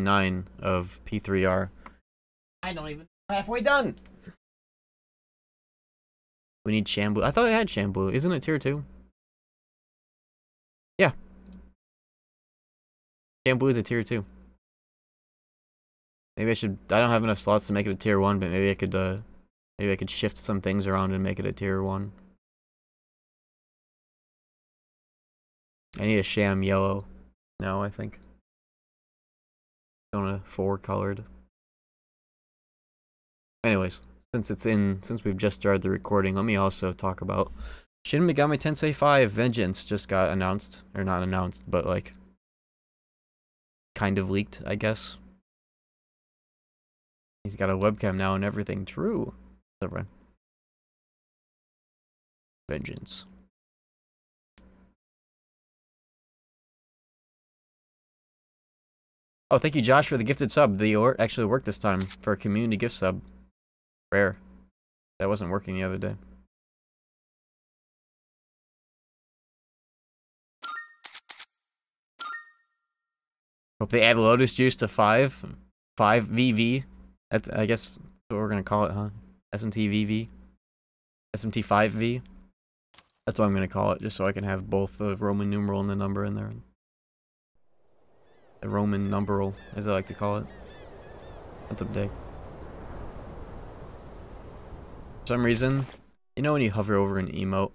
59 of P3R. I don't even halfway done. We need Shambloo. I thought I had Shambloo. Isn't it tier 2? Yeah. Shambloo is a tier 2. Maybe I should... I don't have enough slots to make it a tier 1, but maybe I could, uh... Maybe I could shift some things around and make it a tier 1. I need a sham yellow now, I think. On a four colored. Anyways, since it's in, since we've just started the recording, let me also talk about Shin Megami Tensei 5 Vengeance just got announced, or not announced, but like kind of leaked, I guess. He's got a webcam now and everything. True. Vengeance. Oh, thank you, Josh, for the gifted sub. The or actually worked this time for a community gift sub. Rare. That wasn't working the other day. Hope they add Lotus Juice to 5. 5 VV. That's, I guess, what we're going to call it, huh? SMT VV. SMT 5V. That's what I'm going to call it, just so I can have both the Roman numeral and the number in there. The Roman numeral, as I like to call it. What's up, Dick? For some reason, you know when you hover over an emote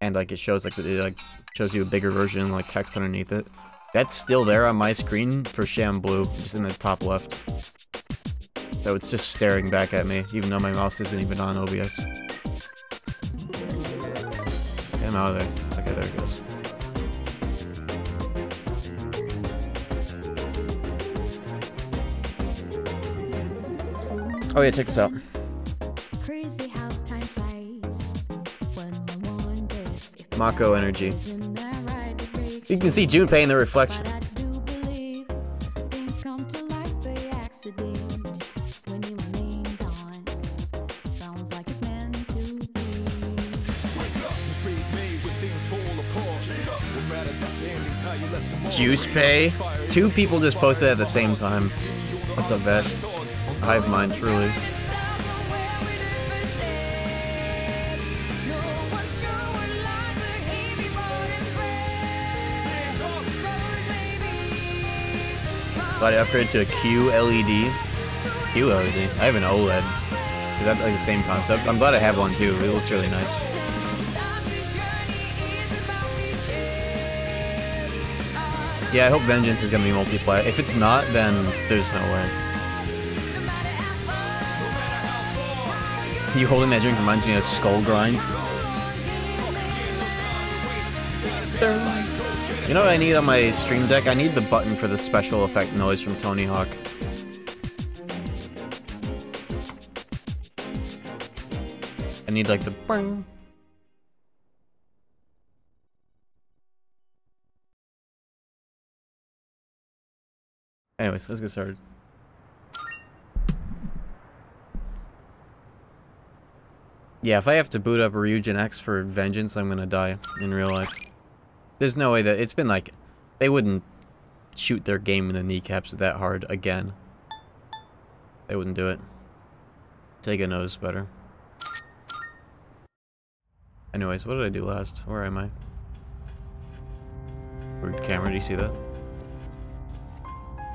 and like it shows like it like shows you a bigger version like text underneath it. That's still there on my screen for Sham Blue, just in the top left. So it's just staring back at me, even though my mouse isn't even on OBS. Get him out of there. Okay, there it goes. Oh yeah, check this out. Mako energy. You can see Junpei in the reflection. Juice Pay? Two people just posted at the same time. What's up, Bash? Hive mind, truly. But I upgrade to a QLED. QLED? I have an OLED. Is that like the same concept? I'm glad I have one too. It looks really nice. Yeah, I hope Vengeance is gonna be multiplayer. If it's not, then there's no way. You holding that drink reminds me of Skull Grind. You know what I need on my stream deck? I need the button for the special effect noise from Tony Hawk. I need like the bang. Anyways, let's get started. Yeah, if I have to boot up Ryujinx for Vengeance, I'm gonna die in real life. There's no way that it's been like they wouldn't shoot their game in the kneecaps that hard again. They wouldn't do it. Sega knows better. Anyways, what did I do last? Where am I? Weird camera, do you see that?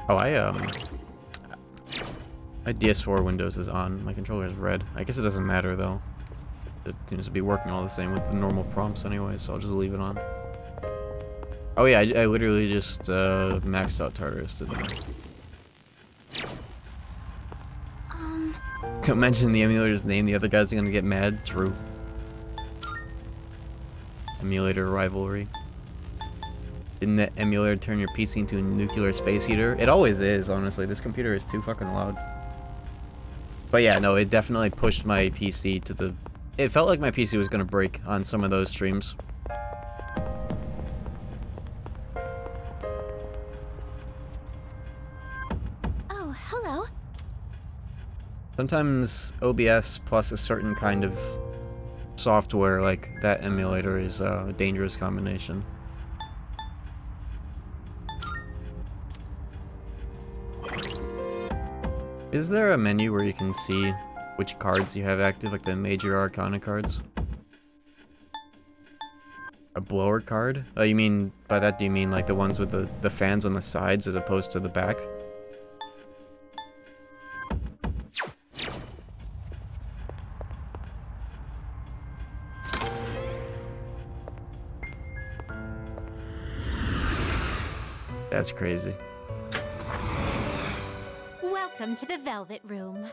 Oh, I, um... My DS4 Windows is on. My controller is red. I guess it doesn't matter, though. It seems to be working all the same with the normal prompts anyway, so I'll just leave it on. Oh yeah, I, I literally just uh, maxed out Tartarus today. Um. Don't mention the emulator's name, the other guys are gonna get mad. True. Emulator rivalry. Didn't that emulator turn your PC into a nuclear space heater? It always is, honestly. This computer is too fucking loud. But yeah, no, it definitely pushed my PC to the... It felt like my PC was gonna break on some of those streams. Oh, hello. Sometimes OBS plus a certain kind of software like that emulator is uh, a dangerous combination. Is there a menu where you can see which cards you have active, like the major arcana cards? A blower card? Oh, you mean, by that do you mean like the ones with the, the fans on the sides as opposed to the back? That's crazy. Welcome to the Velvet Room.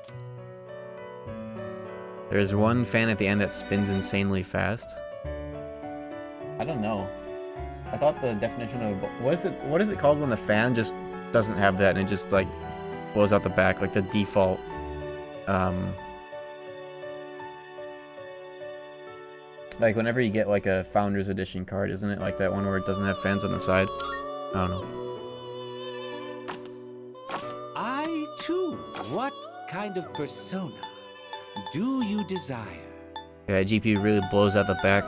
There's one fan at the end that spins insanely fast. I don't know. I thought the definition of what is it? What is it called when the fan just doesn't have that and it just like blows out the back like the default? Um, like whenever you get like a Founders Edition card, isn't it like that one where it doesn't have fans on the side? I don't know. I too. What kind of persona do you desire? Yeah, GPU really blows out the back,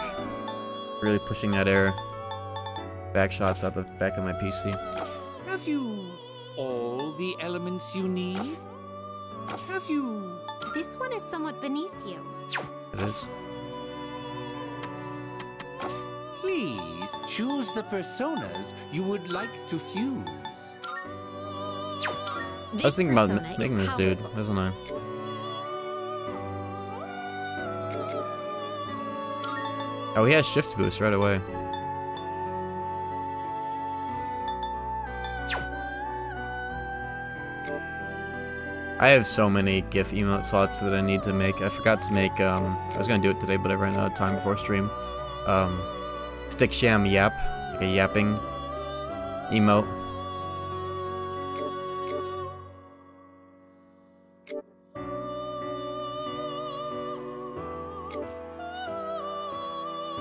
really pushing that air. Back shots out the back of my PC. Have you all the elements you need? Have you This one is somewhat beneath you. It is. Please choose the personas you would like to fuse. I was thinking about ma- making this dude, wasn't I? Oh, he has shift boost right away. I have so many GIF emote slots that I need to make. I forgot to make, um, I was gonna do it today, but I ran out of time before stream. Um, Stick Sham Yap, like a yapping emote.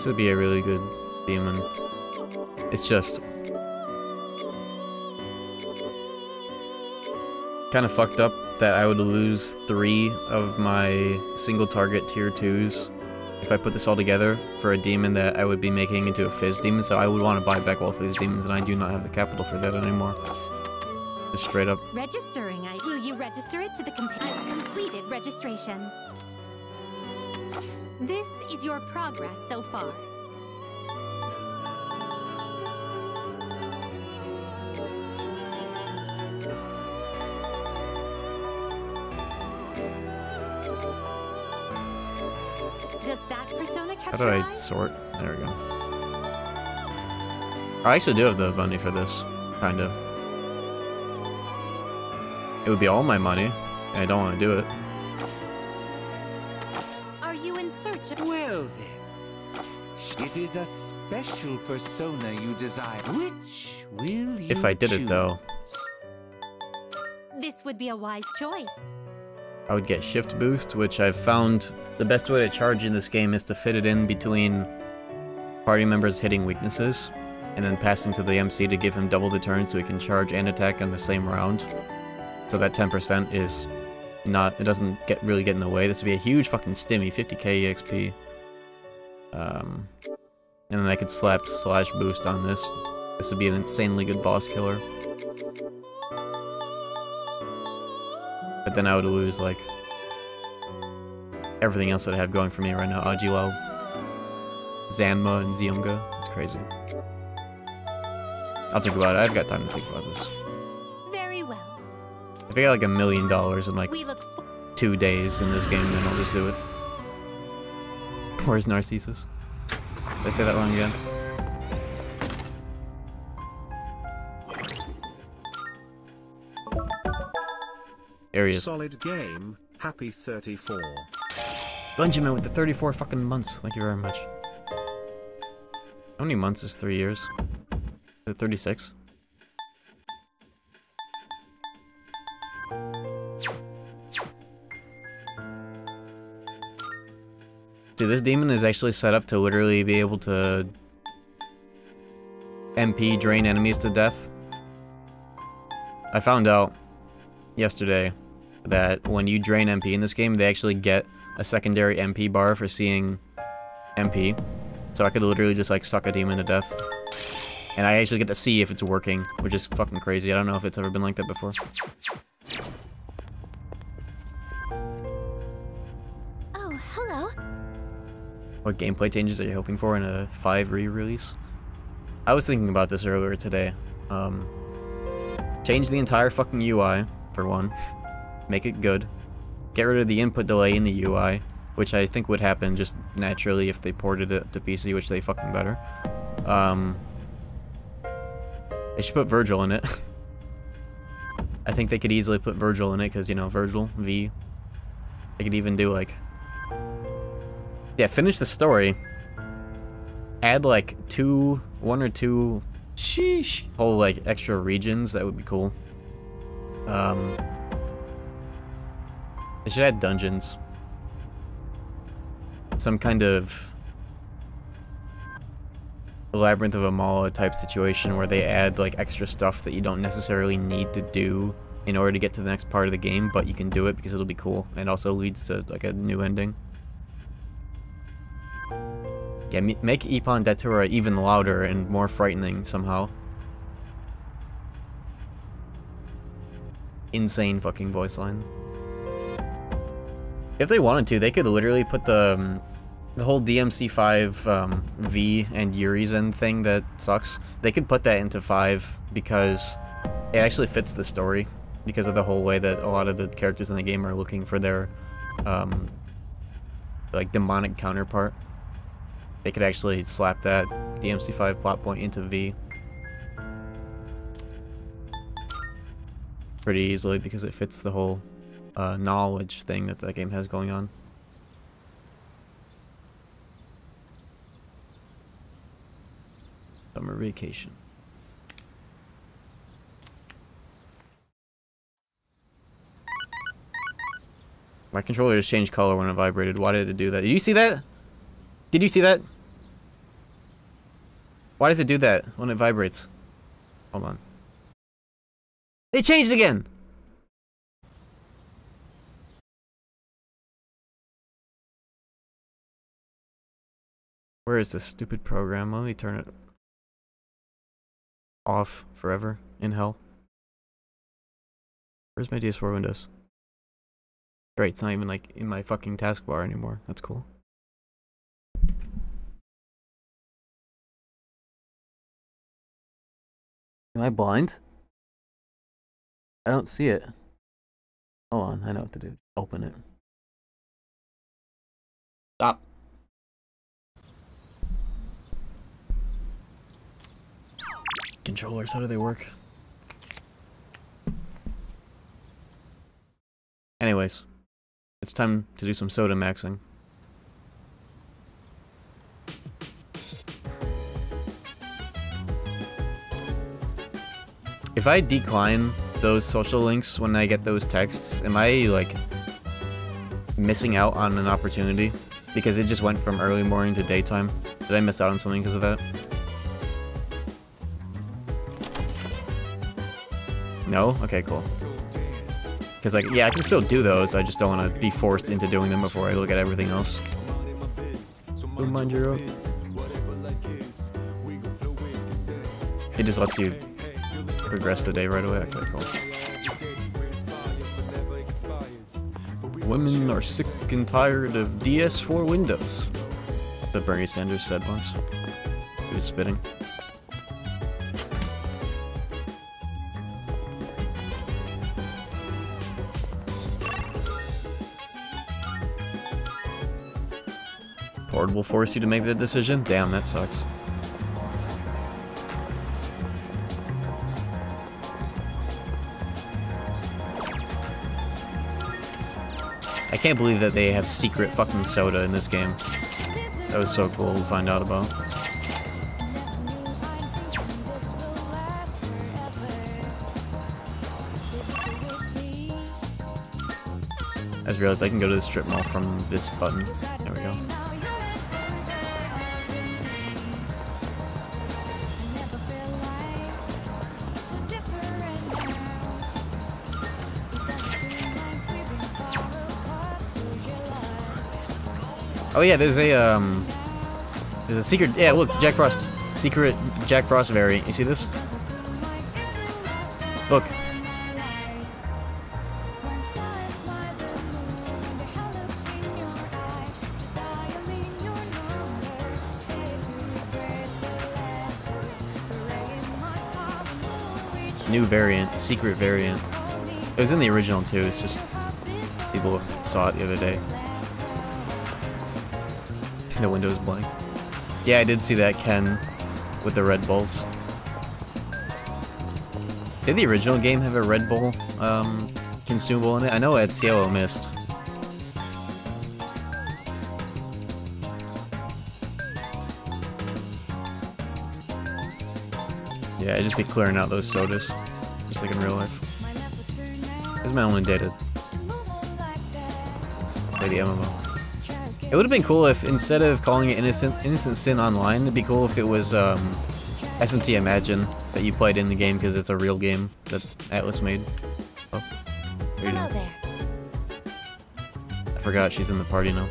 Would be a really good demon. It's just kind of fucked up that I would lose three of my single target tier twos if I put this all together for a demon that I would be making into a fizz demon. So I would want to buy back both of these demons, and I do not have the capital for that anymore. Just straight up. Registering. I will you register it to the completed registration. This is your progress so far. Does that persona catch How do I sort? There we go. I actually do have the money for this, kind of. It would be all my money, and I don't want to do it. It is a special persona you desire. Which will you If I did it, though. This would be a wise choice. I would get shift boost, which I've found the best way to charge in this game is to fit it in between party members hitting weaknesses, and then passing to the MC to give him double the turn so he can charge and attack on the same round. So that 10% is not, it doesn't get really get in the way. This would be a huge fucking stimmy, 50k EXP. Um, and then I could slap slash boost on this. This would be an insanely good boss killer. But then I would lose, like, everything else that I have going for me right now. Agilao, Zanma, and Zionga. It's crazy. I'll think about it. I've got time to think about this. Very well. If I got like a million dollars in like two days in this game, then I'll just do it. Where's Narcissus? Did I say that wrong again? Is. Solid game. Happy 34. Benjamin with the 34 fucking months. Thank you very much. How many months is three years? Is it 36? Dude, this demon is actually set up to literally be able to MP drain enemies to death. I found out yesterday that when you drain MP in this game, they actually get a secondary MP bar for seeing MP. So I could literally just like suck a demon to death. And I actually get to see if it's working, which is fucking crazy. I don't know if it's ever been like that before. Oh, hello. What gameplay changes are you hoping for in a 5 re-release? I was thinking about this earlier today. Um, change the entire fucking UI, for one. Make it good. Get rid of the input delay in the UI, which I think would happen just naturally if they ported it to PC, which they fucking better. Um, they should put Virgil in it. I think they could easily put Virgil in it, because, you know, Virgil, V. They could even do, like... Yeah, finish the story. Add, like, two, one or two Sheesh. whole, like, extra regions. That would be cool. Um... They should add dungeons. Some kind of Labyrinth of Amala type situation where they add like extra stuff that you don't necessarily need to do in order to get to the next part of the game, but you can do it because it'll be cool and also leads to like a new ending. Yeah, make Ippon Datara even louder and more frightening somehow. Insane fucking voice line. If they wanted to, they could literally put the um, the whole DMC5 um, V and Urizen thing that sucks. They could put that into 5 because it actually fits the story because of the whole way that a lot of the characters in the game are looking for their um, like demonic counterpart. They could actually slap that DMC5 plot point into V pretty easily because it fits the whole uh, knowledge thing that the game has going on. Summer vacation. My controller just changed color when it vibrated. Why did it do that? Did you see that? Did you see that? Why does it do that when it vibrates? Hold on. It changed again! Where is this stupid program? Let me turn it off forever in hell. Where's my DS4 Windows? Great, it's not even like in my fucking taskbar anymore. That's cool. Am I blind? I don't see it. Hold on, I know what to do. Open it. Stop. Controllers, how do they work? Anyways, it's time to do some soda maxing. If I decline those social links when I get those texts, am I, like, missing out on an opportunity? Because it just went from early morning to daytime. Did I miss out on something because of that? No? Okay, cool. Because, like, yeah, I can still do those, I just don't want to be forced into doing them before I look at everything else. Mind your own. It just lets you progress the day right away. Okay, cool. Women are sick and tired of DS4 Windows. That Bernie Sanders said once. He was spitting. Board will force you to make the decision? Damn, that sucks. Can't believe that they have secret fucking soda in this game. That was so cool to find out about. I just realized I can go to the strip mall from this button. Oh, yeah, there's a um, there's a secret. Yeah, look, Jack Frost, secret Jack Frost variant. You see this? Look. New variant, secret variant. It was in the original too, it's just people saw it the other day. The window is blank. Yeah, I did see that Ken with the Red Bulls. Did the original game have a Red Bull um, consumable in it? I know it had Cielo Mist. Yeah, I'd just be clearing out those sodas. Just like in real life. That's my only data. The MMO. It would have been cool if instead of calling it Innocent Innocent Sin Online, it'd be cool if it was um, SMT Imagine that you played in the game because it's a real game that Atlus made. Oh, are you Hello there. I forgot she's in the party now.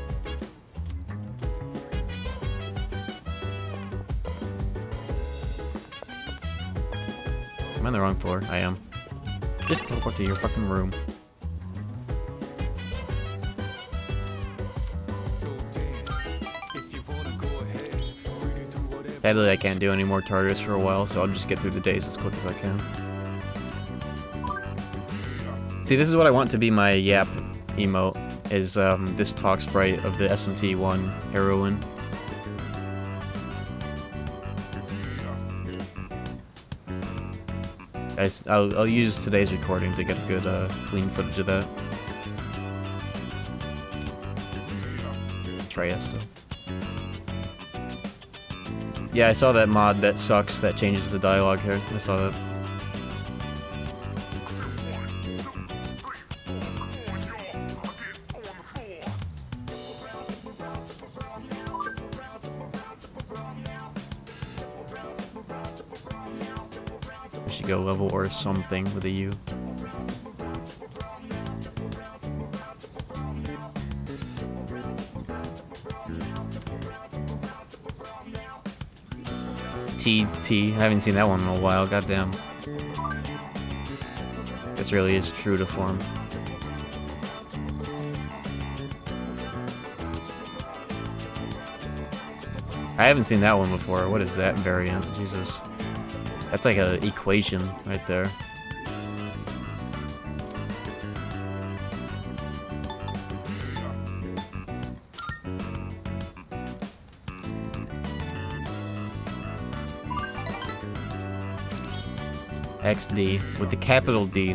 I'm on the wrong floor. I am. Just teleport to your fucking room. Sadly, I can't do any more Tartarus for a while, so I'll just get through the days as quick as I can. See, this is what I want to be my Yap emote, is um, this talk sprite of the SMT1 heroine. I'll, I'll use today's recording to get a good, uh, clean footage of that. Triesta. Yeah, I saw that mod that sucks that changes the dialogue here. I saw that. We should go level or something with a U. T T. I haven't seen that one in a while. Goddamn. This really is true to form. I haven't seen that one before. What is that variant? Jesus. That's like an equation right there. XD with the capital D.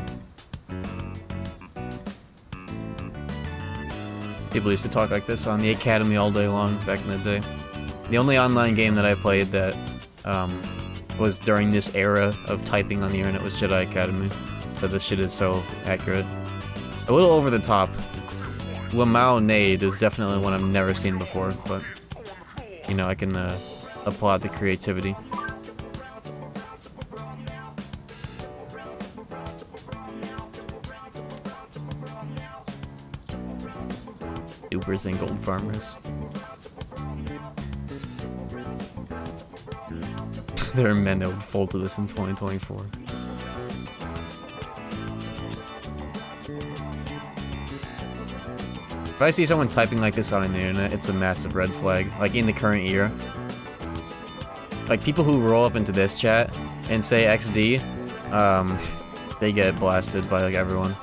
People used to talk like this on the Academy all day long back in the day. The only online game that I played that um, was during this era of typing on the internet was Jedi Academy. But this shit is so accurate. A little over the top. Lamau Nade is definitely one I've never seen before, but you know, I can uh, applaud the creativity. And gold farmers. there are men that would fold to this in 2024. If I see someone typing like this on the internet, it's a massive red flag. Like in the current year. Like people who roll up into this chat and say XD, um, they get blasted by like everyone.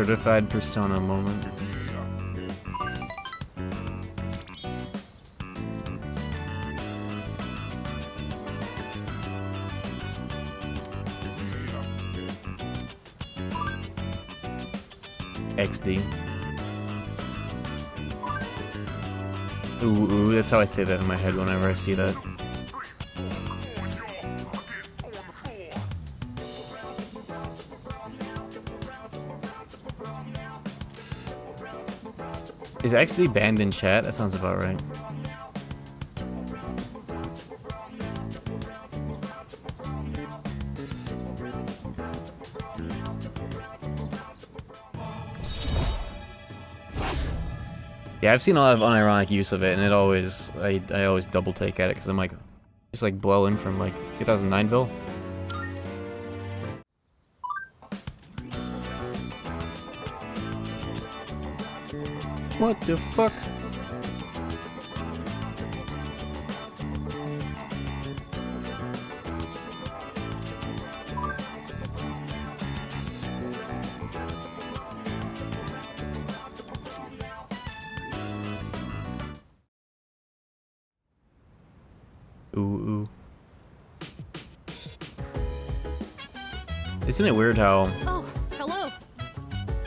Certified persona moment. XD. Ooh, ooh, that's how I say that in my head whenever I see that. Is actually banned in chat? That sounds about right. Yeah, I've seen a lot of unironic use of it, and it always, I, I always double take at it, because I'm like, just like blowing from like 2009 What the fuck? Ooh, ooh. Isn't it weird how Oh.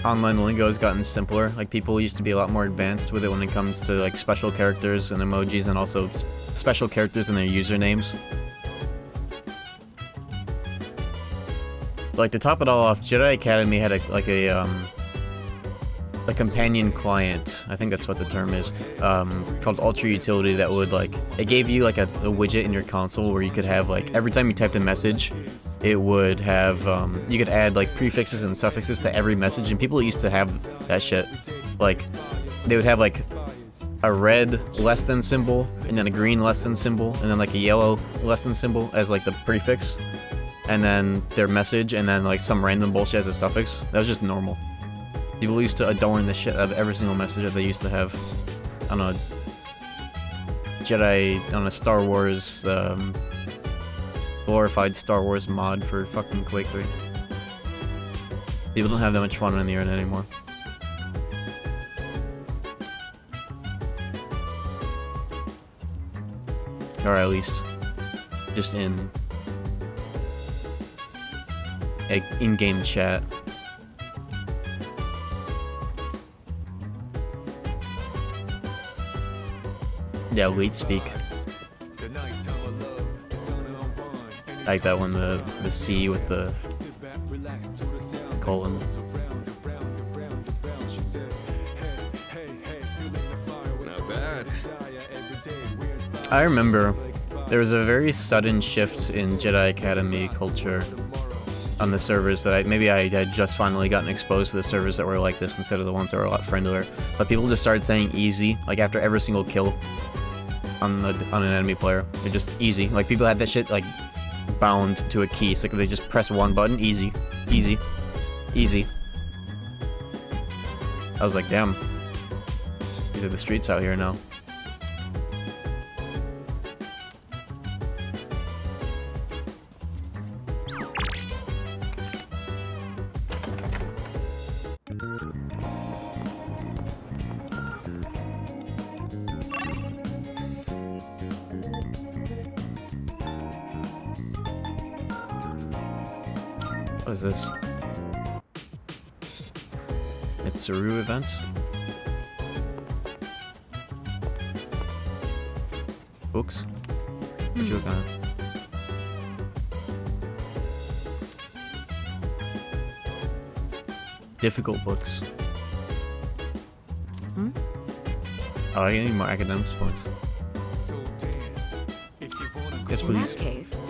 Online lingo has gotten simpler? Like, people used to be a lot more advanced with it when it comes to, like, special characters and emojis and also special characters in their usernames. Like, to top it all off, Jedi Academy had a, like a, um, a companion client, I think that's what the term is, um, called Ultra Utility that would, like, it gave you, like, a, a widget in your console where you could have, like, every time you typed a message, it would have, um, you could add, like, prefixes and suffixes to every message, and people used to have that shit. Like, they would have, like, a red less than symbol, and then a green less than symbol, and then, like, a yellow less than symbol as, like, the prefix, and then their message, and then, like, some random bullshit as a suffix. That was just normal. People used to adorn the shit out of every single message that they used to have on a Jedi, on a Star Wars, um, glorified Star Wars mod for fucking Quake 3. People don't have that much fun on the internet anymore. Or at least, just in in-game chat. Yeah, leet speak. I like that one, the the C with the colon. Not bad. I remember there was a very sudden shift in Jedi Academy culture on the servers that I maybe I had just finally gotten exposed to the servers that were like this instead of the ones that were a lot friendlier. But people just started saying easy, like after every single kill on the on an enemy player. They're just easy. Like people had that shit like bound to a key, so they just press one button, easy, easy, easy. I was like, damn. These are the streets out here now. Event? Books? What you looking at? Difficult books. Hmm? Oh, I need more academics points. Yes, please. case,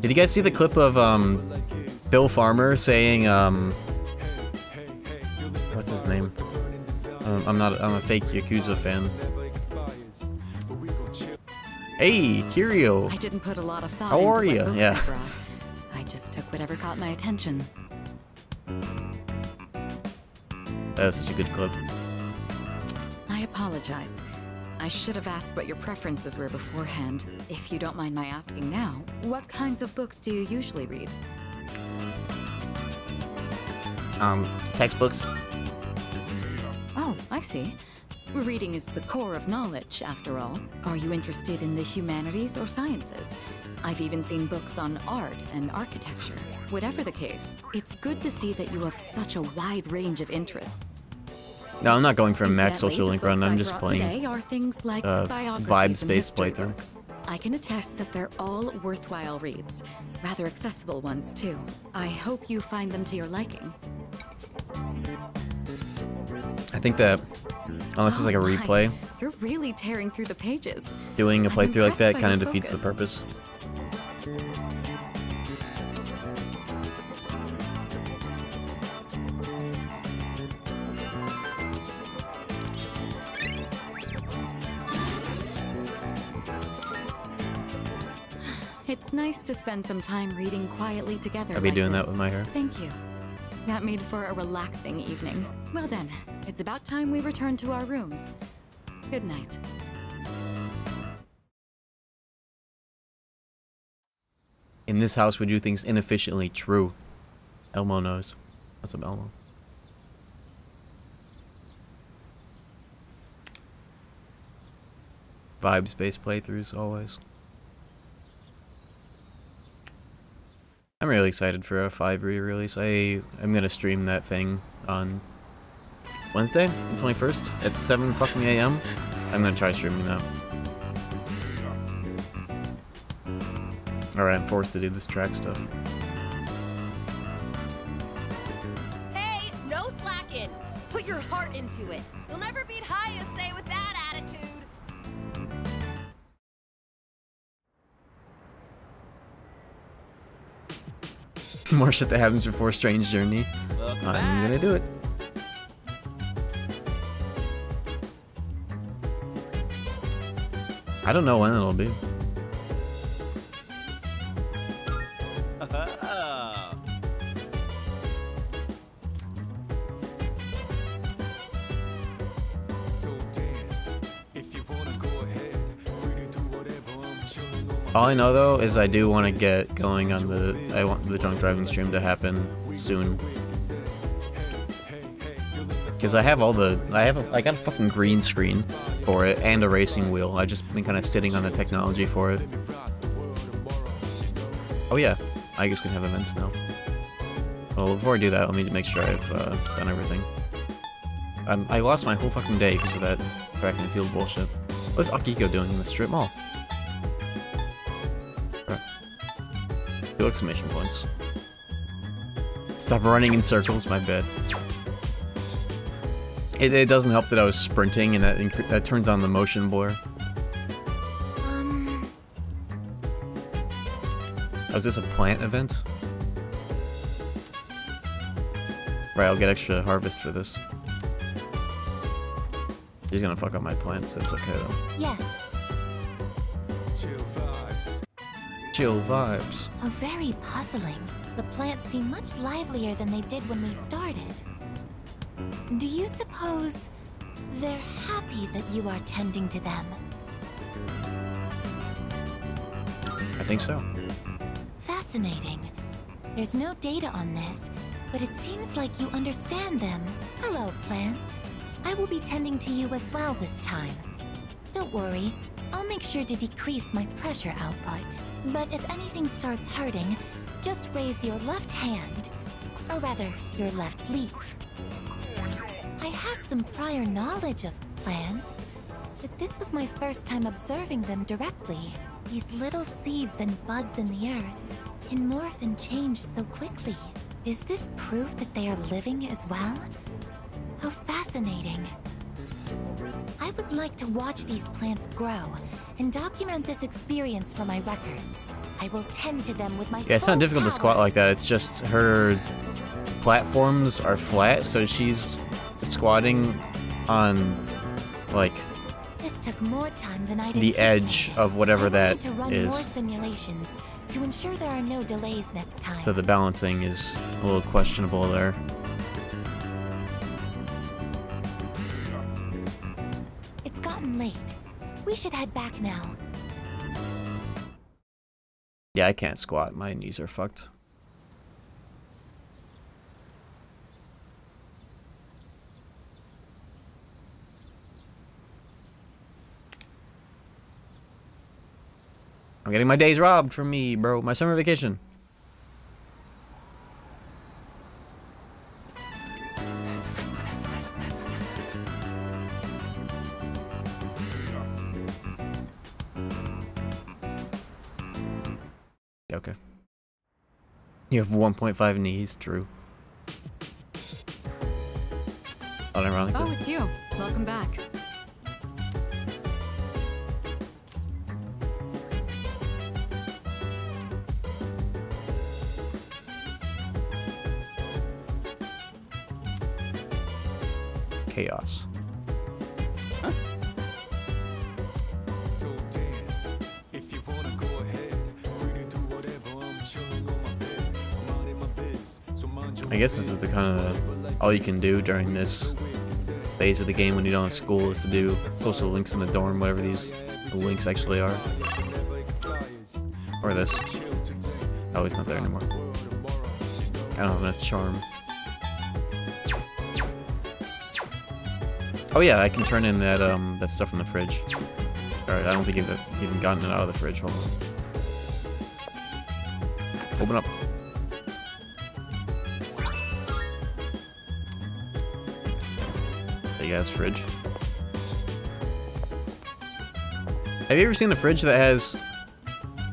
Did you guys see the clip of um, Bill Farmer saying um, what's his name? Um, I'm not. I'm a fake Yakuza fan. Hey, Kiryu. I didn't put a lot of thought How are you? Yeah. I. Just took whatever caught my attention. That's such a good clip. I apologize. I should have asked what your preferences were beforehand. If you don't mind my asking now, what kinds of books do you usually read? Um, textbooks. Oh, I see. Reading is the core of knowledge, after all. Are you interested in the humanities or sciences? I've even seen books on art and architecture. Whatever the case, it's good to see that you have such a wide range of interests. No, I'm not going for a max social link run. I'm just playing. Today are things like uh, vibes-based playthrough. I can attest that they're all worthwhile reads, rather accessible ones too. I hope you find them to your liking. I think that unless it's like a Oh replay, You're really tearing through the pages. doing a playthrough like that kind of defeats the purpose. It's nice to spend some time reading quietly together. I'll be like doing that with my hair. Thank you. That made for a relaxing evening. Well then, it's about time we return to our rooms. Good night. In this house, we do things inefficiently. True. Elmo knows. What's up, Elmo? Vibes based playthroughs, always. I'm really excited for a 5 re-release. I am gonna stream that thing on Wednesday, the 21st, at 7 fucking a.m. I'm gonna try streaming that. Alright, I'm forced to do this track stuff. Hey, no slacking. Put your heart into it. You'll never beat Hayase with that attitude. More shit that happens before Strange Journey. I'm gonna do it. I don't know when it'll be. All I know though is I do want to get going on the I want the drunk driving stream to happen soon. Cause I have all the I have a, I got a fucking green screen for it and a racing wheel. I just been kind of sitting on the technology for it. Oh yeah, I guess can have events now. Well, before I do that, let me make sure I've uh, done everything. Um, I lost my whole fucking day because of that track and field bullshit. What's Akiko doing in the strip mall? Exclamation points. Stop running in circles, my bad. It, it doesn't help that I was sprinting and that, that turns on the motion blur. Um, Oh, is this a plant event? Right, I'll get extra harvest for this. He's gonna fuck up my plants, that's okay though. yes. Chill vibes. Oh, very puzzling. The plants seem much livelier than they did when we started. Do you suppose they're happy that you are tending to them? I think so. Fascinating. There's no data on this, but it seems like you understand them. Hello, plants. I will be tending to you as well this time. Don't worry, I'll make sure to decrease my pressure output. But if anything starts hurting, just raise your left hand. Or rather, your left leaf. I had some prior knowledge of plants, but this was my first time observing them directly. These little seeds and buds in the earth can morph and change so quickly. Is this proof that they are living as well? How fascinating. I would like to watch these plants grow and document this experience for my records. I will tend to them with my Yeah, it's not full difficult to squat like that, it's just her platforms are flat, so she's squatting on, like, This took more time than I'd the edge of whatever I will that need to run is. more simulations to ensure there are no delays next time. So the balancing is a little questionable there. Late. We should head back now. Yeah, I can't squat. My knees are fucked. I'm getting my days robbed from me, bro. My summer vacation. Okay. You have 1.5 knees, true. Unironically. Oh, it's you. Welcome back. Chaos. Guess this is the kind of all you can do during this phase of the game when you don't have school is to do social links in the dorm, whatever these links actually are. Or this. Oh, it's not there anymore. I don't have enough charm. Oh yeah, I can turn in that um that stuff in the fridge. Alright, I don't think you've even gotten it out of the fridge. Hold on. Open up. Ass fridge. Have you ever seen a fridge that has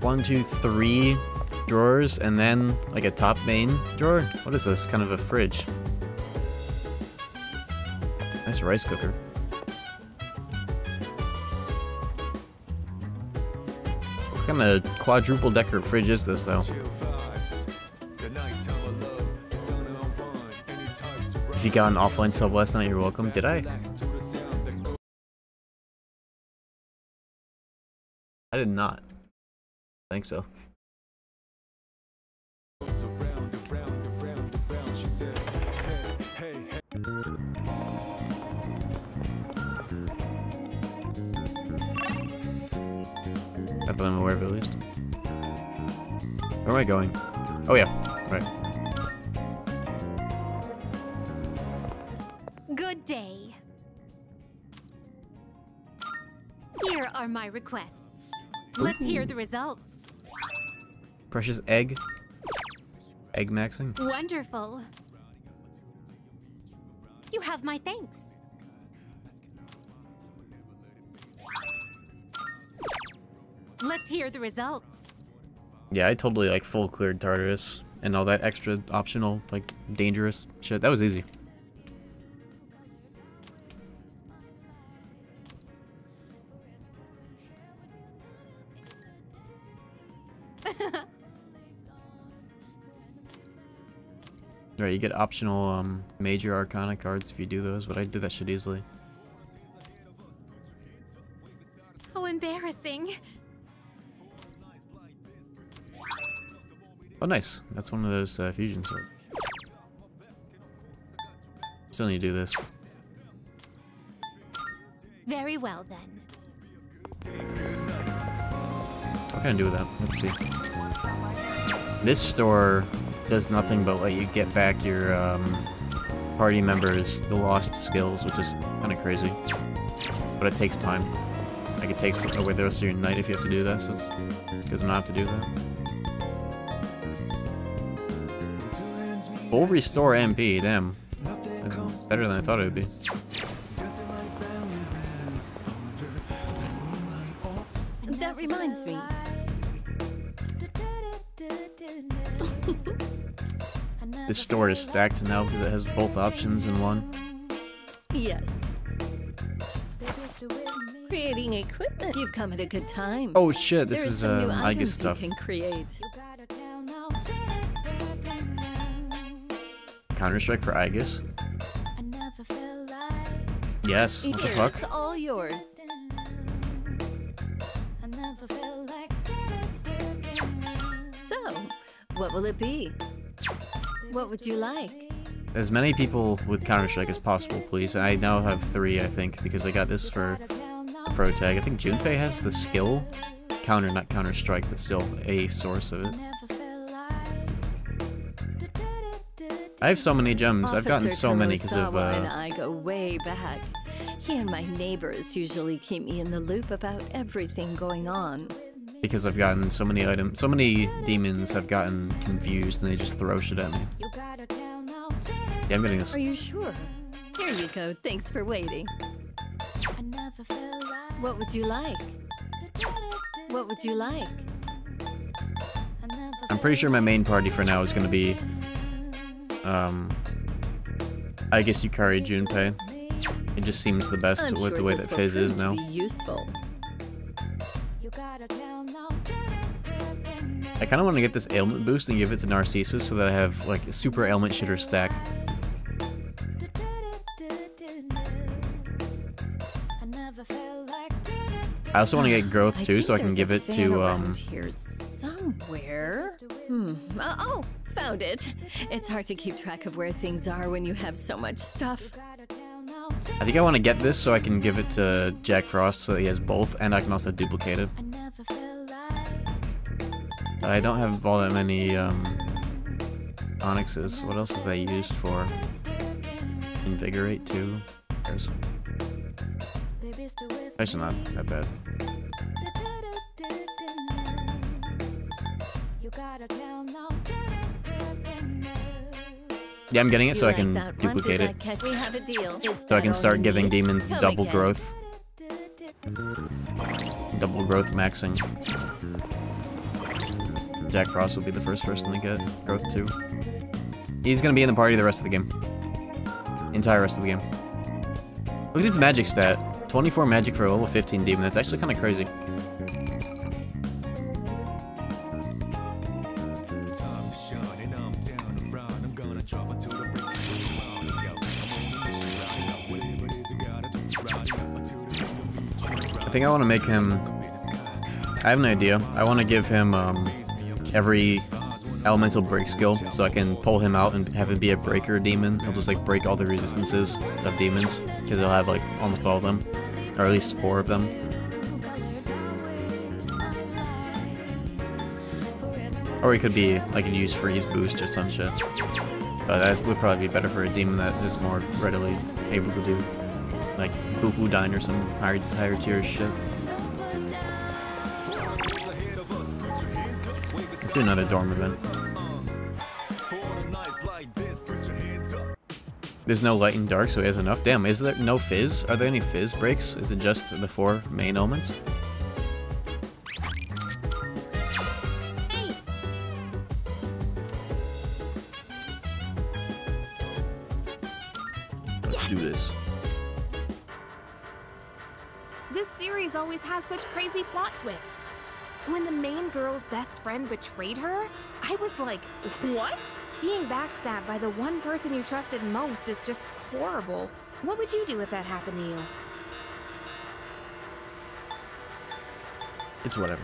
one, two, three drawers and then like a top main drawer? What is this? Kind of a fridge. Nice rice cooker. What kind of quadruple decker fridge is this though? If you got an offline sub last night, you're welcome. Did I? I did not. I think so. Not that I'm aware of at least. Where am I going? Oh yeah, requests. Let's hear the results. Precious egg. Egg maxing. Wonderful. You have my thanks. Let's hear the results. Yeah, I totally like full cleared Tartarus and all that extra optional like dangerous shit. That was easy. Right, you get optional um, major arcana cards if you do those, but I did that shit easily. How embarrassing. Oh, nice. That's one of those uh, fusion swords. Still need to do this. Very well then. What can I do with that? Let's see. This store does nothing but let you get back your um, party members the lost skills, which is kind of crazy. But it takes time. Like it takes away the rest of your night if you have to do that, so it's good to not have to do that. Full restore MP, damn. That's better than I thought it would be. Store is stacked now because it has both options in one. Yes. Creating equipment. You've come at a good time. Oh shit, this There is some new uh, Aigis items stuff. you can create. Counter Strike for Aigis. Yes, what the fuck? it's all yours. So, what will it be? What would you like? As many people with Counter Strike as possible, please. I now have three, I think, because I got this for a pro tag. I think Junpei has the skill. Counter, not Counter Strike, but still a source of it. I have so many gems. I've gotten Officer so many because of Kurosawa and uh, I go way back. He and my neighbors usually keep me in the loop about everything going on. Because I've gotten so many items. So many demons have gotten confused and they just throw shit at me. Yeah, I'm getting this. Are you sure? Here you go. Thanks for waiting. What would you like? What would you like? I'm pretty sure my main party for now is gonna be, um, I guess Yukari Junpei. It just seems the best I'm with sure the way that Fizz is now. Be useful. I kind of want to get this ailment boost and give it to Narcissus so that I have like a super ailment shitter stack. I also want to get growth too, so I can give it to um. here somewhere. Hmm. Uh, oh, Found it. It's hard to keep track of where things are when you have so much stuff. I think I want to get this so I can give it to Jack Frost so he has both, and I can also duplicate it. But I don't have all that many um, onyxes. What else is that used for? Invigorate too. There's actually not that bad. Yeah, I'm getting it so I can like that one? duplicate it. I catch- We have a deal. Is So I can start giving demons double growth. Double growth maxing. Jack Frost will be the first person to get growth too. He's gonna be in the party the rest of the game. Entire rest of the game. Look at his magic stat. 24 magic for a level 15 demon. That's actually kind of crazy. I think I want to make him... I have an idea. I want to give him um, every elemental break skill, so I can pull him out and have him be a breaker demon. He'll just like break all the resistances of demons, because he'll have like almost all of them, or at least four of them. Or he could be like a use freeze boost or some shit. But that would probably be better for a demon that is more readily able to do like Bufudyne or some higher higher tier shit. Let's do another dorm event. There's no light and dark, so he has enough. Damn, is there no fizz? Are there any fizz breaks? Is it just the four main elements? Let's do this. This series always has such crazy plot twists. When the main girl's best friend betrayed her, I was like, what? Being backstabbed by the one person you trusted most is just horrible. What would you do if that happened to you? It's whatever.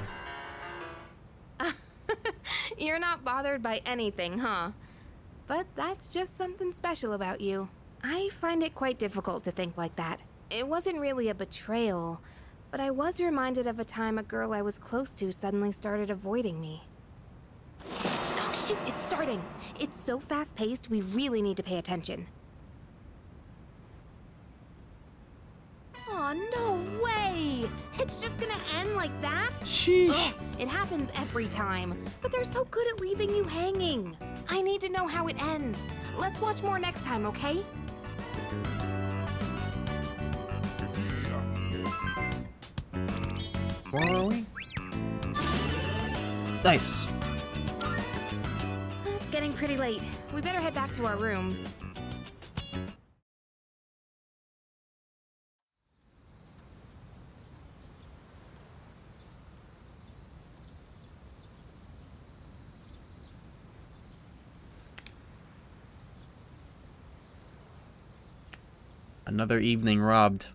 You're not bothered by anything, huh? But that's just something special about you. I find it quite difficult to think like that. It wasn't really a betrayal, but I was reminded of a time a girl I was close to suddenly started avoiding me. Oh shoot, it's starting! It's so fast paced, we really need to pay attention. Oh, no way! It's just gonna end like that? Sheesh. Ugh, it happens every time, but they're so good at leaving you hanging. I need to know how it ends. Let's watch more next time, okay? Where are we? Nice. It's getting pretty late. We better head back to our rooms. Another evening robbed.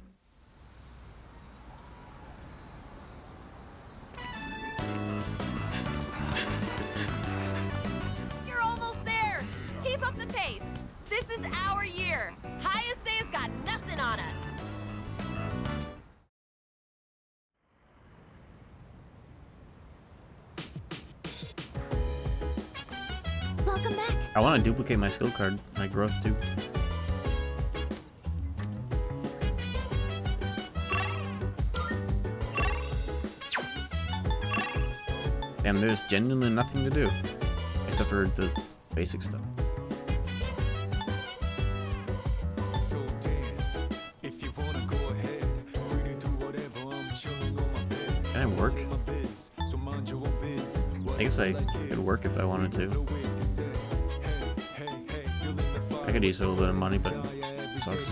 Our year! Highest has got nothing on us! Welcome back. I want to duplicate my skill card, my growth too. Damn, there's genuinely nothing to do. Except for the basic stuff. Guess I could work if I wanted to. I could use a little bit of money, but it sucks.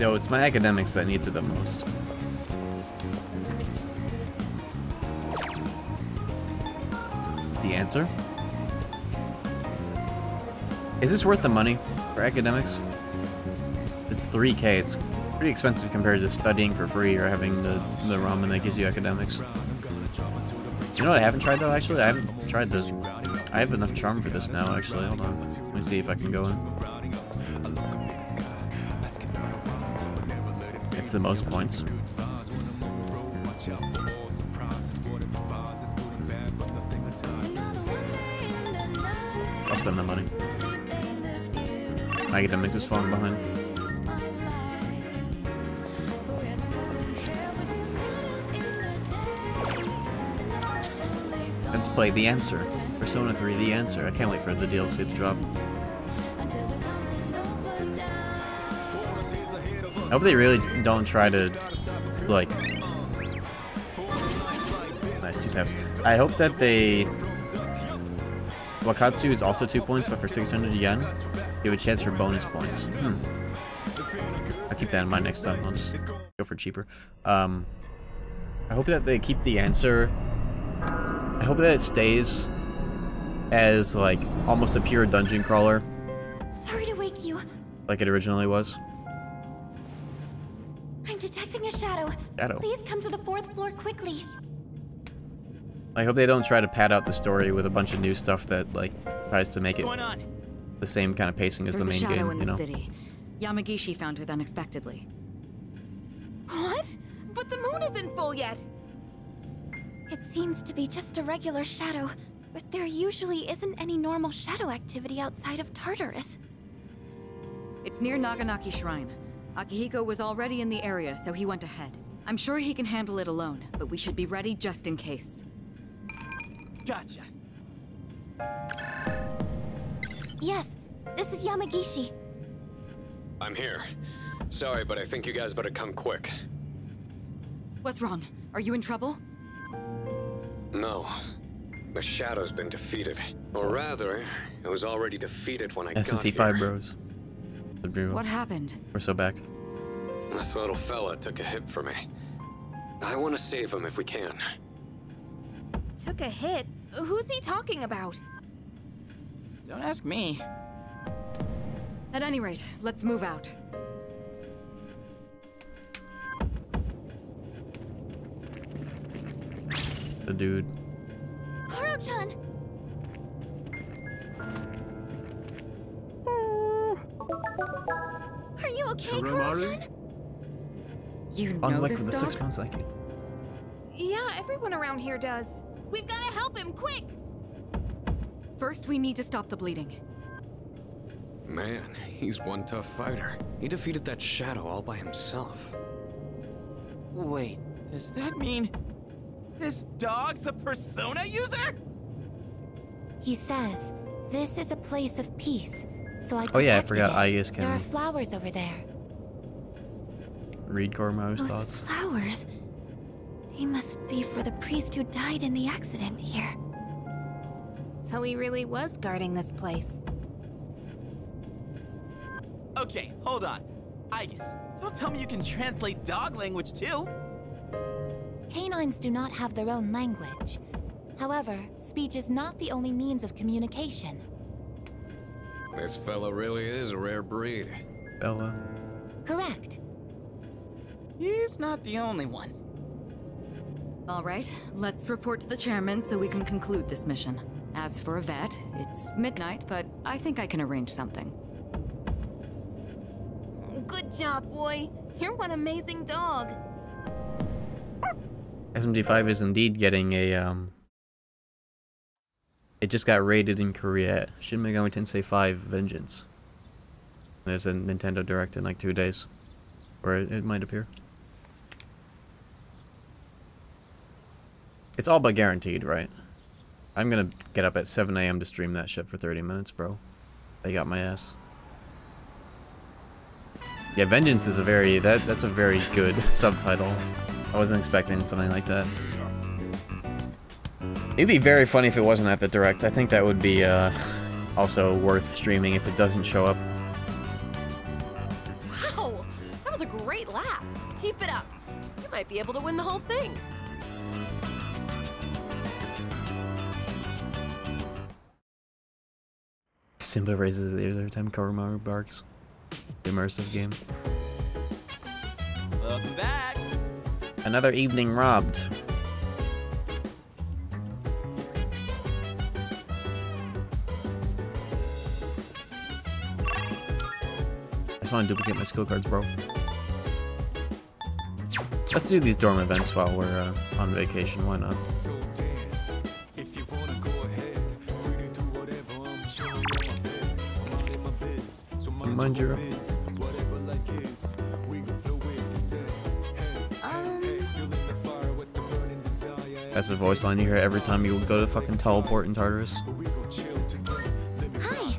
Yo, it's my academics that needs it the most. The answer? Is this worth the money for academics? It's 3k, it's Pretty expensive compared to studying for free or having the, the ramen that gives you academics. You know what I haven't tried though, actually? I haven't tried this. I have enough charm for this now, actually. Hold on. Let me see if I can go in. It's the most points. I'll spend the money. Academics is falling behind. Play The Answer. Persona 3 The Answer. I can't wait for the DLC to drop. I hope they really don't try to, like... Nice, two taps. I hope that they... Wakatsu is also two points, but for 600 yen, you have a chance for bonus points. Hmm. I'll keep that in mind next time. I'll just go for cheaper. Um, I hope that they keep the answer I hope that it stays as like almost a pure dungeon crawler Sorry to wake you. like it originally was. I'm detecting a shadow. Shadow. Please come to the fourth floor quickly. I hope they don't try to pad out the story with a bunch of new stuff that like tries to make it the same kind of pacing as There's the a main shadow game, in you the know. city. Yamagishi found it unexpectedly. What? But the moon isn't full yet. It seems to be just a regular shadow, but there usually isn't any normal shadow activity outside of Tartarus. It's near Naganaki Shrine. Akihiko was already in the area, so he went ahead. I'm sure he can handle it alone, but we should be ready just in case. Gotcha. Yes, this is Yamagishi. I'm here. Sorry, but I think you guys better come quick. What's wrong? Are you in trouble? No. The Shadow's been defeated. Or rather, it was already defeated when I got S&T here. 5 bros. What happened? We're so back. This little fella took a hit for me. I want to save him if we can. Took a hit? Who's he talking about? Don't ask me. At any rate, let's move out. The dude. Koro-chan! Are you okay, Koro-chan? You know Unlike this the dog? six months like you. Yeah, everyone around here does. We've got to help him, quick! First, we need to stop the bleeding. Man, he's one tough fighter. He defeated that Shadow all by himself. Wait, does that mean this dog's a persona user? He says, this is a place of peace, so I Oh yeah, I protected forgot it. Ayas There are flowers over there. read Gorma's Those thoughts. flowers. They must be for the priest who died in the accident here. So he really was guarding this place. Okay, hold on. Aigis, don't tell me you can translate dog language too. Canines do not have their own language. However, speech is not the only means of communication. This fella really is a rare breed. Bella. Correct. He's not the only one. All right, let's report to the chairman so we can conclude this mission. As for a vet, it's midnight, but I think I can arrange something. Good job, boy. You're one amazing dog. SMT5 is indeed getting a, um... It just got rated in Korea. Shin Megami Tensei 5 Vengeance. There's a Nintendo Direct in like two days. Or it, it might appear. It's all but guaranteed, right? I'm gonna get up at 7 a.m. to stream that shit for 30 minutes, bro. They got my ass. Yeah, Vengeance is a very that that's a very good subtitle. I wasn't expecting something like that. It'd be very funny if it wasn't at the direct. I think that would be uh, also worth streaming if it doesn't show up. Wow! That was a great lap. Keep it up. You might be able to win the whole thing. Simba raises his ears every time Koromaru barks. Immersive game. Another evening robbed. I just want to duplicate my skill cards, bro. Let's do these dorm events while we're uh, on vacation. Why not? Mind your. That's a voice line you hear every time you go to fucking teleport in Tartarus. Hi.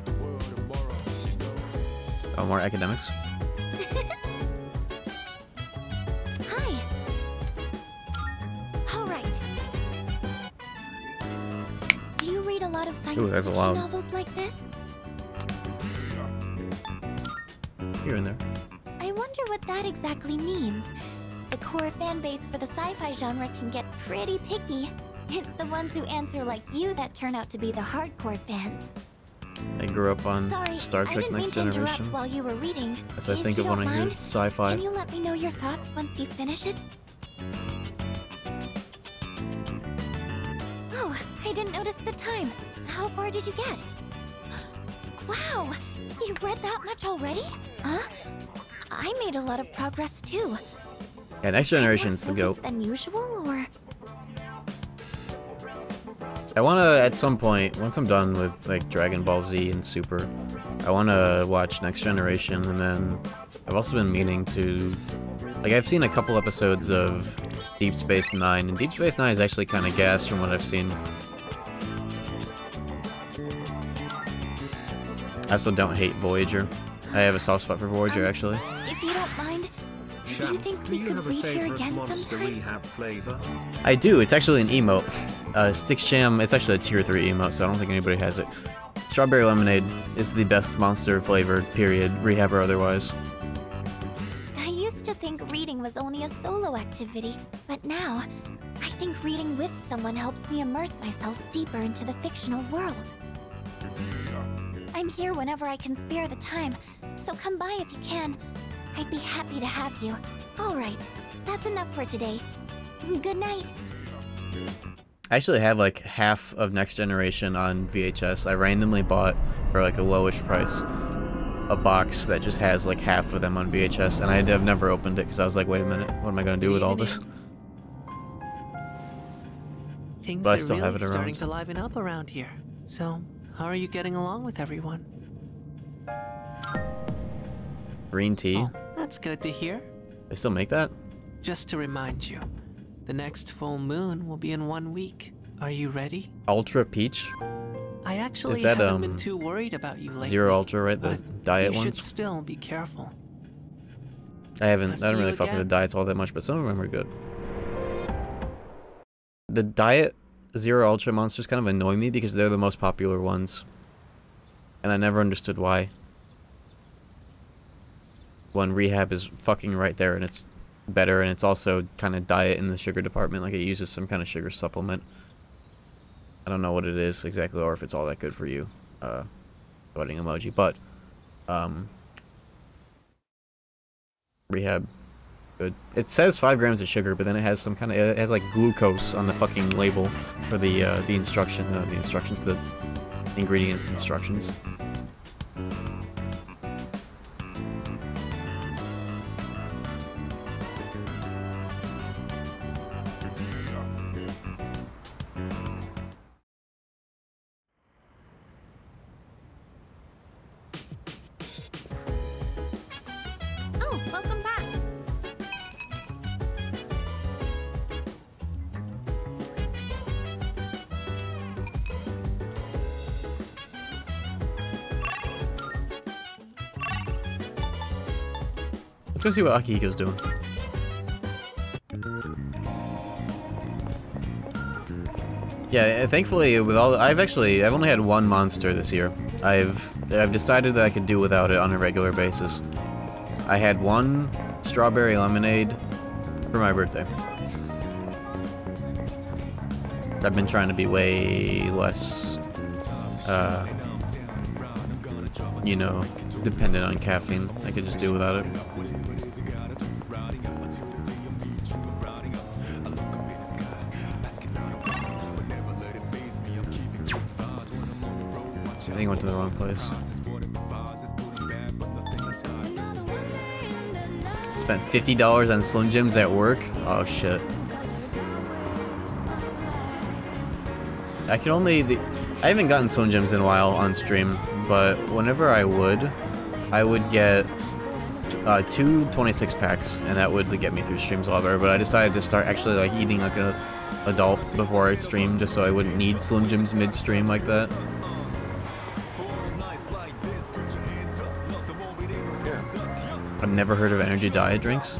Oh, more academics. Hi. All right. Do you read a lot of science Ooh, that's fiction loud. novels like this? You're in there. I wonder what that exactly means. The core fan base for the sci-fi genre can get pretty picky. It's the ones who answer like you that turn out to be the hardcore fans. I grew up on Sorry, Star I Trek didn't Next mean to interrupt Generation. while you were reading. As I think of when I hear sci-fi. Can you let me know your thoughts once you finish it? Oh, I didn't notice the time. How far did you get? Wow, you've read that much already? Huh? I made a lot of progress too. Yeah, Next Generation's the goat. Than usual, or I want to, at some point, once I'm done with like Dragon Ball Z and Super, I want to watch Next Generation, and then I've also been meaning to, like, I've seen a couple episodes of Deep Space Nine, and Deep Space Nine is actually kind of gas from what I've seen. I also don't hate Voyager. I have a soft spot for Voyager, um, actually. if you don't mind, do you think we you could read here again monster sometime? flavor? I do. It's actually an emote. Uh, Stick Sham. It's actually a tier three emote, so I don't think anybody has it. Strawberry lemonade is the best monster flavored. Period. Rehab or otherwise. I used to think reading was only a solo activity, but now, I think reading with someone helps me immerse myself deeper into the fictional world. I'm here whenever I can spare the time, so come by if you can. I'd be happy to have you. Alright, that's enough for today. Good night. I actually have like half of Next Generation on VHS. I randomly bought for like a lowish price a box that just has like half of them on VHS, and I have never opened it because I was like, wait a minute, what am I gonna do with all this? Things But I are still really have it around. starting to liven up around here. So, how are you getting along with everyone? Green tea. Oh, that's good to hear. They still make that? Just to remind you, the next full moon will be in one week. Are you ready? Ultra Peach. I actually that, haven't been um, too worried about you lately. Zero Ultra, right? The diet you should ones. still be careful. I haven't. I don't really fuck with the diets all that much, but some of them are good. The diet Zero Ultra monsters kind of annoy me because they're the most popular ones, and I never understood why. One rehab is fucking right there, and it's better, and it's also kind of diet in the sugar department, like it uses some kind of sugar supplement. I don't know what it is exactly, or if it's all that good for you. Uh, voting emoji, but um, rehab good it says five grams of sugar but then it has some kind of it has like glucose on the fucking label for the uh the instruction uh, the instructions the ingredients instructions go see what akihiko's doing yeah uh, thankfully with all i've actually i've only had one monster this year i've i've decided that i could do without it on a regular basis i had one strawberry lemonade for my birthday I've been trying to be way less, uh, you know, dependent on caffeine. I could just do without it. Think I went to the wrong place. Spent $50 on Slim Jims at work? Oh shit. I can only... The, I haven't gotten Slim Jims in a while on stream, but whenever I would, I would get uh, two 26 packs, and that would get me through streams a lot better, but I decided to start actually like eating like a adult before I stream, just so I wouldn't need Slim Jims mid-stream like that. Never heard of energy diet drinks.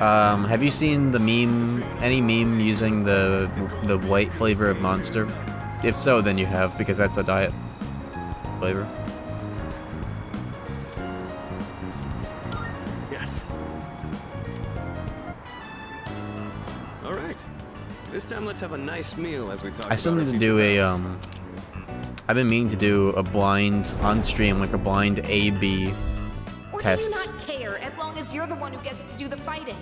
Um, have you seen the meme, any meme using the the white flavor of Monster? If so, then you have, because that's a diet flavor. Yes. All right. This time let's have a nice meal as we talk. I still about need to do a, um, I've been meaning to do a blind, on stream, like a blind A-B Or test. do you not care as long as you're the one who gets to do the fighting?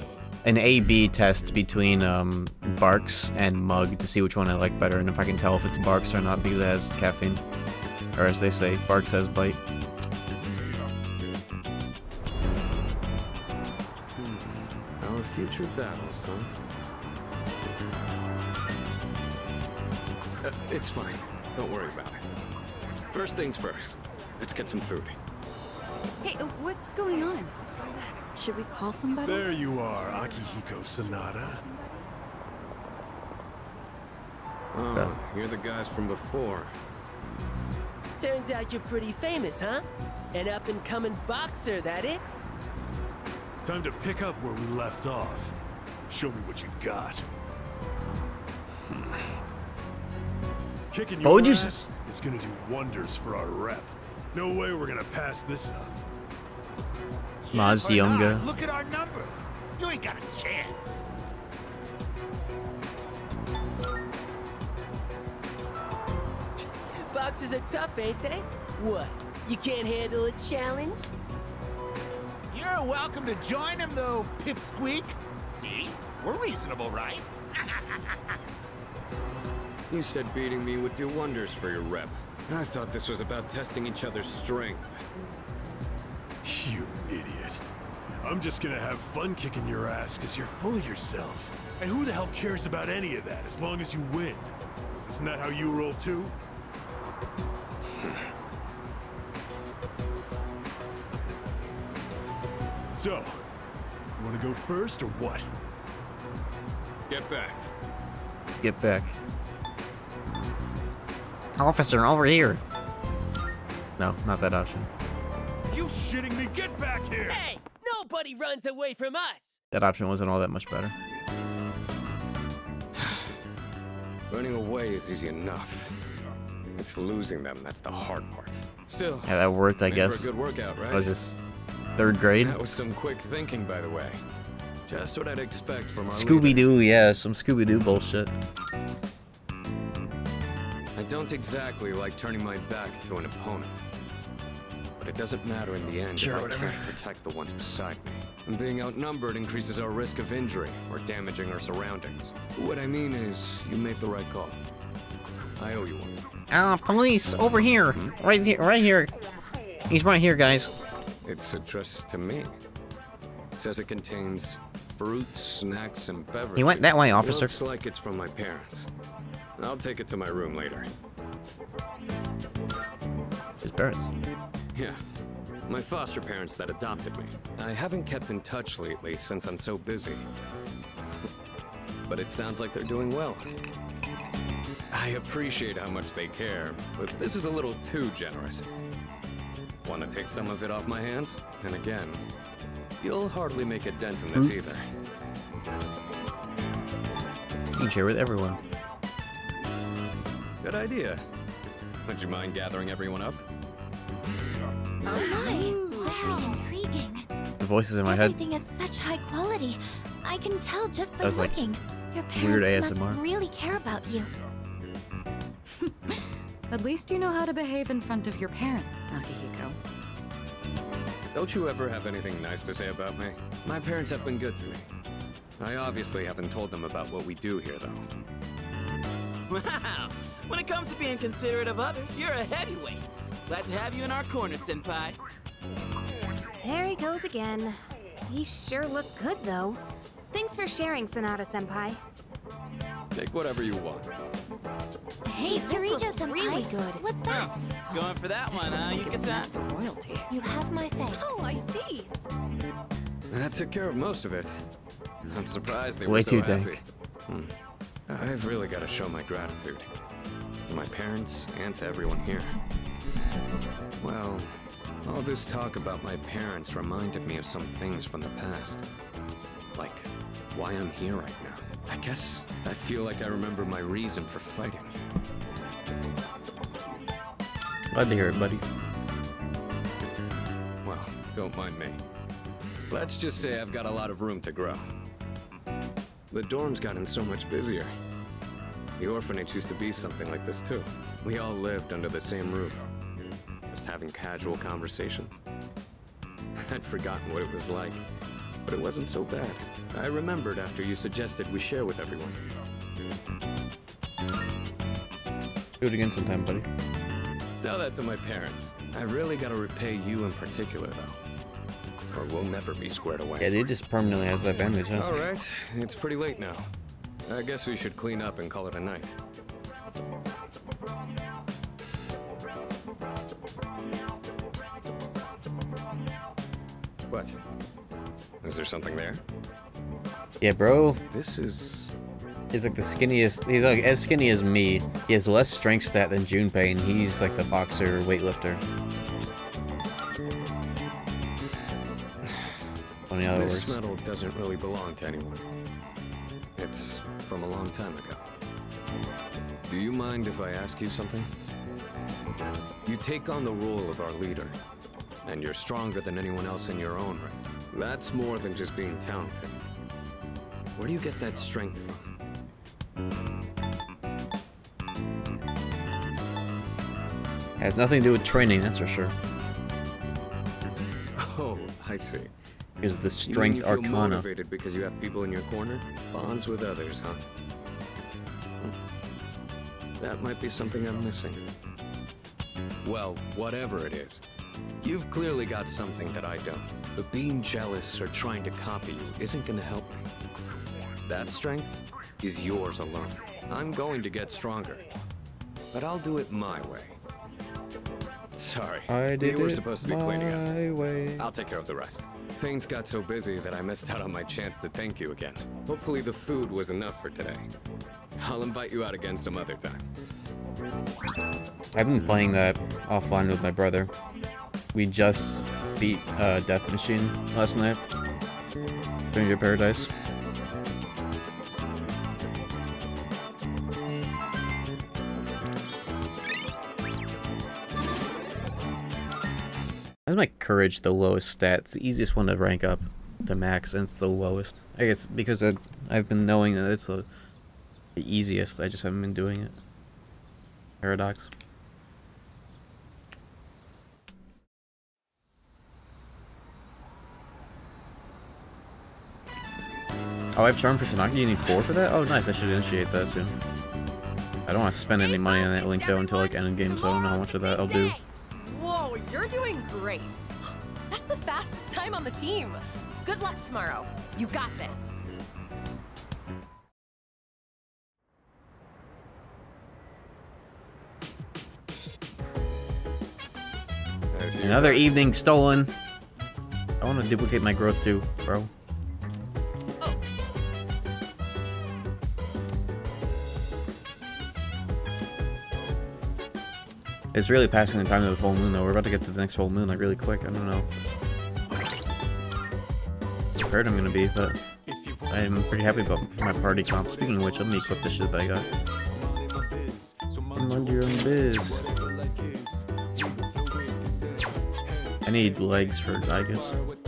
An A-B test between, um, Barq's and Mug to see which one I like better, and if I can tell if it's Barq's or not because it has caffeine. Or as they say, Barq's has bite. Our future battles, huh? Uh, it's fine. Don't worry about it. First things first. Let's get some food. Hey, what's going on? Should we call somebody? There you are, Akihiko Sanada. Oh, you're the guys from before. Turns out you're pretty famous, huh? An up-and-coming boxer, that it? Time to pick up where we left off. Show me what you got. Hmm. Kicking your Told you ass is gonna do wonders for our rep. No way we're gonna pass this up. Maz Younger. Look at our numbers. You ain't got a chance. Boxers are tough, ain't they? What? You can't handle a challenge? You're welcome to join them, though, Pipsqueak. See? We're reasonable, right? You said beating me would do wonders for your rep. I thought this was about testing each other's strength. You idiot. I'm just gonna have fun kicking your ass because you're full of yourself. And who the hell cares about any of that as long as you win? Isn't that how you roll too? So, you wanna go first or what? Get back. Get back. Officer, over here. No, not that option. You shitting me? Get back here! Hey, nobody runs away from us! That option wasn't all that much better. Running away is easy enough. It's losing them that's the hard part. Still, Yeah, that worked, I guess. A good workout, right? Was this third grade? That was some quick thinking, by the way. Just what I'd expect from our Scooby Doo, yeah, some Scooby Doo bullshit. I don't exactly like turning my back to an opponent. But it doesn't matter in the end Sure, if I whatever. can't protect the ones beside me. And being outnumbered increases our risk of injury or damaging our surroundings. What I mean is, you made the right call. I owe you one. Ah, police, over here. Right here, right here. He's right here, guys. It's addressed to me. Says it contains fruits, snacks, and beverages. He went that way, officer. Looks like it's from my parents. I'll take it to my room later. His parents. Yeah. My foster parents that adopted me. I haven't kept in touch lately since I'm so busy. But it sounds like they're doing well. I appreciate how much they care, but this is a little too generous. Want to take some of it off my hands? And again, you'll hardly make a dent in this Hmm. either. You can share with everyone. Good idea. Would you mind gathering everyone up? Oh my, very intriguing. The voices in my head. Everything is such high quality. I can tell just by That was like looking. Your weird parents ASMR. must really care about you. At least you know how to behave in front of your parents, Akihiko. Don't you ever have anything nice to say about me? My parents have been good to me. I obviously haven't told them about what we do here, though. Wow! When it comes to being considerate of others, you're a heavyweight. Glad to have you in our corner, Senpai. There he goes again. He sure looked good, though. Thanks for sharing, Sanada Senpai. Take whatever you want. Hey, Kirijo senpai. really good. What's that? Going for that one, huh? You get that? For royalty. You have my thanks. Oh, I see. That took care of most of it. I'm surprised they Way were so too happy. dank. Hmm. I've really got to show my gratitude. To my parents and to everyone here. Well, all this talk about my parents reminded me of some things from the past. Like, why I'm here right now. I guess I feel like I remember my reason for fighting. Glad to hear it, buddy. Well, don't mind me. Let's just say I've got a lot of room to grow. The dorm's gotten so much busier. The orphanage used to be something like this too. We all lived under the same roof, just having casual conversations. I'd forgotten what it was like, but it wasn't so bad. I remembered after you suggested we share with everyone. Do it again sometime, buddy. Tell that to my parents. I really gotta repay you in particular, though. Or we'll never be squared away. Yeah, dude just permanently has that bandage, huh? Alright, it's pretty late now. I guess we should clean up and call it a night. What? Is there something there? Yeah, bro. This is... He's like the skinniest. He's like as skinny as me. He has less strength stat than Junpei, and he's like the boxer weightlifter. Funny how This works. medal doesn't really belong to anyone. It's from a long time ago. Do you mind if I ask you something? You take on the role of our leader, and you're stronger than anyone else in your own right. That's more than just being talented. Where do you get that strength from? Has nothing to do with training, that's for sure. Oh, I see. Here's the You strength you feel arcana. motivated because you have people in your corner? Bonds with others, huh? Hmm. That might be something I'm missing. Well, whatever it is, you've clearly got something that I don't. But being jealous or trying to copy you isn't gonna help me. That strength is yours alone. I'm going to get stronger. But I'll do it my way. Sorry. I did you were supposed to be cleaning up. way. I'll take care of the rest. Things got so busy that I missed out on my chance to thank you again. Hopefully the food was enough for today. I'll invite you out again some other time. I've been playing that offline with my brother. We just beat uh, Death Machine last night. Stranger Paradise. That's my courage the lowest stat. It's the easiest one to rank up to max, and it's the lowest. I guess because I, I've been knowing that it's the, the easiest. I just haven't been doing it. Paradox. Oh, I have charm for Tanaka. You need four for that? Oh, nice. I should initiate that soon. I don't want to spend any money on that link though until like end game, so I don't know how much of that I'll do. Whoa, you're doing great. That's the fastest time on the team. Good luck tomorrow. You got this. Another evening stolen. I want to duplicate my growth too, bro. It's really passing the time to the full moon though. We're about to get to the next full moon like really quick. I don't know. Heard I'm gonna be, but I'm pretty happy about my party comp. Speaking of which, let me equip the shit that I got. Mind your own biz. I need legs for Zygus.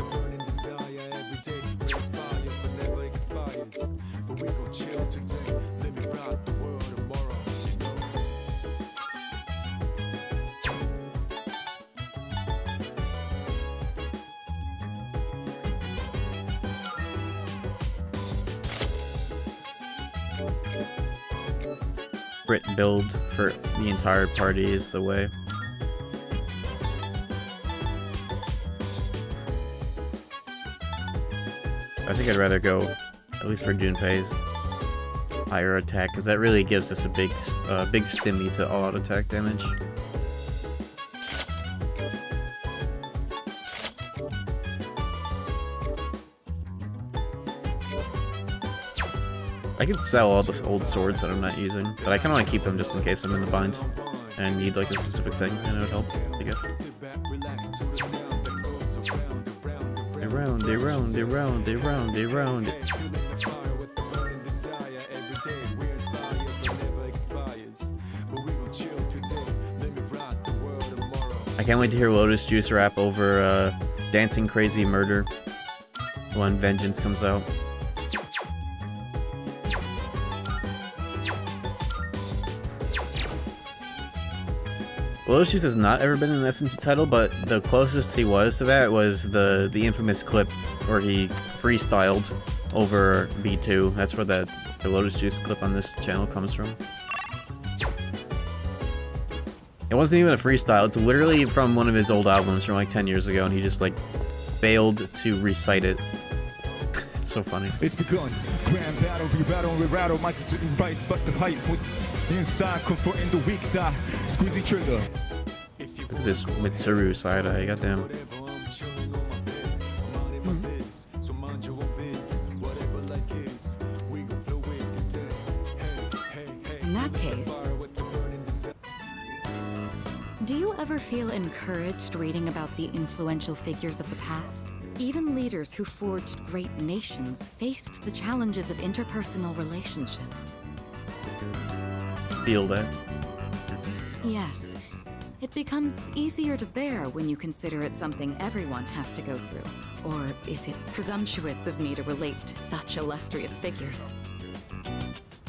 Brit build for the entire party is the way. I think I'd rather go, at least for Junpei's, higher attack, because that really gives us a big, uh, big stimmy to all-out attack damage. I could sell all the old swords that I'm not using, but I kind of want to keep them just in case I'm in the bind and need like a specific thing, and it would help I guess. Around, around, around, around, around. I can't wait to hear Lotus Juice rap over uh, Dancing Crazy Murder when Vengeance comes out. Lotus Juice has not ever been an SMT title, but the closest he was to that was the the infamous clip where he freestyled over B2. That's where that the Lotus Juice clip on this channel comes from. It wasn't even a freestyle. It's literally from one of his old albums from like 10 years ago, and he just like failed to recite it. It's so funny. It's begun. Grand battle, we rattle and we rattle. Michael sitting right, but the hype with inside, confronting the weak side. Squeezy trigger. Look at this Mitsuru side eye, goddamn. Hmm. In that case, do you ever feel encouraged reading about the influential figures of the past? Even leaders who forged great nations faced the challenges of interpersonal relationships. Feel that. Yes, it becomes easier to bear when you consider it something everyone has to go through. Or is it presumptuous of me to relate to such illustrious figures?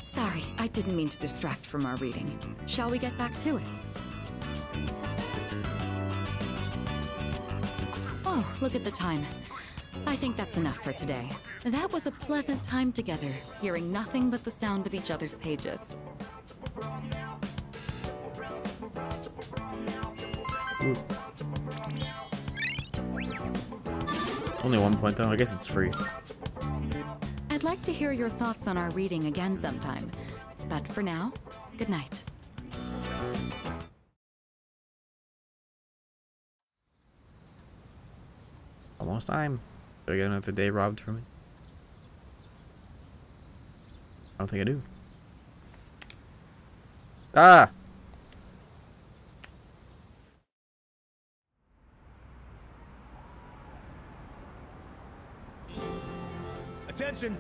Sorry, I didn't mean to distract from our reading. Shall we get back to it? Oh, look at the time. I think that's enough for today. That was a pleasant time together, hearing nothing but the sound of each other's pages. Only one point though. I guess it's free. I'd like to hear your thoughts on our reading again sometime. But for now, good night. Almost time. Do I get another day robbed from me? I don't think I do. Ah! Attention!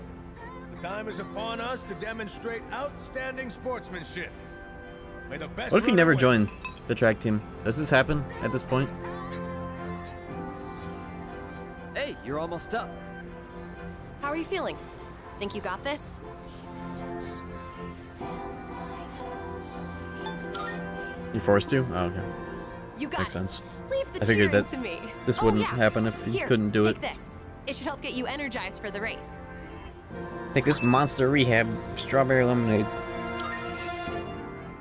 The time is upon us to demonstrate outstanding sportsmanship. May the best What if he never win. joined the track team? Does this happen at this point? Hey, you're almost up. How are you feeling? Think you got this? You forced to? Oh, okay. You got Makes it. sense. Leave the I figured that to me. this Oh, wouldn't yeah. happen if you Here, couldn't do take it. this. It should help get you energized for the race. Take this monster rehab strawberry lemonade.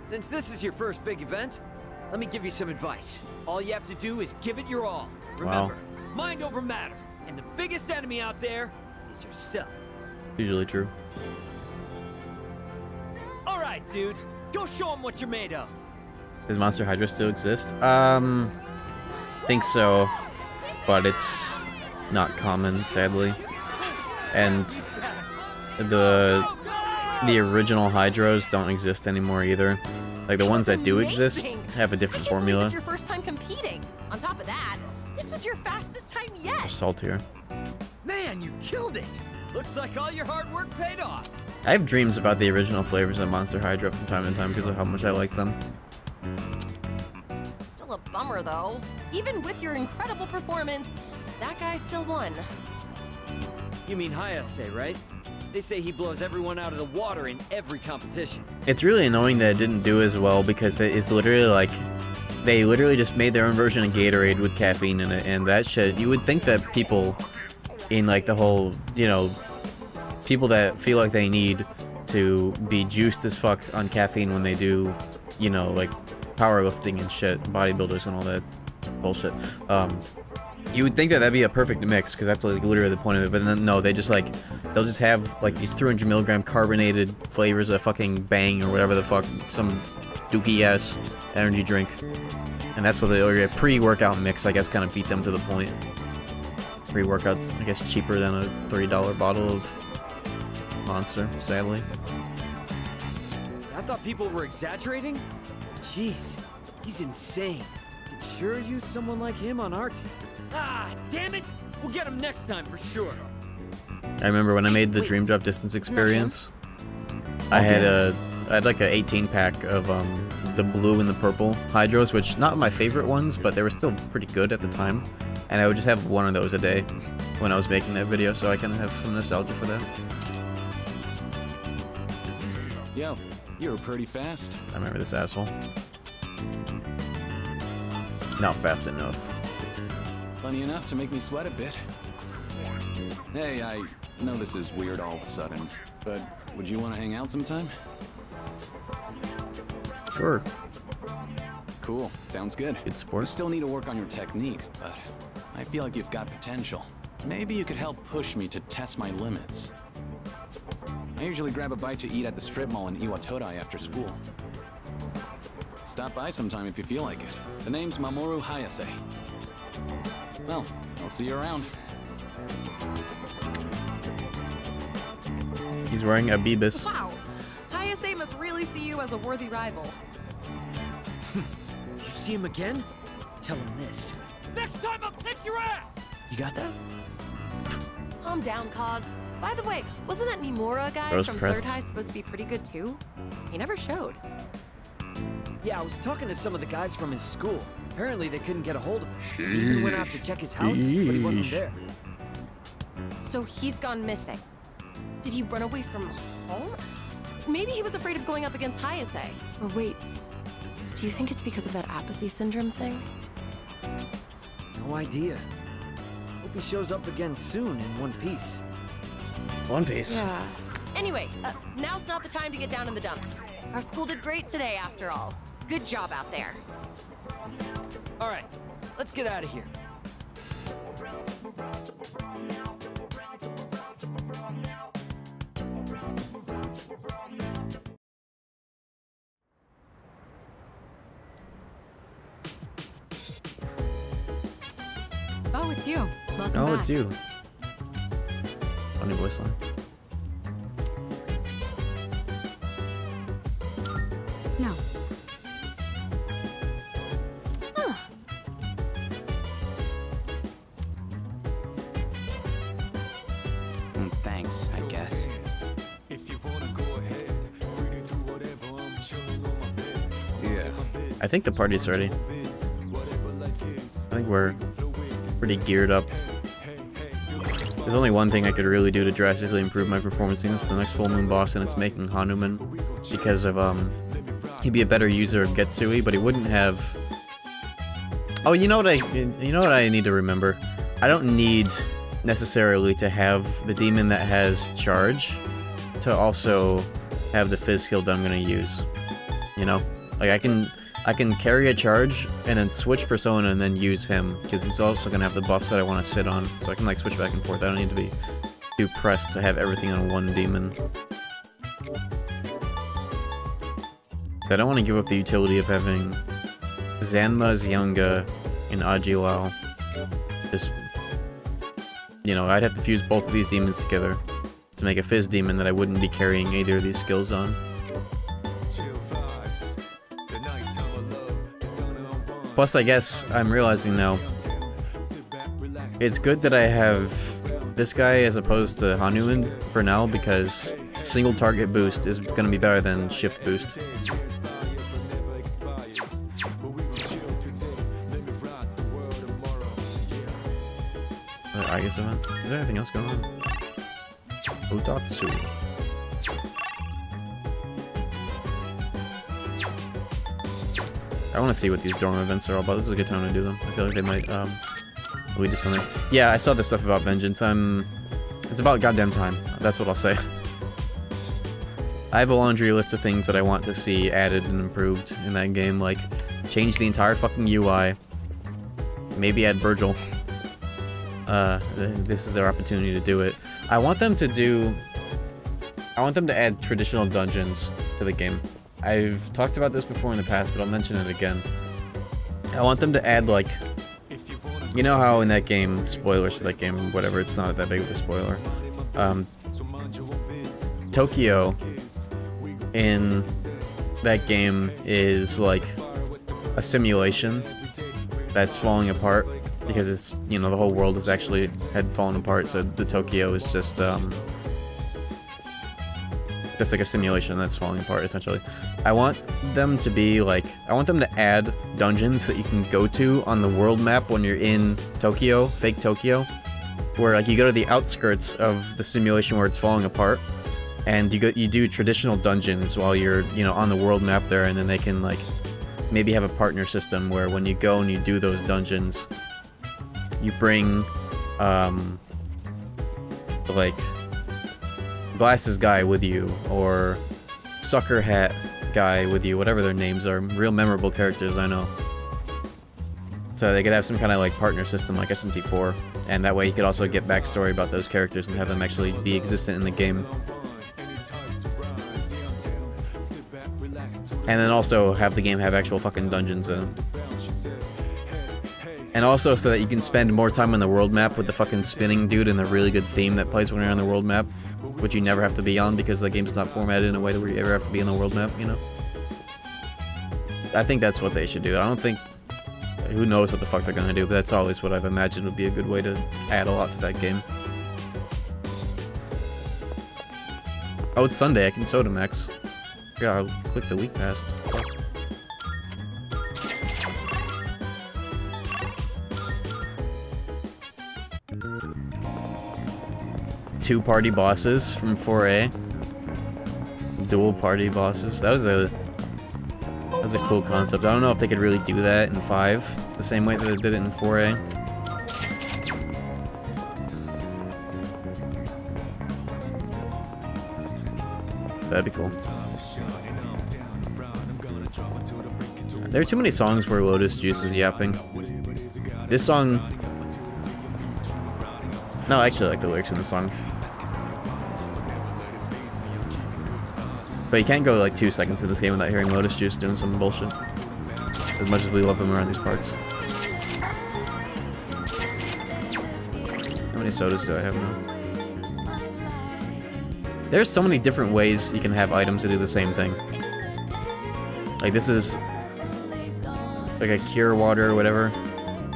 Since this is your first big event, let me give you some advice. All you have to do is give it your all. Remember, mind over matter. And the biggest enemy out there is yourself. Usually true. All right, dude. Go show them what you're made of. Does Monster Hydro still exist? Um, think so, but it's not common, sadly. And the the original Hydros don't exist anymore either. Like the ones that do exist have a different formula. It's your first time competing. On top of that, this was your fastest time yet. Saltier. Man, you killed it. Looks like all your hard work paid off. I have dreams about the original flavors of Monster Hydro from time to time because of how much I like them. Still a bummer though. Even with your incredible performance, that guy still won. You mean Hayase, right? They say he blows everyone out of the water in every competition. It's really annoying that it didn't do as well because it is literally like they literally just made their own version of Gatorade with caffeine in it, and that shit. You would think that people in like the whole, you know, people that feel like they need to be juiced as fuck on caffeine when they do, you know, like powerlifting and shit, bodybuilders and all that bullshit. Um, you would think that that'd be a perfect mix because that's like literally the point of it, but then no, they just like they'll just have like these 300 milligram carbonated flavors of fucking Bang or whatever the fuck some dookie ass energy drink, and that's what the pre-workout mix I guess kind of beat them to the point. Pre-workouts I guess cheaper than a three dollar bottle of Monster, sadly. I thought people were exaggerating. Jeez, he's insane. Could sure use someone like him on our team. Ah, damn it! We'll get him next time for sure. I remember when I made the Dream Drop Distance experience, I had a I had like a 18 pack of um, the blue and the purple hydros, which not my favorite ones, but they were still pretty good at the time. And I would just have one of those a day when I was making that video, so I kind of have some nostalgia for that. Yo, you were pretty fast. I remember this asshole. Not fast enough. Funny enough to make me sweat a bit. Hey, I know this is weird all of a sudden, but would you want to hang out sometime? Sure. Cool. Sounds good. Good sport. You still need to work on your technique, but I feel like you've got potential. Maybe you could help push me to test my limits. I usually grab a bite to eat at the strip mall in Iwatodai after school. Stop by sometime if you feel like it. The name's Mamoru Hayase. Well, I'll see you around. He's wearing a Beebus. Wow. Hayase must really see you as a worthy rival. If you see him again, tell him this. Next time I'll kick your ass! You got that? Calm down, Cause. By the way, wasn't that Mimura guy Rose from pressed. Third High supposed to be pretty good too? He never showed. Yeah, I was talking to some of the guys from his school. Apparently they couldn't get a hold of him. They even went out to check his house, but he wasn't Sheesh. there. So he's gone missing. Did he run away from home? Maybe he was afraid of going up against Hayase. Or wait, do you think it's because of that apathy syndrome thing? No idea. Hope he shows up again soon in one piece. One Piece. Yeah. Anyway, uh, now's not the time to get down in the dumps. Our school did great today, after all. Good job out there. All right, let's get out of here. Oh, it's you. Welcome Oh, back. it's you. Funny voice line. No. Mm, thanks, I guess. Yeah. I think the party's ready. I think we're pretty geared up. There's only one thing I could really do to drastically improve my performance, against the next full moon boss, and it's making Hanuman. Because of, um, he'd be a better user of Getsui, but he wouldn't have... Oh, you know what I, you know what I need to remember? I don't need necessarily to have the demon that has charge to also have the fizz skill that I'm gonna use. You know? Like I can I can carry a charge and then switch persona and then use him because he's also gonna have the buffs that I want to sit on, so I can like switch back and forth. I don't need to be too pressed to have everything on one demon. I don't want to give up the utility of having Zanma, Zionga, and Agilao. Just you know, I'd have to fuse both of these demons together to make a Fizz demon that I wouldn't be carrying either of these skills on. Plus, I guess I'm realizing now, it's good that I have this guy as opposed to Hanuman for now because single target boost is going to be better than shift boost. Uh, I guess. Is there anything else going on? Otatsu. I want to see what these dorm events are all about. This is a good time to do them. I feel like they might um, lead to something. Yeah, I saw this stuff about vengeance. I'm. It's about goddamn time. That's what I'll say. I have a laundry list of things that I want to see added and improved in that game, like change the entire fucking UI, maybe add Virgil. Uh, this is their opportunity to do it. I want them to do. I want them to add traditional dungeons to the game. I've talked about this before in the past, but I'll mention it again. I want them to add like, you know how in that game, spoilers for that game, whatever, it's not that big of a spoiler. Um, Tokyo in that game is like a simulation that's falling apart because it's you know the whole world is actually had fallen apart so the Tokyo is just um just like a simulation that's falling apart essentially. I want them to be like I want them to add dungeons that you can go to on the world map when you're in Tokyo fake Tokyo where like you go to the outskirts of the simulation where it's falling apart and you go you do traditional dungeons while you're you know on the world map there and then they can like maybe have a partner system where when you go and you do those dungeons you bring um like glasses guy with you or sucker hat guy with you whatever their names are real memorable characters i know. So they could have some kind of like partner system like smt4 and that way you could also get backstory about those characters and have them actually be existent in the game. And then also have the game have actual fucking dungeons in it. And also so that you can spend more time on the world map with the fucking spinning dude and the really good theme that plays when you're on the world map, which you never have to be on because the game's not formatted in a way that you ever have to be on the world map, you know? I think that's what they should do. I don't think... Who knows what the fuck they're gonna do, but that's always what I've imagined would be a good way to add a lot to that game. Oh, it's Sunday. I can soda max. Yeah, I'll click the week past. Two party bosses from 4A. Dual party bosses. That was a that was a cool concept. I don't know if they could really do that in 5 the same way that they did it in 4A. That'd be cool. There are too many songs where Lotus Juice is yapping. This song... No, I actually like the lyrics in the song. But you can't go like two seconds in this game without hearing Lotus Juice doing some bullshit. As much as we love him around these parts. How many sodas do I have now? There's so many different ways you can have items to do the same thing. Like this is like a cure water or whatever.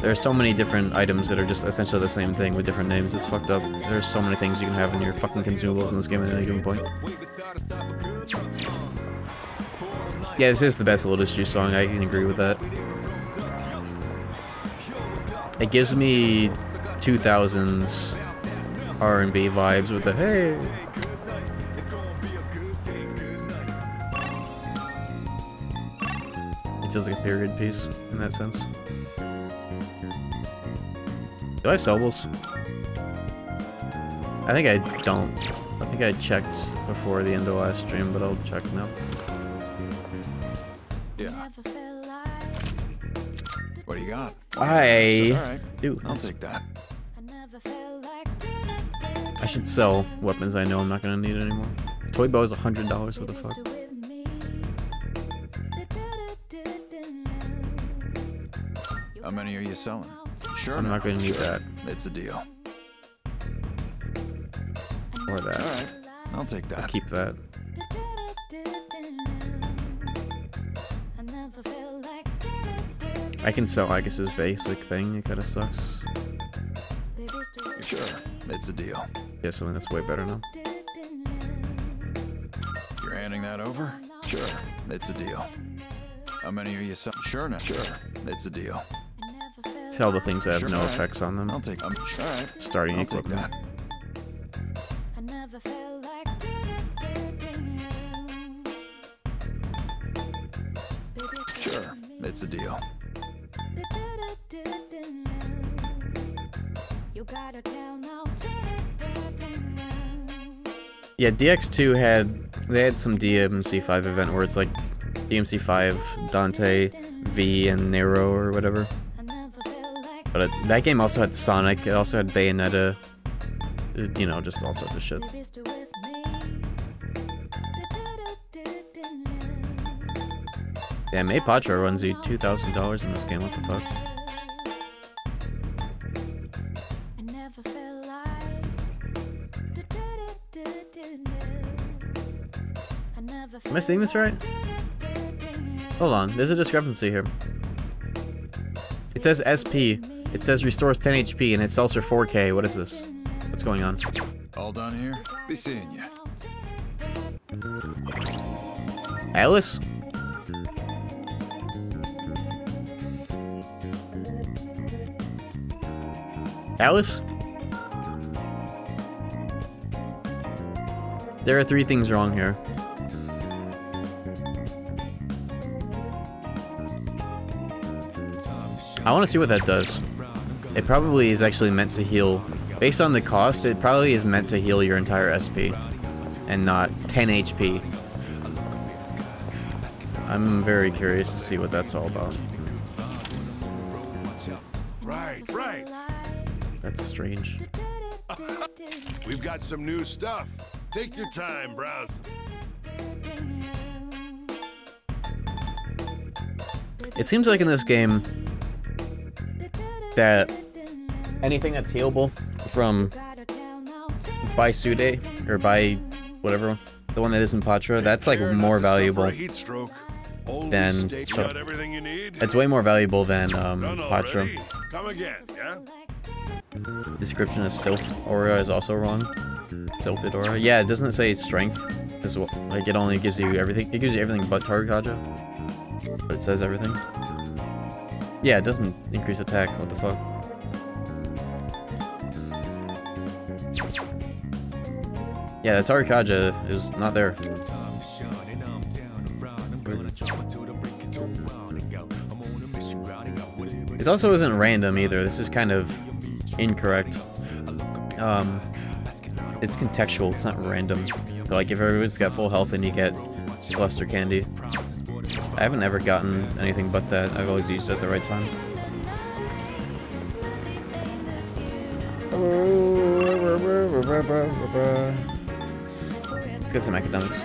There are so many different items that are just essentially the same thing with different names. It's fucked up. There's so many things you can have in your fucking consumables in this game at any given point. Yeah, this is the best Lotus Juice song. I can agree with that. It gives me 2000s R&B vibes with the hey. It feels like a period piece in that sense. Do I have syllables? I think I don't. I think I checked before the end of last stream, but I'll check now. What do you got? I Alright. do. I'll take that. I should sell weapons I know I'm not gonna need anymore. Toy bow is hundred dollars. What the fuck? How many are you selling? Sure. I'm not gonna need Sure. that. It's a deal. Or that. Alright. I'll take that. Keep that. I can sell Aigis's basic thing. It kind of sucks. Sure. It's a deal. Yeah, something that's way better now. You're handing that over? Sure. It's a deal. How many are you selling? Sure now. Sure. It's a deal. Sell the things that have Sure, no alright. effects on them. I'll take them. Sure. Alright. Starting I'll take that. Sure. It's a deal. Yeah, DX2 had they had some DMC5 event where it's like DMC5, Dante, V, and Nero or whatever. But it, that game also had Sonic. It also had Bayonetta. It, you know, just all sorts of shit. Damn, May runs you two thousand dollars in this game. What the fuck? Am I seeing this right? Hold on, there's a discrepancy here. It says SP. It says restores 10 HP and it sells for 4K. What is this? What's going on? All done here? Be seeing you. Alice? Alice? There are three things wrong here. I want to see what that does. It probably is actually meant to heal. Based on the cost, it probably is meant to heal your entire SP. And not 10 HP. I'm very curious to see what that's all about. Right, right. That's strange. We've got some new stuff. Take your time, browse. It seems like in this game that anything that's healable from by Sude or by whatever the one that isn't Patra, that's like more valuable. Than so, Got everything you need? it's way more valuable than um, Patra. Come again, yeah? Description of Sylph Aura is also wrong. Sylphid Aura. Yeah, it doesn't say strength as well. Like it only gives you everything. It gives you everything but Tarukaja. But it says everything. Yeah, it doesn't increase attack. What the fuck? Yeah, the Tarukaja is not there. This also isn't random either. This is kind of incorrect. Um, it's contextual. It's not random. Like if everyone's got full health, then you get cluster candy. I haven't ever gotten anything but that. I've always used it at the right time. Let's get some academics.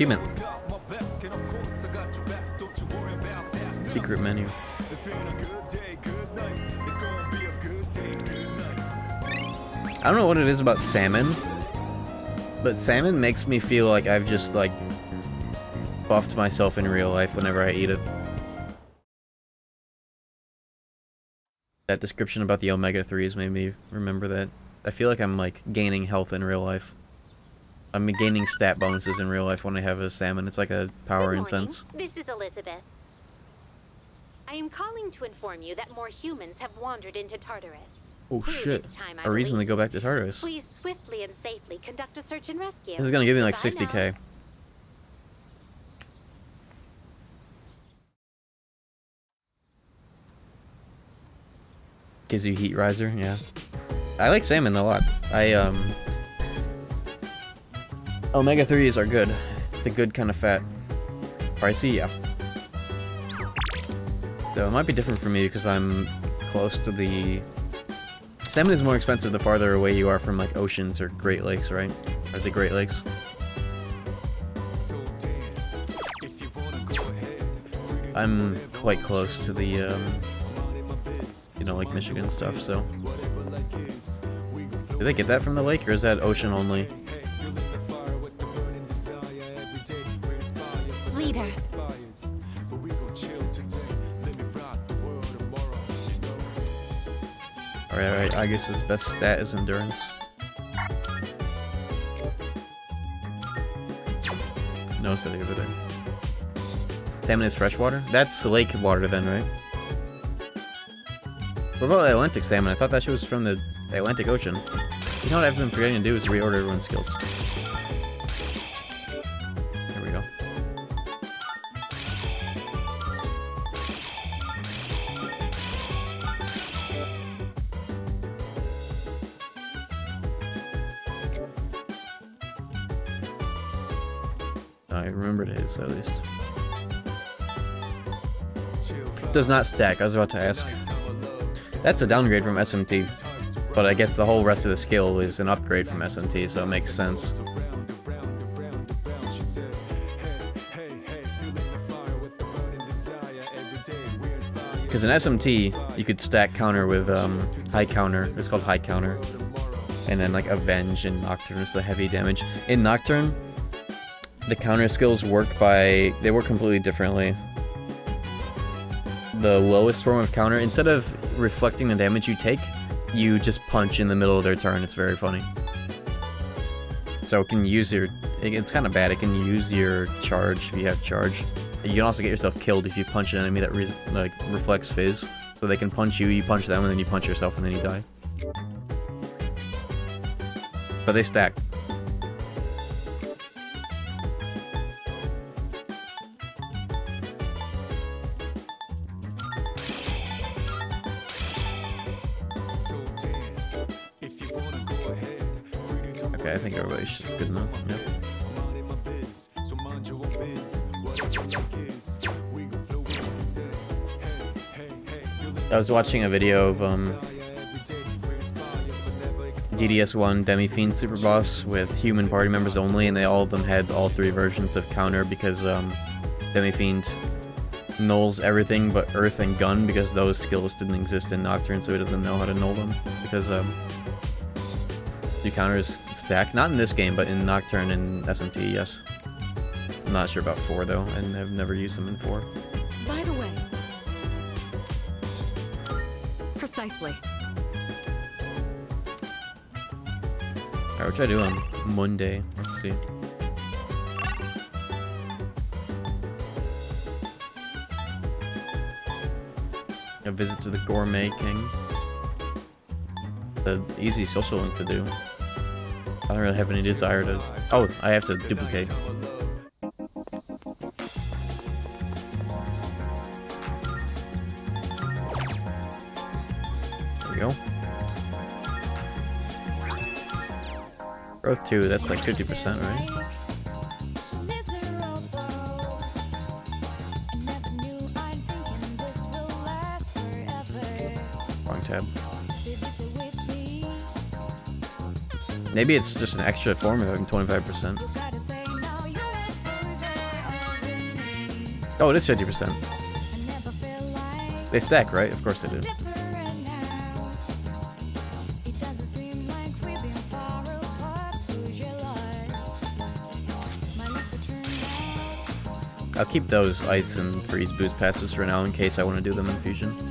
Achievement. Secret menu. I don't know what it is about salmon, but salmon makes me feel like I've just like buffed myself in real life whenever I eat it. That description about the omega 3s made me remember that. I feel like I'm like gaining health in real life. I'm gaining stat bonuses in real life when I have a salmon. It's like a power incense. This is Elizabeth. I am calling to inform you that more humans have wandered into Tartarus. Oh Two shit. this time, I A reason to go back to Tartarus. Please swiftly and safely conduct a search and rescue. This is gonna give me like 60k. Gives you heat riser, yeah. I like salmon a lot. I um Omega 3s are good. It's the good kind of fat. Pricey, yeah. Though it might be different for me because I'm close to the Salmon is more expensive the farther away you are from like oceans or Great Lakes, right? Or the Great Lakes. I'm quite close to the, um, you know, like Michigan stuff, so. Did they get that from the lake, or is that ocean only? Leader. Alright, alright, I guess his best stat is endurance. No static over there. Salmon is freshwater? That's lake water then, right? What about Atlantic salmon? I thought that shit was from the Atlantic Ocean. You know what I've been forgetting to do is reorder everyone's skills. Remembered his at least. Does not stack. I was about to ask. That's a downgrade from SMT, but I guess the whole rest of the skill is an upgrade from SMT, so it makes sense. Because in SMT, you could stack counter with um, high counter. It's called high counter. And then like Avenge and Nocturne is the heavy damage. In Nocturne, the counter skills work by... They work completely differently. The lowest form of counter, instead of reflecting the damage you take, you just punch in the middle of their turn. It's very funny. So it can use your... It's kind of bad. It can use your charge if you have charge. You can also get yourself killed if you punch an enemy that like reflects fizz. So they can punch you, you punch them, and then you punch yourself, and then you die. But they stack. Okay, I think everybody's shit's good enough. Yep. I was watching a video of um, DDS1 Demi Fiend Super Boss with human party members only, and they all of them had all three versions of counter because um, Demi Fiend nulls everything but Earth and Gun because those skills didn't exist in Nocturne, so he doesn't know how to null them because um, your counters stack. Not in this game, but in Nocturne and SMT, yes. I'm not sure about 4 though, and I've never used them in 4. By the way. Precisely. Alright, what should I do on Monday? Let's see. A visit to the Gourmet King. The easy social link to do. I don't really have any desire to... Oh, I have to duplicate. There we go. Growth 2, that's like 50%, right? Maybe it's just an extra form of having 25%. Oh, it is 50%. They stack, right? Of course they do. I'll keep those ice and freeze boost passives for now in case I want to do them in fusion.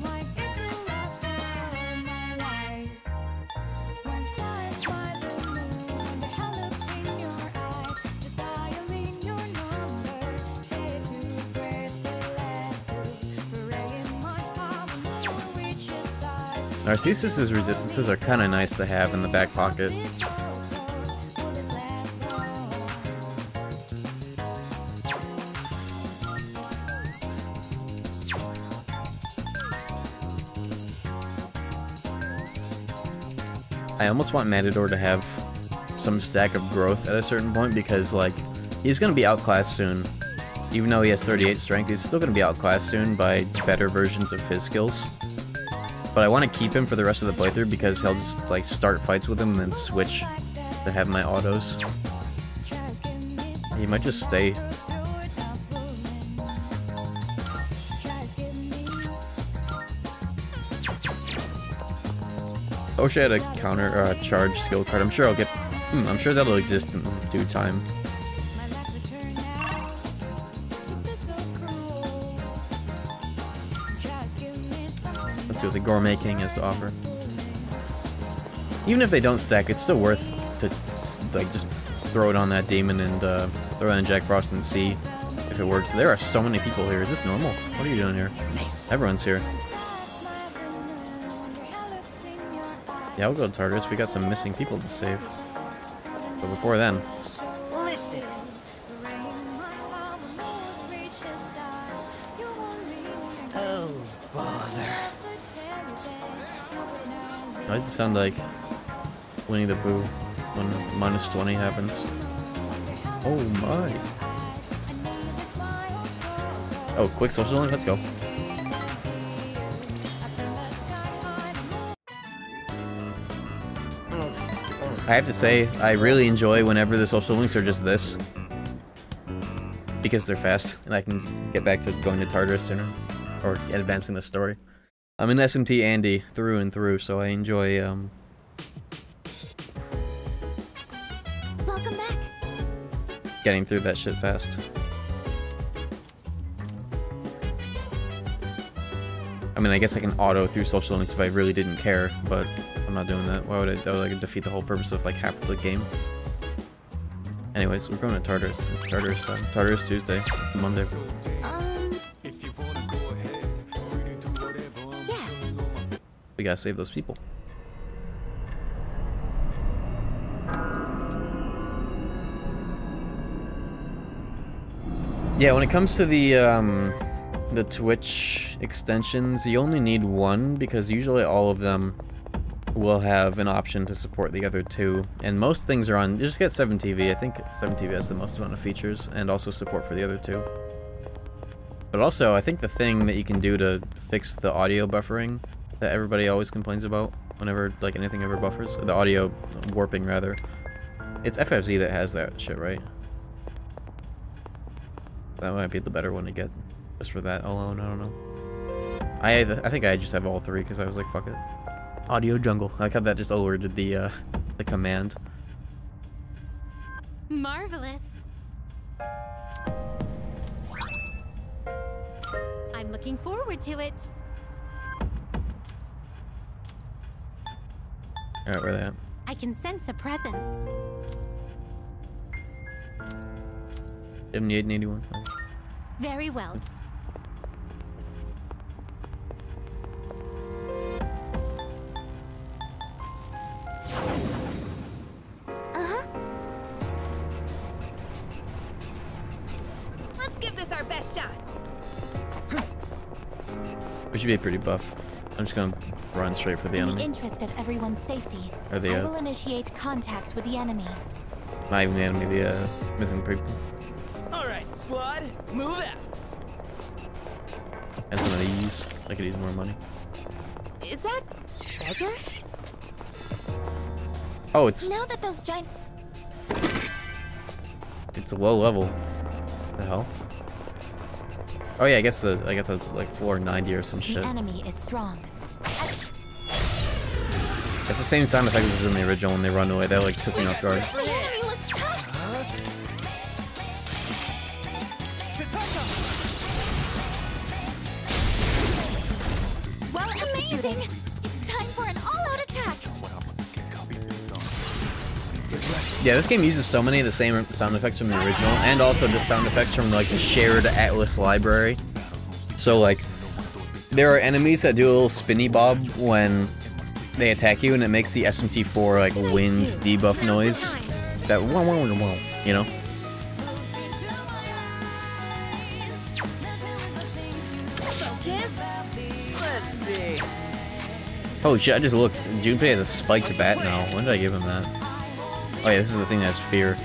Narcissus's resistances are kind of nice to have in the back pocket. I almost want Matador to have some stack of growth at a certain point because, like, he's going to be outclassed soon. Even though he has 38 strength, he's still going to be outclassed soon by better versions of his skills. But I want to keep him for the rest of the playthrough because he'll just, like, start fights with him and then switch to have my autos. He might just stay. I wish I had a counter a charge skill card. I'm sure I'll get. Hmm, I'm sure that'll exist in due time. What the Gourmet King has to offer. Even if they don't stack, it's still worth to like just throw it on that demon and uh, throw it on Jack Frost and see if it works. There are so many people here. Is this normal? What are you doing here? Nice. Everyone's here. Yeah, I'll go to Tartarus. We got some missing people to save. But before then, sound like Winnie the Pooh when minus 20 happens? Oh my. Oh, quick social link, let's go. I have to say, I really enjoy whenever the social links are just this. Because they're fast, and I can get back to going to Tartarus sooner. Or advancing the story. I'm an SMT Andy through and through, so I enjoy, um... Welcome back. getting through that shit fast. I mean, I guess I can auto through social links if I really didn't care, but I'm not doing that. Why would I, that would like defeat the whole purpose of like half of the game? Anyways, we're going to Tartarus. It's Tartarus time. Tartarus Tuesday. It's Monday. Gotta save those people. Yeah, when it comes to the um, the Twitch extensions, you only need one because usually all of them will have an option to support the other two. And most things are on. You just get 7TV. I think 7TV has the most amount of features and also support for the other two. But also, I think the thing that you can do to fix the audio buffering that everybody always complains about whenever like anything ever buffers, the audio warping rather. It's FFZ that has that shit, right? That might be the better one to get, just for that alone. I don't know. I I think I just have all three because I was like, fuck it. Audio jungle. I how that just alerted the uh, the command. Marvelous. I'm looking forward to it. All right, where they at? I can sense a presence. 78 and 81. Very well. Uh-huh. Let's give this our best shot. We should be pretty buff. I'm just gonna run straight for the In the enemy. interest of everyone's safety, Are they, I uh, will initiate contact with the enemy. Not even the enemy, the uh, missing people. All right, squad, move out. And some of these. I could use more money. Is that treasure? Oh, it's Now that those giant it's a low level. The hell? Oh yeah, I guess the I got the like floor 90 or some the shit. enemy is strong. It's the same sound effect as in the original when they run away. They like took me off guard. The enemy looks tough. Well, amazing! Time for an all-out attack. Yeah, this game uses so many of the same sound effects from the original, and also just sound effects from like the shared Atlus library. So like, there are enemies that do a little spinny bob when they attack you, and it makes the SMT4 like wind debuff noise. That wah, wah, wah, you know. Holy shit, I just looked. Junpei has a spiked bat now. When did I give him that? Oh yeah, this is the thing that has fear.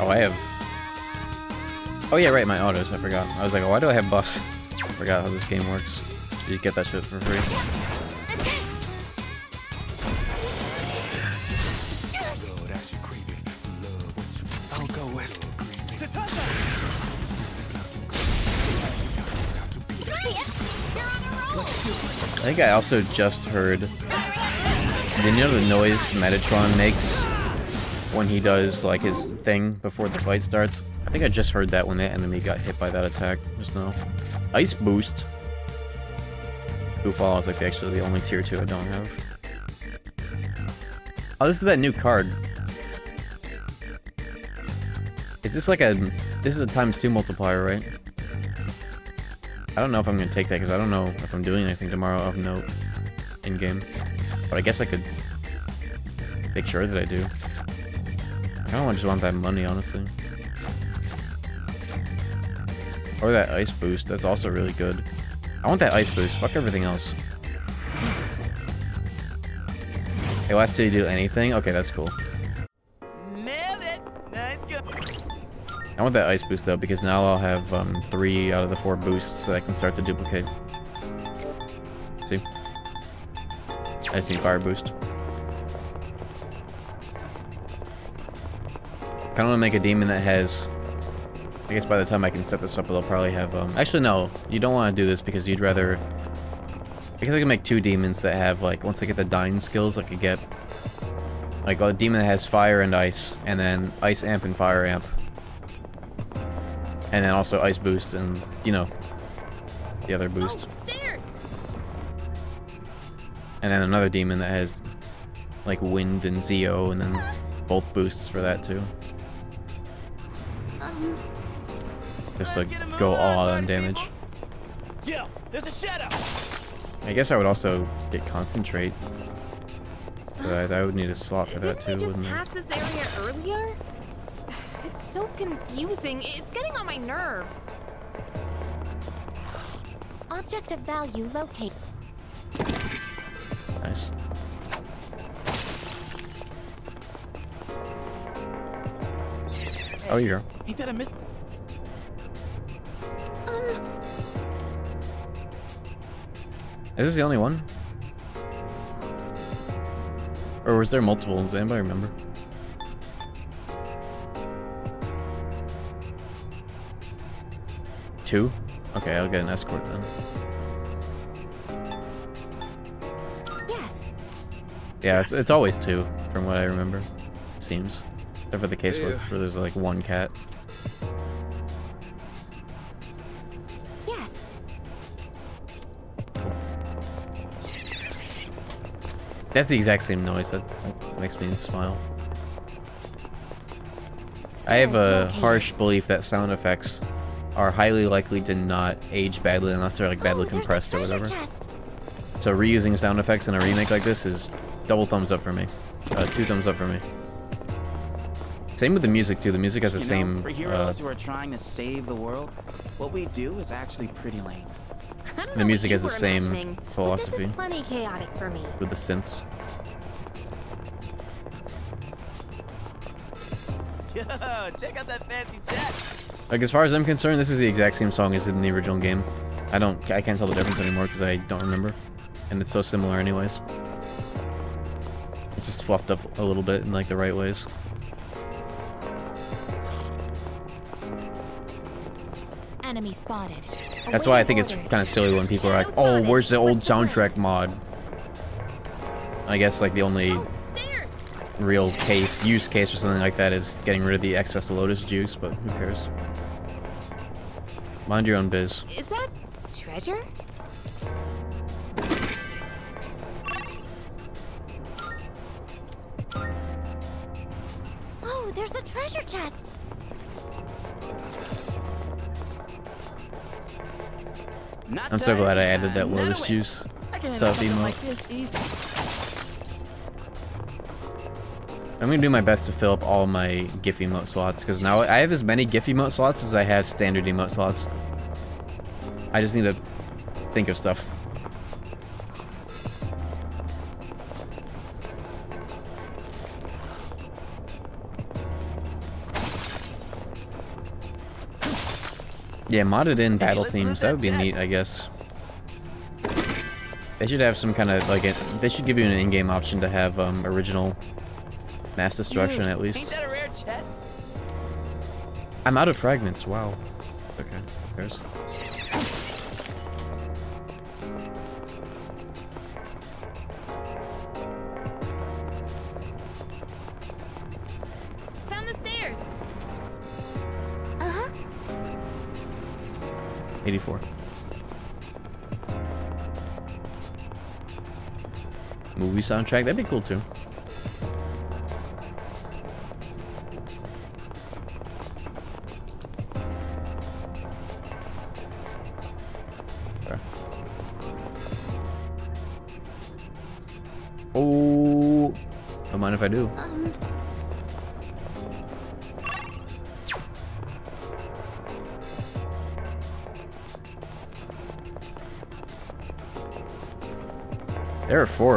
Oh, I have... Oh yeah, right, my autos, I forgot. I was like, why do I have buffs? I forgot how this game works. You get that shit for free. I think I also just heard... Did you know the noise Metatron makes when he does, like, his thing before the fight starts? I think I just heard that when that enemy got hit by that attack just now. Ice Boost. Goofball is, like, actually the only tier 2 I don't have. Oh, this is that new card. Is this like a... This is a times 2 multiplier, right? I don't know if I'm gonna take that because I don't know if I'm doing anything tomorrow of note in game. But I guess I could make sure that I do. I kind of just want that money, honestly. Or that ice boost. That's also really good. I want that ice boost. Fuck everything else. You do anything? Okay, that's cool. Nailed it. Nice go. I want that ice boost though, because now I'll have um, three out of the four boosts that I can start to duplicate. See? I just need fire boost. I want to make a demon that has... I guess by the time I can set this up, it'll probably have... Um, actually, no. You don't want to do this because you'd rather... Because I can make two demons that have, like, once I get the dying skills, I could get... Like, a demon that has fire and ice, and then ice amp and fire amp. And then also ice boost and, you know, the other boost. And then another demon that has, like, wind and Zio, and then both boosts for that, too. Just like go all out on damage. Yo, there's a shadow. I guess I would also get concentrate. But I, I would need a slot for that too, Didn't we wouldn't just I? pass this area earlier? It's so confusing. It's getting on my nerves. Object of value locate. Nice. Oh, you're. Ain't that a myth? Is this the only one? Or was there multiple? Does anybody remember? Two? Okay, I'll get an escort then. Yes. Yeah, it's, it's always two, from what I remember. It seems. Except for the case where, where there's like one cat. Yes. That's the exact same noise that, makes me smile. I have a harsh belief that sound effects are highly likely to not age badly unless they're like badly compressed or whatever. So reusing sound effects in a remake like this is double thumbs up for me. Uh, two thumbs up for me. Same with the music too. The music has the You know, same. for Uh, who are trying to save the world, what we do is actually pretty lame. the music has the same philosophy this is plenty chaotic for me. with the synths. Yo, check out that fancy jet. Like as far as I'm concerned, this is the exact same song as in the original game. I don't, I can't tell the difference anymore because I don't remember, and it's so similar anyways. It's just fluffed up a little bit in like the right ways. Enemy spotted. That's why I think it's kind of silly when people are like, "Oh, where's the old soundtrack mod?" I guess like the only real case, use case or something like that is getting rid of the excess Lotus juice, but who cares? Mind your own biz. Is that treasure? Oh, there's a treasure chest. I'm so glad I added that Lotus juice I can handle stuff something emote. like this easy. I'm gonna do my best to fill up all my GIF emote slots, because now I have as many GIF emote slots as I have standard emote slots. I just need to think of stuff. Yeah, modded in battle themes, that would be neat, I guess. They should have some kind of, like, a, they should give you an in-game option to have um, original mass destruction at Ain't least. that a rare chest? I'm out of fragments, wow. Okay, who 84. Movie soundtrack, that'd be cool too.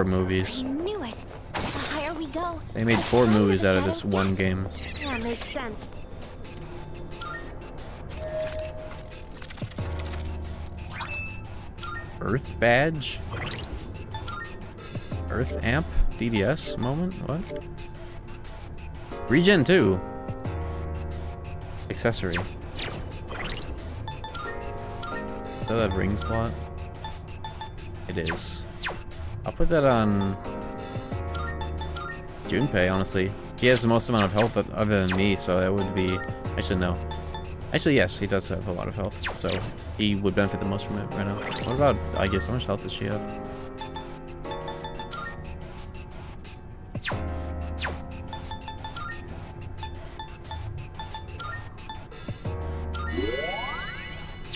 Movies. I knew it. The higher we go, They made four movies out of this one game. Yeah, makes sense. Earth badge? Earth amp? DDS moment? What? Regen 2. Accessory. Is that a ring slot? It is. I'll put that on Junpei, honestly. He has the most amount of health other than me, so that would be... I should know. Actually, yes, he does have a lot of health, so he would benefit the most from it right now. What about, I guess, how much health does she have?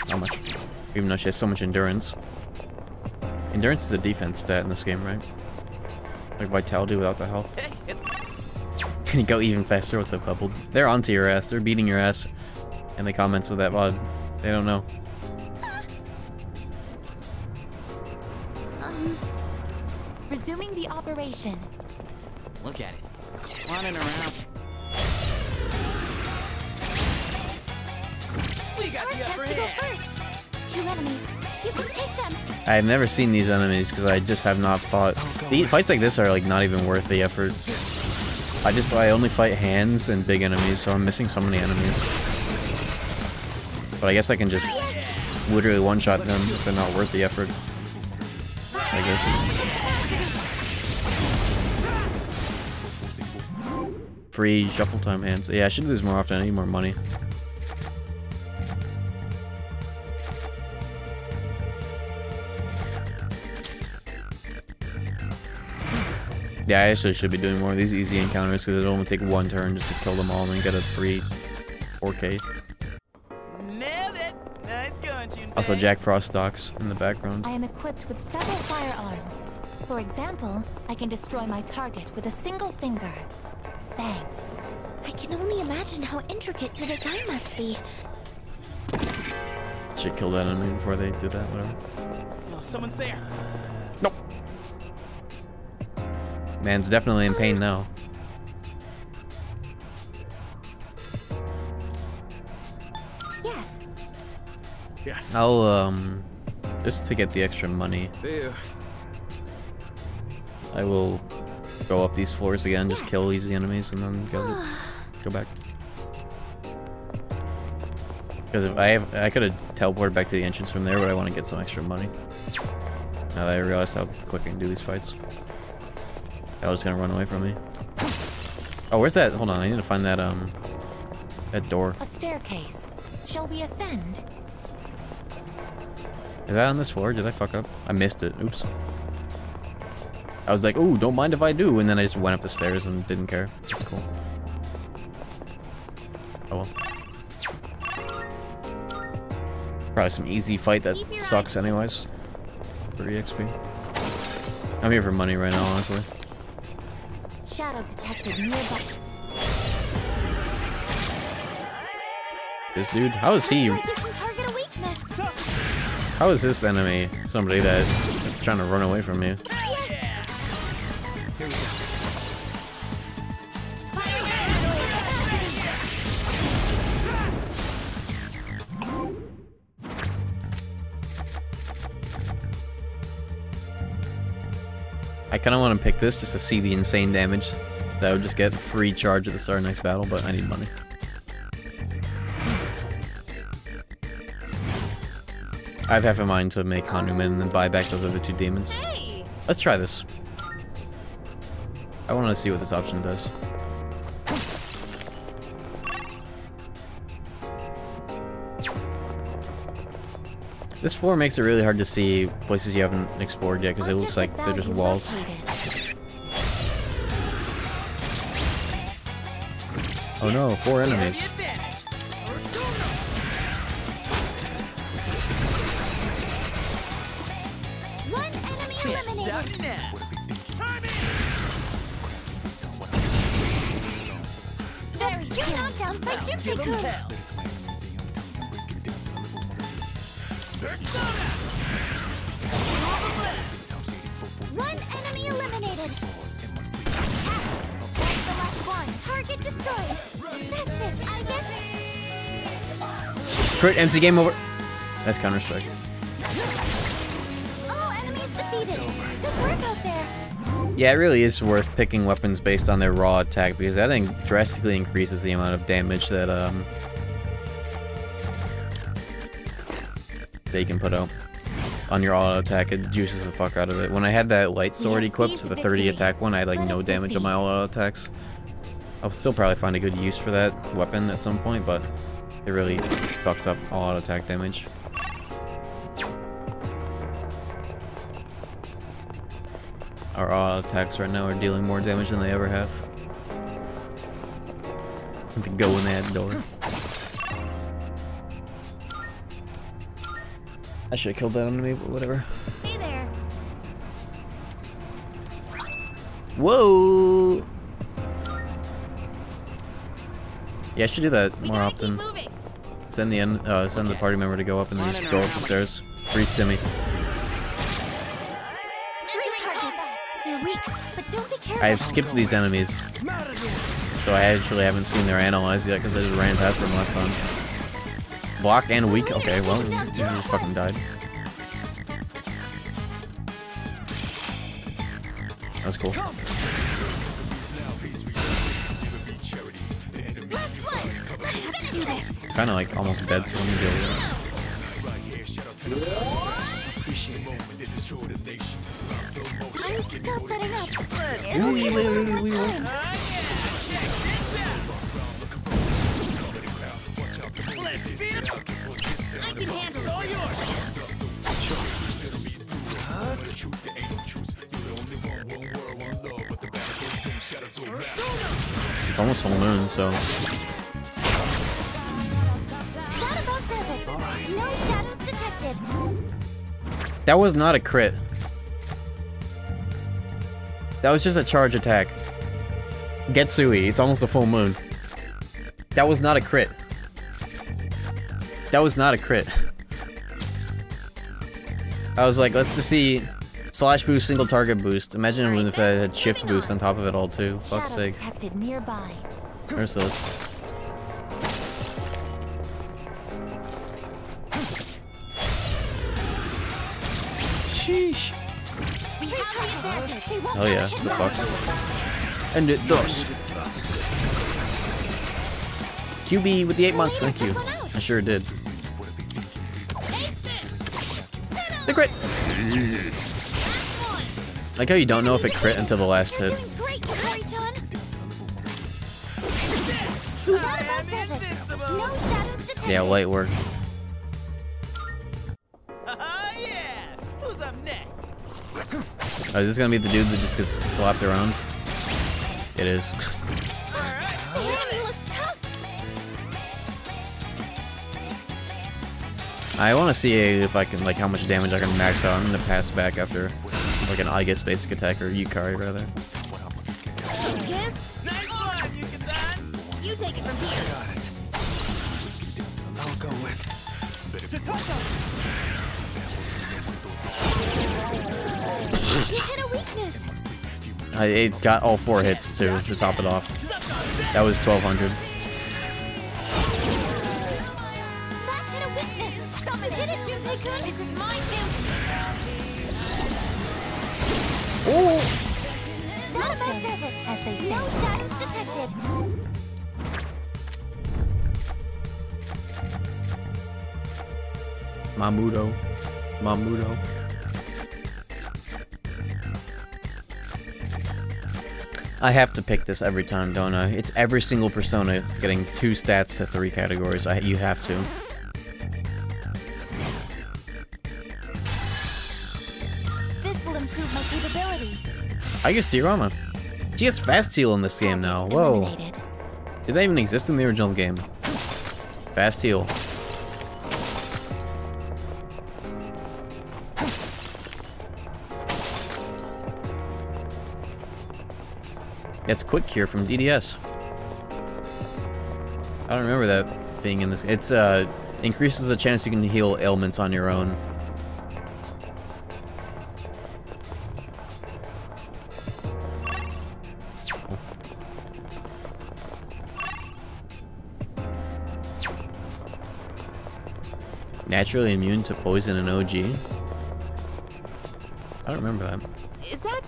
Not much. Even though she has so much endurance. Endurance is a defense stat in this game, right? Like vitality without the health. Can you go even faster? What's up, coupled? They're onto your ass. They're beating your ass. in the comments of that VOD. They don't know. I've never seen these enemies because I just have not fought. The fights like this are like not even worth the effort. I just I only fight hands and big enemies, so I'm missing so many enemies. But I guess I can just literally one-shot them if they're not worth the effort. I guess. Free shuffle time hands. Yeah, I should do this more often. I need more money. Yeah, I actually should be doing more of these easy encounters because it'll only take one turn just to kill them all and get a free 4k. Nice going, Also, Jack Frost stocks in the background. I am equipped with several firearms. For example, I can destroy my target with a single finger. Bang. I can only imagine how intricate your design must be. Should kill that enemy before they do that, whatever. Yo, someone's there. Man's definitely in pain now. Yes. Yes. I'll, um, just to get the extra money, See. I will go up these floors again, just kill easy enemies, and then go go back. Because if I have, I could have teleported back to the entrance from there, but I want to get some extra money. Now that I realized how quick I can do these fights. I was gonna run away from me. Oh, where's that? Hold on, I need to find that, um, that door. A staircase. Shall we ascend? Is that on this floor? Did I fuck up? I missed it. Oops. I was like, ooh, don't mind if I do, and then I just went up the stairs and didn't care. That's cool. Oh well. Probably some easy fight that sucks anyways. 3 XP. I'm here for money right now, honestly. Shadow detected nearby. This dude, how is he? You can target a weakness. How is this enemy somebody that is trying to run away from you? I kind of want to pick this just to see the insane damage that I would just get free charge at the start of next battle, but I need money. I have half a mind to make Hanuman and then buy back those other two demons. Let's try this. I want to see what this option does. This floor makes it really hard to see places you haven't explored yet because it looks like they're just walls. Oh no, four enemies. One enemy eliminated. One. Target destroyed. That's it, I guess. Crit MC game over. That's Counter Strike. All enemies defeated. Good work out there. Yeah, it really is worth picking weapons based on their raw attack because that thing drastically increases the amount of damage that um they can put out on your auto attack. It juices the fuck out of it. When I had that light sword equipped, seized the 30 victory. attack one, I had like no us damage on my auto attacks. I'll still probably find a good use for that weapon at some point, but it really fucks up all auto attack damage. Our auto attacks right now are dealing more damage than they ever have. Have to go in that door. I should have killed that enemy, but whatever. Hey there. Whoa! Yeah, I should do that more often. Send the end, uh, send the party member to go up and then just go up the stairs. Breathe Timmy. Three targets. They're weak, but don't be careful. I have skipped these enemies, so I actually haven't seen their analyze yet because I just ran past them last time. Block and weak. Okay, well, you just fucking died. That was cool. Kind of like almost dead. I'm still setting up. I can handle it. It's almost full moon, so That does it. No shadows detected. that was not a crit. That was just a charge attack. Getsui, it's almost a full moon. That was not a crit. That was not a crit. I was like, let's just see slash boost, single target boost. Imagine if it had shift boost on top of it all too. Fuck's sake. detected nearby. Merciless. Hell yeah, the hit. fuck. And it does. QB with the eight months, thank you. I sure did. The crit! Like how you don't know if it crit until the last hit. Great, Hikari-chan. That about does it. No shadows detected. Yeah, light work. Oh, is this gonna be the dude that just gets slapped around? It is. I want to see if I can, like, how much damage I can max out. I'm gonna pass back after, like, an I guess basic attack or Yukari rather. I it got all four hits too to top it off. That was 1200. That hit a I have to pick this every time, don't I? It's every single persona getting two stats to three categories. I, you have to. This will improve my capabilities. I guess Diarama. She has fast heal in this game now. Whoa. Did that even exist in the original game? Fast heal. It's Quick Cure from DDS. I don't remember that being in this. It's uh increases the chance you can heal ailments on your own. Naturally immune to poison and OG. I don't remember that. Is that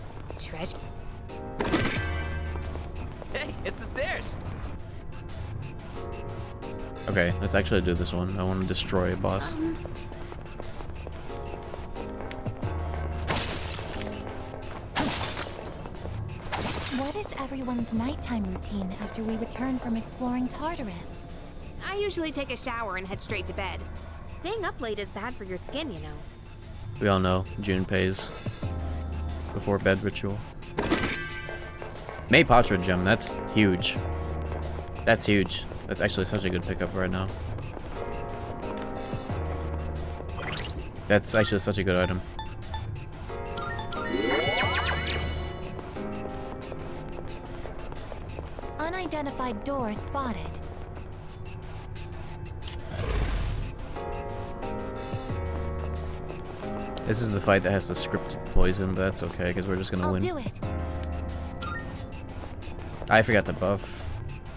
Okay, let's actually do this one. I want to destroy a boss. What is everyone's nighttime routine after we return from exploring Tartarus? I usually take a shower and head straight to bed. Staying up late is bad for your skin, you know. We all know Junpei's before bed ritual. Me Patra gem, that's huge. That's huge. That's actually such a good pickup right now. That's actually such a good item. Unidentified door spotted. This is the fight that has the scripted poison, but that's okay, because we're just gonna I'll win. do it. I forgot to buff.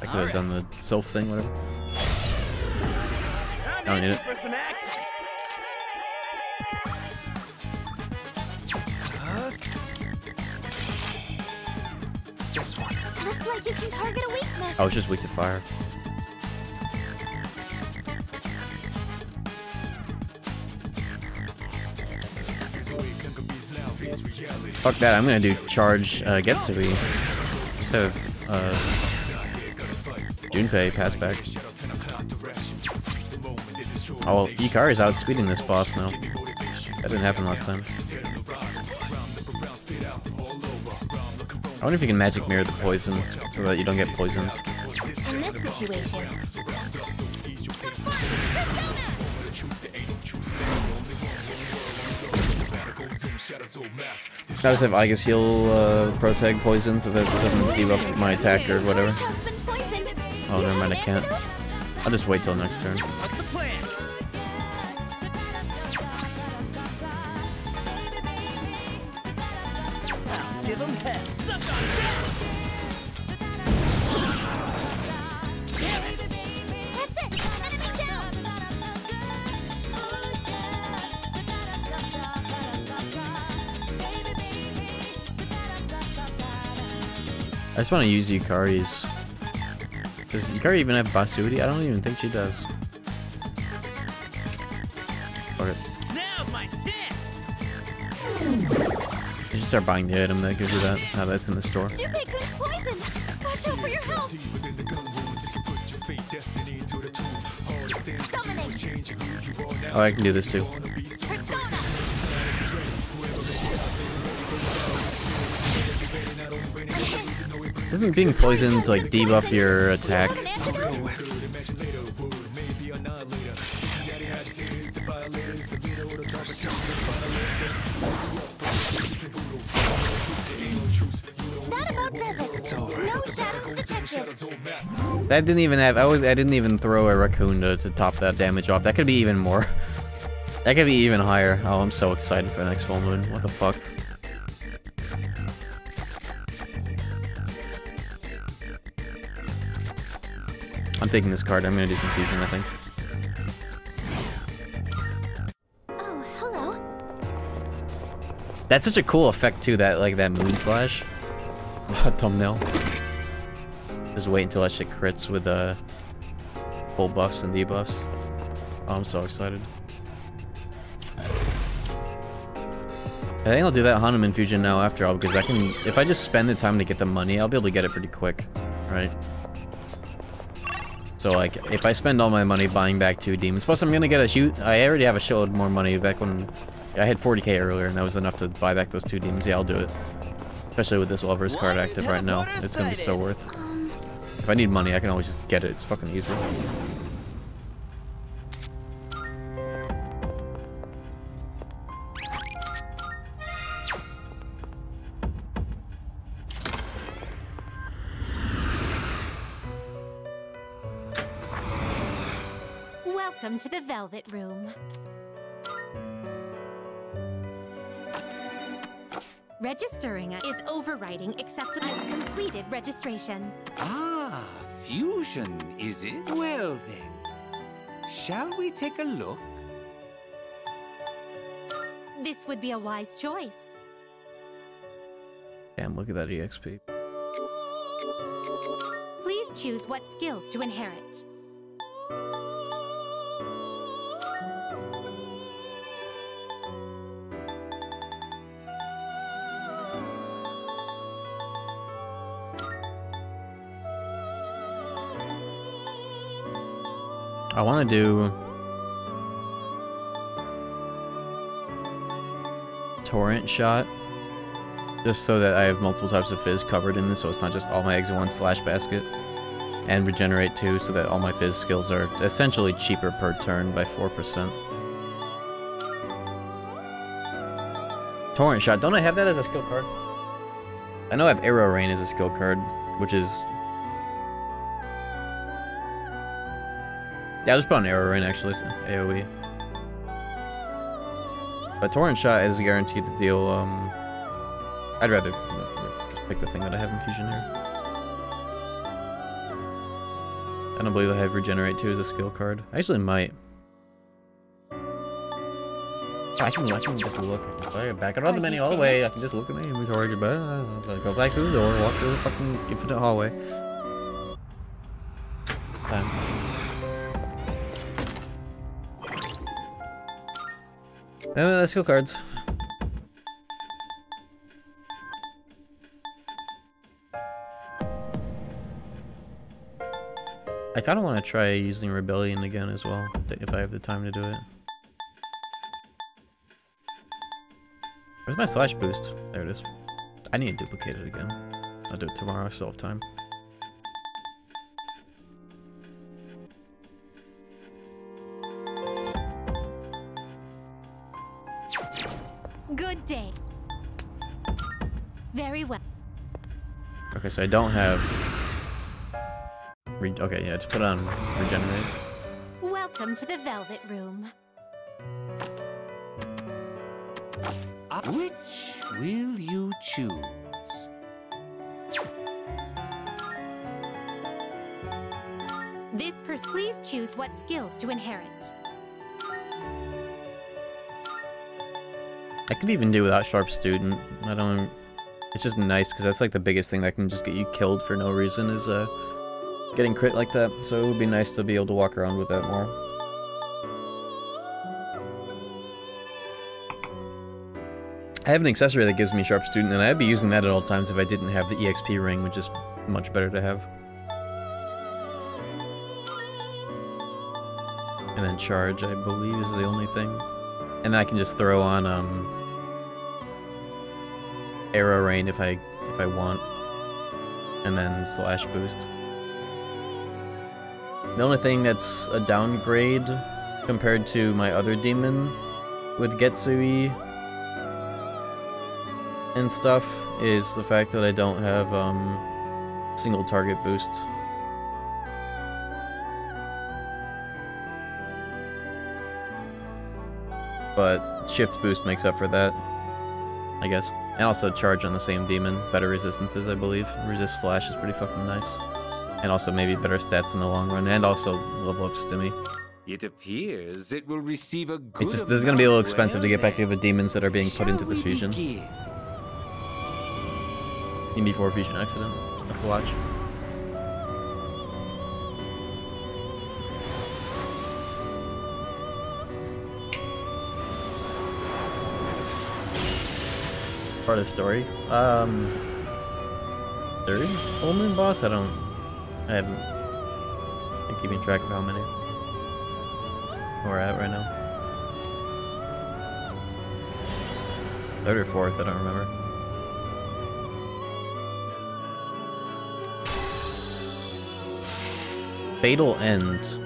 I could have done the self thing, whatever. I don't need it. For some. This one. Looks like you can target a weakness. I was just weak to fire. Fuck that, I'm gonna do charge uh, Getsui. Instead of uh, Junpei pass back. Oh well, Yukari's outspeeding this boss now. That didn't happen last time. I wonder if you can magic mirror the poison so that you don't get poisoned. In this situation, I just have Aigis heal uh, Protag poison so that it doesn't debuff my attack or whatever. Oh, never mind, I can't. I'll just wait till next turn. What's the plan? I'll give him hell. Suck on that. That's it! I just want to use Yukari's. Does Yukari even have Basuti? I don't even think she does. Fuck it. Now's my chance. You should start buying the item that gives you that. Now that's in the store. Junpei Kun's poisoned! Watch out for your health! Oh, I can do this too. Doesn't being poisoned like debuff your attack? That about does it! It's over. No shadows detected! That didn't even have. I was. I didn't even throw a raccoon to, to top that damage off. That could be even more. That could be even higher. Oh, I'm so excited for the next full moon. What the fuck? Taking this card. I'm gonna do some fusion. I think. Oh, hello. That's such a cool effect too. That like that moon slash thumbnail. Just wait until that shit crits with uh full buffs and debuffs. Oh, I'm so excited. I think I'll do that Hanuman fusion now after all because I can if I just spend the time to get the money, I'll be able to get it pretty quick, right? So like if I spend all my money buying back two demons, plus I'm gonna get a shoot. I already have a shitload more money back when I had 40k earlier, and that was enough to buy back those two demons. Yeah, I'll do it. Especially with this lovers card active right now, it's gonna be so worth. If I need money, I can always just get it. It's fucking easy. Welcome to the Velvet Room. Registering is overriding acceptable. Completed registration. Ah, fusion, is it? Well then, shall we take a look? This would be a wise choice. Damn, look at that EXP. Please choose what skills to inherit. I want to do torrent shot, just so that I have multiple types of fizz covered in this, so it's not just all my eggs in one slash basket. And regenerate too, so that all my fizz skills are essentially cheaper per turn by 4%. Torrent shot, don't I have that as a skill card? I know I have arrow rain as a skill card, which is Yeah, I'll just put on arrow rain actually, so AoE. But torrent shot is guaranteed to deal, um... I'd rather pick the thing that I have in fusion here. I don't believe I have regenerate 2 as a skill card. I actually might. I can, I can just look. I back out of the menu all the way, I can just look at my inventory, go back through the door, walk through the fucking infinite hallway. Uh, skill cards. I kind of want to try using Rebellion again as well, if I have the time to do it. Where's my slash boost? There it is. I need to duplicate it again. I'll do it tomorrow, still have time. Good day. Very well. Okay, so I don't have... Re okay, yeah, just put on Regenerate. Welcome to the Velvet Room. Which will you choose? This pers- please choose what skills to inherit. I could even do without Sharp Student. I don't... It's just nice, because that's like the biggest thing that can just get you killed for no reason is uh, getting crit like that. So it would be nice to be able to walk around with that more. I have an accessory that gives me Sharp Student, and I'd be using that at all times if I didn't have the EXP ring, which is much better to have. And then Charge, I believe, is the only thing. And then I can just throw on, um, Arrow Rain if I, if I want. And then Slash Boost. The only thing that's a downgrade compared to my other demon with Getsui and stuff is the fact that I don't have um, single target boost. But shift boost makes up for that, I guess. And also charge on the same demon, better resistances I believe. Resist slash is pretty fucking nice. And also maybe better stats in the long run, and also level up Stimmy. It appears it will receive a good It's just, this is gonna be a little expensive to get back to the demons that are being put into this fusion. Even before fusion accident. Have to watch. Part of the story. Um, third full moon boss. I don't. I haven't been keeping track of how many we're at right now. Third or fourth. I don't remember. Fatal End.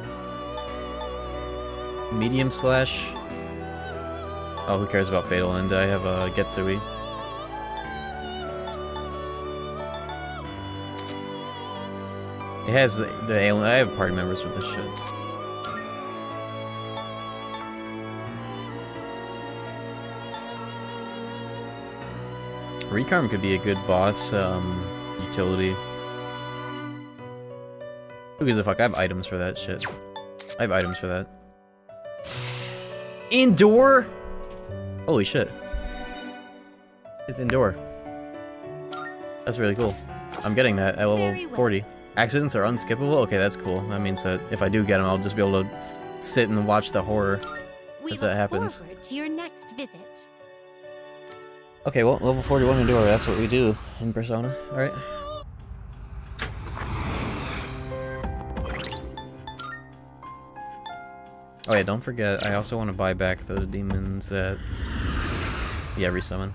Medium slash. Oh, who cares about Fatal End? I have a uh, Getsui. has the, the alien. I have party members with this shit. Recarm could be a good boss um, utility. Who gives a fuck? I have items for that shit. I have items for that. Endure? Holy shit. It's Endure. That's really cool. I'm getting that at level 40. Accidents are unskippable? Okay, that's cool. That means that if I do get them, I'll just be able to sit and watch the horror We as that happens. to your next visit. Okay, well, level 41 Endure, that's what we do in Persona, alright? Oh yeah, don't forget, I also want to buy back those demons that... Yeah, resummon.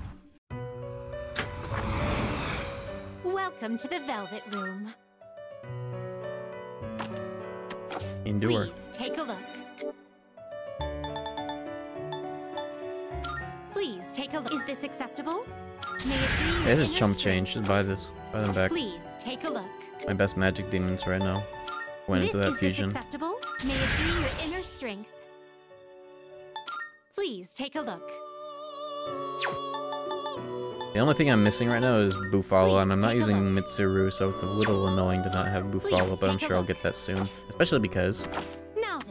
Welcome to the Velvet Room. Endure. Please take a look. Please take a look. Is this acceptable? May it be this is chump change, just buy this. Buy them back. Please take a look. My best magic demons right now. Went this into that is fusion. This acceptable? May it be your inner strength. Please take a look. The only thing I'm missing right now is Bufula, and I'm not using Mitsuru, so it's a little annoying to not have Bufula, but I'm sure I'll get that soon. Especially because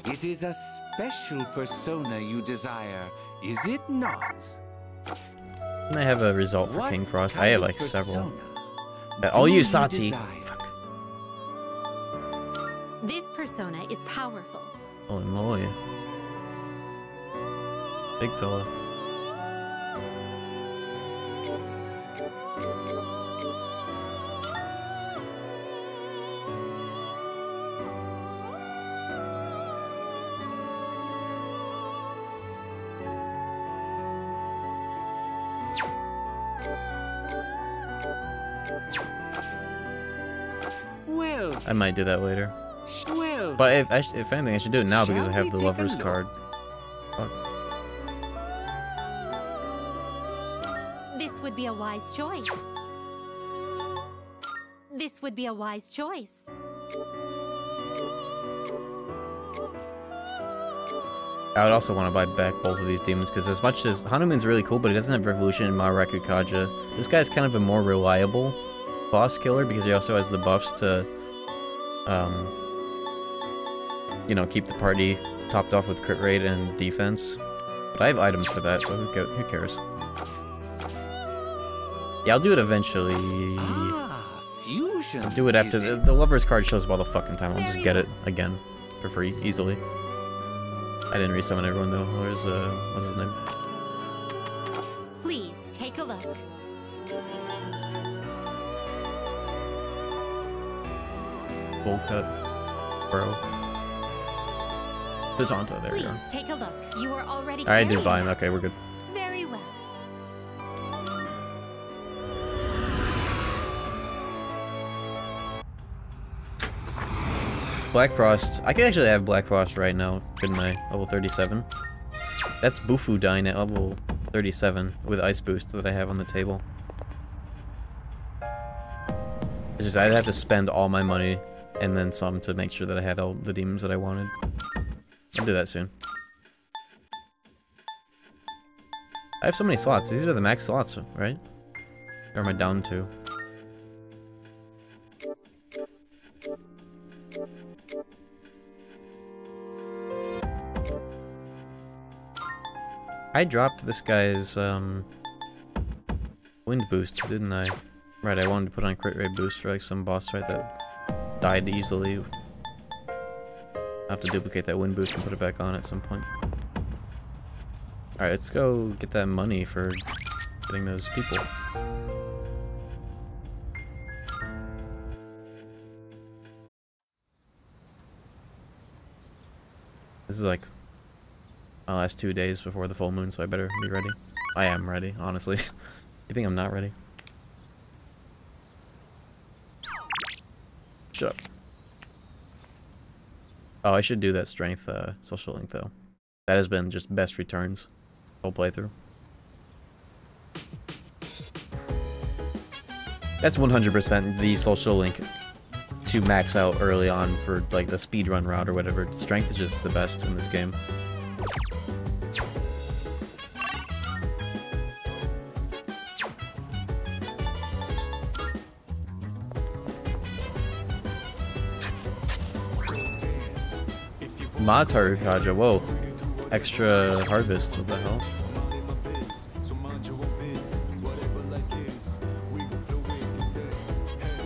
It is a special persona you desire, is it not? I have a result for What King Frost. I have like several. persona Uh, I'll use you Sati. desire? This persona is powerful. Holy moly. Big fella. I might do that later. But if, if anything, I should do it now because I have the lover's card. Fuck. Be a wise choice. This would be a wise choice. I would also want to buy back both of these demons because as much as Hanuman's really cool, but he doesn't have Revolution in Marakukaja. This guy's kind of a more reliable boss killer because he also has the buffs to, um, you know, keep the party topped off with crit rate and defense. But I have items for that, so who, who cares? Yeah, I'll do it eventually. Ah, fusion. I'll do it after the, the lover's card shows up all the fucking time. I'll just get it again for free, easily. I didn't resummon everyone though. Where's uh, what's his name? Please take a look. Bowl cut, bro. Dezonto, there we Please go. take a look. You are already. I did carrying buy him. Okay, we're good. Black Frost. I could actually have Black Frost right now, couldn't I? Level 37. That's Bufudyne at level 37 with Ice Boost that I have on the table. It's just I'd have to spend all my money and then some to make sure that I had all the demons that I wanted. I'll do that soon. I have so many slots. These are the max slots, right? Or am I down to? I dropped this guy's um, wind boost, didn't I? Right, I wanted to put on crit rate boost for like some boss right that died easily. I'll have to duplicate that wind boost and put it back on at some point. Alright, let's go get that money for getting those people. This is like my last two days before the full moon, so I better be ready. I am ready, honestly. you think I'm not ready? Shut up. Oh, I should do that strength uh, social link though. That has been just best returns whole playthrough. That's 100% the social link to max out early on for like the speedrun route or whatever. Strength is just the best in this game. Matarukaja, whoa. Extra harvest, what the hell?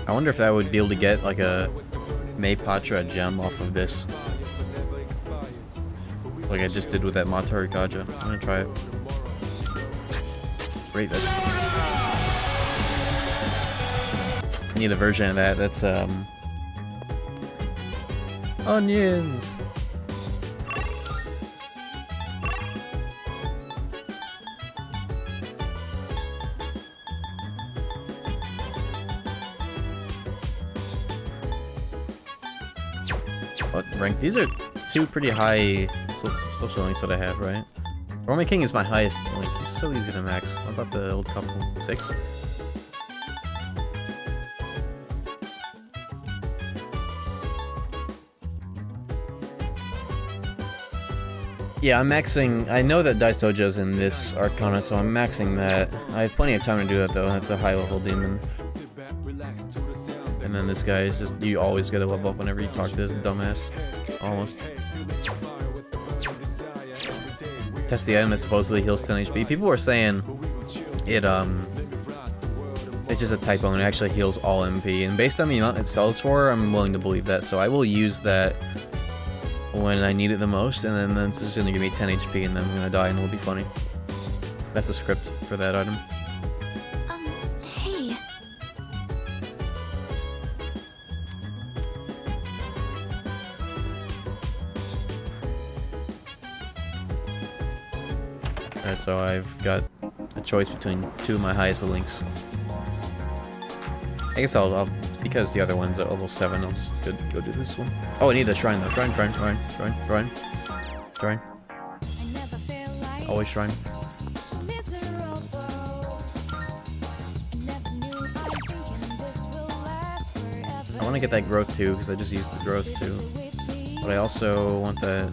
I wonder if I would be able to get like a Me Patra gem off of this. Like I just did with that Matarukaja. I'm gonna try it. Great vegetable. Need a version of that. That's um onions. These are two pretty high social links that I have, right? Roman King is my highest link. He's so easy to max. What about the old couple? Six? Yeah, I'm maxing. I know that Daisojo's in this Arcana, so I'm maxing that. I have plenty of time to do that though. That's a high level demon. And then this guy is just, you always gotta level up whenever you talk to this dumbass. Almost. Test the item that supposedly heals 10 HP. People were saying it, um, it's just a typo and it actually heals all MP. And based on the amount it sells for, I'm willing to believe that. So I will use that when I need it the most, and then it's just gonna give me 10 HP and then I'm gonna die and it'll be funny. That's the script for that item. Alright, so I've got a choice between two of my highest links. I guess I'll, I'll because the other one's at level 7, I'll just go, go do this one. Oh, I need a shrine though. Shrine, shrine, shrine, shrine, shrine. Shrine. Always shrine. I want to get that growth too, because I just used the growth too. But I also want that...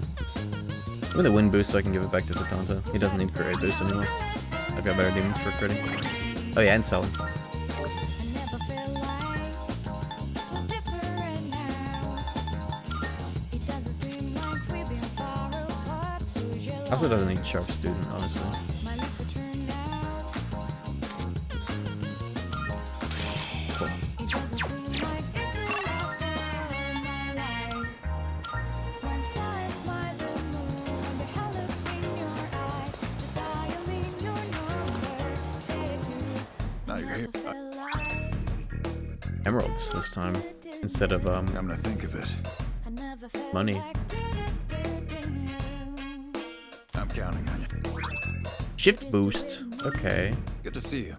Give me the wind boost so I can give it back to Setanta. He doesn't need crit boost anymore. I've got better demons for critting. Oh yeah, and selling. Also doesn't need sharp student, honestly. Now you're here. Emeralds this time instead of um. I'm gonna think of it. Money. I'm counting on you. Shift boost. Okay. Good to see you.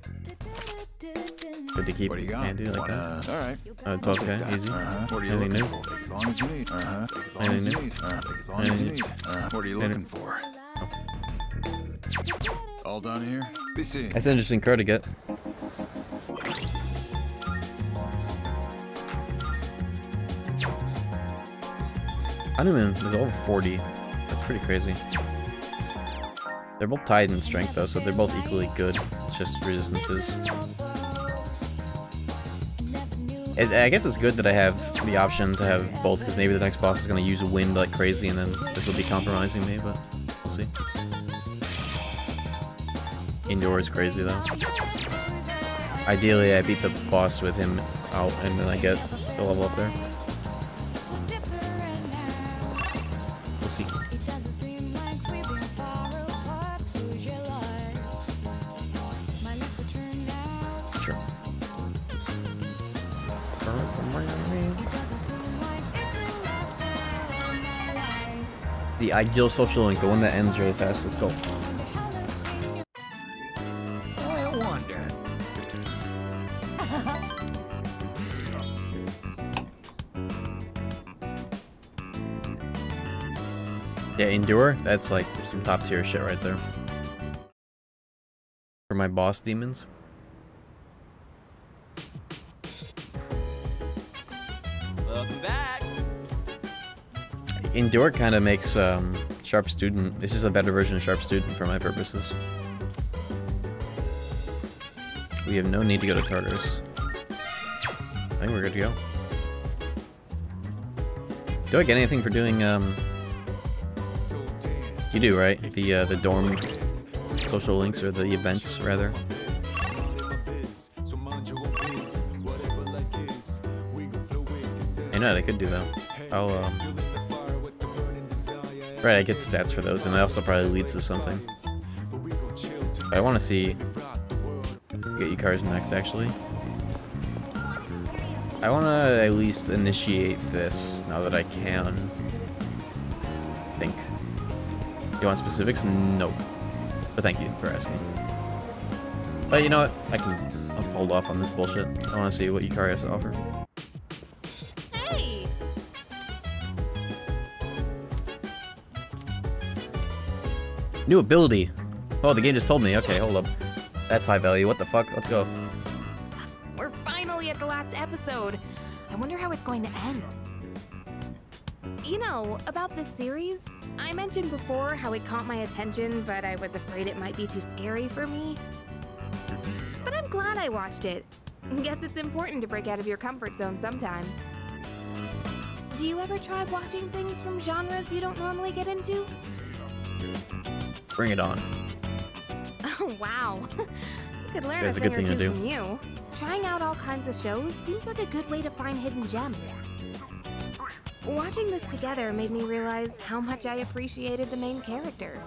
Good to keep What do you got? handy like that. all right. Uh, I'll take 12k, that. easy. Uh-huh. What are you Anything looking new? for? Take as long as you need. Uh-huh. Take as long as Anything you new? need. Uh, take as long as you need. Uh, what are you Anything- looking for? All done here? Be seeing. That's an interesting card to get. Hanuman is over 40. That's pretty crazy. They're both tied in strength though, so they're both equally good. It's just resistances. I guess it's good that I have the option to have both, because maybe the next boss is going to use wind like crazy, and then this will be compromising me, but we'll see. Endure is crazy though. Ideally, I beat the boss with him out, and then I get the level up there. Ideal social link, the one that ends really fast. Let's go. Yeah, endure. That's like some top tier shit right there. For my boss demons. Endure kind of makes um, Sharp Student. It's just a better version of Sharp Student for my purposes. We have no need to go to Tartarus. I think we're good to go. Do I get anything for doing um, You do, right? The uh, the dorm social links or the events rather. I know they could do that. I'll um. Right, I get stats for those, and that also probably leads to something. But I want to see get Yukari's next, actually. I want to at least initiate this now that I can. think. You want specifics? Nope. But thank you for asking. But you know what? I can hold off on this bullshit. I want to see what Yukari has to offer. New ability. Oh, the game just told me. Okay, hold up. That's high value. What the fuck? Let's go. We're finally at the last episode. I wonder how it's going to end. You know, about this series, I mentioned before how it caught my attention, but I was afraid it might be too scary for me. But I'm glad I watched it. Guess it's important to break out of your comfort zone sometimes. Do you ever try watching things from genres you don't normally get into? Bring it on. Oh, wow. I could learn That's a a good thing to do. from you. Trying out all kinds of shows seems like a good way to find hidden gems. Watching this together made me realize how much I appreciated the main character.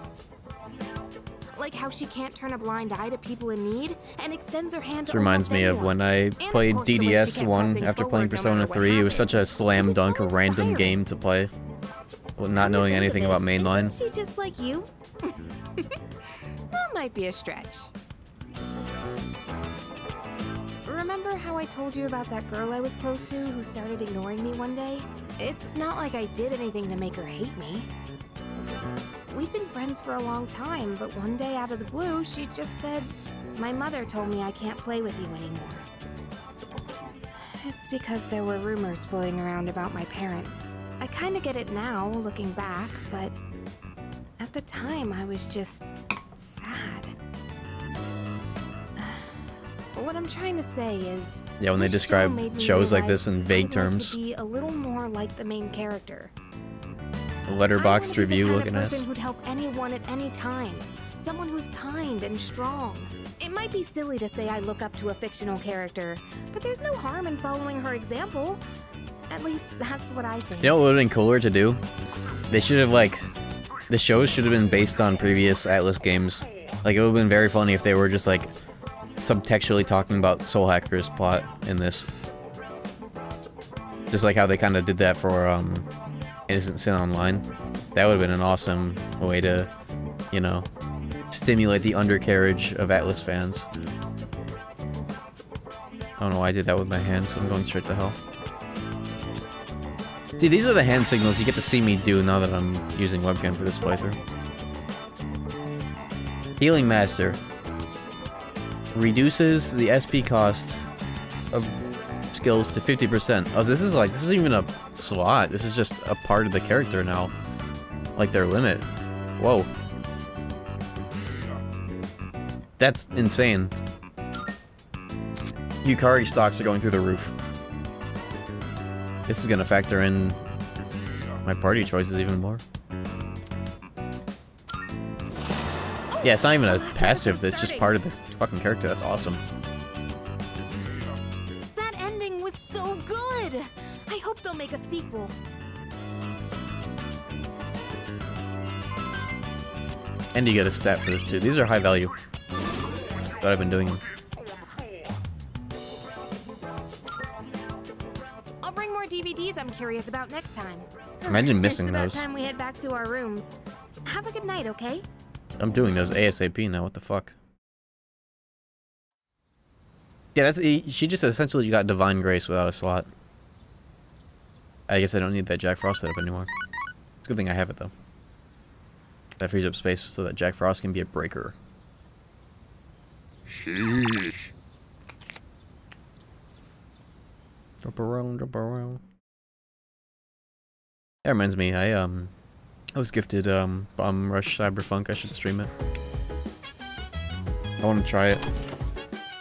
Like how she can't turn a blind eye to people in need and extends her hand This reminds me of when I played course, the way she DDS 1 after playing no Persona matter 3. It was such a slam dunk random game to play. Well, not knowing anything about mainline. Isn't she just like you? that might be a stretch. Remember how I told you about that girl I was close to who started ignoring me one day? It's not like I did anything to make her hate me. We'd been friends for a long time, but one day out of the blue, she just said, My mother told me I can't play with you anymore. It's because there were rumors floating around about my parents. I kinda get it now, looking back, but at the time I was just sad. What I'm trying to say is. Yeah, when they show describe me shows like this in vague like terms. To be a little more like the main character. A Letterboxd review looking ass. person who'd help anyone at any time. Someone who's kind and strong. It might be silly to say I look up to a fictional character, but there's no harm in following her example. At least that's what I think. You know what would have been cooler to do? They should have like the shows should have been based on previous Atlus games. Like it would have been very funny if they were just like subtextually talking about Soul Hacker's plot in this. Just like how they kind of did that for um Innocent Sin Online. That would have been an awesome way to, you know, stimulate the undercarriage of Atlus fans. I don't know why I did that with my hands. I'm going straight to hell. See, these are the hand signals you get to see me do now that I'm using webcam for this playthrough. Healing Master. Reduces the SP cost of skills to 50%. Oh, this is like, this isn't even a slot. This is just a part of the character now. Like their limit. Whoa. That's insane. Yukari stocks are going through the roof. This is gonna factor in my party choices even more. Yeah, it's not even a passive, it's just part of this fucking character. That's awesome. That ending was so good! I hope they'll make a sequel. And you get a stat for this too. These are high value. What I've been doing. I'll more I'm curious about next time. Imagine missing it's about those. time we head back to our rooms. Have a good night, okay? I'm doing those ASAP now, what the fuck? Yeah, that's she just essentially you got Divine Grace without a slot. I guess I don't need that Jack Frost setup anymore. It's a good thing I have it though. That frees up space so that Jack Frost can be a breaker. Sheesh. Jump around, jump around. That reminds me, I um, I was gifted um, Bomb Rush Cyberfunk. I should stream it. I want to try it.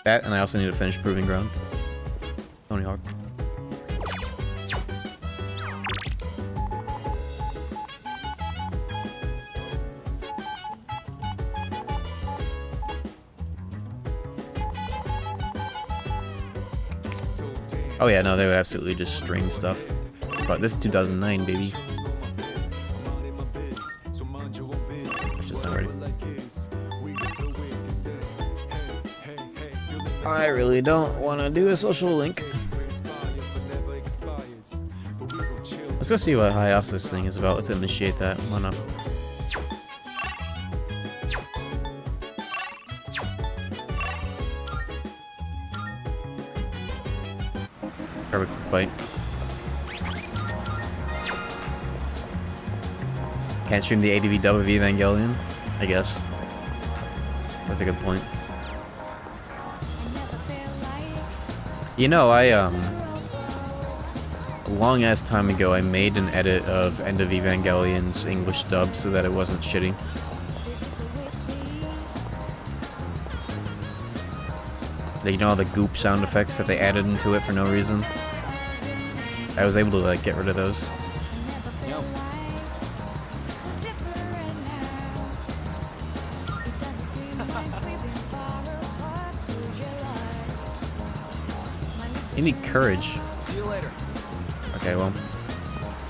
That, and I also need to finish Proving Ground. Tony Hawk. Oh yeah, no, they would absolutely just stream stuff. But this is 2009, baby. Just not ready. I really don't want to do a social link. Let's go see what Hayase's thing is about. Let's initiate that. Why not? A bite. Can't stream the ADV dub of Evangelion? I guess. That's a good point. You know, I, um... A long ass time ago, I made an edit of End of Evangelion's English dub so that it wasn't shitty. You know all the goop sound effects that they added into it for no reason? I was able to, like, get rid of those. You need courage. See you later. Okay, well,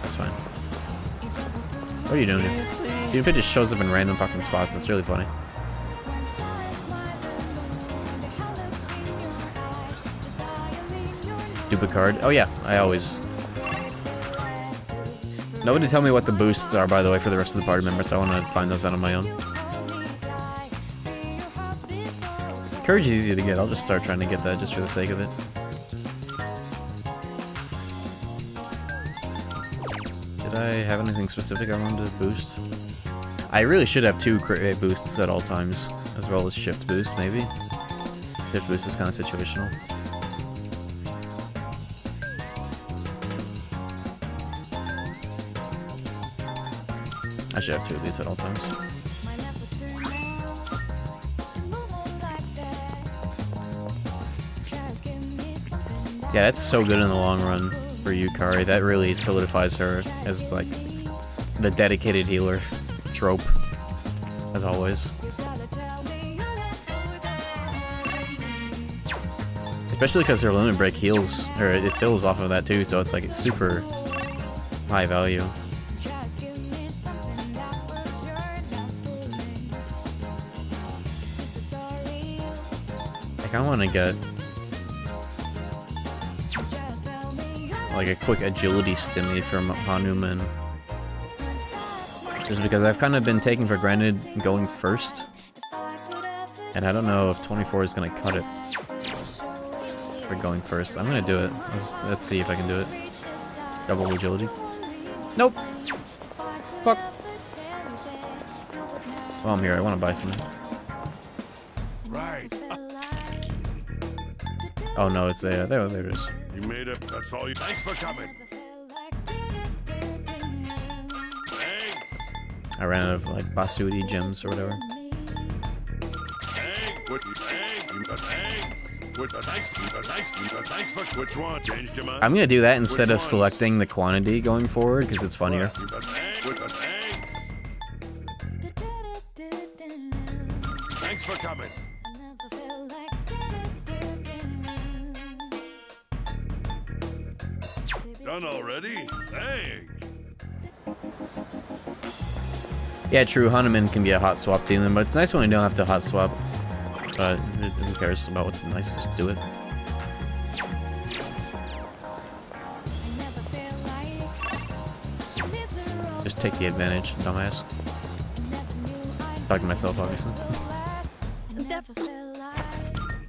that's fine. What are you doing here? Dude, it just shows up in random fucking spots. It's really funny. Stupid card. Oh yeah, I always. Nobody tell me what the boosts are, by the way, for the rest of the party members. So I want to find those out on my own. Courage is easy to get. I'll just start trying to get that just for the sake of it. Have anything specific I wanted to boost? I really should have two crit boosts at all times, as well as shift boost, maybe. Shift boost is kind of situational. I should have two of these at all times. Yeah, that's so good in the long run for Yukari. That really solidifies her as, like, the dedicated healer trope, as always. Especially because her limit break heals, or it fills off of that too, so it's like super high value. Like I kinda wanna get like a quick agility stimmy from Hanuman. Just because I've kind of been taking for granted going first. And I don't know if 24 is going to cut it. For going first. I'm going to do it. Let's, let's see if I can do it. Double agility. Nope. Fuck. Well, I'm here. I want to buy something. Right. Oh no, it's a, uh, there, there it is. You made it. That's all you. Thanks for coming. I ran out of like Basudi gems or whatever. Thanks. What you thanks? You got thanks. What the thanks? You thanks. You thanks for which one? Changed your mind. I'm gonna do that instead Which of selecting the quantity going forward because it's funnier. You got thanks. What the thanks? Yeah, true. Hanuman can be a hot swap demon, but it's nice when you don't have to hot swap. But who who cares about what's nice? Just do it. Just take the advantage, dumbass. Talking to myself, obviously.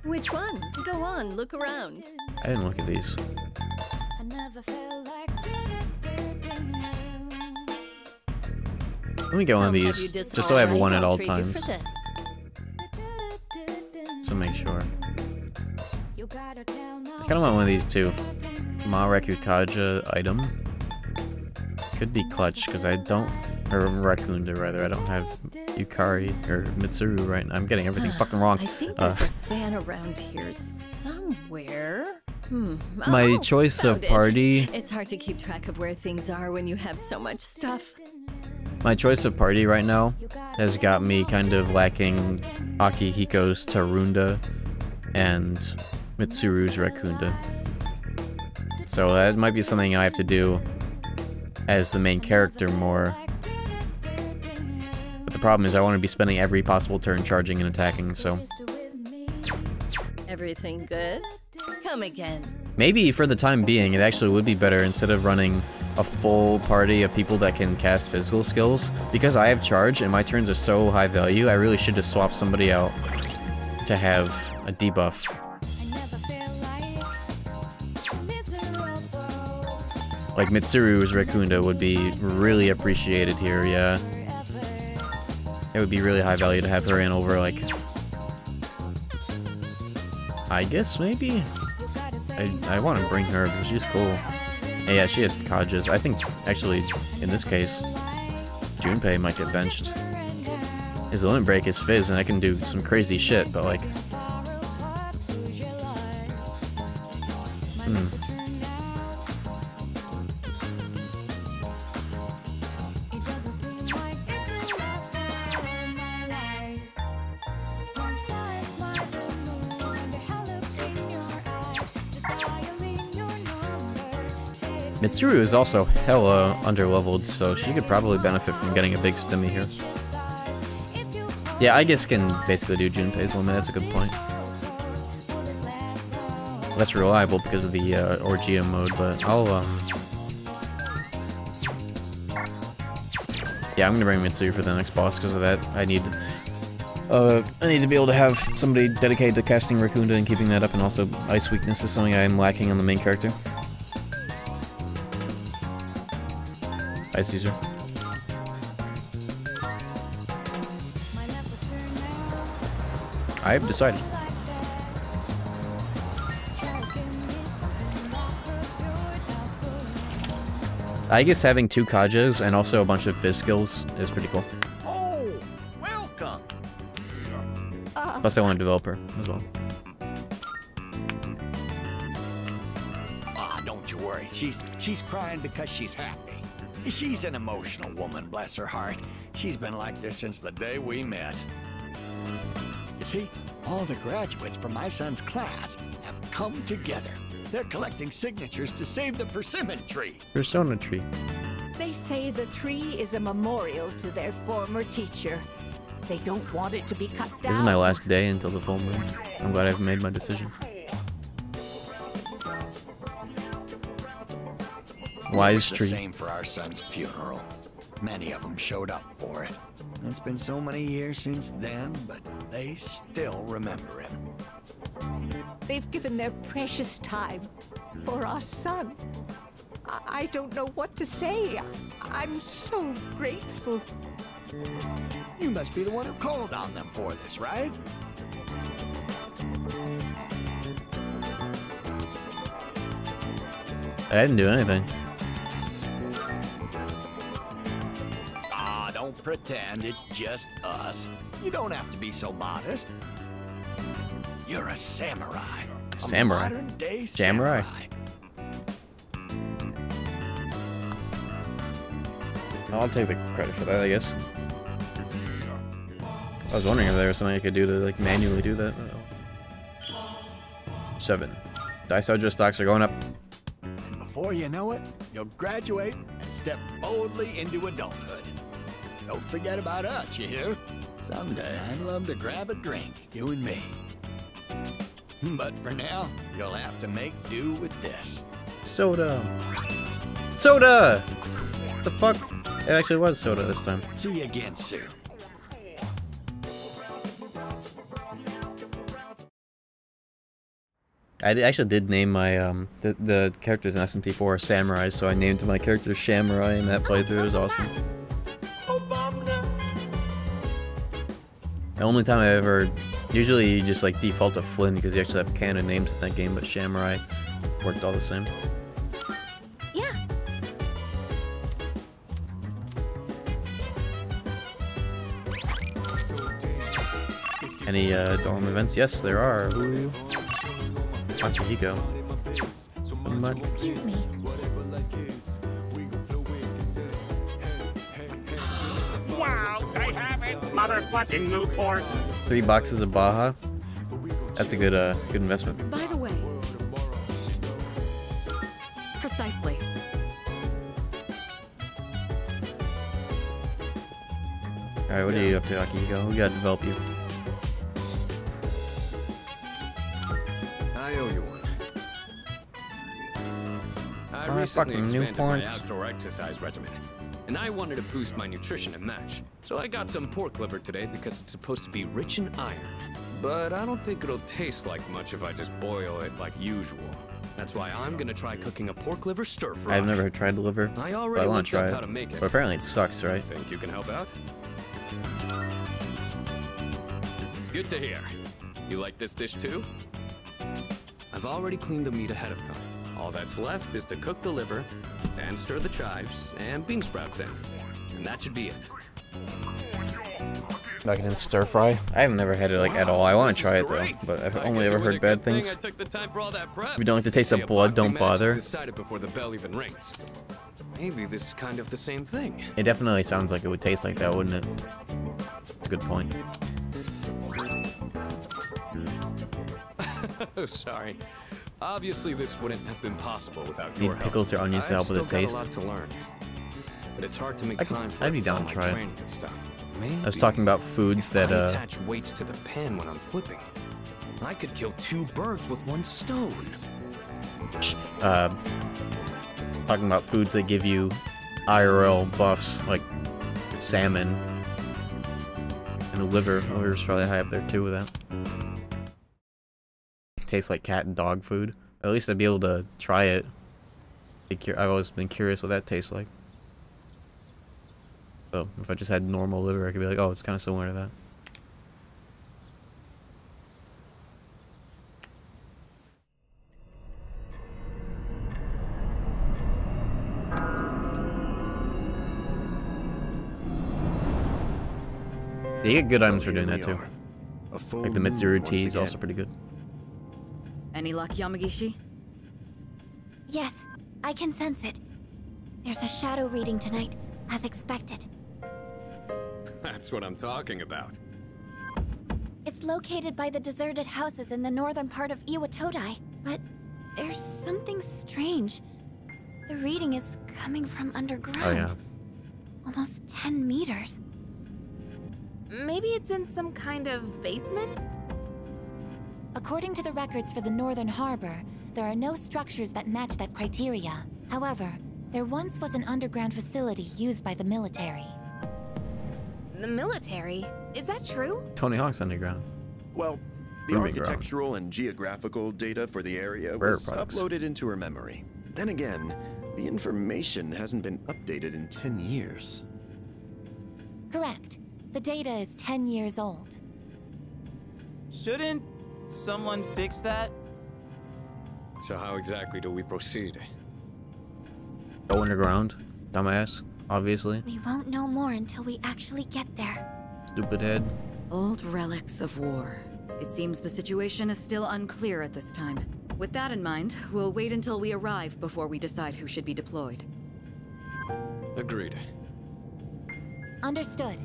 Which one? Go on, look around. I didn't look at these. Let me get one of these, just so I have one at all times. So make sure. I kind of want one of these too. Marakukaja item. Could be clutch because I don't, or Rakunda rather. I don't have Yukari or Mitsuru right now. I'm getting everything fucking wrong. I think Uh, there's a fan around here somewhere. Hmm. My Oh, choice of found it. party- It's hard to keep track of where things are when you have so much stuff. My choice of party right now has got me kind of lacking Akihiko's Tarunda and Mitsuru's Rakunda. So that might be something I have to do as the main character more. But the problem is I want to be spending every possible turn charging and attacking, so... Everything good? Come again. Maybe for the time being, it actually would be better instead of running a full party of people that can cast physical skills. Because I have charge and my turns are so high value, I really should just swap somebody out to have a debuff. Like Mitsuru's Rakunda would be really appreciated here, yeah. It would be really high value to have her in over like... I guess maybe? I, I want to bring her because she's cool. And yeah, she has Kajas. I think, actually, in this case, Junpei might get benched. His limit break is Fizz, and I can do some crazy shit, but like... Hmm. Mitsuru is also hella underleveled, so she could probably benefit from getting a big stimmy here. Yeah, I guess can basically do Junpei's limit, that's a good point. Less reliable because of the uh, Orgia mode, but I'll, um... Yeah, I'm gonna bring Mitsuru for the next boss because of that. I need... Uh, I need to be able to have somebody dedicated to casting Rakunda and keeping that up, and also Ice Weakness is something I am lacking on the main character. Hi, Caesar. I have decided. I guess having two Kajas and also a bunch of Fizz skills is pretty cool. Oh, welcome. Plus I want to develop her as well. Ah, don't you worry. She's she's crying because she's happy. She's an emotional woman, bless her heart. She's been like this since the day we met. You see, all the graduates from my son's class have come together. They're collecting signatures to save the persimmon tree. Persona tree. They say the tree is a memorial to their former teacher. They don't want it to be cut down. This is my last day until the full moon. I'm glad I've made my decision. Wise It was tree. the same for our son's funeral. Many of them showed up for it. It's been so many years since then, but they still remember him. They've given their precious time for our son. I, I don't know what to say. I'm so grateful. You must be the one who called on them for this, right? I didn't do anything. Don't pretend it's just us. You don't have to be so modest. You're a samurai. A Samurai. modern day Jamurai. I'll take the credit for that, I guess. I was wondering if there was something I could do to like manually do that. Uh-oh. Seven. Daisojo stocks are going up. And before you know it, you'll graduate and step boldly into adulthood. Don't forget about us, you hear? Someday I'd love to grab a drink, you and me. But for now, you'll have to make do with this. Soda. Soda! The fuck? It actually was soda this time. See you again soon. I actually did name my um the, the characters in SMT4 Samurai, so I named my character Samurai in that playthrough. It was awesome. The only time I ever, usually you just like default to Flynn because you actually have canon names in that game, but Samurai worked all the same. Yeah. Any uh, dorm events? Yes, there are. Ooh. Akihiko. Somebody- Excuse me. Wow, they have it! Motherfucking Newports! Three boxes of Baja. That's a good uh good investment. By the way, Precisely. Alright, what are you up to, Akihiko? We gotta develop you. I owe you one. I Alright, recently fucking expanded my Newports. outdoor exercise regimen, and I wanted to boost my nutrition and match. So I got some pork liver today because it's supposed to be rich in iron. But I don't think it'll taste like much if I just boil it like usual. That's why I'm gonna try cooking a pork liver stir fry. I've never tried the liver, I but already I want to try it. how to make it. But apparently it sucks, right? Think you can help out? Good to hear. You like this dish too? I've already cleaned the meat ahead of time. All that's left is to cook the liver, and stir the chives and bean sprouts in. And that should be it. Back in stir fry. I have never had it like at all. I want to try it though, but I've only ever it was a heard bad things. I took the time for all that prep. If you don't like the taste of blood, don't bother. before the bell even rings. Maybe this is kind of the same thing. It definitely sounds like it would taste like that, wouldn't it? It's a good point. oh, sorry. Obviously, this wouldn't have been possible without Need your help. pickles or onions to help with the taste. got a lot to learn. But it's hard to make I time for I'd be down to try it. training and stuff. I was talking about foods that I uh attach weights to the pan when I'm flipping. I could kill two birds with one stone. uh talking about foods that give you IRL buffs like salmon and the liver. The liver's probably high up there too with that. Tastes like cat and dog food. At least I'd be able to try it. I've always been curious what that tastes like. So if I just had normal liver, I could be like, oh, it's kind of similar to that. Yeah, you get good items for doing that too. Like the Mitsuru tea is also pretty good. Any luck, Yamagishi? Yes, I can sense it. There's a shadow reading tonight, as expected. That's what I'm talking about. It's located by the deserted houses in the northern part of Iwatodai, but there's something strange. The reading is coming from underground. Oh yeah. Almost 10 meters. Maybe it's in some kind of basement? According to the records for the Northern Harbor, there are no structures that match that criteria. However, there once was an underground facility used by the military. The military? Is that true? Tony Hawk's underground. Well, the Proving ground. architectural and geographical data for the area Rare was products. uploaded into her memory. Then again, the information hasn't been updated in 10 years. Correct. The data is 10 years old. Shouldn't someone fix that? So how exactly do we proceed? Go underground, dumbass. Obviously, We won't know more until we actually get there. stupid head. Old relics of war. It seems the situation is still unclear at this time. With that in mind, we'll wait until we arrive before we decide who should be deployed. Agreed. Understood.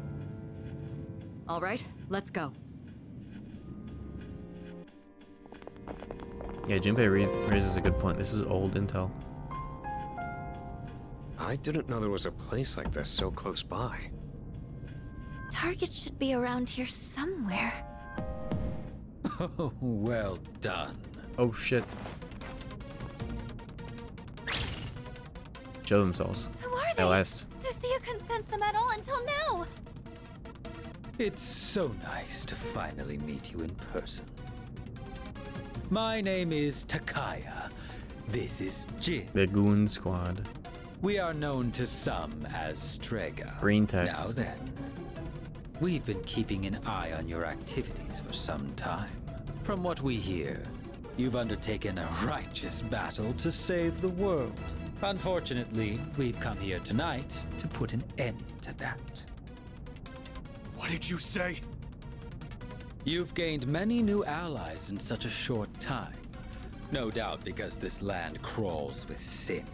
All right, let's go. Yeah, Junpei raises a good point. This is old intel. I didn't know there was a place like this so close by. Target should be around here somewhere. Oh, well done. Oh shit. Show themselves. Who are they? last. Lucia couldn't sense them at all until now. It's so nice to finally meet you in person. My name is Takaya. This is Jin. The Goon Squad. We are known to some as Strega. Green text. Now then, we've been keeping an eye on your activities for some time. From what we hear, you've undertaken a righteous battle to save the world. Unfortunately, we've come here tonight to put an end to that. What did you say? You've gained many new allies in such a short time. No doubt because this land crawls with sin.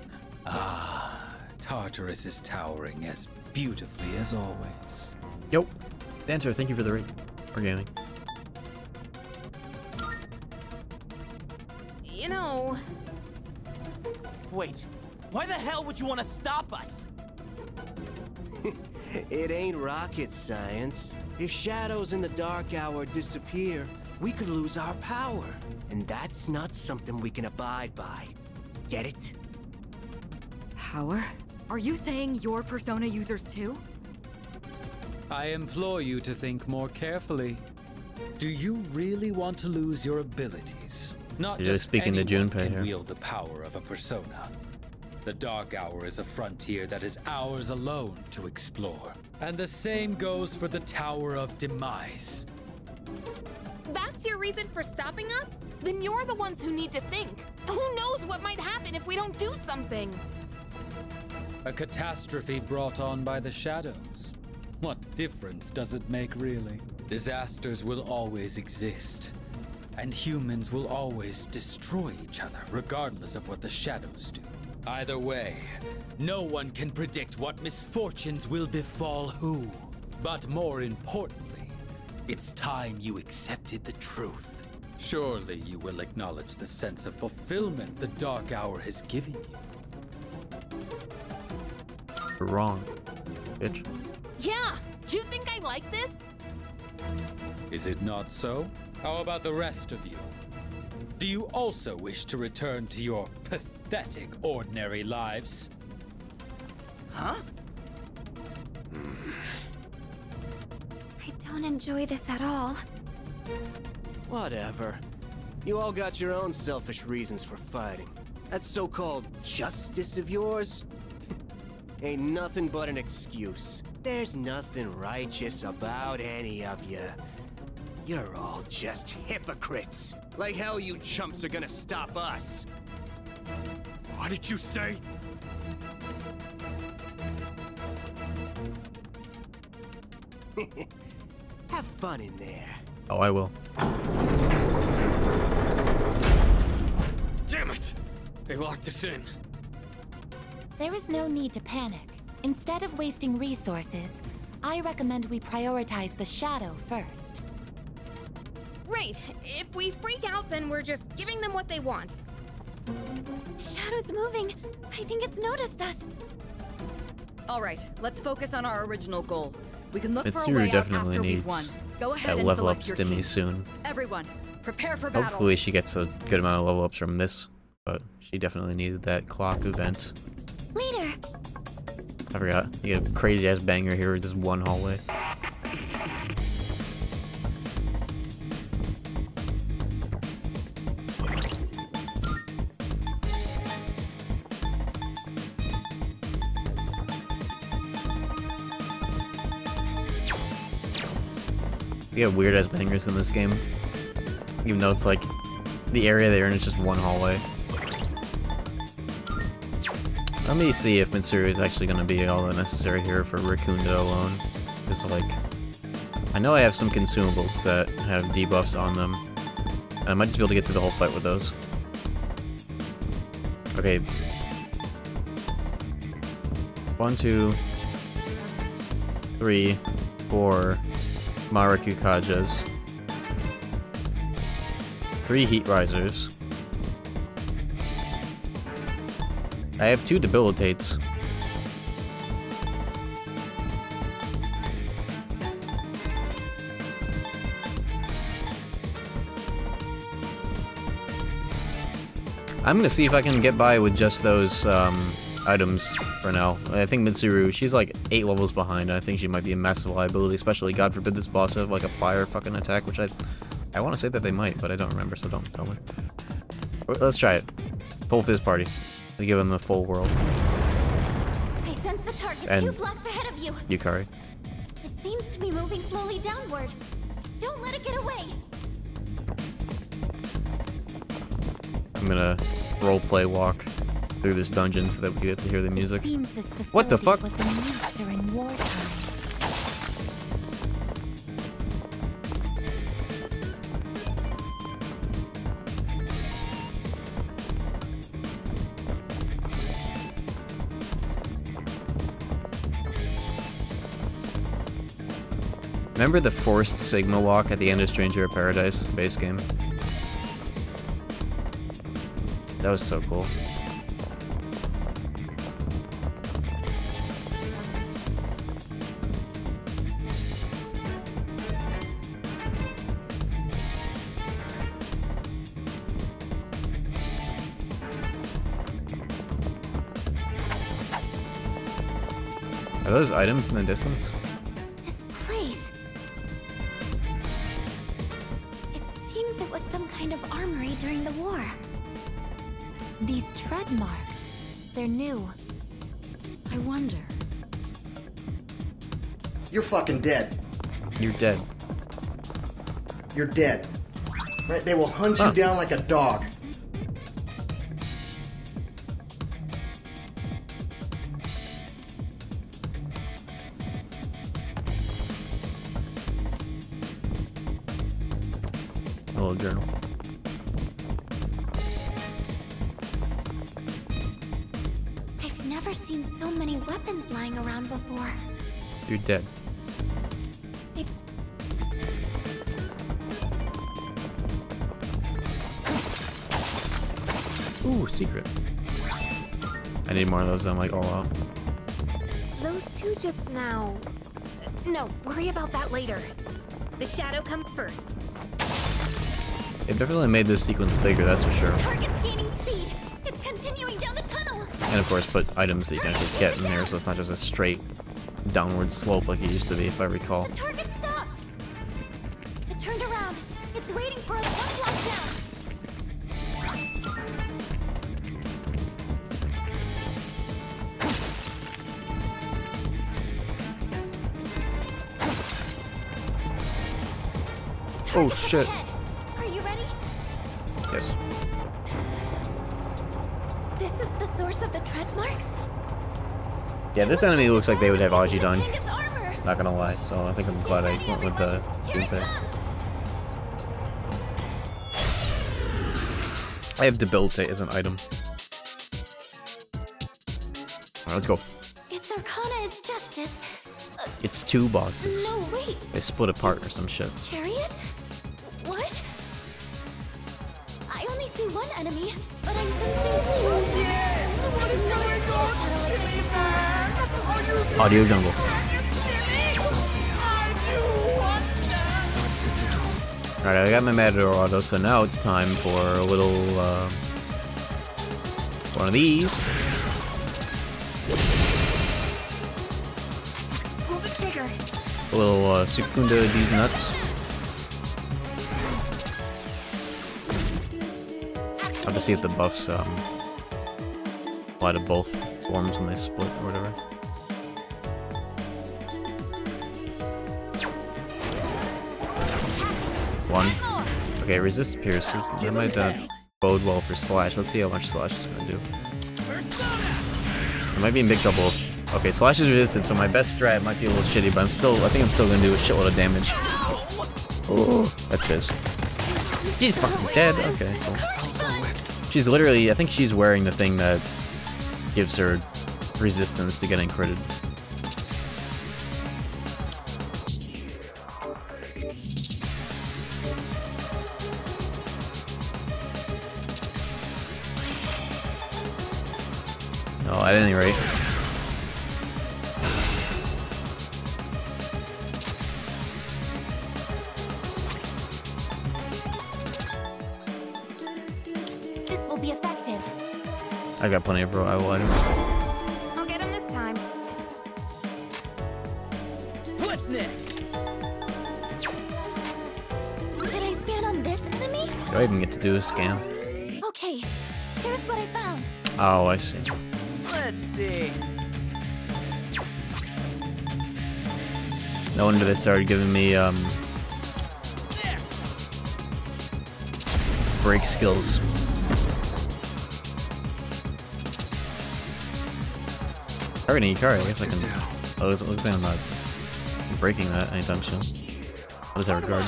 Ah, Tartarus is towering as beautifully as always. Yo, Dancer, thank you for the rate. Or gaming. You know, Wait, why the hell would you want to stop us? It ain't rocket science. If shadows in the dark hour disappear, we could lose our power. And that's not something we can abide by. Get it? Power? Are you saying you're Persona users too? I implore you to think more carefully. Do you really want to lose your abilities? Not You're just speaking to anyone Junpei can here. wield the power of a persona. The Dark Hour is a frontier that is ours alone to explore. And the same goes for the Tower of Demise. That's your reason for stopping us? Then you're the ones who need to think. Who knows what might happen if we don't do something? A catastrophe brought on by the shadows. What difference does it make, really? Disasters will always exist. And humans will always destroy each other, regardless of what the shadows do. Either way, no one can predict what misfortunes will befall who. But more importantly, it's time you accepted the truth. Surely you will acknowledge the sense of fulfillment the Dark Hour has given you. You're wrong, bitch. Yeah, Do you think I like this? Is it not so? How about the rest of you? Do you also wish to return to your pathetic ordinary lives? Huh? Hmm. I don't enjoy this at all. Whatever. You all got your own selfish reasons for fighting. That so-called justice of yours ain't nothing but an excuse. There's nothing righteous about any of you. You're all just hypocrites. Like hell you chumps are gonna stop us. What did you say? Have fun in there. Oh, I will. Damn it! They locked us in. There is no need to panic. Instead of wasting resources, I recommend we prioritize the shadow first. Right, if we freak out, then we're just giving them what they want. Shadow's moving. I think it's noticed us. All right, let's focus on our original goal. We can look for a Mitsuru way out definitely after we've needs won. Go ahead that and level up select your stimmy team. soon. Everyone, prepare for battle. Hopefully she gets a good amount of level ups from this, but she definitely needed that clock event. Leader, I forgot. You get a crazy ass banger here with this one hallway. You have weird ass bangers in this game. Even though it's like the area they're in is just one hallway. Let me see if Mitsuru is actually going to be all that necessary here for Rakunda alone. Because, like, I know I have some consumables that have debuffs on them. I might just be able to get through the whole fight with those. Okay. One, two, three, four Marakukajas. Three Heat Risers. I have two debilitates. I'm gonna see if I can get by with just those um, items for now. I think Mitsuru, she's like 8 levels behind. I think she might be a massive liability, especially, God forbid, this boss have like a fire fucking attack, which I I want to say that they might, but I don't remember, so don't tell me. Let's try it. Full fizz party. We give them the full world. I sense the target And- two blocks ahead of you. Yukari. It seems to be moving slowly downward. Don't let it get away. I'm gonna roleplay walk through this dungeon so that we get to hear the music. It seems this What the fuck? was in use during wartime. Remember the forced Sigma walk at the end of Stranger of Paradise base game? That was so cool. Are those items in the distance? This place. It seems it was some kind of armory during the war. These tread marks. They're new. I wonder. You're fucking dead. You're dead. You're dead. Right? They will hunt Huh. you down like a dog. Now. No, worry about that later. The shadow comes first. They've definitely made this sequence bigger, that's for sure. target's gaining speed. It's continuing down the tunnel. And of course, put items that you can actually get in there, so it's not just a straight downward slope like it used to be, if I recall. The target Oh shit. Are you ready? Yes. This is the source of the tread marks. Yeah, this enemy looks like they would have Agidyne. Not gonna lie, so I think I'm glad I went with the Junpei. I have debilitate as an item. Alright, let's go. Its arcana is justice. Uh, It's two bosses. no, wait. They split apart or some shit. Chariot? Enemy, but I'm sensing two. What is going on? Audio jungle. Alright, I got my Matador auto, so now it's time for a little, uh, one of these. Pull the trigger. A little, uh, Sukunda these nuts. To see if the buffs, um, apply to both forms when they split or whatever. One. Okay, resist pierces. That might uh, bode well for slash. Let's see how much slash is gonna do. I might be in big trouble. Okay, slash is resistant, so my best strat might be a little shitty, but I'm still. I think I'm still gonna do a shitload of damage. Oh, that's Fizz. She's fucking dead. Okay, cool. She's literally. I think she's wearing the thing that gives her resistance to getting critted. Oh, at any rate. I got plenty of reliable items. I'll get him this time. What's next? Did I scan on this enemy? Do I even get to do a scan? Okay, here's what I found. Oh, I see. Let's see. No wonder they started giving me um break skills. Already need Ikari, I guess I can. Oh, it looks like I'm not breaking that anytime soon. What does that regard?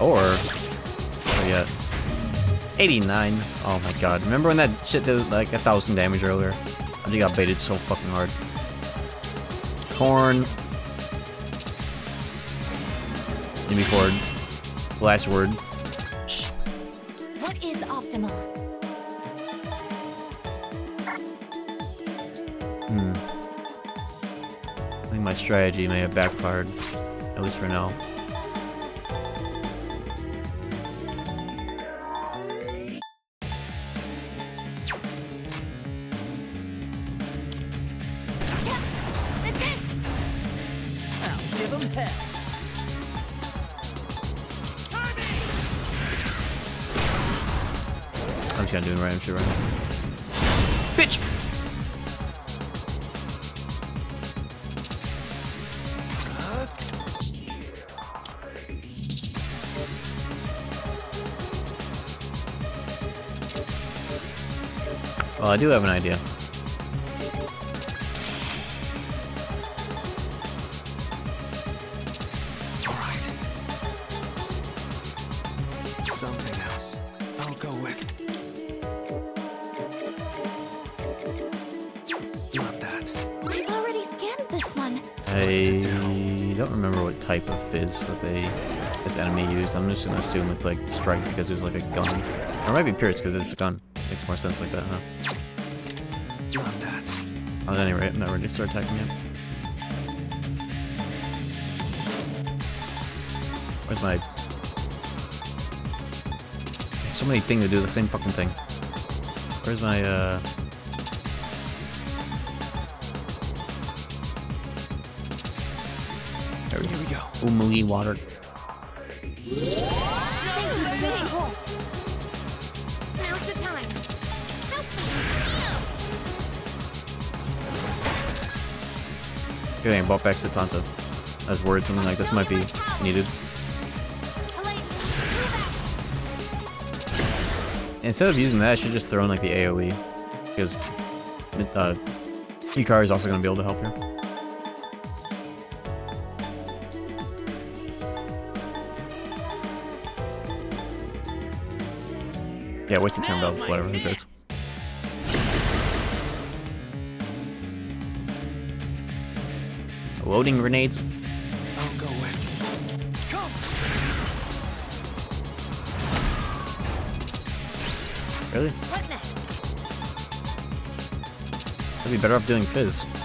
Or, oh yeah, 89. Oh my god! Remember when that shit did like a thousand damage earlier? I just got baited so fucking hard. Corn. Maybe forward. Last word. Strategy may have backfired, at least for now. Remember what type of fizz that they this enemy used. I'm just gonna assume it's like strike because it was like a gun. Or it might be pierce because it's a gun. Makes more sense like that, huh? Not that. At any rate, I'm not ready to start attacking yet. Where's my... There's so many things to do the same fucking thing. Where's my, uh... There we go. Umui water. I bought back Setanta. I was worried something like this might be needed. Instead of using that, I should just throw in like the AoE. Because uh, Hikaru is also going to be able to help here. Yeah, wasted turn belt, whatever, who cares. Loading grenades. I'll go with. Really? What next? I'd be better off doing fizz.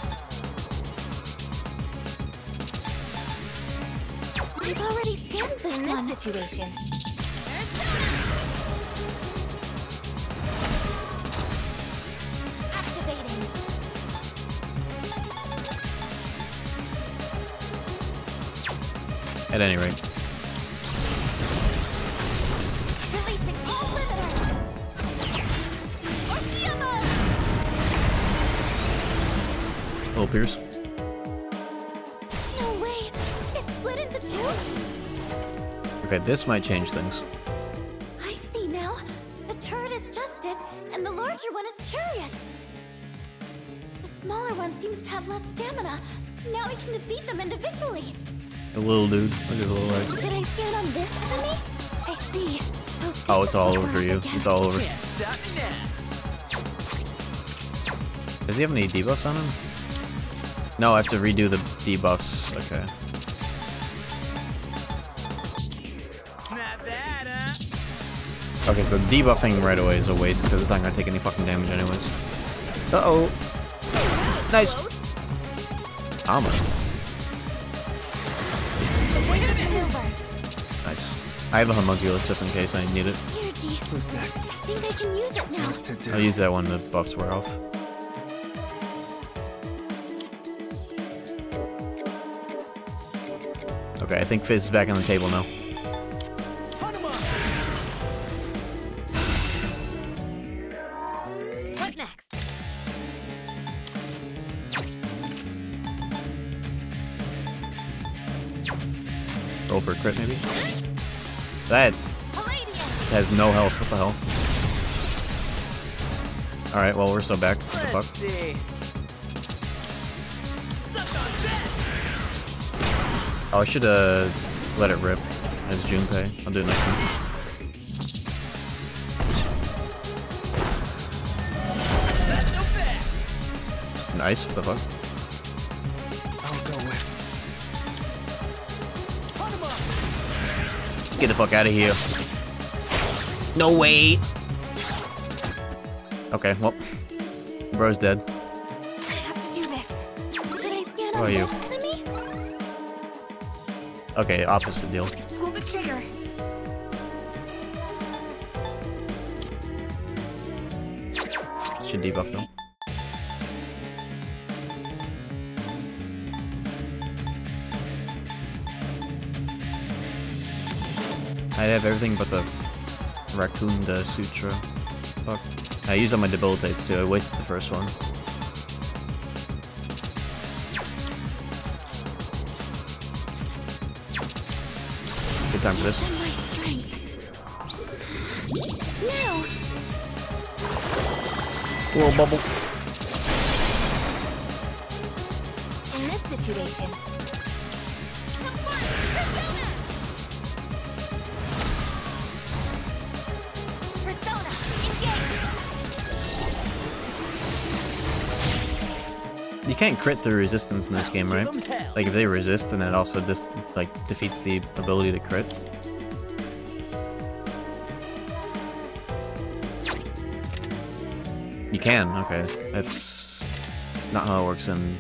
This might change things. I see now. The turret is Justice, and the larger one is Chariot. The smaller one seems to have less stamina. Now we can defeat them individually. A little dude. Look at the little legs. Did I scan on this enemy? I see. So Oh, it's all over for you. against. It's all over. Can't stop me now. Does he have any debuffs on him? No, I have to redo the debuffs. Okay. Okay, so debuffing right away is a waste because it's not gonna take any fucking damage anyways. Uh oh. Nice. Armor. Nice. I have a homunculus just in case I need it. Who's next? I think I can use it now. I'll use that when the buffs wear off. Okay, I think Fizz is back on the table now. Alright, well, we're still back. What the fuck? Oh, I should uh let it rip as Junpei. I'll do it next time. Nice. What the fuck? I'll go with. Get the fuck out of here. No way. Okay, well. Bro's dead. I have to do this. I scan Who are you? Enemy? Okay, opposite deal. Pull the trigger. Should debuff them. I have everything but the Raccoon Sutra. Fuck. I used all my debilitates too. I wasted the first one. Good time for this. My strength. Little bubble. Crit through resistance in this game, right? Like if they resist, then it also def like defeats the ability to crit. You can, okay. That's not how it works in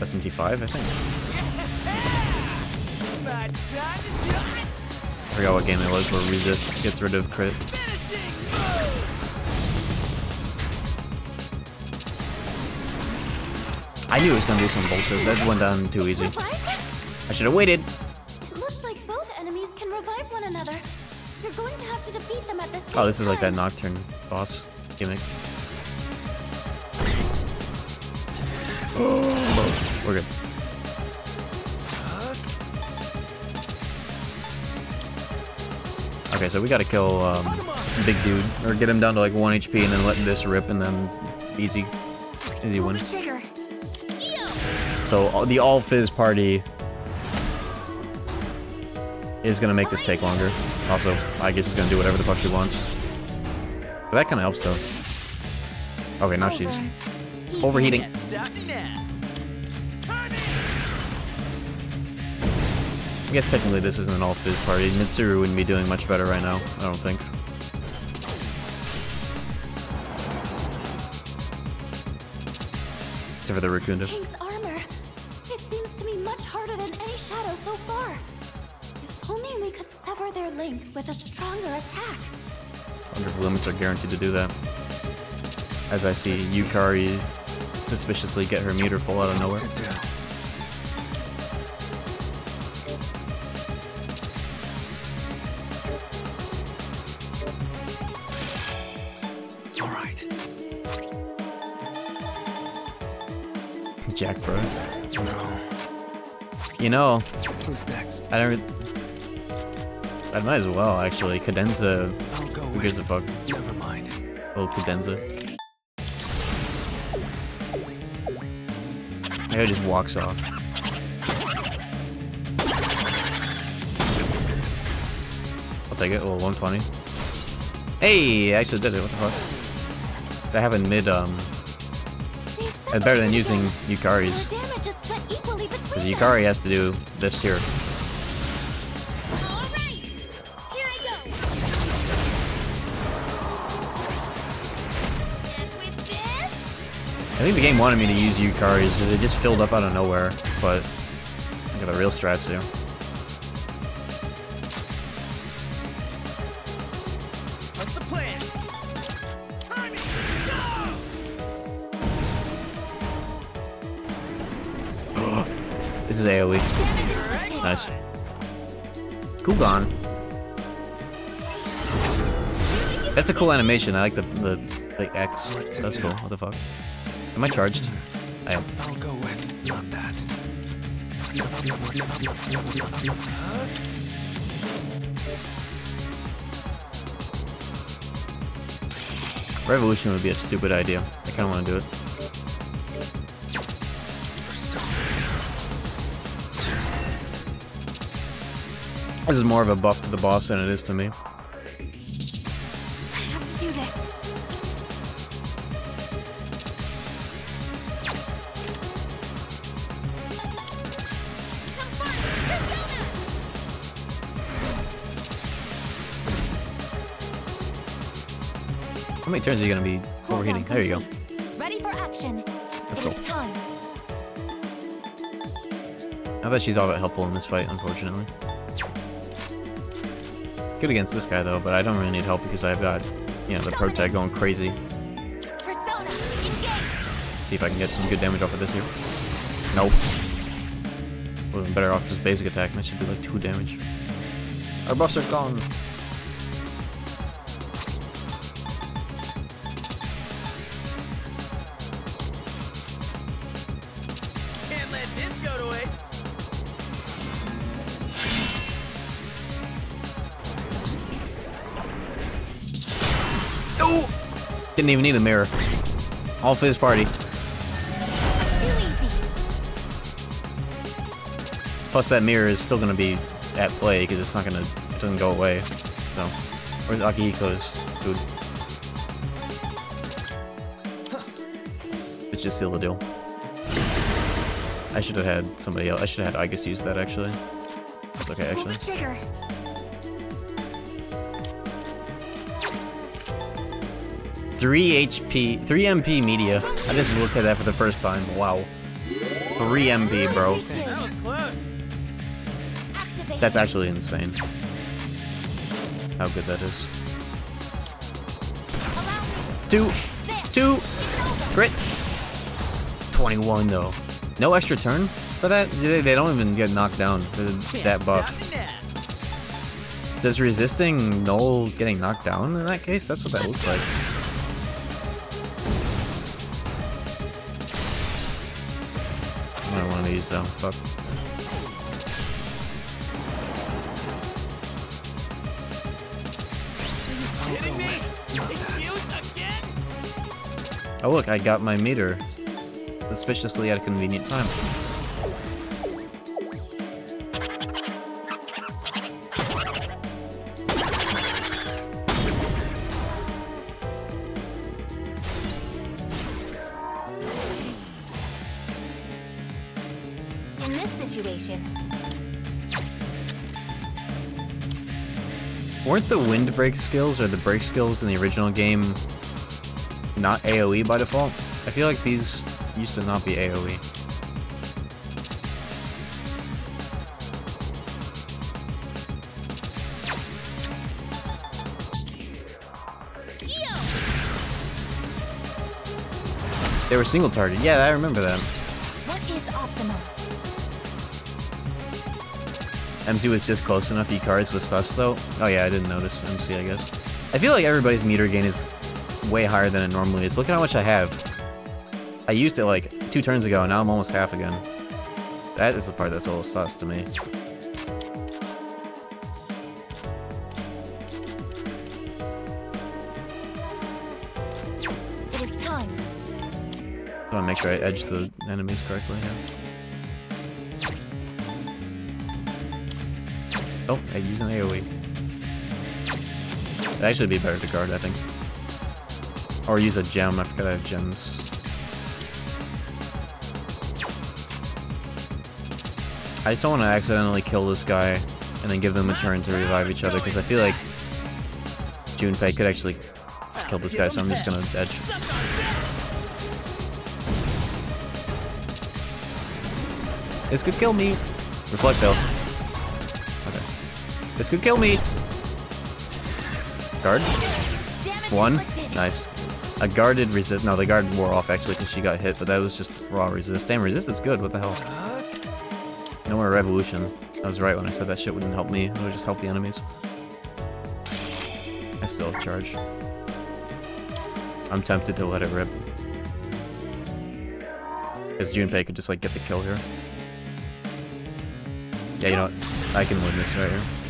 SMT5, I think. I forgot what game it was where resist gets rid of crit. I knew it was gonna do some bullshit. That went down too easy. I should have waited. It looks like both enemies can revive one another. You're going to have to defeat them at the same Oh, this is like that. Nocturne boss gimmick. We're good. Okay, so we gotta kill um, big dude, or get him down to like 1 HP and then let this rip and then easy, easy win. So uh, the all fizz party is gonna make this take longer. Also, I guess it's gonna do whatever the fuck she wants. But that kind of helps though. Okay, now she's overheating. I guess technically this isn't an all fizz party. Mitsuru wouldn't be doing much better right now. I don't think. Except for the Raccoon. Guaranteed to do that. As I see Yukari suspiciously get her meter full out of nowhere. All right. Jack Bros. You know, Who's next? I don't. I might as well actually. Cadenza. I'll go Who gives a fuck? Never mind. Oh, Cadenza. Maybe just walks off. I'll take it. Oh, 120. Hey, I actually did it. What the fuck? That happened mid, um... It's better than using Yukari's. Damage is equally Because. Yukari has to do this here. Here I think the game wanted me to use Yukari's because it just filled up out of nowhere, but I got the real strats here. What's the plan? This is AoE. Nice. Kugan. That's a cool animation. I like the the the X. That's cool. What the fuck? Am I charged? I am. I'll go with not that. Revolution would be a stupid idea. I kind of want to do it. This is more of a buff to the boss than it is to me. Turns are you gonna be overheating? There you go. Ready for action. Let's go. time. I bet she's all that helpful in this fight, unfortunately. Good against this guy though, but I don't really need help because I've got, you know, the Protag going crazy. Persona. See if I can get some good damage off of this here. Nope. Would've been better off just basic attack, and that should do like 2 damage. Our buffs are gone! Didn't even need a mirror. All for this party. Plus that mirror is still gonna be at play because it's not gonna it doesn't go away. So where's Akihiko's food? Let's just seal the deal. I should have had somebody else. I should have had Aigis use that actually. It's okay actually. The trigger. Three HP, three MP media. I just looked at that for the first time. Wow, three MP, bro. That's actually insane. How good that is. Two, two, crit. 21 though. No extra turn for that? They, they don't even get knocked down that buff. Does resisting Null getting knocked down in that case? That's what that looks like. I don't want to use though. Fuck. Kidding me? Excuse again? Oh look, I got my meter. Suspiciously at a convenient time. Weren't the wind break skills or the break skills in the original game not AoE by default? I feel like these used to not be. AoE. They were single target. Yeah, I remember that. MC was just close enough. Ikaris was sus though. Oh yeah, I didn't notice MC. I guess. I feel like everybody's meter gain is way higher than it normally is. Look at how much I have. I used it like two turns ago, and now I'm almost half again. That is the part that's a little sus to me. It is time. I want to make sure I edge the enemies correctly here. Oh, I use an AoE. That'd actually be better to guard, I think. Or use a gem. I forgot I have gems. I just don't want to accidentally kill this guy and then give them a turn to revive each other because I feel like Junpei could actually kill this guy, so I'm just gonna edge. This could kill me. Reflect though. This could kill me. Guard. One. Nice. A guarded resist. No, the guard wore off actually because she got hit, but that was just raw resist. Damn, resist is good. What the hell? No more revolution. I was right when I said that shit wouldn't help me. It would just help the enemies. I still have charge. I'm tempted to let it rip. Because Junpei could just like get the kill here. Yeah, you know what? I can win this right here.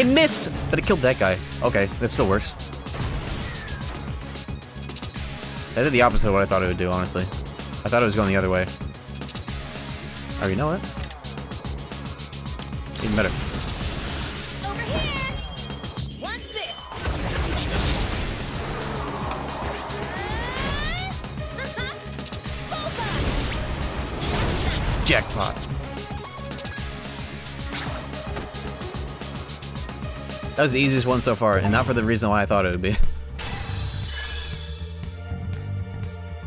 It missed! But it killed that guy. Okay, this still works. I did the opposite of what I thought it would do, honestly. I thought it was going the other way. Oh, you know what? Even better. That was the easiest one so far, and not for the reason why I thought it would be.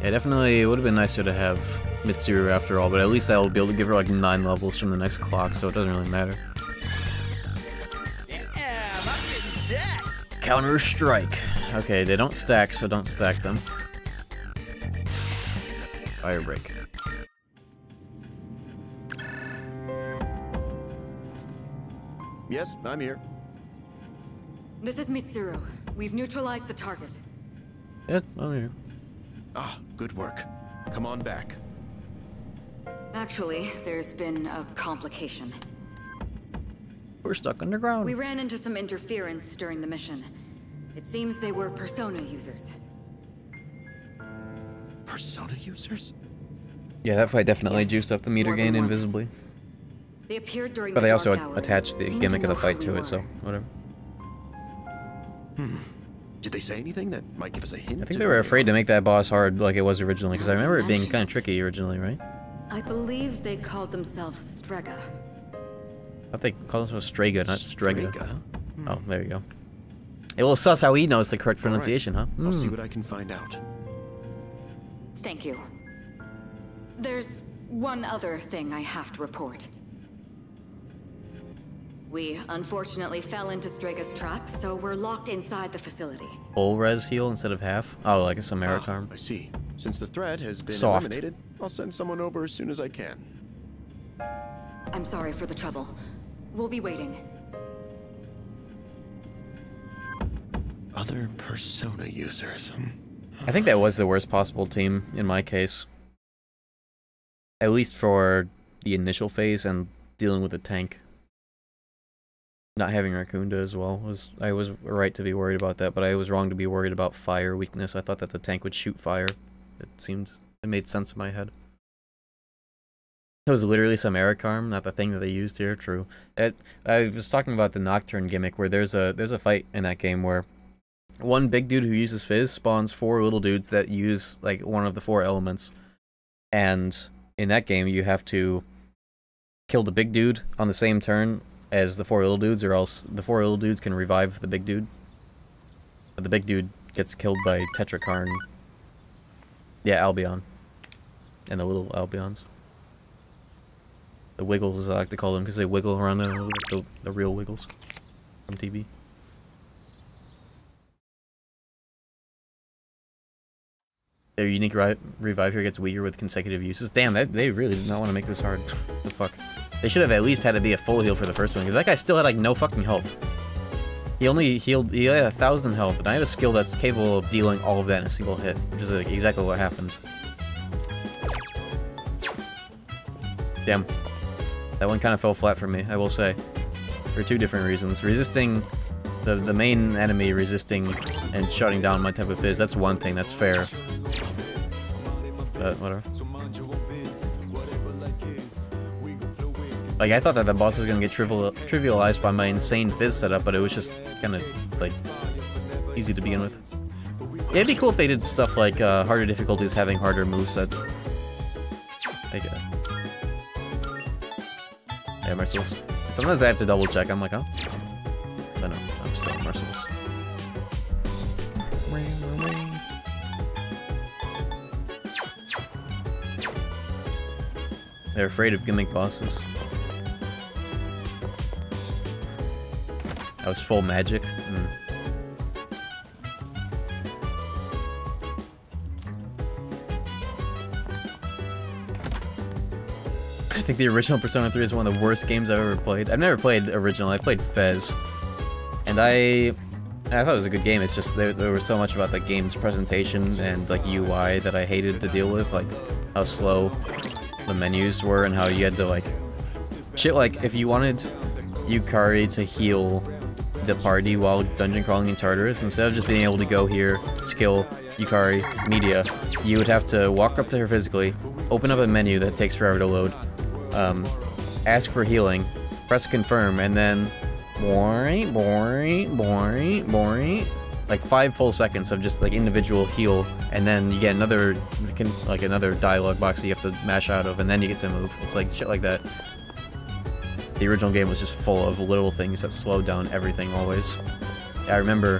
yeah, definitely it would have been nicer to have Mitsuru after all, but at least I will be able to give her like 9 levels from the next clock, so it doesn't really matter. Counter Strike. Okay, they don't stack, so don't stack them. Fire break. Yes, I'm here. This is Mitsuru. We've neutralized the target. Yeah, I'm here. Ah, good work. Come on back. Actually, there's been a complication. We're stuck underground. We ran into some interference during the mission. It seems they were Persona users. Persona users? Yeah, that fight definitely Yes, juiced up the meter gain invisibly. They appeared during the city. But the they also dark attached the gimmick of the fight to we it, so whatever. Hmm. Did they say anything that might give us a hint? I think they were afraid to make that boss hard like it was originally, because I remember it being kind of tricky originally, right? I believe they called themselves Strega. I thought they called themselves Strega, not Strega. Oh, there you go. It will suss how he knows the correct pronunciation, huh? I'll see Hmm. what I can find out. Thank you. There's one other thing I have to report. We unfortunately fell into Strega's trap, so we're locked inside the facility. Full res heal instead of half? Oh, like a Samarecarm I see. Since the threat has been Soft. eliminated, I'll send someone over as soon as I can. I'm sorry for the trouble. We'll be waiting. Other Persona users. hmm. I think that was the worst possible team in my case. At least for the initial phase and dealing with the tank. Not having Rakunda as well was I was right to be worried about that, but I was wrong to be worried about fire weakness. I thought that the tank would shoot fire. It seemed it made sense in my head. It was literally some Ericarm, not the thing that they used here. True. It, I was talking about the Nocturne gimmick, where there's a there's a fight in that game where one big dude who uses Fizz spawns four little dudes that use like one of the four elements, and in that game you have to kill the big dude on the same turn as the four little dudes, or else the four little dudes can revive the big dude. But the big dude gets killed by Tetrakarn. Yeah, Albion. And the little Albions. The Wiggles, as I like to call them, because they wiggle around the, the, real Wiggles from TV. Their unique revive here gets weaker with consecutive uses. Damn, they really did not want to make this hard. the fuck? They should have at least had to be a full heal for the first one, because that guy still had like no fucking health. He only healed, he had a thousand health, and I have a skill that's capable of dealing all of that in a single hit, which is like exactly what happened. Damn. That one kind of fell flat for me, I will say. For two different reasons. Resisting the, the main enemy resisting and shutting down my type of fizz, that's one thing, that's fair. But whatever. Like, I thought that the boss was gonna get trivial trivialized by my insane fizz setup, but it was just kind of, like, easy to begin with. Yeah, it'd be cool if they did stuff like uh, harder difficulties having harder movesets. Like, uh, yeah, merciless. Sometimes I have to double check. I'm like, oh. But no, I'm still merciless. They're afraid of gimmick bosses. That was full magic. Mm. I think the original Persona 3 is one of the worst games I've ever played. I've never played original, I played FES. And I I thought it was a good game, it's just there, there was so much about the game's presentation and like UI that I hated to deal with, like how slow the menus were and how you had to like shit like if you wanted Yukari to heal the party while dungeon crawling in Tartarus, instead of just being able to go here, skill, Yukari, media, you would have to walk up to her physically, open up a menu that takes forever to load, um, ask for healing, press confirm, and then boring, boring, boring, boring, like five full seconds of just like individual heal, and then you get another, like another dialogue box that you have to mash out of, and then you get to move. It's like shit like that. The original game was just full of little things that slowed down everything always. I remember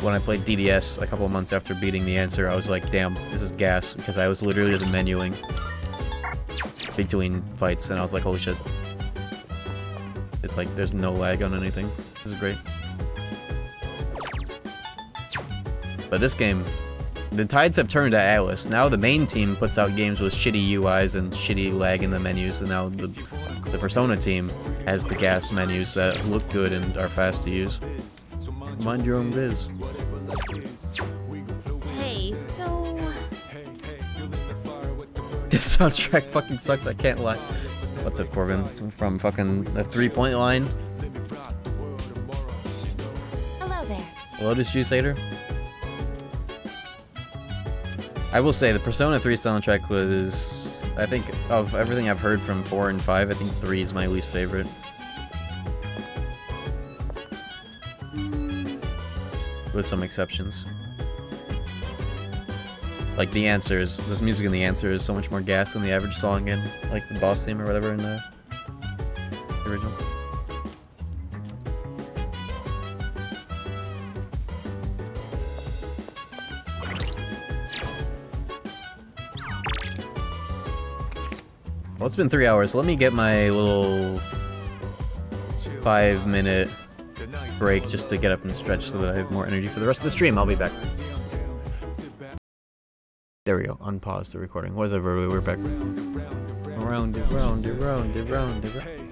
when I played DDS a couple of months after beating the answer, I was like, damn, this is gas, because I was literally just menuing between fights, and I was like, holy shit. It's like, there's no lag on anything. This is great. But this game, the tides have turned at Atlus. Now the main team puts out games with shitty UIs and shitty lag in the menus, and now the the Persona team has the gas menus that look good and are fast to use. Mind your own biz. Hey, so This soundtrack fucking sucks, I can't lie. What's up, Corbin? From fucking the three-point line? Hello there. Lotus Juice Hater? I will say, the Persona 3 soundtrack was... I think, of everything I've heard from 4 and 5, I think 3 is my least favorite. With some exceptions. Like, the answers, this music in the answer is so much more gas than the average song in, like, the boss theme or whatever in the original. It's been three hours. Let me get my little five minute break just to get up and stretch so that I have more energy for the rest of the stream. I'll be back. There we go. Unpause the recording. Was it ever? We're back. Around and round and round and round and round.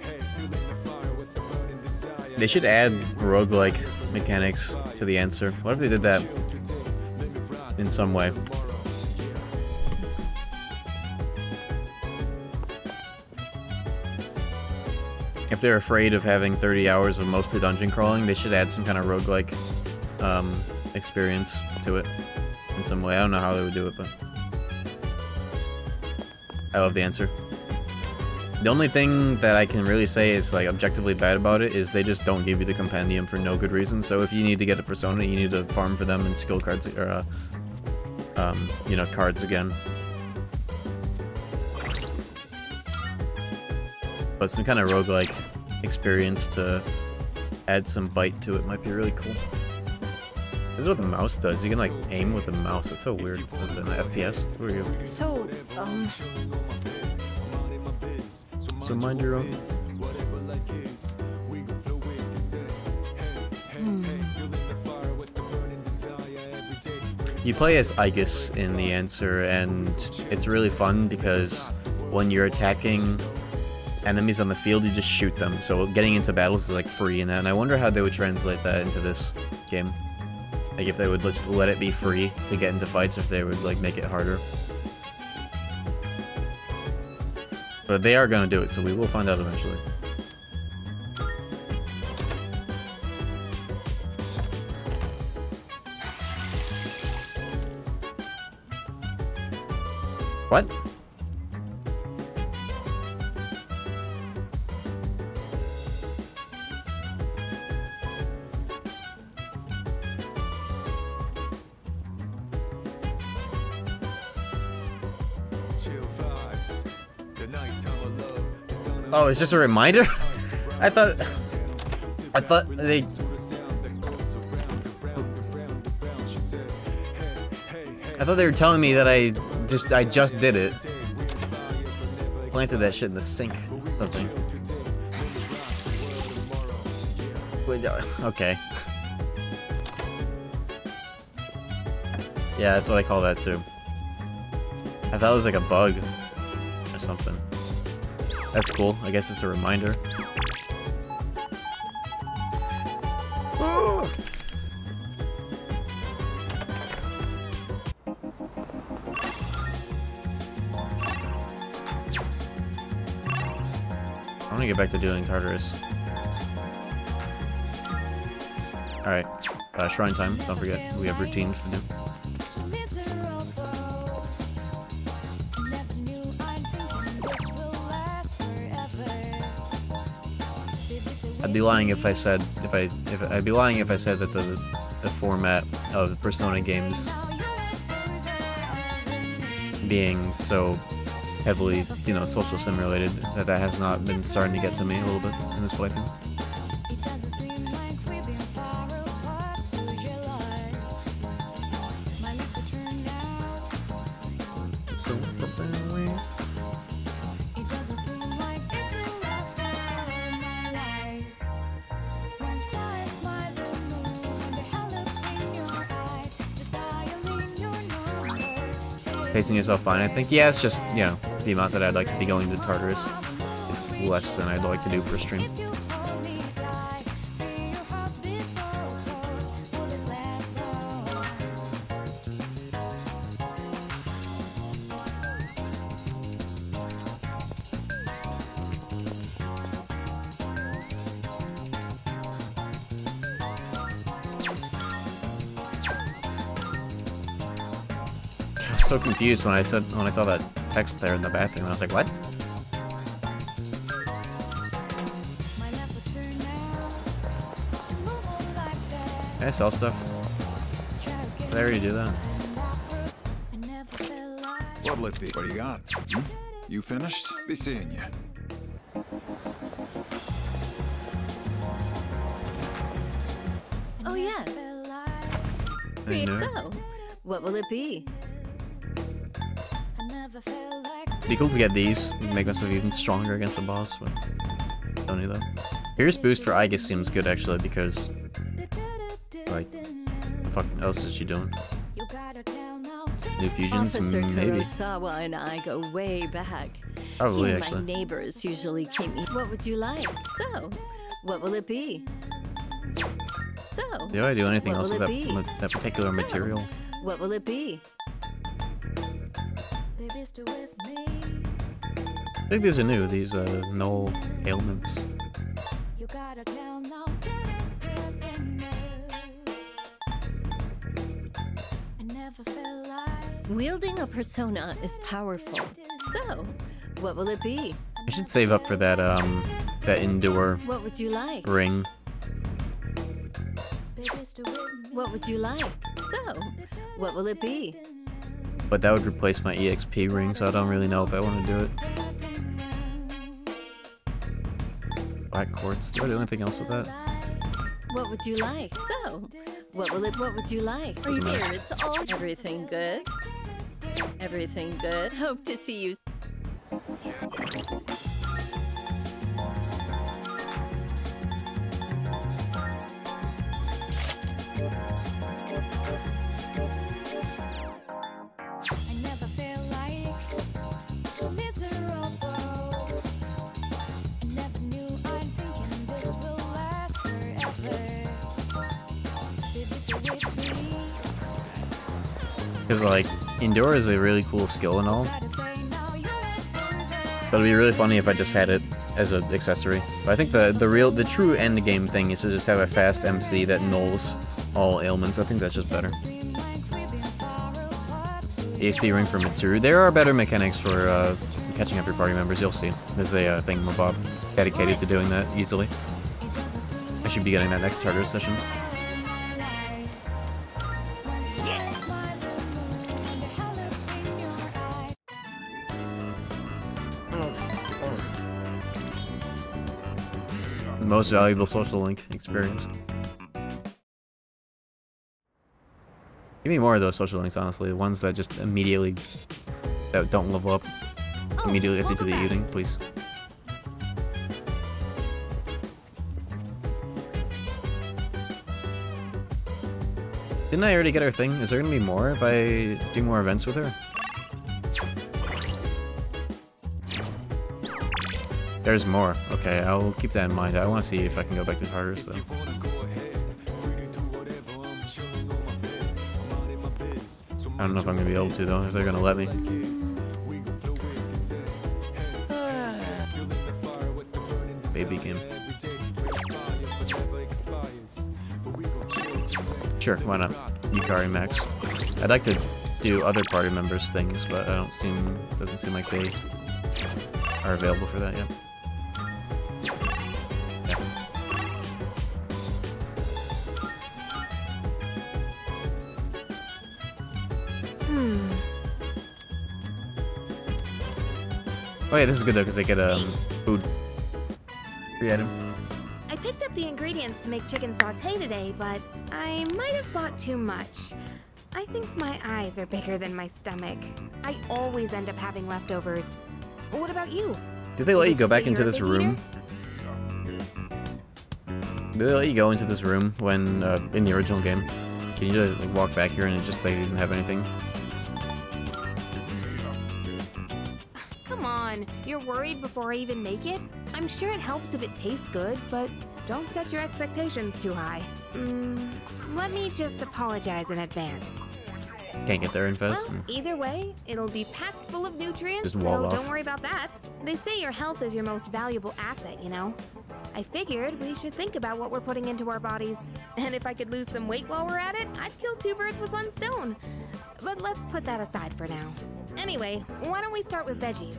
They should add roguelike mechanics to the answer. What if they did that in some way? If they're afraid of having 30 hours of mostly dungeon crawling, they should add some kind of roguelike um, experience to it in some way. I don't know how they would do it, but I love the answer. The only thing that I can really say is like objectively bad about it is they just don't give you the compendium for no good reason. So if you need to get a persona, you need to farm for them and skill cards or uh, um, you know cards again. But some kind of roguelike experience to add some bite to it might be really cool. This is what the mouse does. You can like aim with the mouse. It's so weird. Is it, an FPS? Who are you? So, um, So mind your own. You play as Aigis in the answer, and it's really fun because when you're attacking enemies on the field, you just shoot them. So getting into battles is like free in that, and I wonder how they would translate that into this game. Like if they would just let it be free to get into fights, if they would like make it harder. But they are gonna do it, so we will find out eventually. What? It's just a reminder? I thought... I thought they... I thought they were telling me that I just I just did it. Planted that shit in the sink. Something. Wait, Okay. Yeah, that's what I call that too. I thought it was like a bug or something. That's cool. I guess it's a reminder. I want to get back to doing Tartarus. Alright. Uh, shrine time. Don't forget. We have routines to do. I'd be lying if I said if I if I'd be lying if I said that the the format of Persona games being so heavily, you know, social sim related that that has not been starting to get to me a little bit in this playthrough. Pacing yourself fine, I think. Yeah, it's just, you know, the amount that I'd like to be going to Tartarus is less than I'd like to do per stream. Confused when I said when I saw that text there in the bathroom. I was like, what? Can I sell stuff? Did I already do that? What'll it be? What do you got? Hmm? You finished? Be seeing you. Oh, yes. I Great, so. What will it be? Be cool to get these. Make myself even stronger against the boss, but don't need that. Here's boost for Aigis seems good actually because like the fuck else is she doing? New fusions? Officer Maybe. Kurosawa and I go way back. Probably, he and actually. my neighbors usually keep me. What would you like? So, what will it be? So, Do I do anything else will with that, be? with that particular material? What will it be? I think these are new, these uh, null ailments. Wielding a persona is powerful. So, what will it be? I should save up for that um that endure What would you like? ring. What would you like? So, what will it be? But that would replace my EXP ring, so I don't really know if I want to do it. Black quartz. Do I do anything else with that? What would you like? So, what will it? What would you like? Are you here? It's all everything good. Everything good. Hope to see you. Because like endure is a really cool skill and all. But it'd be really funny if I just had it as an accessory. But I think the the real the true end game thing is to just have a fast MC that nulls all ailments. I think that's just better. EXP ring for Mitsuru. There are better mechanics for uh, catching up your party members. You'll see. There's a uh, thing Bob dedicated to doing that easily. I should be getting that next Tartar session. Most valuable social link experience. Give me more of those social links, honestly. The ones that just immediately that don't level up. Oh, immediately gets you to the eating, please. Didn't I already get her thing? Is there gonna be more if I do more events with her? There's more. Okay, I'll keep that in mind. I want to see if I can go back to Tartarus though. I don't know if I'm gonna be able to though, if they're gonna let me. Baby game. Sure, why not? Yukari Max. I'd like to do other party members things, but I don't seem doesn't seem like they are available for that yet. Oh yeah, this is good though, because they get um food. Free item. I picked up the ingredients to make chicken sauté today, but I might have bought too much. I think my eyes are bigger than my stomach. I always end up having leftovers. What about you? Do they let Did you go say back into this big eater? room? Do they let you go into this room when uh, in the original game? Can you just like, walk back here and it just they didn't have anything? Worried before I even make it? I'm sure it helps if it tastes good, but don't set your expectations too high. Mm, let me just apologize in advance. Can't get there in fast. Well, either way, it'll be packed full of nutrients, so wall don't worry about that. They say your health is your most valuable asset, you know? I figured we should think about what we're putting into our bodies. And if I could lose some weight while we're at it, I'd kill two birds with one stone. But let's put that aside for now. Anyway, why don't we start with veggies?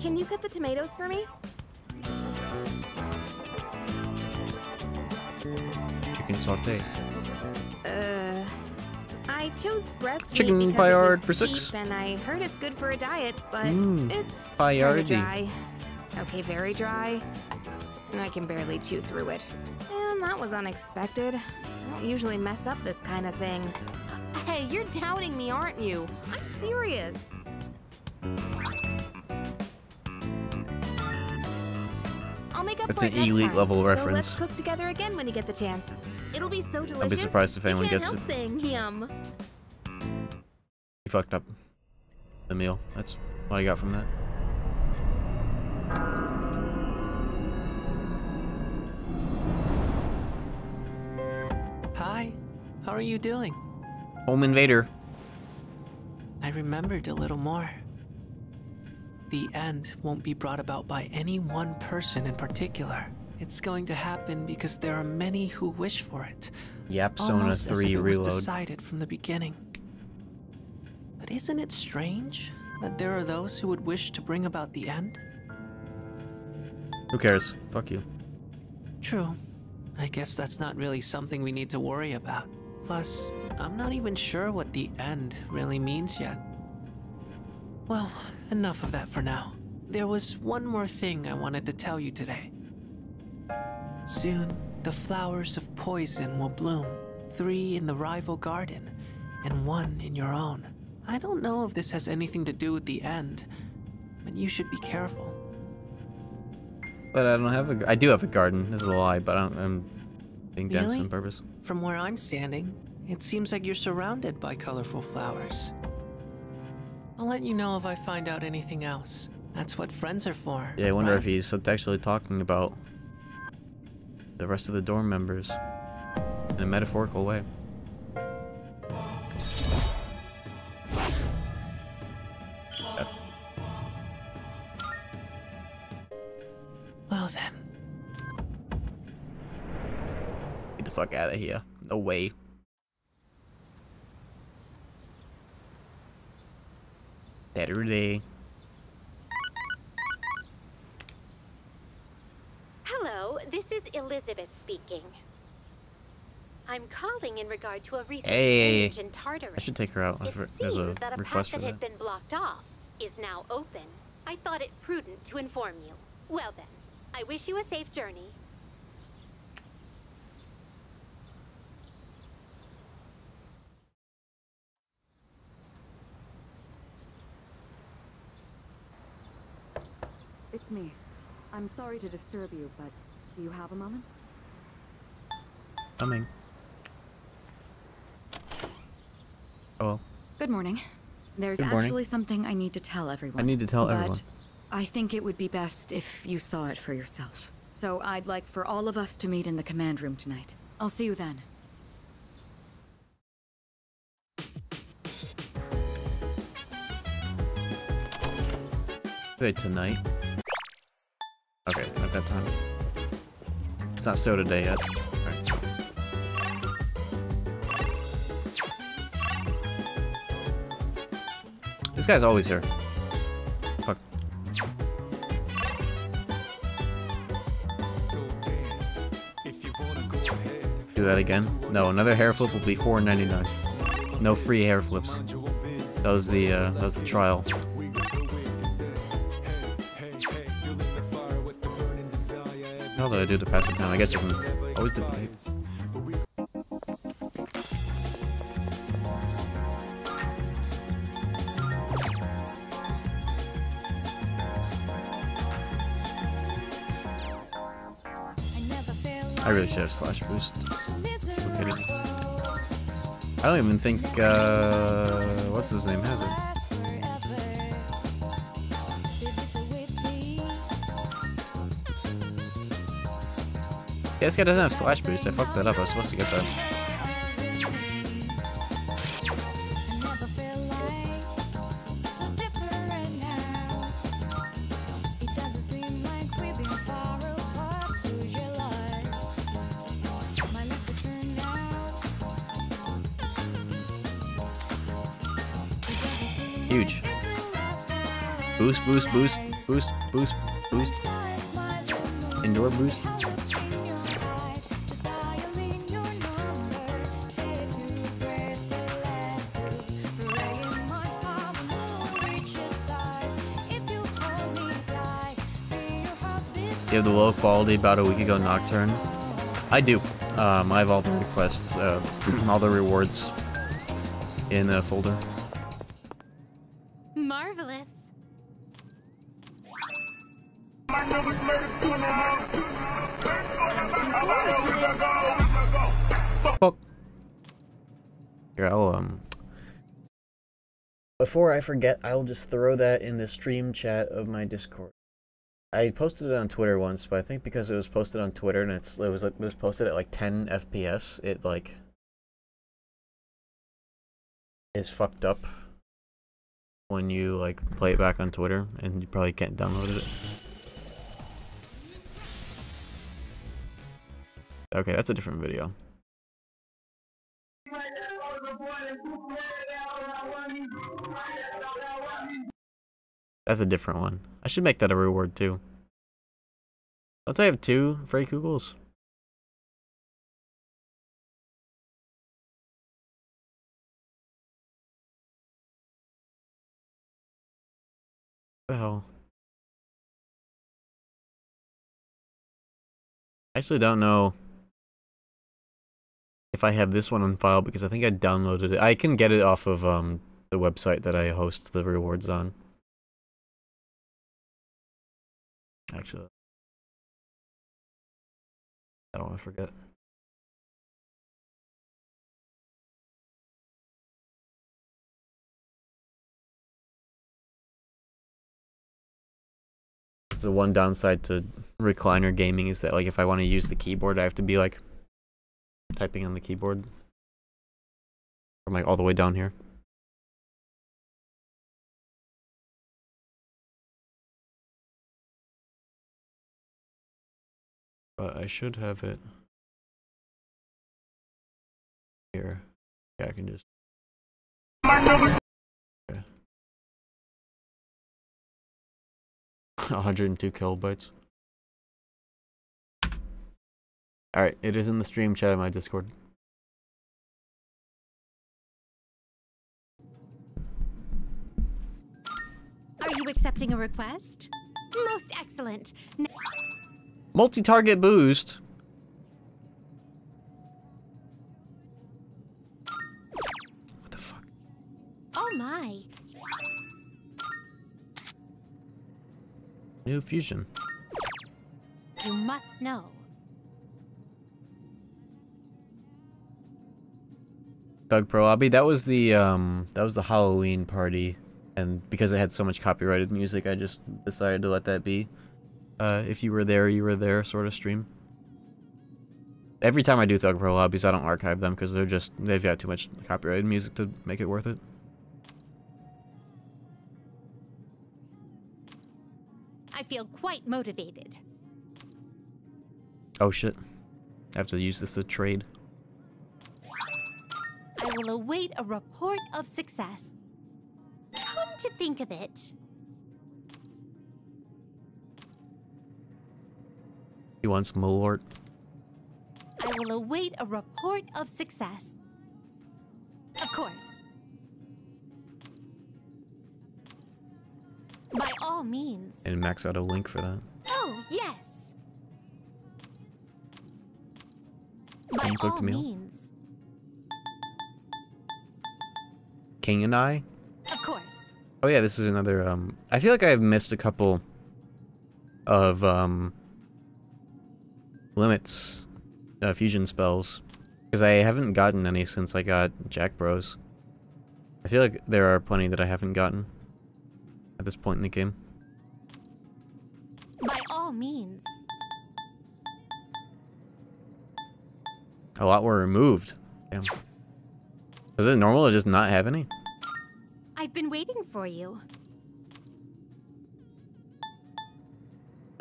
Can you cut the tomatoes for me? Chicken saute. Uh, I chose breast Chicken meat because paillard it for six. cheap, and I heard it's good for a diet, but Mm, it's dry. Okay, very dry. I can barely chew through it. And that was unexpected. I don't usually mess up this kind of thing. Hey, you're doubting me, aren't you? I'm serious. Make up That's for an it next elite time. level So reference. let's cook together again when you get the chance. It'll be so delicious. I'll be surprised if anyone can't gets help it. saying yum. You fucked up the meal. That's what I got from that. Hi, how are you doing? Home invader. I remembered a little more. The end won't be brought about by any one person in particular. It's going to happen because there are many who wish for it. Yap Sona almost as 3 if it was decided from the beginning. But isn't it strange that there are those who would wish to bring about the end? Who cares? Fuck you. True. I guess that's not really something we need to worry about. Plus, I'm not even sure what the end really means yet. Well, enough of that for now. There was one more thing I wanted to tell you today. Soon, the flowers of poison will bloom. Three in the rival garden, and one in your own. I don't know if this has anything to do with the end, but you should be careful. But I don't have a. I do have a garden. This is a lie, but I'm, I'm being dense on purpose. From where I'm standing, it seems like you're surrounded by colorful flowers. I'll let you know if I find out anything else. That's what friends are for. Yeah, I wonder right? if he's subtextually talking about the rest of the dorm members in a metaphorical way. Well then. Get the fuck out of here. No way. Saturday. Hello, this is Elizabeth speaking. I'm calling in regard to a recent Hey. change in Tartarus. I should take her out. It There's a that a path request for that had been blocked off is now open. I thought it prudent to inform you. Well then, I wish you a safe journey. It's me. I'm sorry to disturb you, but do you have a moment? Coming. Oh. Good morning. There's Good morning. actually something I need to tell everyone. I need to tell but everyone. I think it would be best if you saw it for yourself. So I'd like for all of us to meet in the command room tonight. I'll see you then. Today tonight. Okay, at that time. It's not soda day yet. This guy's always here. Fuck. Do that again? No, another hair flip will be $4.99. No free hair flips. That was the uh, that was the trial. How do I do to pass the time? I guess I can always debate. I really should have slash boost. I don't even think uh, what's his name has it. This guy doesn't have slash boost. I fucked that up. I was supposed to get that. Huge. Boost, boost, boost, boost, boost, boost. Indoor boost. You have the low quality about a week ago Nocturne. I do. Um, I have all the requests, uh, all the rewards in a folder. Marvelous. Fuck. Here, I'll, um... Before I forget, I'll just throw that in the stream chat of my Discord. I posted it on Twitter once, but I think because it was posted on Twitter and it's it was like it was posted at like 10 FPS, it like is fucked up when you like play it back on Twitter and you probably can't download it. Okay, that's a different video. That's a different one. I should make that a reward too. Don't I have two Freikugels? The hell? I actually don't know if I have this one on file because I think I downloaded it. I can get it off of um the website that I host the rewards on. Actually, I don't want to forget. The one downside to recliner gaming is that like if I want to use the keyboard, I have to be like typing on the keyboard from like all the way down here. But I should have it here. Yeah, I can just. Okay. 102 kilobytes. Alright, it is in the stream chat of my Discord. Are you accepting a request? Most excellent. Multi-target boost. What the fuck? Oh my. New fusion. You must know. Thug Pro Lobby. That was the um that was the Halloween party, and because it had so much copyrighted music, I just decided to let that be. Uh, if you were there, you were there sort of stream. Every time I do Thug Pro lobbies, I don't archive them because they're just they've got too much copyrighted music to make it worth it. I feel quite motivated. Oh shit! I have to use this to trade. I will await a report of success. Come to think of it, Wants Malort. I will await a report of success. Of course. By all means. And max out a link for that. Oh, yes. By Can you cook all meal? means. King and I. Of course. Oh yeah, this is another. Um, I feel like I've missed a couple of um limits, uh, fusion spells, because I haven't gotten any since I got Jack Bros. I feel like there are plenty that I haven't gotten at this point in the game. By all means. A lot were removed. Damn. Is it normal to just not have any? I've been waiting for you.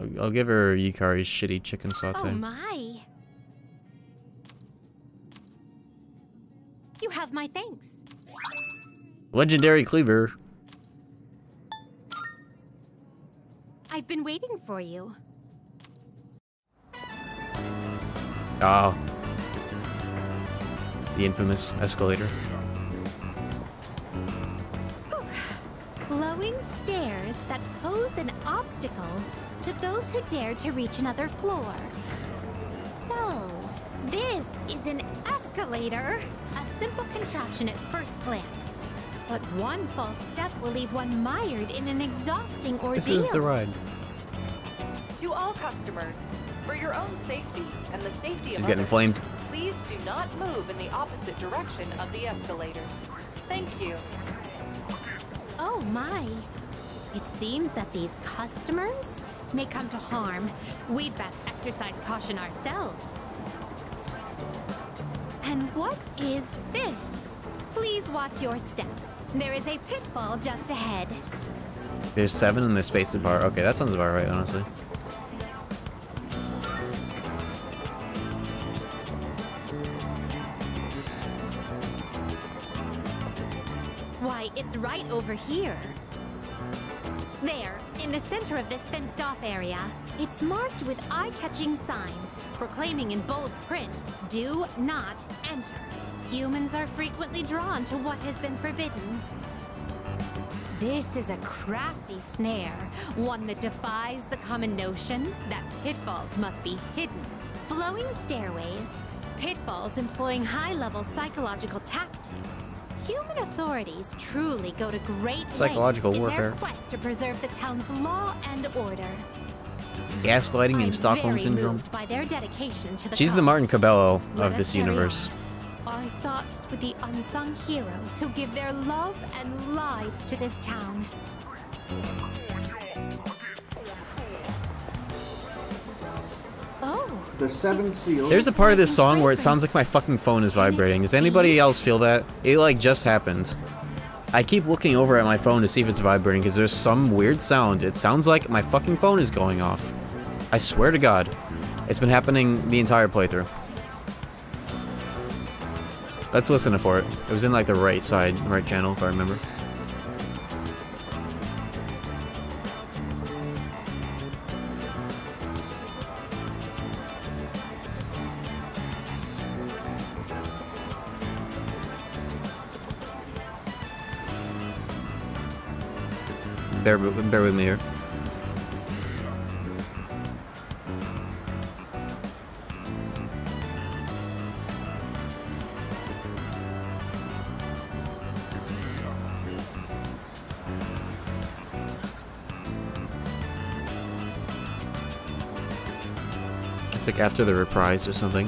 I'll, I'll give her Yukari's shitty chicken oh, saute. Oh my. You have my thanks. Legendary cleaver. I've been waiting for you. Oh. The infamous escalator. Flowing stairs that pose an obstacle to those who dare to reach another floor. So, this is an escalator. A simple contraption at first glance. But one false step will leave one mired in an exhausting ordeal. This is the ride. To all customers, for your own safety and the safety She's of getting others, flamed. please do not move in the opposite direction of the escalators. Thank you. Oh my. It seems that these customers may come to harm. We'd best exercise caution ourselves. And what is this? Please watch your step. There is a pitfall just ahead. There's seven and there's space bar. Okay, that sounds about right, honestly. Why, it's right over here. There, in the center of this fenced-off area, it's marked with eye-catching signs proclaiming in bold print, do not enter. Humans are frequently drawn to what has been forbidden. This is a crafty snare, one that defies the common notion that pitfalls must be hidden. Flowing stairways, pitfalls employing high-level psychological tactics. Human authorities truly go to great Psychological lengths warfare. in their quest to preserve the town's law and order. Gaslighting and Stockholm syndrome. by their dedication to the She's the. Martin Cabello Let of this universe. on. Our thoughts with the unsung heroes who give their love and lives to this town. The seven seals. There's a part of this song where it sounds like my fucking phone is vibrating. Does anybody else feel that? It like just happened. I keep looking over at my phone to see if it's vibrating because there's some weird sound. It sounds like my fucking phone is going off. I swear to God. It's been happening the entire playthrough. Let's listen for it. It was in like the right side, right channel if I remember. Bear, with- bear with me here. It's like after the reprise or something.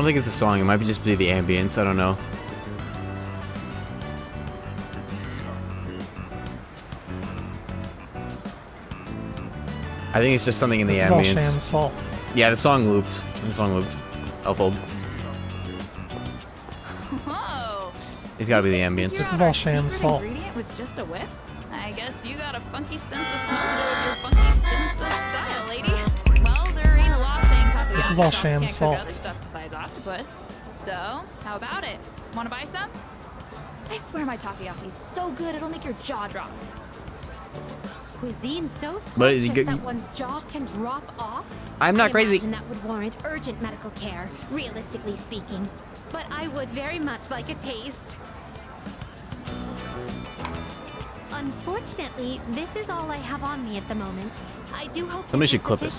Don't think it's a song. It might be just be the ambience. I don't know. I think it's just something in the This is all ambience. Fault. Yeah, the song looped. The song looped. Elfold. Whoa! It's gotta be the ambience. This is all Sham's fault. ingredient with just a whiff? I guess you got a funky sense of smell to with your funky sense of style, lady. Well, there ain't a law saying This is all Sham's Sham's fault. Octopus. So, how about it? Want to buy some? I swear my takoyaki's so good it'll make your jaw drop. Cuisine so scrumptious that one's jaw can drop off? I'm not I crazy. that would warrant urgent medical care, realistically speaking. But I would very much like a taste. Unfortunately, this is all I have on me at the moment. I do hope Somebody this should is clip it.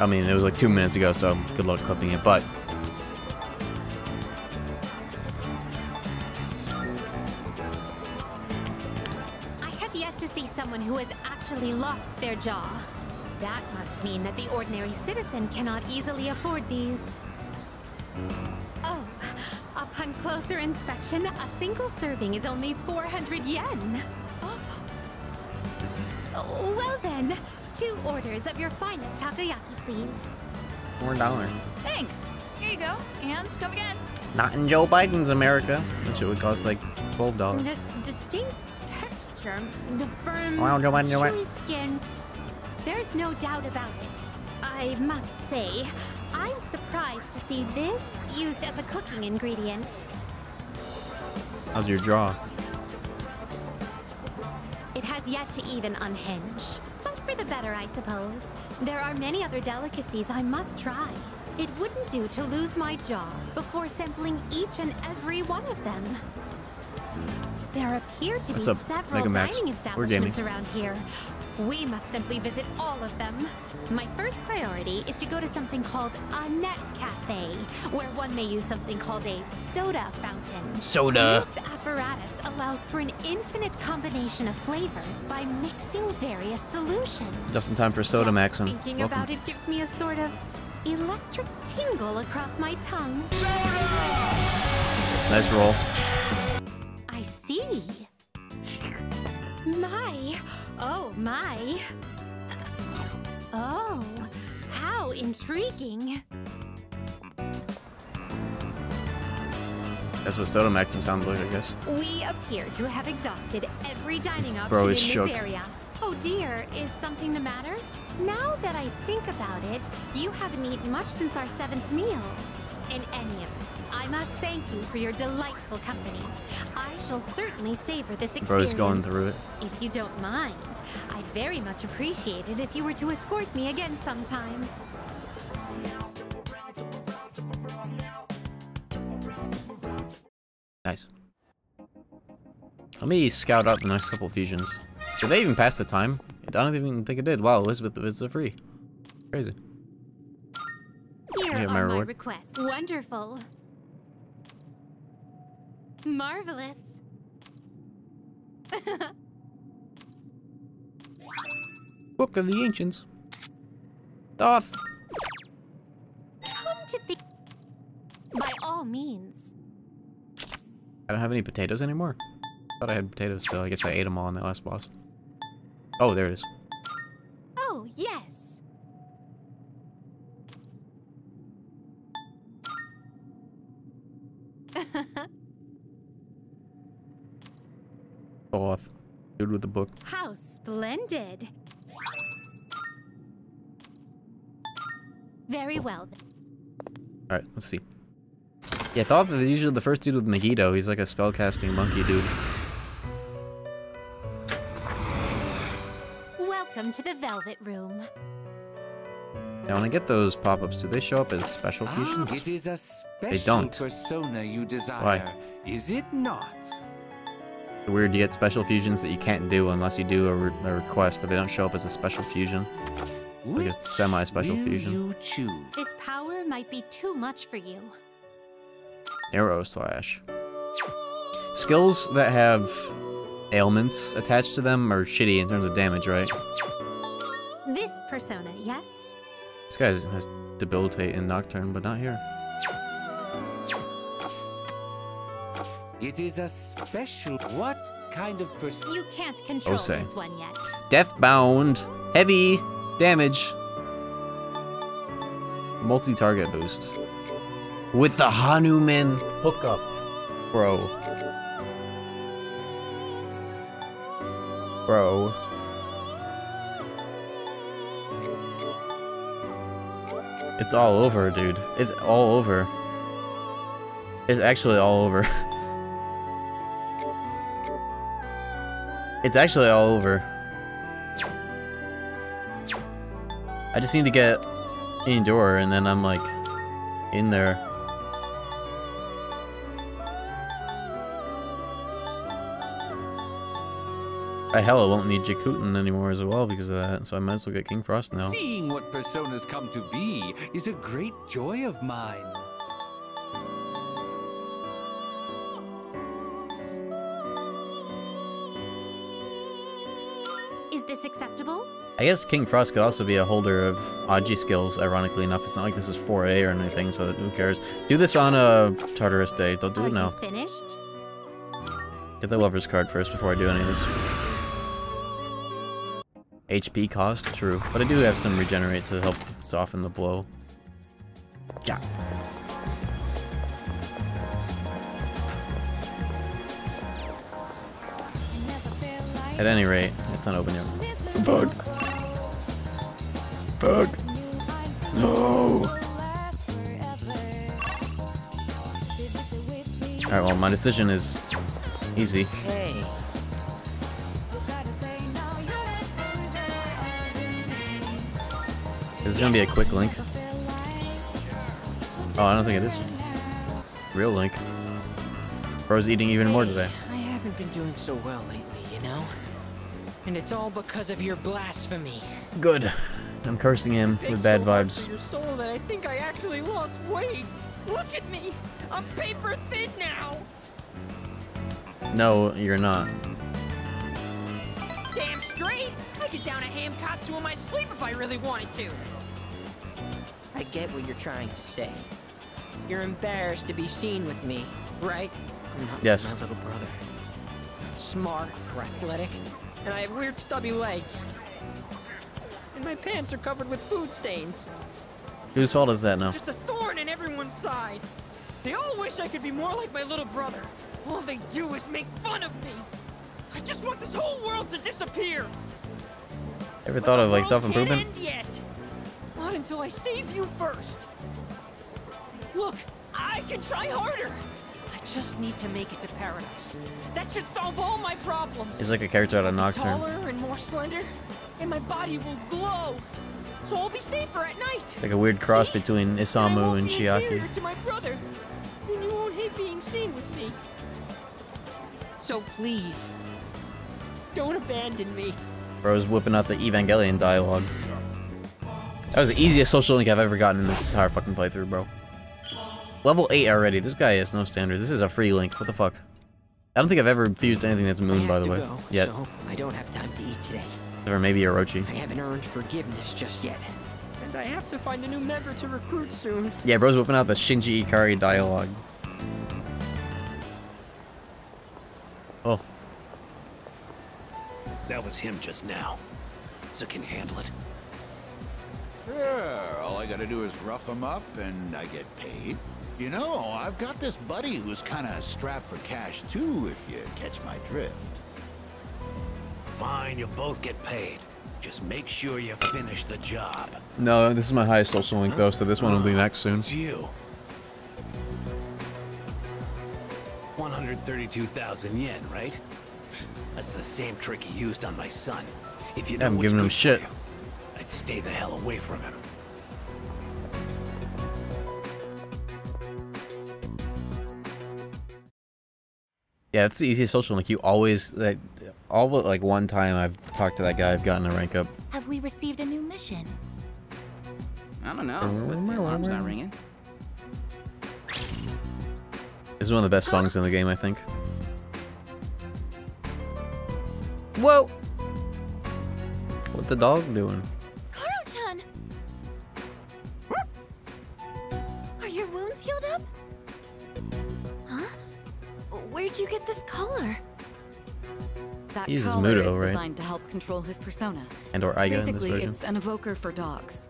I mean, it was like two minutes ago, so good luck clipping it. But I have yet to see someone who has actually lost their jaw. That must mean that the ordinary citizen cannot easily afford these. Oh, upon closer inspection, a single serving is only 400 yen. Oh, well then, two orders of your finest takoyaki, please. four dollar. Thanks. Here you go. And come again. Not in Joe Biden's America. That shit would cost like twelve dollars. This distinct texture, the firm, Wow, Joe Biden, Joe Biden. chewy skin. There's no doubt about it. I must say, I'm surprised to see this used as a cooking ingredient. How's your jaw? It has yet to even unhinge. For the better, I suppose. There are many other delicacies I must try. It wouldn't do to lose my job before sampling each and every one of them. There appear to What's be up, several dining establishments around here. We must simply visit all of them. My first priority is to go to something called a net cafe, where one may use something called a soda fountain. Soda. This apparatus allows for an infinite combination of flavors by mixing various solutions. Just in time for Soda Max. and Thinking welcome. about it gives me a sort of electric tingle across my tongue. Nice roll. I see. My. Oh, my. Oh, how intriguing. That's what Soda Max sounds like, I guess. We appear to have exhausted every dining option Bro in is this shook. area. Oh dear, is something the matter? Now that I think about it, you haven't eaten much since our seventh meal. In any event, I must thank you for your delightful company. I shall certainly savor this experience. Bro's going through it. If you don't mind, I'd very much appreciate it if you were to escort me again sometime. Nice. Let me scout out the next couple fusions. Did they even pass the time? I don't even think it did. Wow, Elizabeth is a free. Crazy. Here Yeah, are my my reward. requests. Wonderful. Marvelous. Book of the Ancients. Thoth. Come to think. By all means. I don't have any potatoes anymore. Thought I had potatoes still. I guess I ate them all in the last boss. Oh, there it is. Oh, yes. Thoth. Dude with the book. How splendid. Very well. Alright, let's see. Yeah, Thoth is usually the first dude with Megido. He's like a spellcasting monkey dude. Welcome to the Velvet Room. Now, when I get those pop-ups, do they show up as special fusions? Ah, It is a special They don't. persona you desire. Why? Is it not? Weird, you get special fusions that you can't do unless you do a, re a request, but they don't show up as a special fusion. Like a semi-special fusion. you choose? This power might be too much for you. Arrow slash. Skills that have ailments attached to them are shitty in terms of damage, right? This persona, yes? This guy has debilitate and nocturne, but not here. It is a special. What kind of person? You can't control say. this one yet. Deathbound, heavy damage, multi-target boost with the Hanuman hookup, bro. Bro. It's all over, dude. It's all over. It's actually all over. it's actually all over. I just need to get Endure, and then I'm like in there. I hell, I won't need Jakuten anymore as well because of that, so I might as well get King Frost now. Seeing what personas come to be is a great joy of mine. I guess King Frost could also be a holder of Agi skills, ironically enough. It's not like this is 4A or anything, so who cares. Do this on a Tartarus day. Don't do Are it now. finished? Get the lover's card first before I do any of this. HP cost, true. But I do have some regenerate to help soften the blow. Yeah. At any rate, it's not open yet. Fuck. Fuck. No. Alright, well, my decision is easy. Hey. Is this gonna be a quick link? Oh, I don't think it is. Real link. Bro's eating even more today. I haven't been doing so well lately, you know? And it's all because of your blasphemy. Good. I'm cursing him with bad vibes. Your soul that I think I actually lost weight. Look at me. I'm paper thin now. No, you're not. Damn straight. I could down a ham katsu in my sleep if I really wanted to. I get what you're trying to say. You're embarrassed to be seen with me, right? I'm not Yes. my little brother. Not smart or athletic, and I have weird stubby legs. And my pants are covered with food stains. Whose fault is that now? Just a thorn in everyone's side. They all wish I could be more like my little brother. All they do is make fun of me. I just want this whole world to disappear. Ever thought of like self-improvement? yet. Not until I save you first. Look, I can try harder. I just need to make it to paradise. That should solve all my problems. He's like a character out of Nocturne. Taller and more slender, and my body will glow. So I'll be safer at night. Like a weird cross between Isamu and Be Chiaki. inferior to my brother. Then you won't hate being seen with me. So please, don't abandon me. Bro's whipping out the Evangelion dialogue. That was the easiest social link I've ever gotten in this entire fucking playthrough, bro. Level 8 already. This guy has no standards. This is a free link. What the fuck? I don't think I've ever fused anything that's Moon, by the way. go, Yet. so I don't have time to eat today. Or maybe Orochi. I haven't earned forgiveness just yet. And I have to find a new member to recruit soon. Yeah, bro's whipping out the Shinji Ikari dialogue. Oh. That was him just now. So can handle it? Sure, all I gotta do is rough him up and I get paid. You know, I've got this buddy who's kinda strapped for cash too, if you catch my drift. Fine, you'll both get paid. Just make sure you finish the job. No, this is my highest social link though, so this one will be next soon. It's you. 132,000 yen, right? That's the same trick he used on my son. If you know I'm what's giving him shit. you, I'd stay the hell away from him. Yeah, that's the easiest social link. You always, like, all but like one time I've talked to that guy, I've gotten a rank up. Have we received a new mission? I don't know, but the alarm's not ringing. This is one of the best songs in the game, I think. Whoa! What the dog doing? Koro-chan! Are your wounds healed up? Huh? Where'd you get this collar? That He uses collar Muto, is right? designed to help control his persona. And or Aiga in this Basically, version. it's an evoker for dogs.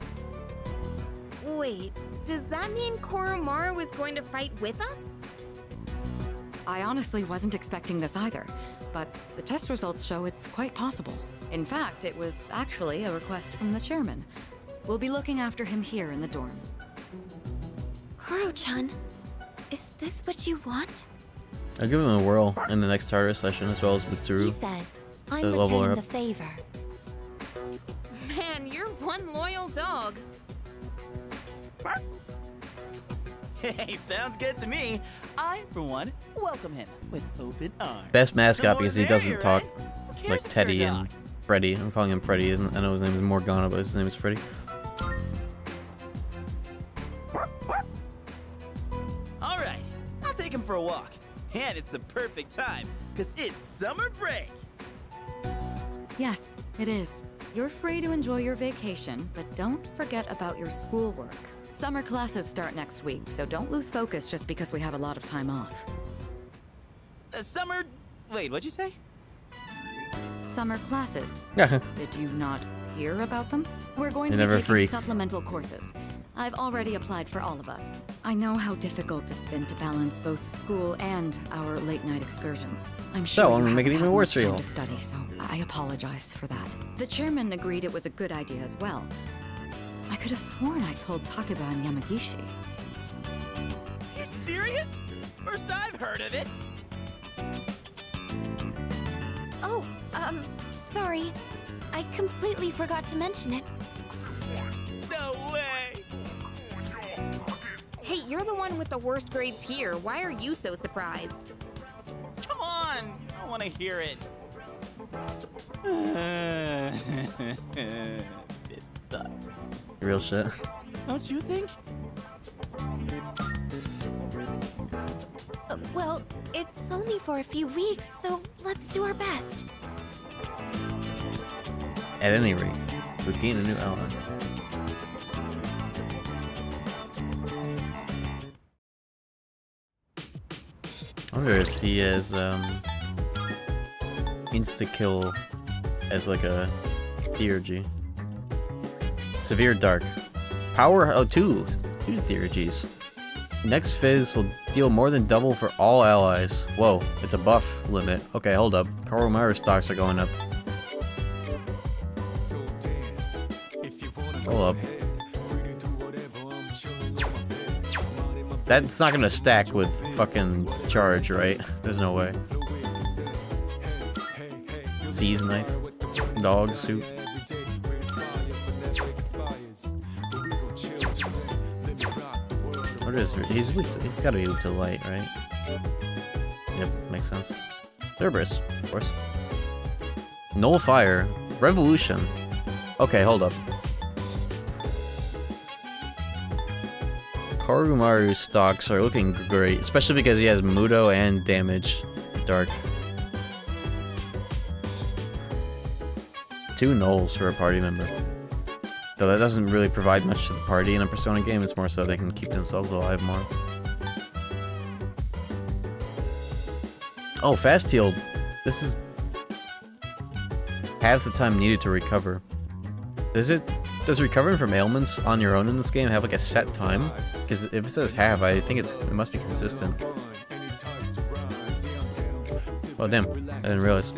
Wait, does that mean Koromaru was going to fight with us? I honestly wasn't expecting this either, but the test results show it's quite possible. In fact, it was actually a request from the chairman. We'll be looking after him here in the dorm. Zero-chan. Is this what you want? I'll give him a whirl in the next starter session as well as Mitsuru. He says, I'm level her up. the favor. Man, you're one loyal dog. Hey, sounds good to me. I, for one, welcome him with open arms. Best mascot because he doesn't merrier, talk right? like Teddy and Freddy. I'm calling him Freddy. Isn't I know his name is Morgana, but his name is Freddy. All right, I'll take him for a walk. And it's the perfect time, because it's summer break. Yes, it is. You're free to enjoy your vacation, but don't forget about your schoolwork. Summer classes start next week, so don't lose focus just because we have a lot of time off. Uh, summer. Wait, what'd you say? Summer classes. Did you not hear about them? We're going to They're be never taking free. supplemental courses. I've already applied for all of us. I know how difficult it's been to balance both school and our late night excursions. I'm sure So, you I'm gonna make it even worse for time you. to study, so I apologize for that. The chairman agreed it was a good idea as well. I could have sworn I told Takeba and Yamagishi. You serious? First I've heard of it. Oh, um, sorry. I completely forgot to mention it. No way. Hey, you're the one with the worst grades here. Why are you so surprised? Come on, I want to hear it. this sucks. Real shit. Don't you think? Uh, well, it's only for a few weeks, so let's do our best. At any rate, we've gained a new ally. I wonder if he has um insta kill as like a theurgy. Severe Dark. Power oh two two theurgies. Next Phys will deal more than double for all allies. Whoa, it's a buff limit. Okay, hold up. Koromaru stocks are going up. Hold up. That's not gonna stack with fucking charge, right? There's no way. Seize knife. Dog suit. What is he's he's gotta be to light, right? Yep, makes sense. Cerberus, of course. Null fire. Revolution. Okay, hold up. Koromaru's stocks are looking great, especially because he has Mudo and damage. Dark. Two nulls for a party member. Though that doesn't really provide much to the party in a Persona game, it's more so they can keep themselves alive more. Oh, fast heal. This is halves the time needed to recover. Does it does recovering from ailments on your own in this game have like a set time? Because if it says half, I think it's it must be consistent. Oh damn, I didn't realize.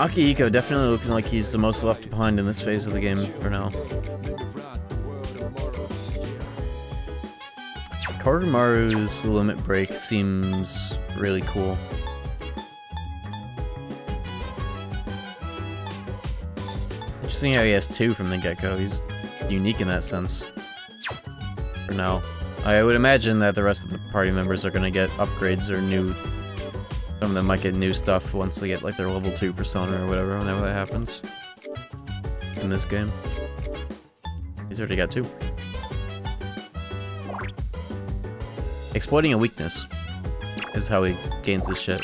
Akihiko definitely looking like he's the most left behind in this phase of the game for now. Koromaru's limit break seems really cool. Interesting how he has two from the get-go. He's unique in that sense. For now. I would imagine that the rest of the party members are gonna get upgrades or new... Some of them might get new stuff once they get like their level 2 persona or whatever, whenever that happens. In this game. He's already got two. Exploiting a weakness is how he gains this shit.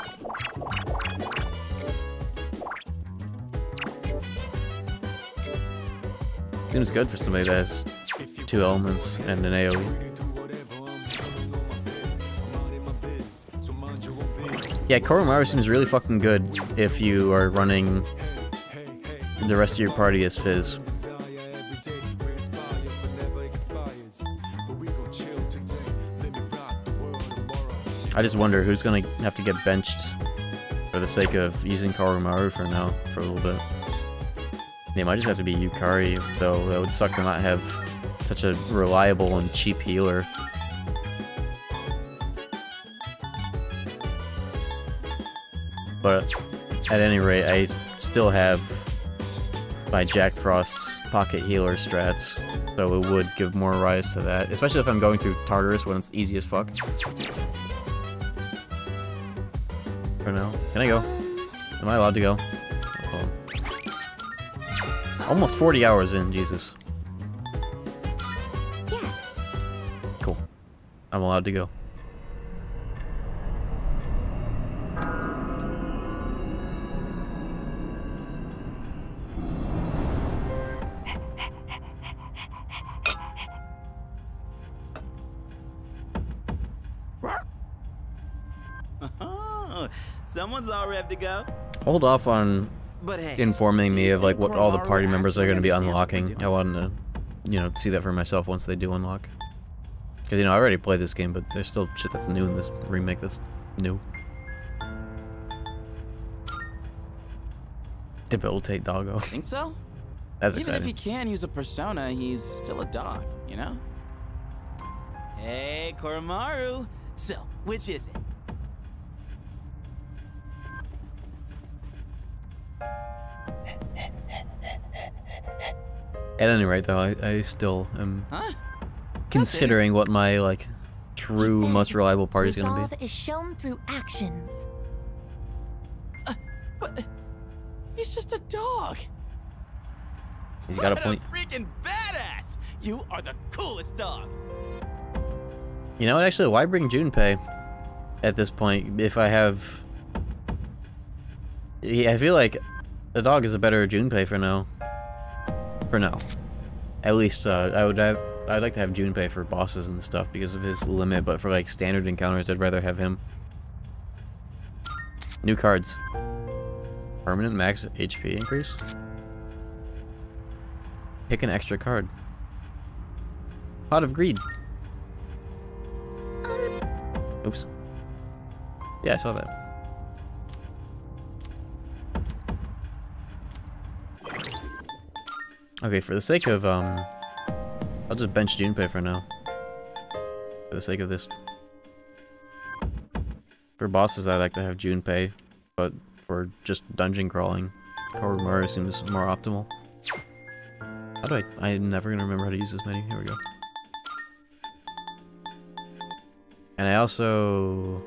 Seems good for somebody that has two elements and an. AoE. Yeah, Koromaru seems really fucking good if you are running the rest of your party as Phys. I just wonder who's gonna have to get benched for the sake of using Koromaru for now, for a little bit. It might just have to be Yukari, though. That would suck to not have such a reliable and cheap healer. But at any rate, I still have my Jack Frost pocket healer strats, so it would give more rise to that, especially if I'm going through Tartarus when it's easy as fuck. For now. Can I go? Am I allowed to go? Almost 40 hours in, Jesus. Yes. Cool. I'm allowed to go. Someone's all ready to go. Hold off on But hey, informing me of like what all the party members are going to be unlocking. I want to, you know, see that for myself once they do unlock. Because, you know, I already played this game, but there's still shit that's new in this remake that's new. Debilitate doggo. Think so? That's Even exciting. if he can use a persona, he's still a dog, you know? Hey, Koromaru. So, which is it? At any rate, though, I, I still am Huh? considering what my, like, true, most reliable party is going to be. is shown through actions. Uh, he's just a dog. He's got a What point. freaking badass! You are the coolest dog. You know what, actually, why bring Junpei at this point if I have... Yeah, I feel like the dog is a better Junpei for now. For now. At least, uh, I would have... I'd like to have Junpei for bosses and stuff because of his limit, but for, like, standard encounters, I'd rather have him. New cards. Permanent max HP increase? Pick an extra card. Pot of Greed. Oops. Yeah, I saw that. Okay, for the sake of, um... I'll just bench Junpei for now. For the sake of this. For bosses, I like to have Junpei, but for just dungeon crawling, Koromaru seems more optimal. How do I... I'm never gonna remember how to use this menu. Here we go. And I also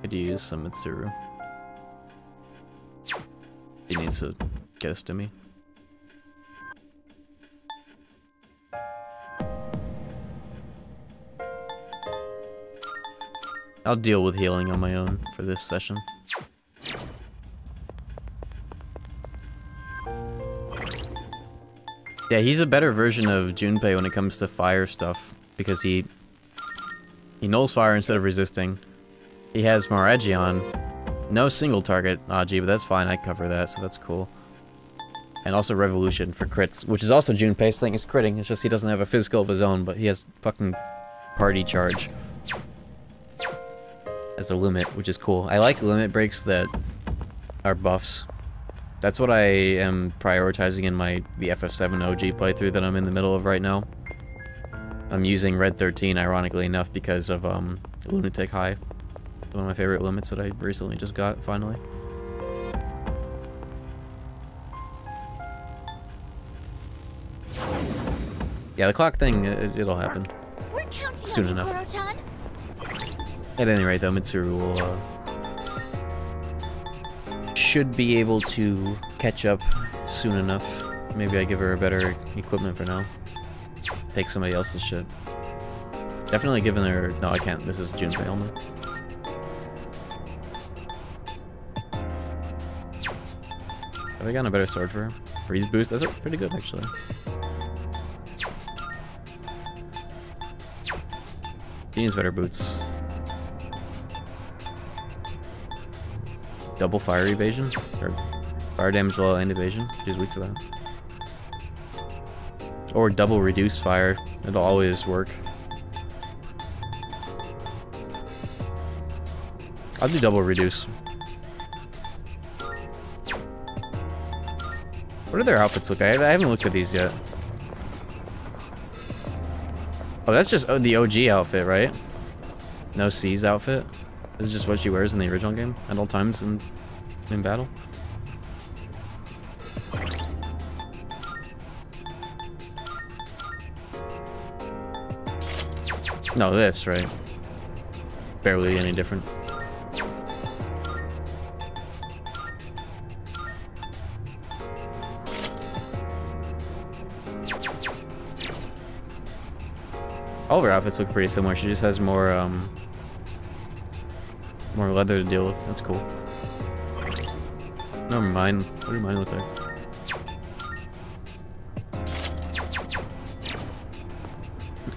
could use some Mitsuru. He needs to get us to me. I'll deal with healing on my own for this session. Yeah, he's a better version of Junpei when it comes to fire stuff because he he nulls fire instead of resisting. He has Maragion. No single target Agi, but that's fine. I cover that, so that's cool. And also Revolution for crits, which is also Junpei's thing, is critting. It's just he doesn't have a physical of his own, but he has fucking party charge as a limit, which is cool. I like limit breaks that are buffs. That's what I am prioritizing in my the FF7 OG playthrough that I'm in the middle of right now. I'm using Red 13, ironically enough, because of um, Lunatic High. One of my favorite limits that I recently just got, finally. Yeah, the clock thing, it, it'll happen. Soon enough. At any rate, though, Mitsuru will, uh, should be able to catch up soon enough. Maybe I give her a better equipment for now. Take somebody else's shit. Definitely giving her... No, I can't. This is Junpei only. Have I gotten a better sword for her? Freeze boost? That's pretty good, actually. She needs better boots. Double fire evasion? Or fire damage low and evasion? She's weak to that. Or double reduce fire. It'll always work. I'll do double reduce. What do their outfits look like? I haven't looked at these yet. Oh, that's just oh, the OG outfit, right? No SEES outfit? This is just what she wears in the original game at all times in, in battle? No, this, right? Barely any different. All of her outfits look pretty similar. She just has more, um, more leather to deal with. That's cool. Never mind. What do mine look like?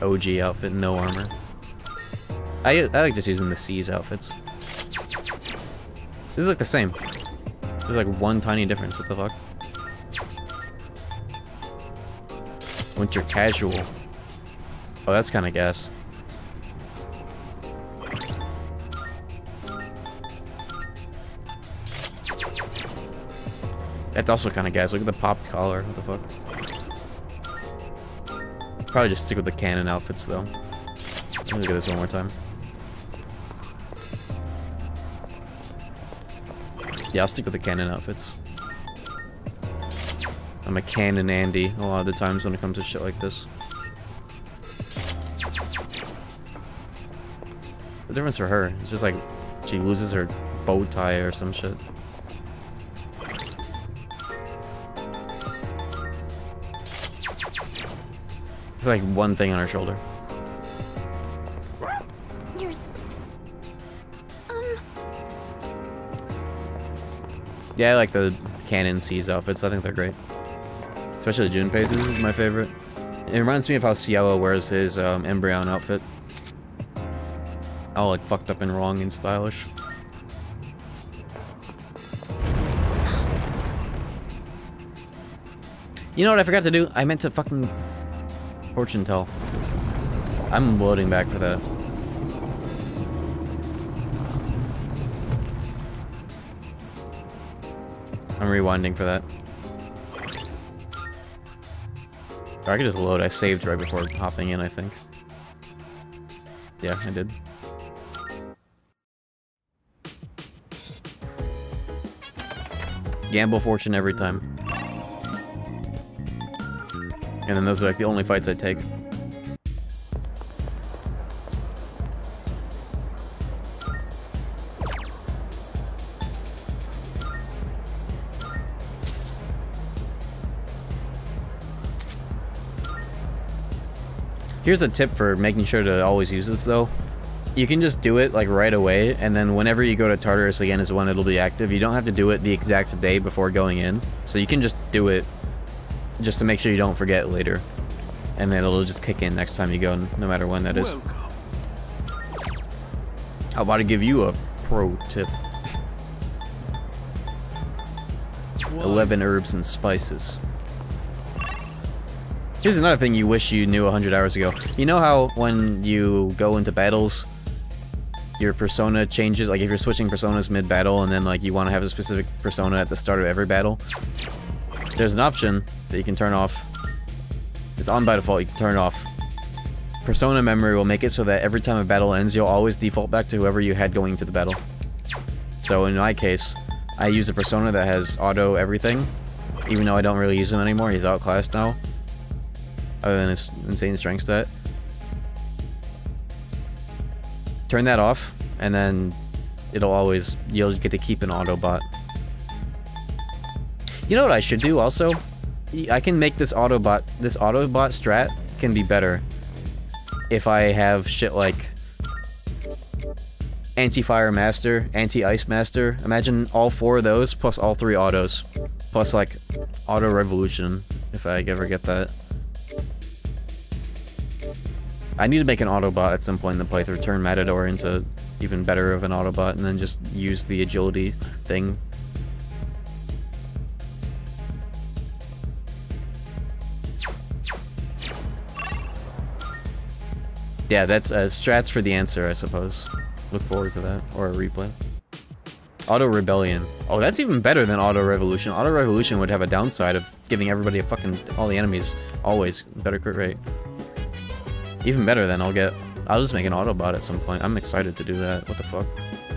OG outfit, no armor. I, I like just using the SEES outfits. This is like the same. There's like one tiny difference. What the fuck? Winter casual. Oh, that's kind of gas. That's also kind of guys. Look at the popped collar. What the fuck? Probably just stick with the canon outfits, though. Let me look at this one more time. Yeah, I'll stick with the canon outfits. I'm a canon Andy a lot of the times when it comes to shit like this. The difference for her is just like she loses her bow tie or some shit. It's like one thing on her shoulder. You're. Um. Yeah, I like the Canon SEES outfits. I think they're great. Especially Junpei's This is my favorite. It reminds me of how Cielo wears his um, Embryon outfit. All like fucked up and wrong and stylish. You know what I forgot to do? I meant to fucking fortune tell. I'm loading back for that. I'm rewinding for that. Or I could just load. I saved right before hopping in, I think. Yeah, I did. Gamble fortune every time. And then those are like the only fights I take. Here's a tip for making sure to always use this though. You can just do it like right away, and then whenever you go to Tartarus again is when it'll be active. You don't have to do it the exact day before going in. So you can just do it just to make sure you don't forget later. And then it'll just kick in next time you go, no matter when that is. How about to give you a pro tip? 11 herbs and spices. Here's another thing you wish you knew 100 hours ago. You know how when you go into battles, your persona changes? Like if you're switching personas mid-battle and then like you want to have a specific persona at the start of every battle? There's an option that you can turn off. It's on by default, you can turn it off. Persona memory will make it so that every time a battle ends, you'll always default back to whoever you had going into the battle. So in my case, I use a persona that has auto everything, even though I don't really use him anymore, he's outclassed now. Other than his insane strength stat. Turn that off, and then it'll always, you'll get to keep an Autobot. You know what I should do also? I can make this Autobot, this Autobot strat can be better if I have shit like Anti-Fire Master, Anti-Ice Master. Imagine all four of those plus all three autos. Plus like Auto Revolution, if I ever get that. I need to make an Autobot at some point in the playthrough, turn Matador into even better of an Autobot, and then just use the agility thing. Yeah, that's uh, strats for the answer, I suppose. Look forward to that, or a replay. Auto Rebellion. Oh, that's even better than Auto Revolution. Auto Revolution would have a downside of giving everybody a fucking all the enemies always better crit rate. Even better than I'll get. I'll just make an Autobot at some point. I'm excited to do that. What the fuck?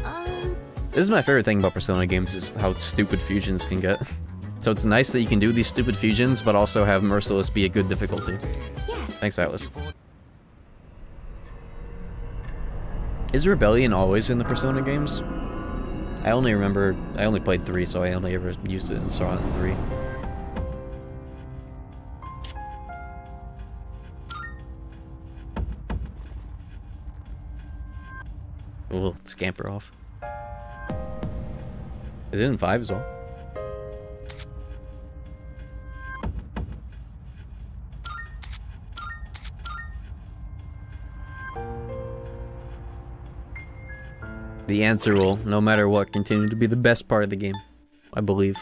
Um, This is my favorite thing about Persona games is how stupid fusions can get. So it's nice that you can do these stupid fusions, but also have Merciless be a good difficulty. Yes. Thanks, Atlus. Is Rebellion always in the Persona games? I only remember, I only played 3, so I only ever used it and saw it in 3. We'll scamper off. Is it in 5 as well? The answer will, no matter what, continue to be the best part of the game. I believe.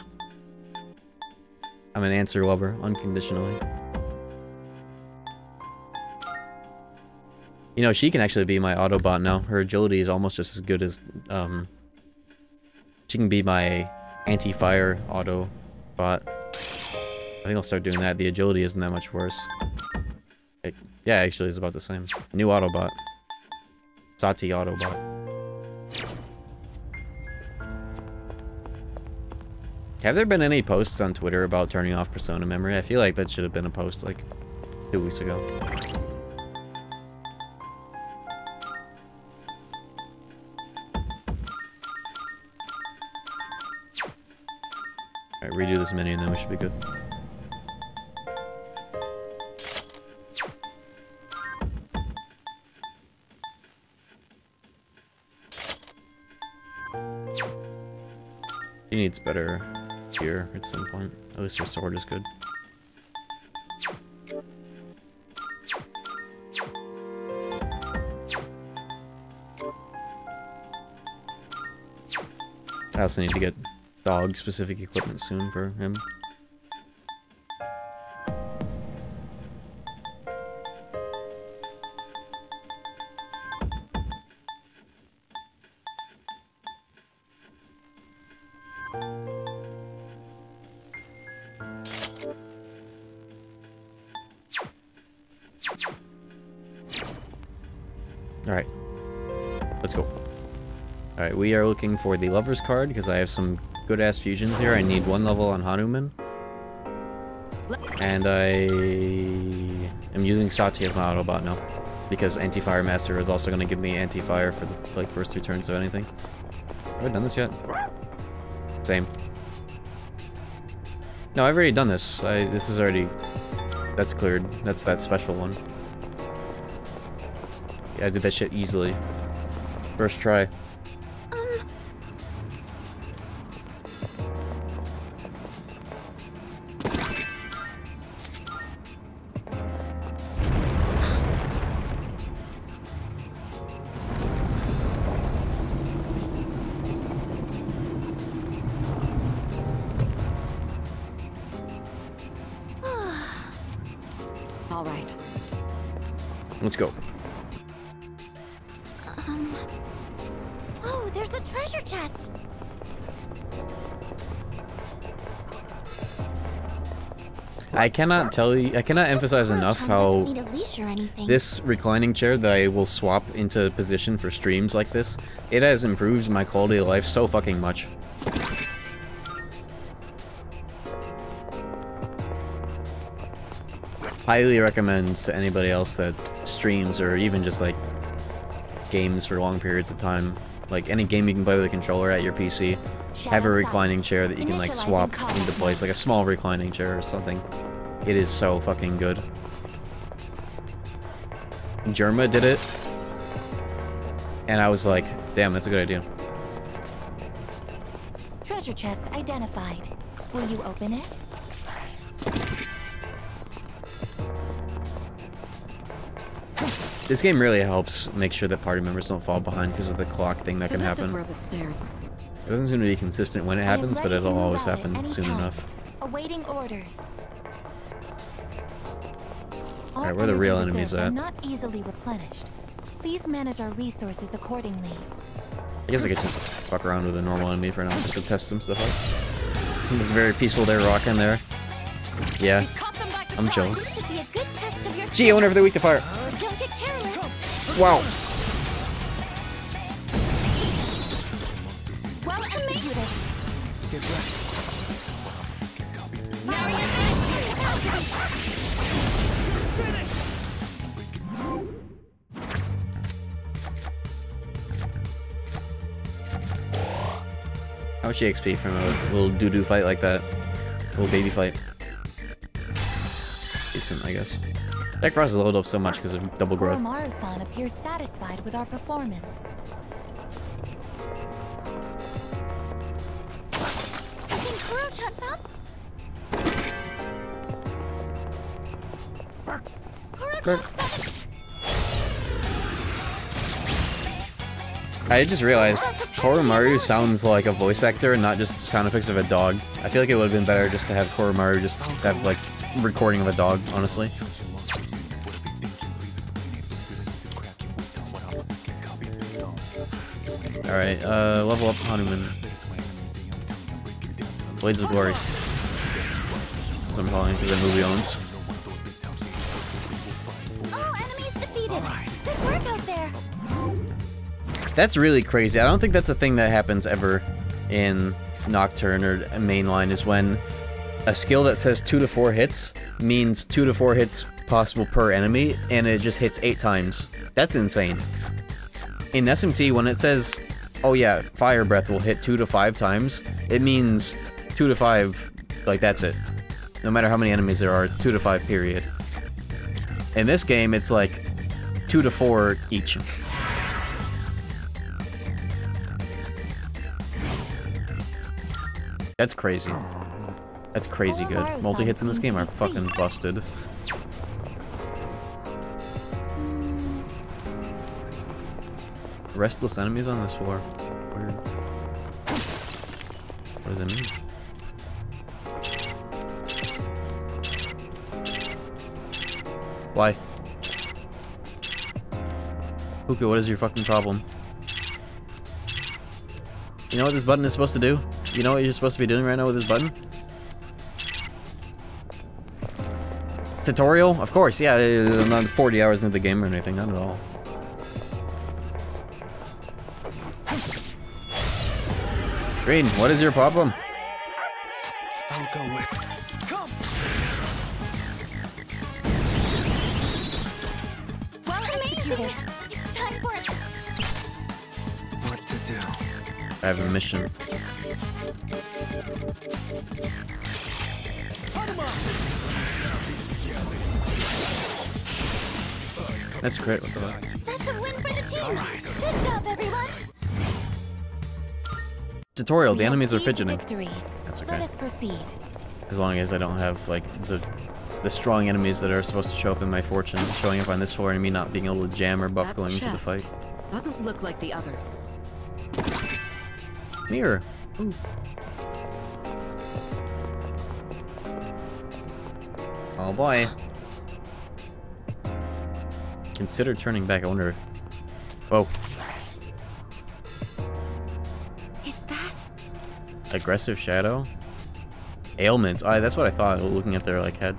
I'm an answer lover, unconditionally. You know, she can actually be my Autobot now. Her agility is almost just as good as, um... She can be my anti-fire Autobot. I think I'll start doing that. The agility isn't that much worse. Like, yeah, actually, it's about the same. New Autobot. Sati Autobot. Have there been any posts on Twitter about turning off Persona memory? I feel like that should have been a post like two weeks ago. Alright, redo this menu and then we should be good. He needs better gear at some point. At least her sword is good. I also need to get dog specific equipment soon for him. We are looking for the Lover's card because I have some good-ass fusions here. I need one level on Hanuman. And I am using Sati as my Autobot now. Because Anti-Fire Master is also going to give me Anti-Fire for the like first two turns of anything. Have I done this yet? Same. No, I've already done this. I, this is already... That's cleared. That's that special one. Yeah, I did that shit easily. First try. I cannot tell you, I cannot emphasize enough how doesn't need a leash or anything. this reclining chair that I will swap into position for streams like this, it has improved my quality of life so fucking much. Highly recommend to anybody else that streams or even just like games for long periods of time. Like any game you can play with a controller at your PC, have a reclining chair that you can like swap into place, like a small reclining chair or something. It is so fucking good. Jerma did it, and I was like, damn, that's a good idea. Treasure chest identified. Will you open it? This game really helps make sure that party members don't fall behind because of the clock thing that so can happen. is where the stairs. It doesn't seem to be consistent when it happens, but it'll always happen soon time. enough. Awaiting orders. All Alright, where are the real enemies reserves are at? not easily replenished. Please manage our resources accordingly. I guess I could just fuck around with a normal enemy for now, just to test some stuff out. Very peaceful there, rocking there. Yeah, I'm chilling. This should be a good test of your Gee, I wonder if they're weak to fire. Oh, don't get careless. Wow. Well, amazing. How much XP from a little doo-doo fight like that? Little baby fight. Decent, I guess. That cross is leveled up so much because of double growth. Koromaru-san appears satisfied with our performance. I think Koro-chan found I just realized Koromaru sounds like a voice actor and not just sound effects of a dog. I feel like it would have been better just to have Koromaru just have like recording of a dog, honestly. Alright, uh, level up Hanuman. Blades of Glory. I'm calling because the movie owns. That's really crazy. I don't think that's a thing that happens ever in Nocturne or mainline is when a skill that says two to four hits means two to four hits possible per enemy and it just hits eight times. That's insane. In SMT, when it says, oh yeah, fire breath will hit two to five times, it means two to five, like that's it. No matter how many enemies there are, it's two to five period. In this game, it's like two to four each. That's crazy. That's crazy good. Multi-hits in this game are fucking busted. Restless enemies on this floor. Weird. What does it mean? Why? Fuuka, what is your fucking problem? You know what this button is supposed to do? You know what you're supposed to be doing right now with this button? Tutorial? Of course, yeah. I'm not 40 hours into the game or anything, not at all. Green, what is your problem? I'll go with. Come. Well, amazing. It's time for it. What to do? I have a mission. That's great. What the fuck? That's a win for the team. Good job, everyone. Tutorial, the We have enemies are fidgeting. Victory. That's Let okay. us proceed. As long as I don't have, like, the the strong enemies that are supposed to show up in my fortune showing up on this floor and me not being able to jam or buff That going into the fight. Doesn't look like the others. Mirror. Oh boy. Consider turning back. I wonder. Whoa. Is that? Aggressive shadow? Ailments. Ah, that's what I thought looking at their like head.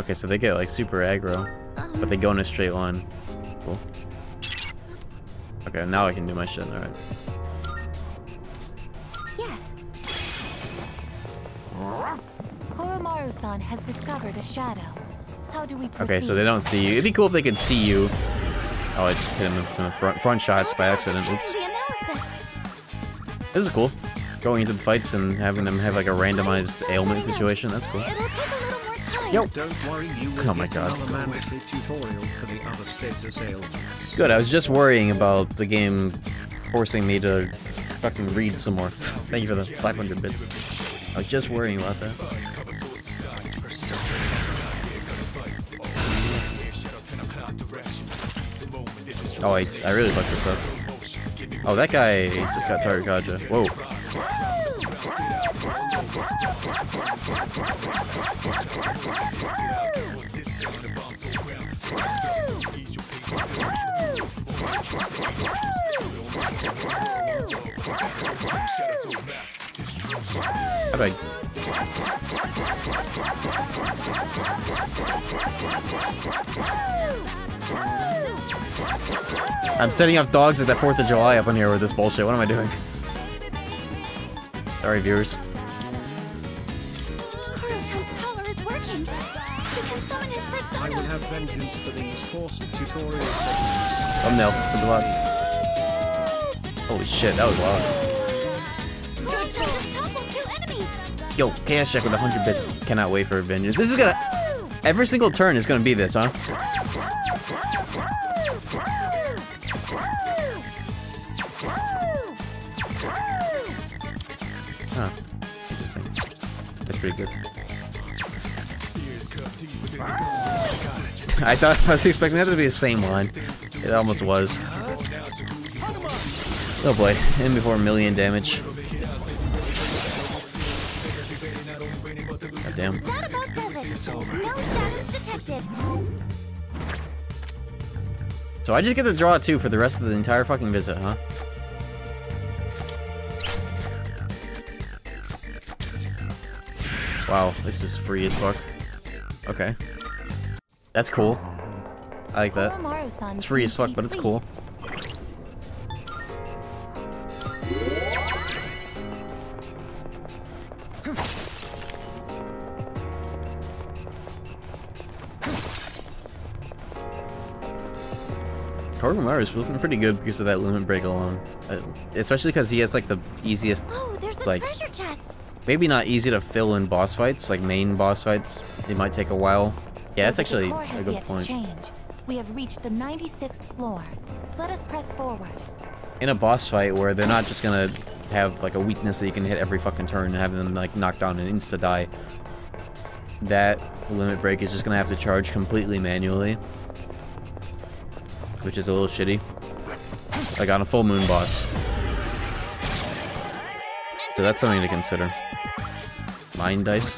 Okay, so they get like super aggro, but they go in a straight line. Cool. Okay, now I can do my shit. All right. Koromaru-san has discovered a shadow. How do we proceed? Okay, so they don't see you. It'd be cool if they could see you. Oh, I just hit him in the front, front shots by accident. Oops. This is cool. Going into the fights and having them have like a randomized ailment situation. That's cool. It'll take a little more time. Yo. Don't worry, you will Oh my god. tutorial for the other status. Good, I was just worrying about the game forcing me to fucking read some more. Thank you for the 500 bits. I was just worrying about that. Oh, I, I really fucked this up. Oh, that guy just got Tarukaja. Whoa. How do I... I'm setting off dogs at the 4th of July up in here with this bullshit. What am I doing? Sorry, viewers. Koro-chan's collar is working. He can summon his I will have vengeance for these forced tutorial segments. Thumbnail for the vlog. Holy shit, that was loud. Yo, chaos check with 100 bits. Cannot wait for vengeance. This is gonna... Every single turn is gonna be this, huh? Huh. Interesting. That's pretty good. I thought I was expecting that to be the same one. It almost was. Oh boy, in before a million damage. So I just get to draw two for the rest of the entire fucking visit, huh? Wow, this is free as fuck. Okay. That's cool. I like that. It's free as fuck, but it's cool. Koromaru is looking pretty good because of that limit break alone. Uh, especially because he has like the easiest, Oh, there's a like, treasure chest. maybe not easy to fill in boss fights, like main boss fights. It might take a while. Yeah, that's actually a good point. change. We have reached the 96th floor. Let us press forward. in a boss fight where they're not just gonna have like a weakness that you can hit every fucking turn and have them like knock down and insta die. That limit break is just gonna have to charge completely manually, which is a little shitty. Like on a full moon boss. So that's something to consider. Mind dice.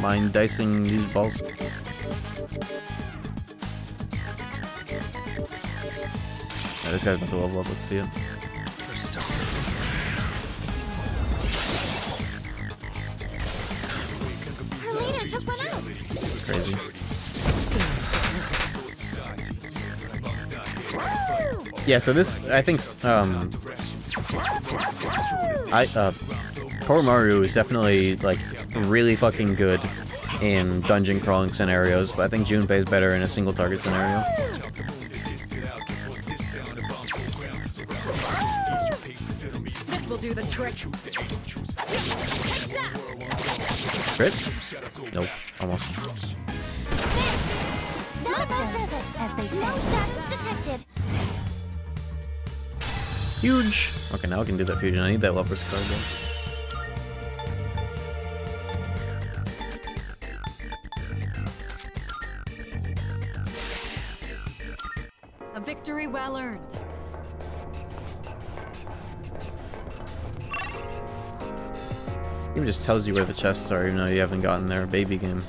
Mind dicing these balls. Yeah, this guy's about to level up. Let's see it. Her leader took one out. Crazy. Yeah, so this, I think, um, I, uh, Koromaru is definitely, like, really fucking good in dungeon crawling scenarios, but I think Junpei is better in a single target scenario. This will do the trick. Crit? Nope, almost. Not about does it, as they say. No shadows detected. Huge! Okay, now I can do that fusion. I need that leper's card, though. A victory well earned. Even just tells you where the chests are, even though you haven't gotten there. Baby game.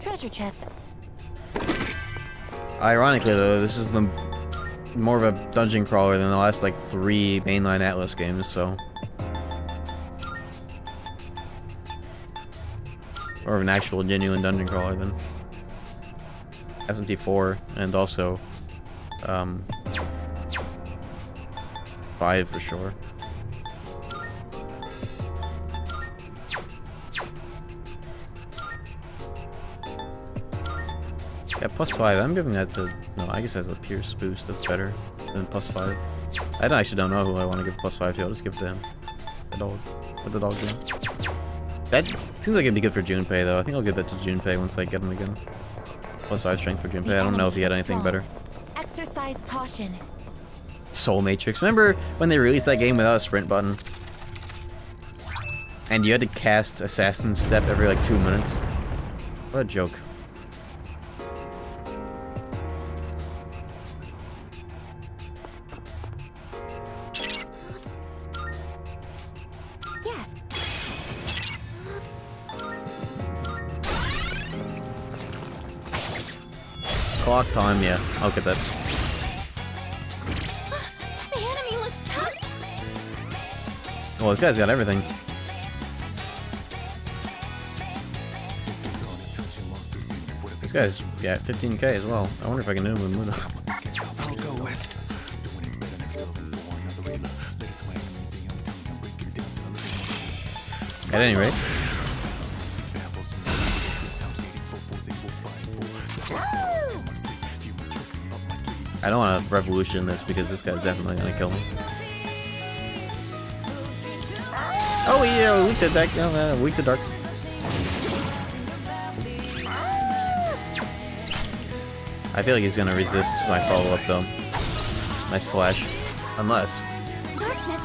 Treasure chest. Ironically, though, this is the more of a dungeon crawler than the last like three mainline Atlus games, so. Or of an actual genuine dungeon crawler than SMT4 and also um, 5 for sure. Yeah, plus 5. I'm giving that to... No, I guess that's a Pierce boost. That's better than plus 5. I actually don't know who I want to give plus 5 to. I'll just give it to him. The dog. What the dog do? That seems like it'd be good for Junpei, though. I think I'll give that to Junpei once I get him again. Plus 5 strength for Junpei. I don't know if he had anything better. Exercise caution. Soul Matrix. Remember when they released that game without a sprint button? And you had to cast Assassin Step every like two minutes? What a joke. Time, yeah. I'll get that. The enemy looks tough. Well, this guy's got everything. This guy's got 15k as well. I wonder if I can do him with Mudo. I'll go with. At any rate. I don't want to revolution this because this guy's definitely gonna kill me. Oh yeah, weak to dark. Uh, weak to dark. I feel like he's gonna resist my follow-up though. My slash. Unless.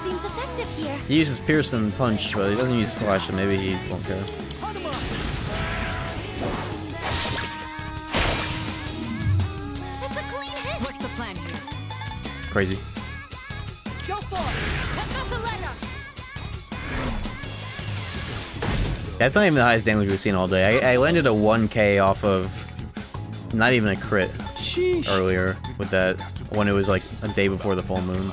Seems effective here. He uses Pearson Punch, but he doesn't use Slash, so maybe he won't care. Crazy. Go for it! That's not even the highest damage we've seen all day. I, I landed a 1k off of not even a crit earlier with that when it was like a day before the full moon.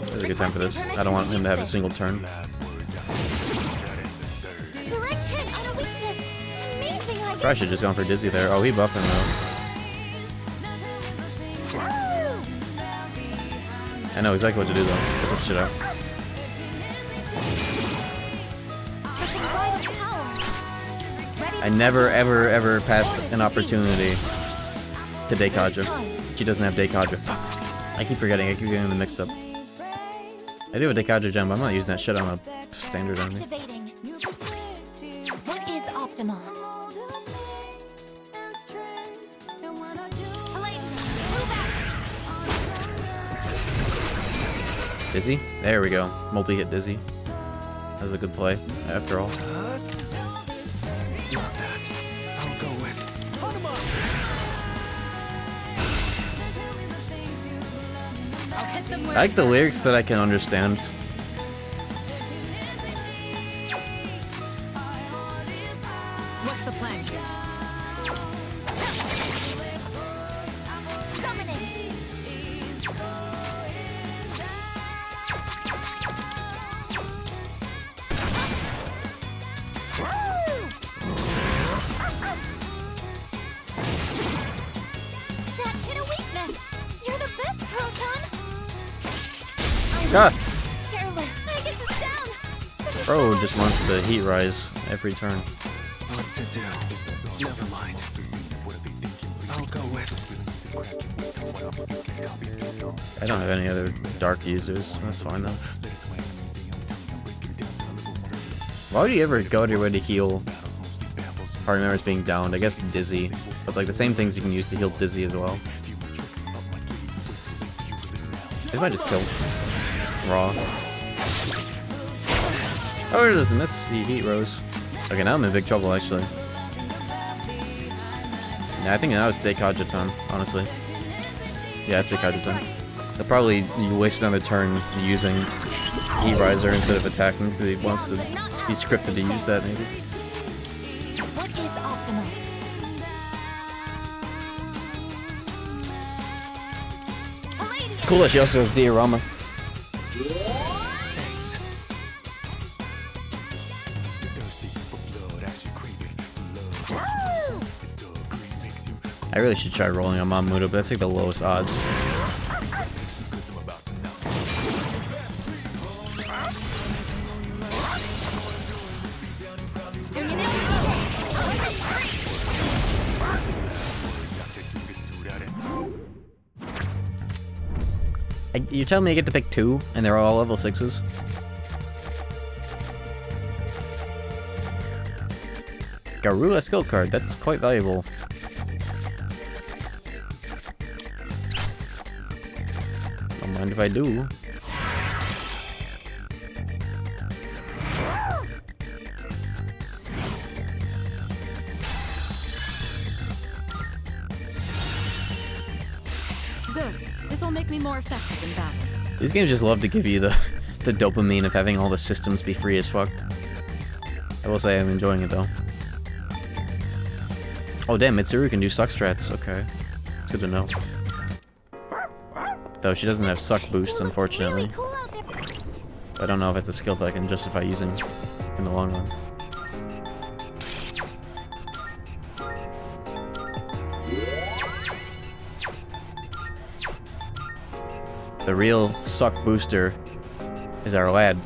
This is a good time for this. I don't want him to have a single turn. Probably should just gone for Dizzy there. Oh, he buffing though. I know exactly what to do though. Get this shit out. I never, ever, ever pass an opportunity to Dekaja. She doesn't have. Fuck. I keep forgetting. I keep getting them mixed up. I do have a Dekaja gem, but I'm not using that shit on a standard. Activating. What is optimal? Dizzy? There we go. Multi-hit Dizzy. That was a good play, after all. I like the lyrics that I can understand. Just wants the heat rise every turn. What to do? Never mind. I'll go with. I don't have any other dark users. That's fine though. Why would you ever go to your way to heal party members being downed? I guess Dizzy. But like the same things you can use to heal Dizzy as well. They might just kill Raw. Oh, it doesn't miss. He heat rose. Okay, now I'm in big trouble actually. Yeah, I think now it's Dekaja time, honestly. Yeah, it's Dekaja time. They'll probably waste another turn using Heat Riser instead of attacking because he wants to. He's scripted to use that maybe. What is optimal? Cool that she also has Diarama. I really should try rolling on Mamudo, but that's like the lowest odds. I, you tell me I get to pick two, and they're all level sixes? Garula skill card, that's quite valuable. I do. Good. This will make me more effective in battle. These games just love to give you the, the dopamine of having all the systems be free as fuck. I will say I'm enjoying it though. Oh damn, Mitsuru can do suck strats. Okay, it's good to know. Though she doesn't have suck boost, unfortunately. I don't know if it's a skill that I can justify using in the long run. The real suck booster is our lad.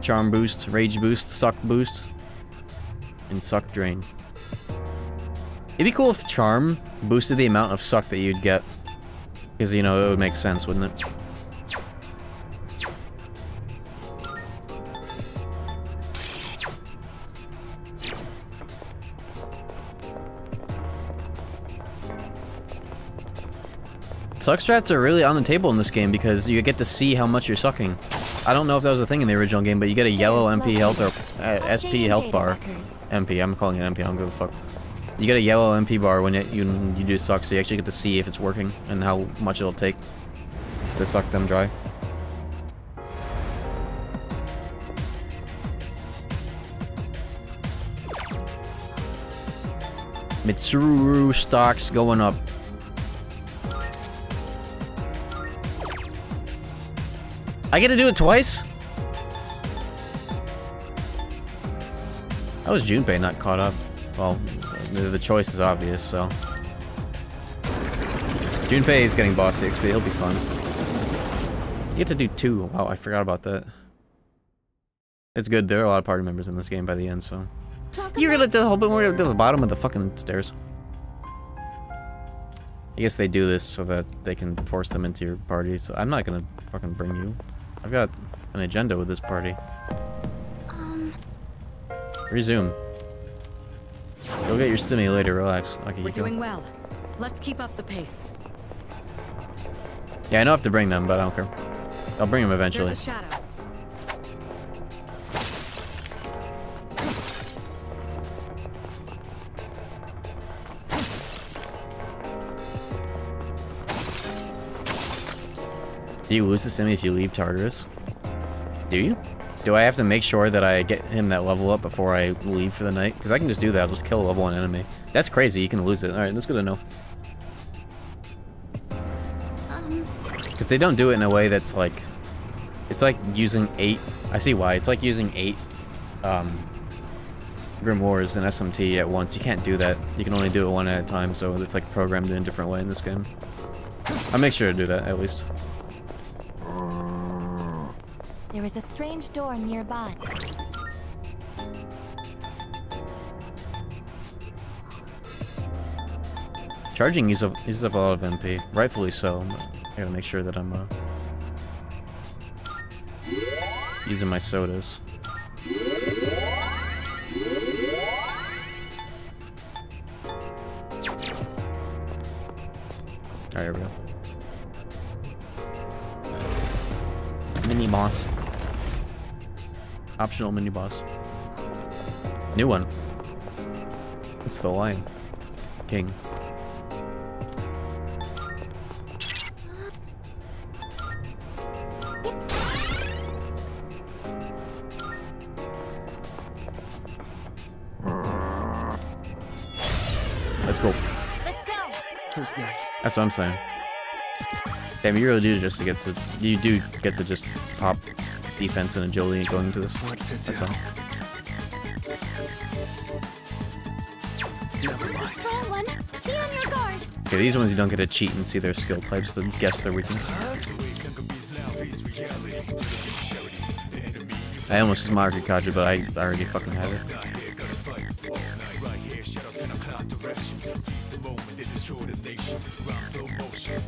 Charm boost, rage boost, suck boost, and suck drain. It'd be cool if charm boosted the amount of suck that you'd get. Because, you know, it would make sense, wouldn't it? Suck strats are really on the table in this game because you get to see how much you're sucking. I don't know if that was a thing in the original game, but you get a yellow MP health or uh, SP health bar. MP, I'm calling it MP, I don't give a fuck. You get a yellow MP bar when it, you, you do suck, so you actually get to see if it's working and how much it'll take to suck them dry. Mitsuru stocks going up. I get to do it twice? How is Junpei not caught up? Well, the, the choice is obvious, so. Junpei is getting boss XP, he'll be fun. You get to do two. Wow, I forgot about that. It's good, there are a lot of party members in this game by the end, so. You're gonna do a whole bit more to the bottom of the fucking stairs. I guess they do this so that they can force them into your party, so I'm not gonna fucking bring you. I've got an agenda with this party. Um. Resume. Go get your stimulator, relax. Okay, We're you doing well. Let's keep up the pace. Yeah, I know I have to bring them, but I don't care. I'll bring them eventually. There's a shadow. Do you lose the simi if you leave Tartarus? Do you? Do I have to make sure that I get him that level up before I leave for the night? Because I can just do that. I'll just kill a level 1 enemy. That's crazy. You can lose it. Alright, that's good to know. Because they don't do it in a way that's like... It's like using 8... I see why. It's like using 8 um, Grimoires and SMT at once. You can't do that. You can only do it one at a time, so it's like programmed in a different way in this game. I'll make sure to do that, at least. There is a strange door nearby. Charging uses up, uses up a lot of MP, rightfully so. I gotta make sure that I'm uh, using my sodas. Alright, here we go. Mini boss. Optional mini boss. New one. It's the lion. King. Let's go. Who's next? That's what I'm saying. Damn, you really do just to get to you do get to just pop defense and agility and going into this. That's fine. Strong one. Be on your guard. Okay, these ones you don't get to cheat and see their skill types to guess their weakness. I almost used Marakukaja, but I already fucking have it.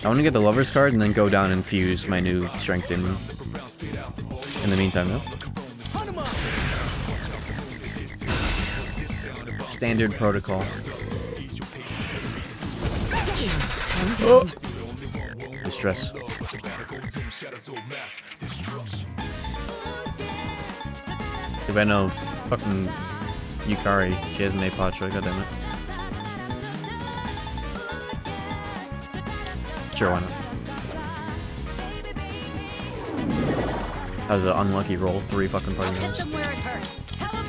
I want to get the lover's card and then go down and fuse my new strength in in the meantime though. Standard protocol. Oh. Distress. If I know fucking Yukari, she has an A Patra, goddammit. Sure, why not? That was an unlucky roll. Three fucking party Hit members. it hurts. How about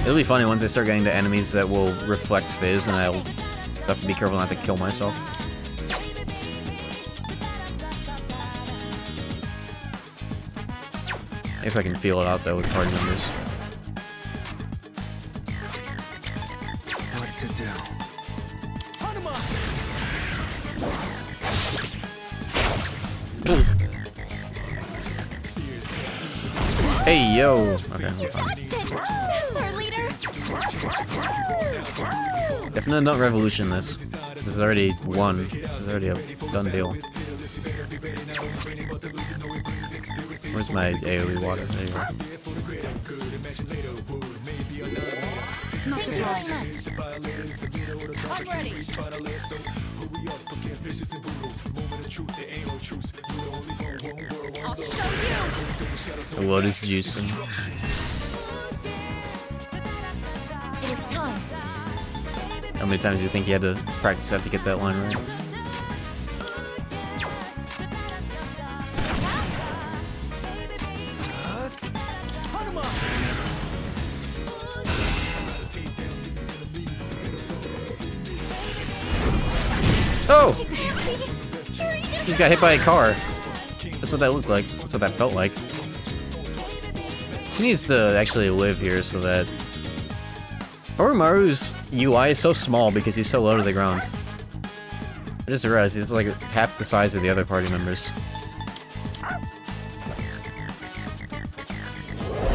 It'll be funny once I start getting to enemies that will reflect phase, and I'll have to be careful not to kill myself. I guess I can feel it out though with party members. Yo! Okay, I'm fine. Definitely not revolution this. This is already won. This is already a done deal. Where's my AoE water? There you go. Much obliged. I'm ready. I'll show The lotus juice and It is time. how many times do you think you had to practice that to get that line right? Just got hit by a car. That's what that looked like. That's what that felt like. He needs to actually live here so that... Koromaru's UI is so small because he's so low to the ground. I just realized he's like half the size of the other party members. It's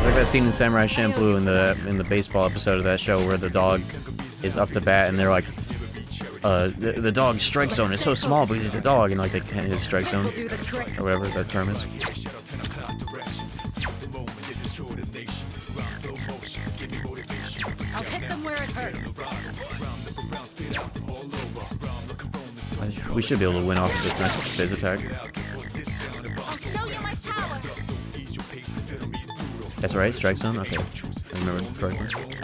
Like that scene in Samurai Champloo in the in the baseball episode of that show where the dog is up to bat and they're like, uh, the, the dog's strike zone is so small because he's a dog and like they can't hit his strike zone Do the trick. or whatever that term is. I'll hit them where it hurts. We should be able to win off of this next phase attack. I'll show you my power. That's right, strike zone. Okay, I remember correctly.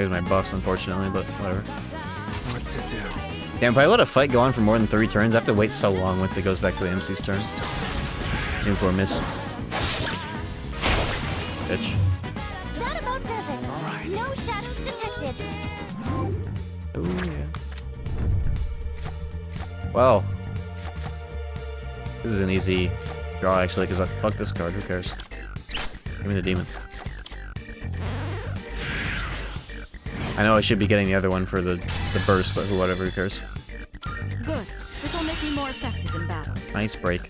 There's my buffs, unfortunately, but whatever. What to do? Damn, if I let a fight go on for more than three turns, I have to wait so long once it goes back to the MC's turn. Even for a miss. Bitch. That about does it. No shadows detected. Ooh, yeah. Well. This is an easy draw, actually, because I fuck this card. Who cares? Give me the demon. I know I should be getting the other one for the, the burst, but who whatever, who cares? Good. This will make me more effective in battle. Nice break.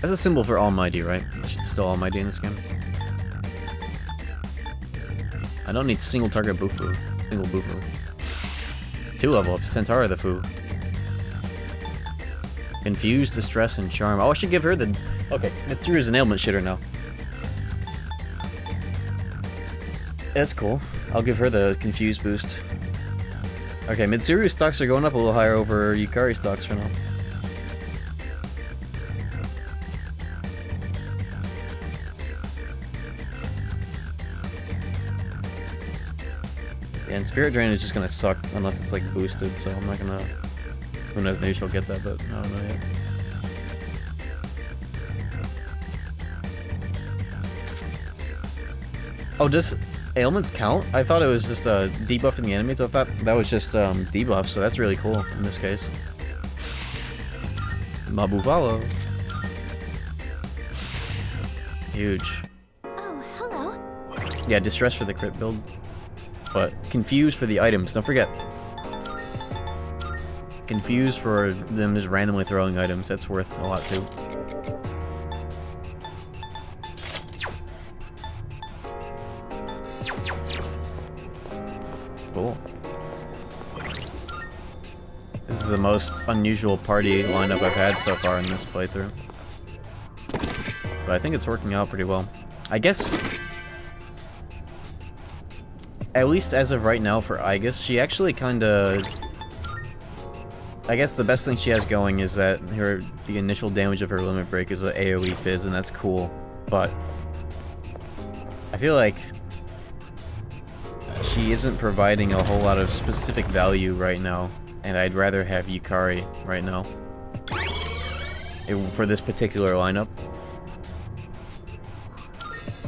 That's a symbol for Almighty, right? I should still Almighty in this game. I don't need single target Bufu. Single Bufu. Two level ups, Tentarafoo. Confuse, Distress, and Charm. Oh, I should give her the... Okay, Mitsuru's an ailment shitter now. That's cool. I'll give her the confused boost. Okay, Mitsuru stocks are going up a little higher over Yukari stocks for now. Yeah, and Spirit Drain is just gonna suck unless it's like boosted, so I'm not gonna. Who knows? Maybe she'll get that, but I don't know yet. Oh, does ailments count? I thought it was just uh, debuffing the enemies. I thought that was just um, debuff, so that's really cool in this case. Mabuvalo. Huge. Oh, hello. Yeah, distress for the crit build. But confuse for the items. Don't forget. Confuse for them just randomly throwing items. That's worth a lot too. The most unusual party lineup I've had so far in this playthrough. But I think it's working out pretty well. I guess at least as of right now for Aigis, she actually kind of... I guess the best thing she has going is that her the initial damage of her limit break is an AoE fizz, and that's cool. but I feel like she isn't providing a whole lot of specific value right now, and I'd rather have Yukari right now for this particular lineup.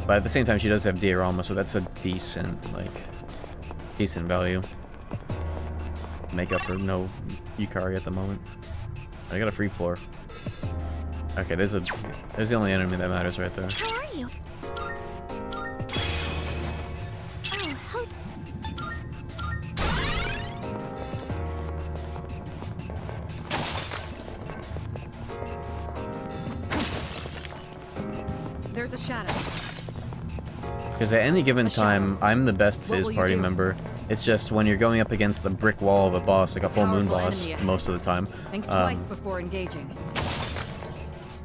But at the same time, she does have Diarama, so that's a decent, like, decent value. Make up for no Yukari at the moment. I got a free floor. Okay, there's a, there's the only enemy that matters right there. How are you? Because at any given time, I'm the best Fizz party do? member. It's just when you're going up against a brick wall of a boss, like a full moon boss, enemy. most of the time, Think um, twice before engaging.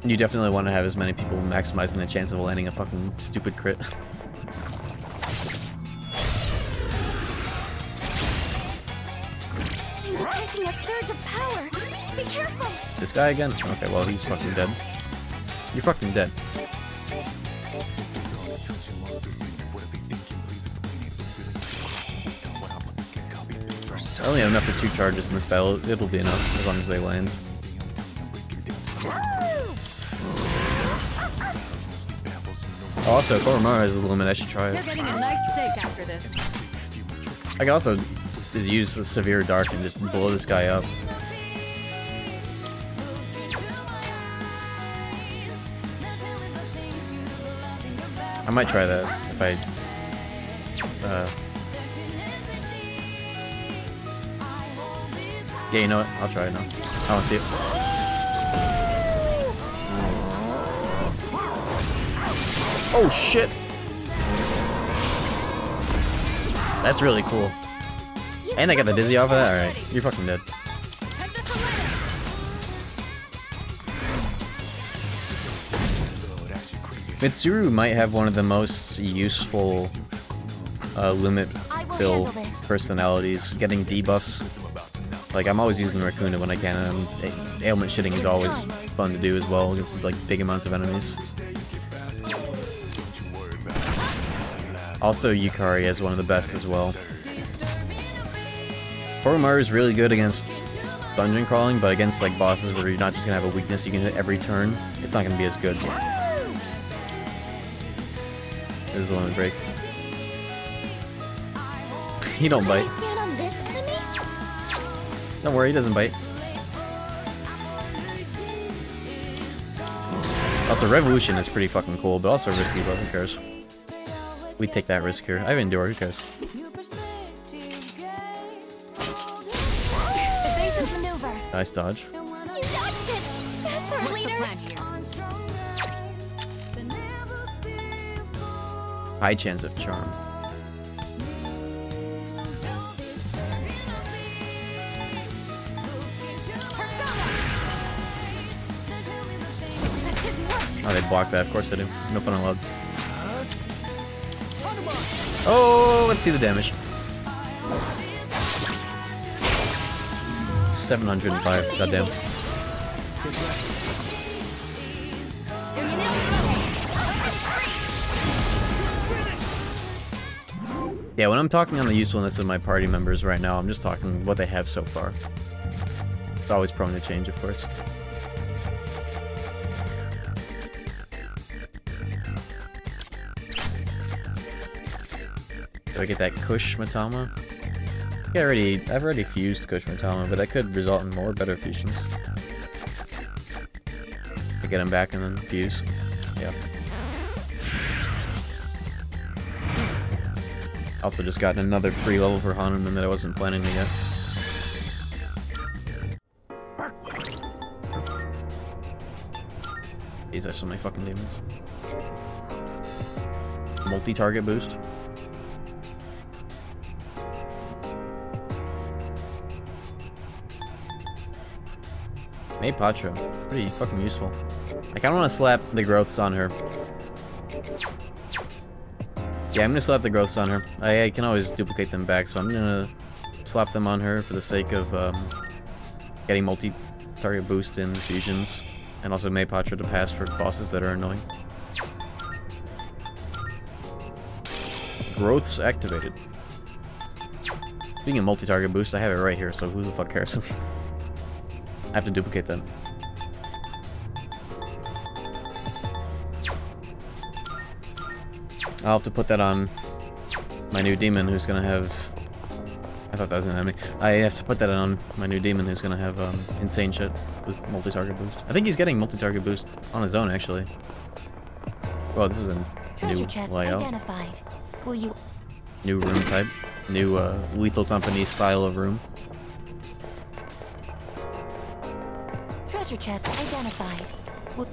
you definitely want to have as many people maximizing the chance of landing a fucking stupid crit. A surge of power. Be careful. this guy again? Okay, well, he's fucking dead. You're fucking dead. I only have enough for two charges in this battle. It'll be enough, as long as they land. Also, Koromaru has a limit, I should try it. nice steak after this. I can also use the Severe Dark and just blow this guy up. I might try that if I... Uh, yeah, you know what? I'll try it now. I want to see it. Oh, shit! That's really cool. And I got the dizzy off of that? Alright, you're fucking dead. Mitsuru might have one of the most useful uh, limit fill personalities, getting debuffs. Like, I'm always using Rakunda when I can, and ailment shitting is always fun to do as well against like big amounts of enemies. Also, Yukari is one of the best as well. Koromaru is really good against dungeon crawling, but against like bosses where you're not just gonna have a weakness you can hit every turn, it's not gonna be as good. This is a limit break. he don't bite. Don't worry, he doesn't bite. Also, Revolution is pretty fucking cool, but also risky, but who cares? We take that risk here. I have Endure, who cares? Nice dodge. High chance of charm. Oh, they blocked that. Of course they do. No fun allowed. Oh, let's see the damage. 705. Goddamn. Yeah, when I'm talking on the usefulness of my party members right now, I'm just talking what they have so far. It's always prone to change, of course. Do I get that Kushi Mitama? Yeah, already, I've already fused Kushi Mitama, but that could result in more better fusions. I get him back and then fuse. Yeah. Also just gotten another free level for Hanuman that I wasn't planning to get. These are so many fucking demons. Multi-target boost. Me Patra. Pretty fucking useful. I kinda wanna slap the growths on her. Yeah, I'm gonna slap the growths on her. I, I can always duplicate them back, so I'm gonna slap them on her for the sake of um, getting multi-target boost in fusions, and also Me Patra to pass for bosses that are annoying. Growths activated. Being a multi-target boost, I have it right here, so who the fuck cares? I have to duplicate them. I'll have to put that on my new demon who's gonna have... I thought that was an enemy. I have to put that on my new demon who's gonna have um, insane shit with multi-target boost. I think he's getting multi-target boost on his own, actually. Well, this is a Treasure new chest layout. identified. Will you New room type. New uh, Lethal Company style of room. Treasure chest identified? Will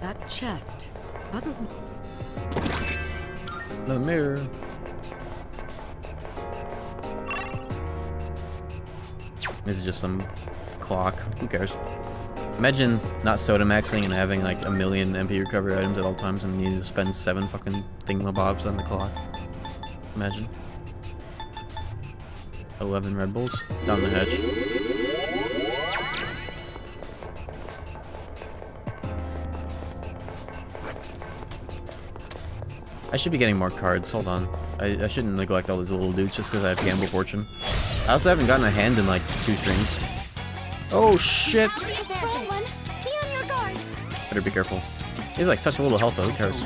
That chest doesn't. The mirror. This is just some clock. Who cares? Imagine not soda maxing and having like a million MP recovery items at all times and needing to spend seven fucking thingamabobs on the clock. Imagine. 11 Red Bulls down the hatch. I should be getting more cards. Hold on. I, I shouldn't neglect all these little dudes just because I have Gamble Fortune. I also haven't gotten a hand in like two streams. Oh shit! Better be careful. He's like such a little health though, who cares?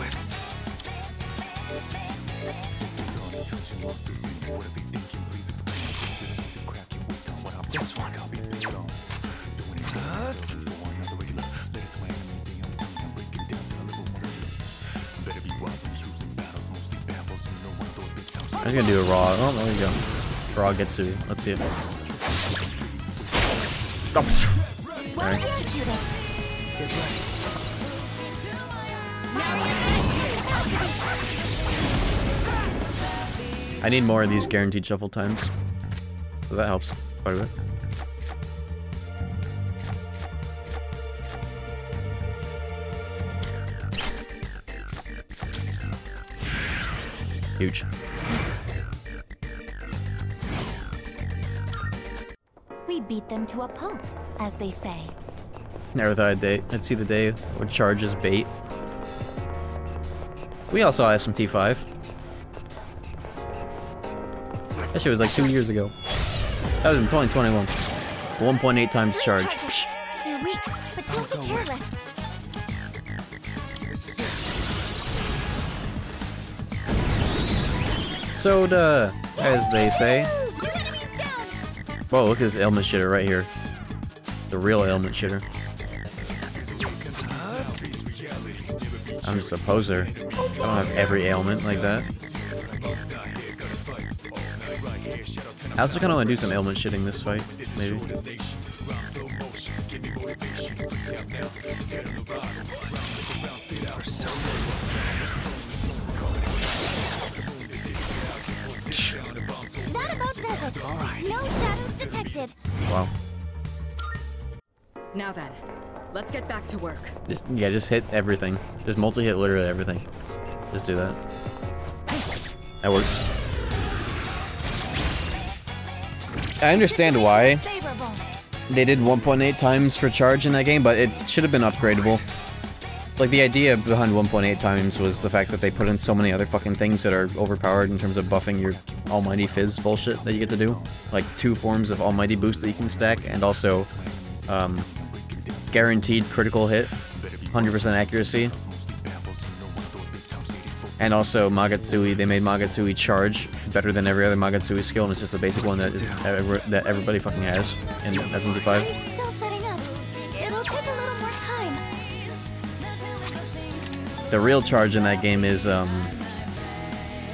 I'm gonna do a raw. Oh, there we go. Raw Getsu. Let's see it. Oh. I need more of these guaranteed shuffle times. So that helps quite a bit. Huge. Beat them to a pulp, as they say? Never thought I'd, day, I'd see the day would charge as bait. We all saw SMT5. That shit was like two years ago. That was in 2021. 1.8 times charge. Psh. You're weak, but don't be careless. Soda, as they say. Whoa, look at this ailment shitter right here. The real ailment shitter. I'm just a poser. I don't have every ailment like that. I also kind of want to do some ailment shitting this fight, maybe. Now then, let's get back to work. Just yeah, just hit everything. Just multi-hit literally everything. Just do that. That works. I understand why they did 1.8 times for charge in that game, but it should have been upgradable. Like, the idea behind 1.8 times was the fact that they put in so many other fucking things that are overpowered in terms of buffing your almighty fizz bullshit that you get to do. Like, two forms of almighty boost that you can stack, and also, um, guaranteed critical hit, 100% accuracy. And also Magatsuhi, they made Magatsuhi charge better than every other Magatsuhi skill, and it's just the basic one that is ever, that everybody fucking has in SMT5. Still setting up. It'll take a little more time. The real charge in that game is um,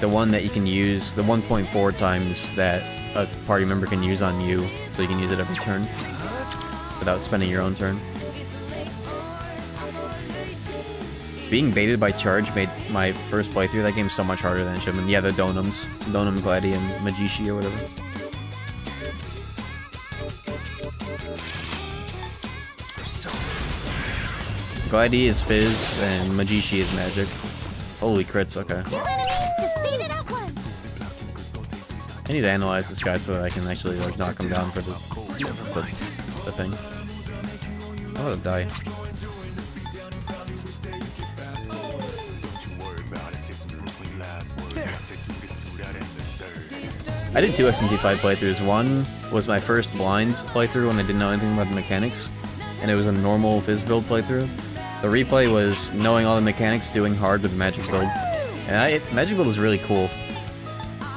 the one that you can use, the 1.4 times that a party member can use on you, so you can use it every turn without spending your own turn. Being baited by charge made my first playthrough of that game so much harder than it should have been. Yeah, the Donums. Donum, Gladi, and Magici or whatever. Gladi is Fizz, and Magici is Magic. Holy crits, okay. I need to analyze this guy so that I can actually like knock him down for the the, the thing. I want to die. I did two SMT5 playthroughs. One was my first blind playthrough when I didn't know anything about the mechanics, and it was a normal Fizz build playthrough. The replay was knowing all the mechanics, doing hard with Magic build. And I, it, Magic build is really cool.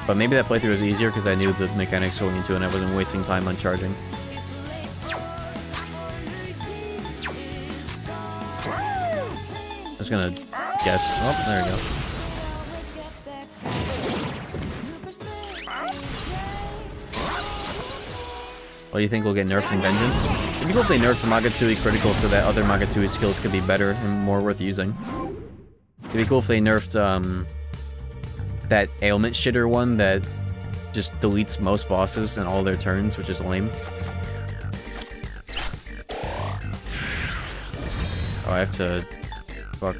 But maybe that playthrough was easier because I knew the mechanics going into it and I wasn't wasting time on charging. I was gonna guess. Oh, there we go. What do you think will get nerfed in Vengeance? It'd be cool if they nerfed Magatsuhi critical so that other Magatsuhi skills could be better and more worth using. It'd be cool if they nerfed um, that ailment shitter one that just deletes most bosses and all their turns, which is lame. Oh, I have to... Fuck.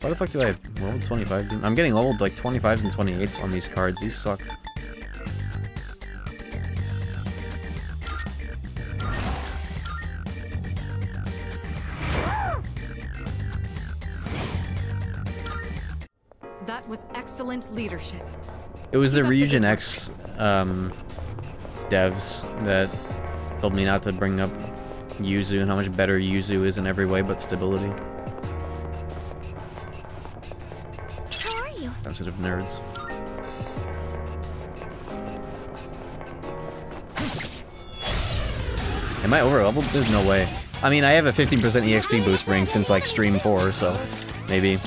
Why the fuck do I have level 25? I'm getting leveled like 25s and 28s on these cards. These suck. Leadership. It was the Ryujinx um, devs that told me not to bring up Yuzu and how much better Yuzu is in every way but stability. How are you? Sensitive nerds. Am I over leveled? There's no way. I mean, I have a 15% EXP boost ring since like stream 4, so maybe.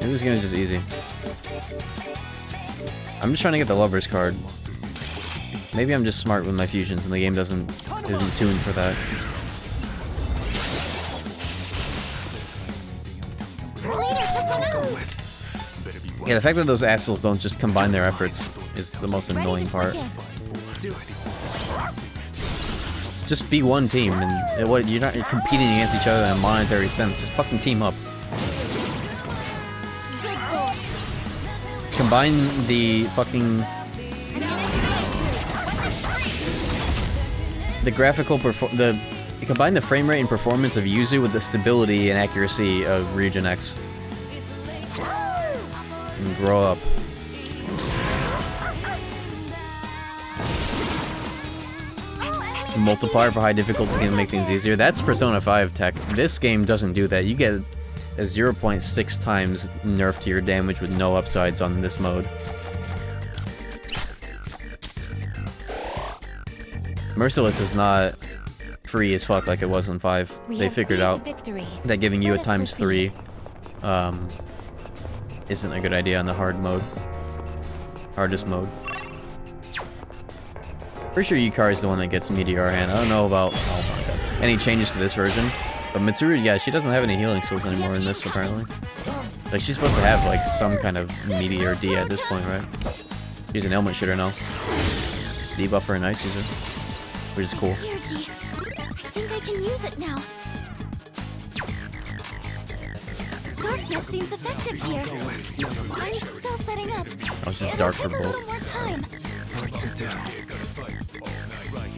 Maybe this game is just easy. I'm just trying to get the lover's card. Maybe I'm just smart with my fusions and the game doesn't isn't tuned for that. Yeah, the fact that those assholes don't just combine their efforts is the most annoying part. Just be one team, and what you're not competing against each other in a monetary sense. Just fucking team up. Combine the fucking the graphical perform the combine the frame rate and performance of Yuzu with the stability and accuracy of Ryujinx. And grow up. Multiplier for high difficulty can make things easier. That's Persona 5 tech. This game doesn't do that. You get a 0.6 times nerf to your damage with no upsides on this mode. Merciless is not free as fuck like it was in 5. We they figured out victory. that giving you Let a times proceed. 3 um, isn't a good idea on the hard mode. Hardest mode. Pretty sure Yukari is the one that gets Meteor Hand. I don't know about oh any changes to this version. But Mitsuru, yeah, she doesn't have any healing skills anymore in this, apparently. Like, she's supposed to have, like, some kind of Meteor D at this point, right? She's an ailment shooter now. Debuffer and Ice User. Which is cool. Here, G. I think I can use it now. Darkness seems effective here. I'm still setting up. Oh, it's just It'll dark for take a little both. more time. It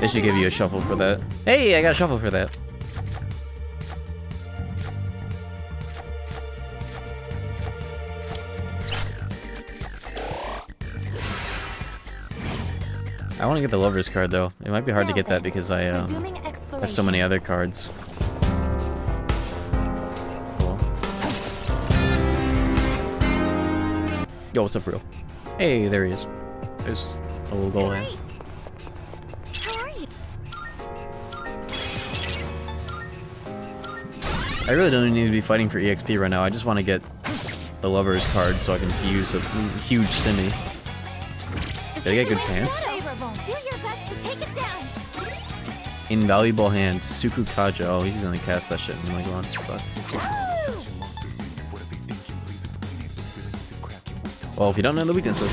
They should give you a shuffle for that. Hey, I got a shuffle for that. I want to get the lover's card though. It might be hard to get that because I um, have so many other cards. Cool. Yo, what's up, real? Hey, there he is. There's a little gold I really don't need to be fighting for EXP right now. I just want to get the lover's card so I can fuse a huge simi. Did I get good pants? Favorable. Do to take it down. Invaluable hand. Sukukaja. Oh, he's gonna cast that shit in like one. Fuck. Well, if you don't know the weaknesses.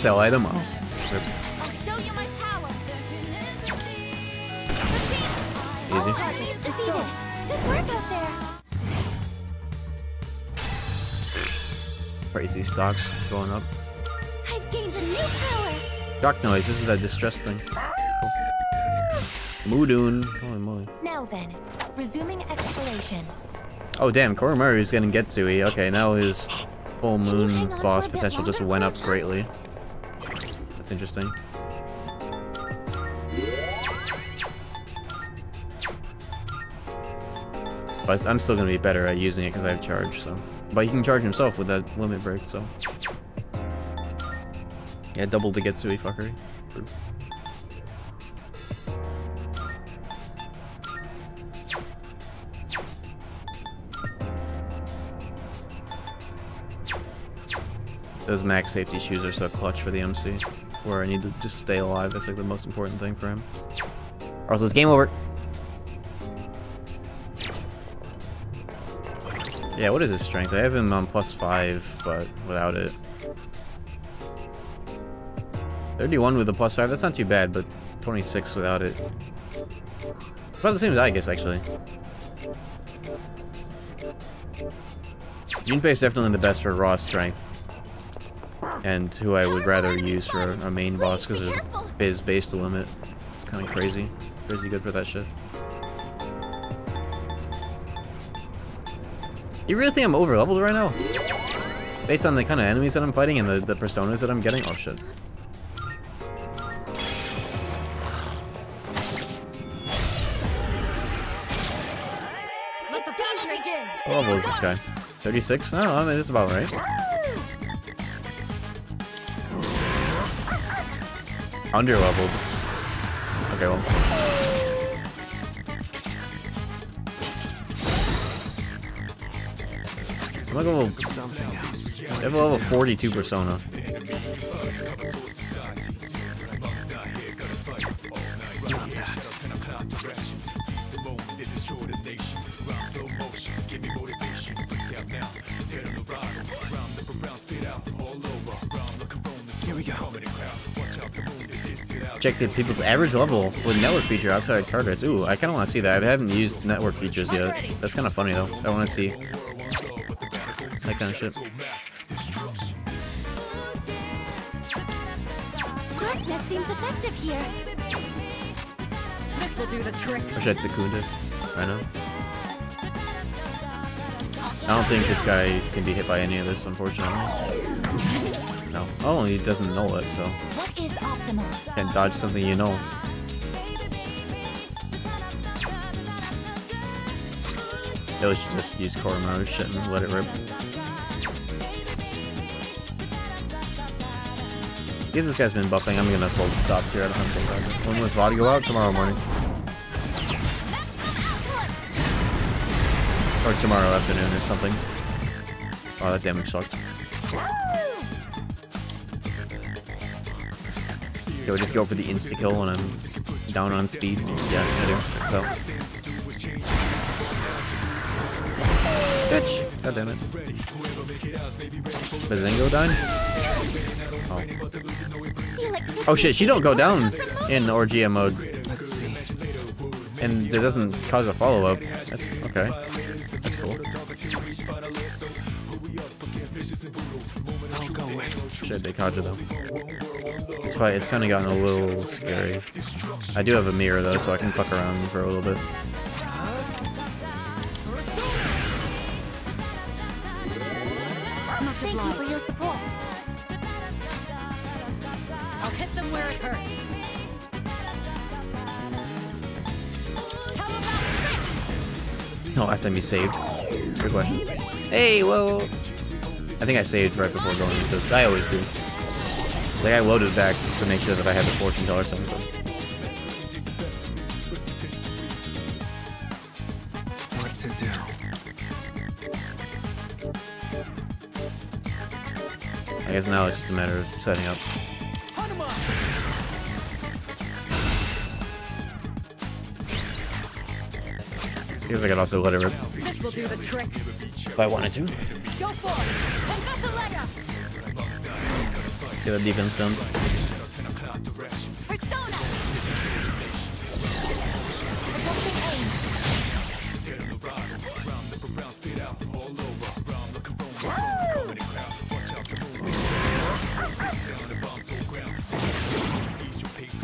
Sell item. Oh. rip. I'll show you my power. Easy. Targets defeated. Good work out there. Crazy stocks going up. I've gained a new power. Dark noise. This is that distress thing. Mudoon. Holy moly. Now then, resuming exploration. Oh damn, Koromaru is getting Getsui. Okay, now his full moon boss potential just went up greatly. That's interesting. But I'm still gonna be better at using it because I have charge, so. But he can charge himself with that limit break, so. Yeah, double the Getsui fuckery. Those max safety shoes are so clutch for the MC. Where I need to just stay alive, that's like the most important thing for him. Or else it's game over. Yeah, what is his strength? I have him on plus 5, but without it. 31 with the plus 5, that's not too bad, but 26 without it. About the same as I guess, actually. Junpei is definitely the best for raw strength. And who I would rather use for a main boss because there's biz base to limit. It's kind of crazy. Crazy good for that shit. You really think I'm over leveled right now? Based on the kind of enemies that I'm fighting and the, the personas that I'm getting? Oh shit. What level is this guy? 36? No, I mean, that's about right. Under leveled. Okay, well. I'm like level something else. I have a level 42 persona. Check the people's average level with network feature outside Tartarus. Ooh, I kind of want to see that. I haven't used network features yet. That's kind of funny though. I want to see that kind of shit. Darkness seems effective here. This will do the trick. Wish I had Secunda right now. I don't think this guy can be hit by any of this, unfortunately. No. Oh, he doesn't know it, so What is optimal? can't dodge something you know. We should just use Koromaru shit and let it rip. Because this guy's been buffing, I'm gonna pull the stops here. I don't think When was VOD go out? Tomorrow morning. Or tomorrow afternoon or something. Oh, that damage sucked. Yo, just go for the insta kill when I'm down on speed. Yeah, I do. So. Bitch! God damn it. Bazingo died? Oh. Oh shit, she don't go down in Orgia mode. Let's see. And it doesn't cause a follow-up. That's okay. That's cool. I'll go with. Shit, they caught you though. This fight has kind of gotten a little scary. I do have a mirror though, so I can fuck around for a little bit. Much Thank you for your support. I'll hit them where it hurts. Oh, last time you saved. Good question. Hey, whoa! I think I saved right before going into so I always do. Like I loaded back to make sure that I had the fortune teller something. What to do? I guess now it's just a matter of setting up. I guess I could also let it rip. If I wanted to. Go for it. Get the defense done.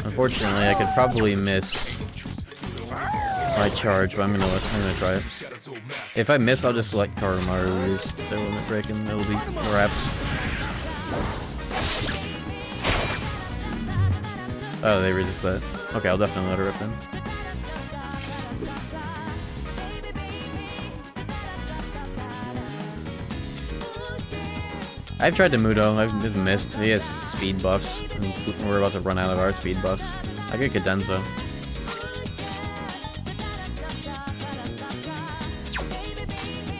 Unfortunately, I could probably miss my charge, but I'm gonna I'm gonna try it. If I miss, I'll just let Koromaru use their limit break, and it'll be wraps. Oh, they resist that. Okay, I'll definitely let her rip then. I've tried to Mudo, I've missed. He has speed buffs, and we're about to run out of our speed buffs. I get Cadenza.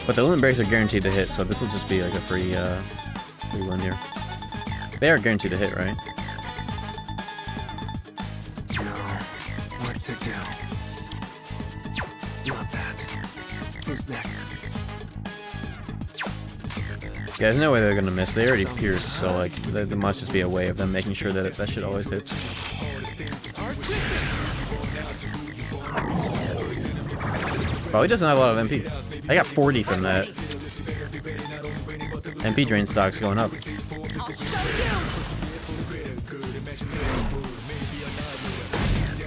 But the limit breaks are guaranteed to hit, so this will just be like a free, uh, free win here. They are guaranteed to hit, right? No. What to do? Not that. Who's next? Yeah, there's no way they're gonna miss. They already pierced, so like there, there must just be a way of them making sure that it, that shit always hits. He doesn't have a lot of MP. I got 40 from that. MP drain stock's going up.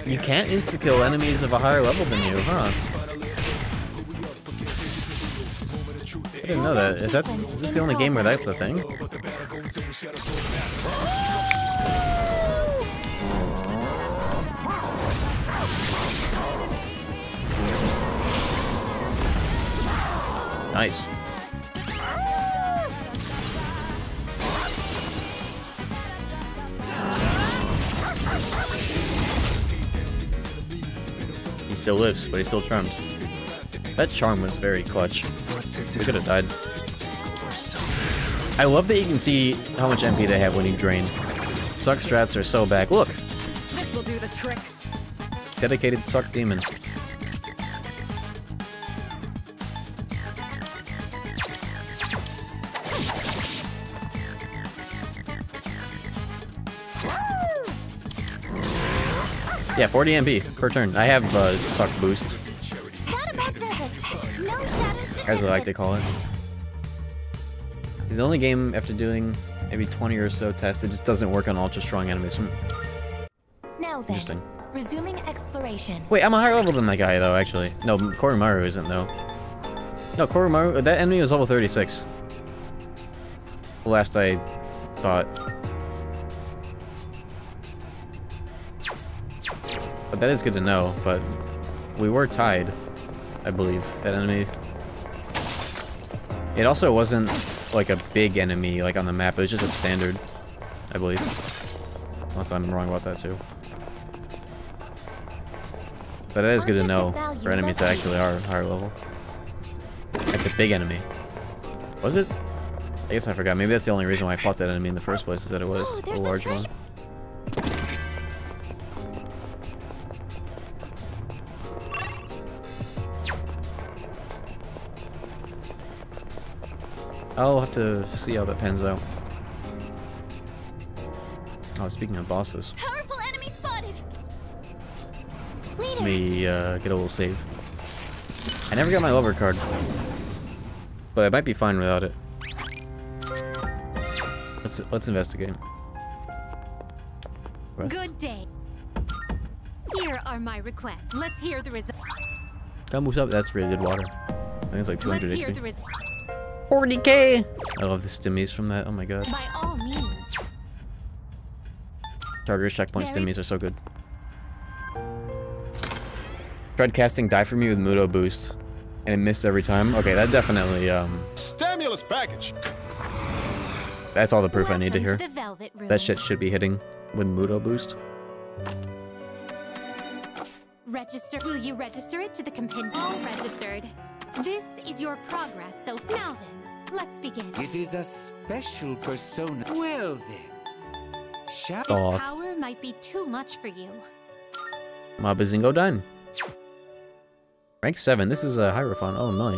You can't insta-kill enemies of a higher level than you, huh? I didn't know that. Is that is this the only game where that's the thing? Nice. He still lives, but he's still charmed. That charm was very clutch. We could have died. I love that you can see how much MP they have when you drain. Suck strats are so back. Look! This will do the trick. Dedicated suck demon. Yeah, 40 MP per turn. I have uh, suck boost, That about does it. No status as I like to call it. It's the only game after doing maybe 20 or so tests, it just doesn't work on ultra strong enemies. Hmm. Now then, Interesting. resuming exploration. Wait, I'm a higher level than that guy though, actually. No, Koromaru isn't though. No, Koromaru, that enemy was level 36. Last I thought. That is good to know, but we were tied, I believe, that enemy. It also wasn't like a big enemy like on the map, it was just a standard, I believe. Unless I'm wrong about that too. But that is good to know for enemies that actually are higher level. It's a big enemy. Was it? I guess I forgot. Maybe that's the only reason why I fought that enemy in the first place, is that it was Oh, a large one. I'll have to see how that pans out. Oh, speaking of bosses, Powerful enemy spotted. let me uh, get a little save. I never got my lover card, but I might be fine without it. Let's let's investigate. Quest. Good day. Here are my requests. Let's hear the results. That moves up. That's really good water. I think it's like 200 Let's 40k! I love the stimmies from that. Oh my god. By all means. Tartarus checkpoint Very- stimmies are so good. Tried casting Die For Me with Mudo boost, and it missed every time. Okay, that definitely, um, Stimulus package. that's all the proof I need to hear. to the Velvet Room. That shit should be hitting with Mudo boost. Register. Will you register it to the compendium? All registered. This is your progress, so now then. Let's begin. It is a special persona. Well then. Shall This Off. power might be too much for you. Mabazingo done. Rank 7. This is a Hierophant. Oh, no.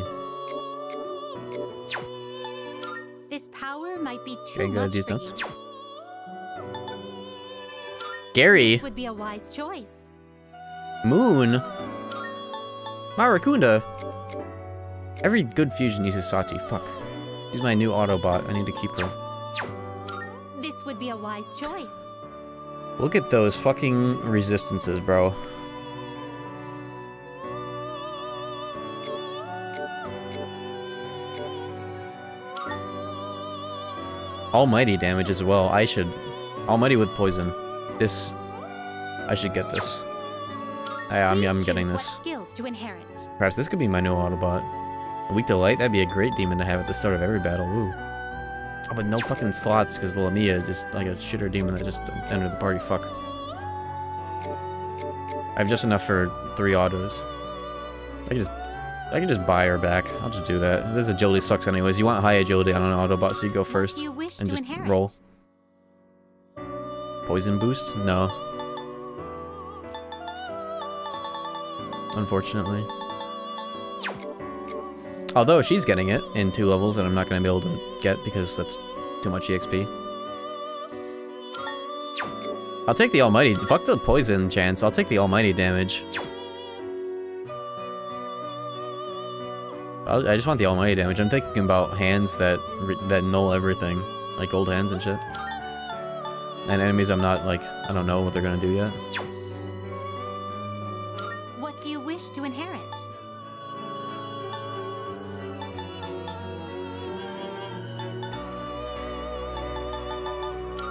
This power might be too Okay, much These for nuts. you. Gary. This would be a wise choice. Moon. Marakunda. Every good fusion uses Sati. Fuck. She's my new Autobot. I need to keep her. This would be a wise choice. Look at those fucking resistances, bro. Almighty damage as well. I should... Almighty with poison. This... I should get this. I, I'm, I'm getting this. skills to inherit. Perhaps this could be my new Autobot. A weak to light? That'd be a great demon to have at the start of every battle. Ooh. Oh, but no fucking slots, because the Lamia just like a shitter demon that just entered the party. Fuck. I have just enough for three autos. I can just, I can just buy her back. I'll just do that. This agility sucks anyways. You want high agility on an Autobot, so you go first you wish and just inherit? roll. Poison boost? No. Unfortunately. Although she's getting it in two levels that I'm not going to be able to get because that's too much EXP. I'll take the almighty. Fuck the poison chance. I'll take the almighty damage. I'll, I just want the almighty damage. I'm thinking about hands that that null everything, like gold hands and shit. And enemies I'm not like I don't know what they're gonna do yet.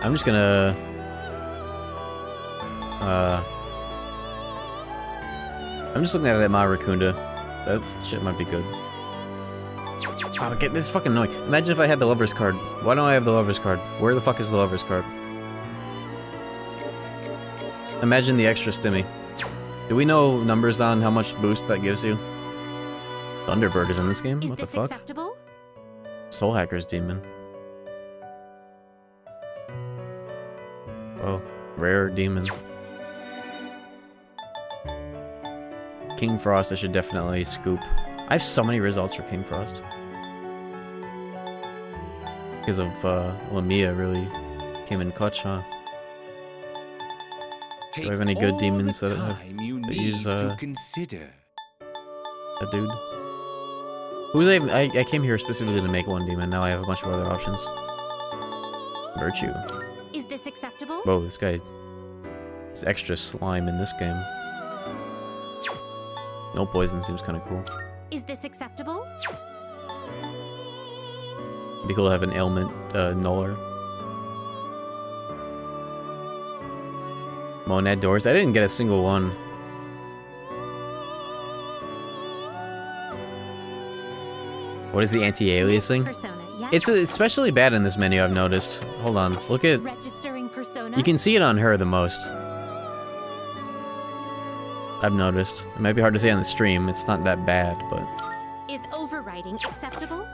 I'm just gonna... Uh... I'm just looking at that Marakunda. That shit might be good. Oh, get this fucking annoying. Imagine if I had the lover's card. Why don't I have the lover's card? Where the fuck is the lover's card? Imagine the extra stimmy. Do we know numbers on how much boost that gives you? Thunderbird is in this game? Is what the fuck? acceptable? Soul Hacker's Demon. Oh, rare demon. King Frost, I should definitely scoop. I have so many results for King Frost. Because of uh, Lamia really came in clutch, huh? Do I have any good demons that, have, that use to uh, consider. a dude? Who's I, I? I came here specifically to make one demon. Now I have a bunch of other options. Virtue. Is this acceptable? Whoa, this guy is extra slime in this game. No poison seems kind of cool. Is this acceptable? It'd be cool to have an ailment uh, nuller. Monad doors. I didn't get a single one. What is the anti-aliasing? It's especially bad in this menu, I've noticed. Hold on. Look at... You can see it on her the most. I've noticed. It might be hard to see on the stream. It's not that bad, but... Is overriding acceptable?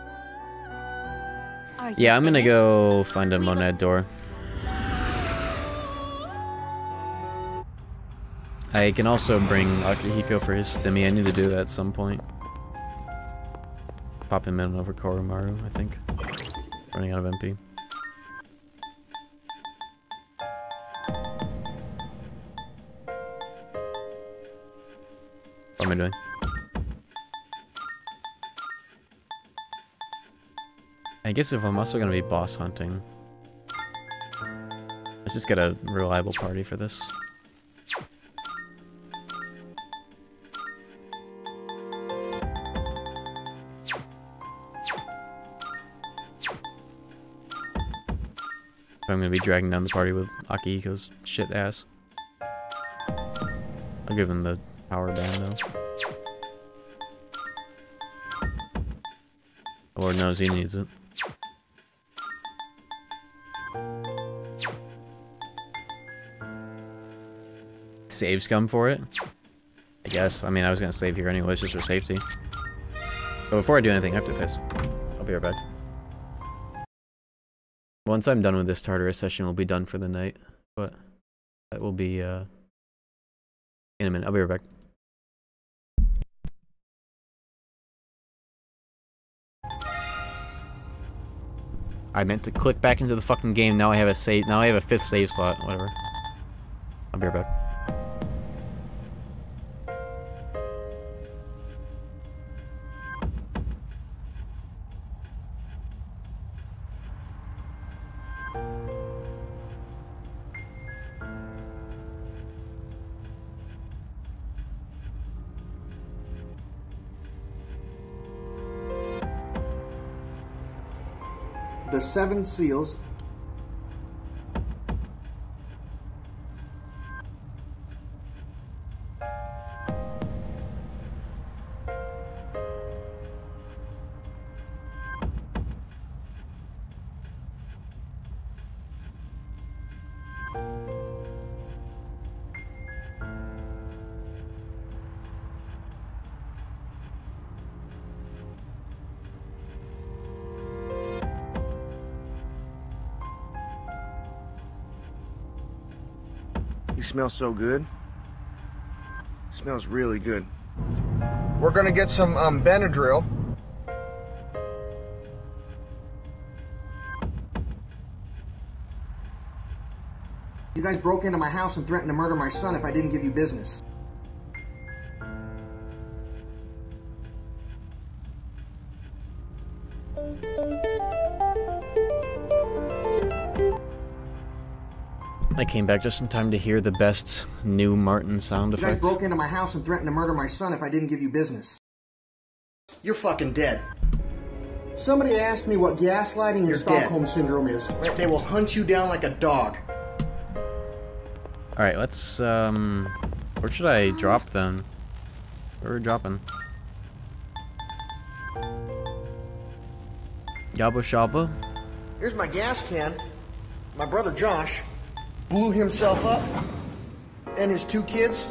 Yeah, I'm gonna go find a monad door. I can also bring Akihiko for his stimmy. I need to do that at some point. Pop him in over Koromaru, I think. Running out of MP. What am I doing? I guess if I'm also gonna be boss hunting, let's just get a reliable party for this. I'm gonna be dragging down the party with Akihiko's shit ass. I'll give him the power band though. Lord knows he needs it. Save scum for it? I guess. I mean, I was gonna save here anyways, just for safety. But before I do anything, I have to piss. I'll be right back. Once I'm done with this Tartarus session, we'll be done for the night. But that will be uh, in a minute. I'll be right back. I meant to click back into the fucking game. Now I have a save. Now I have a fifth save slot. Whatever. I'll be right back. Seven Seals. You smell so good. smells really good. We're gonna get some um, Benadryl. You guys broke into my house and threatened to murder my son if I didn't give you business. I came back just in time to hear the best new Martin sound effects. You guys broke into my house and threatened to murder my son if I didn't give you business. You're fucking dead. Somebody asked me what gaslighting and You're Stockholm syndrome is. They will hunt you down like a dog. All right, let's. Um, where should I drop then? Where are we dropping? Yabba Shabba. Here's my gas can. My brother Josh blew himself up and his two kids.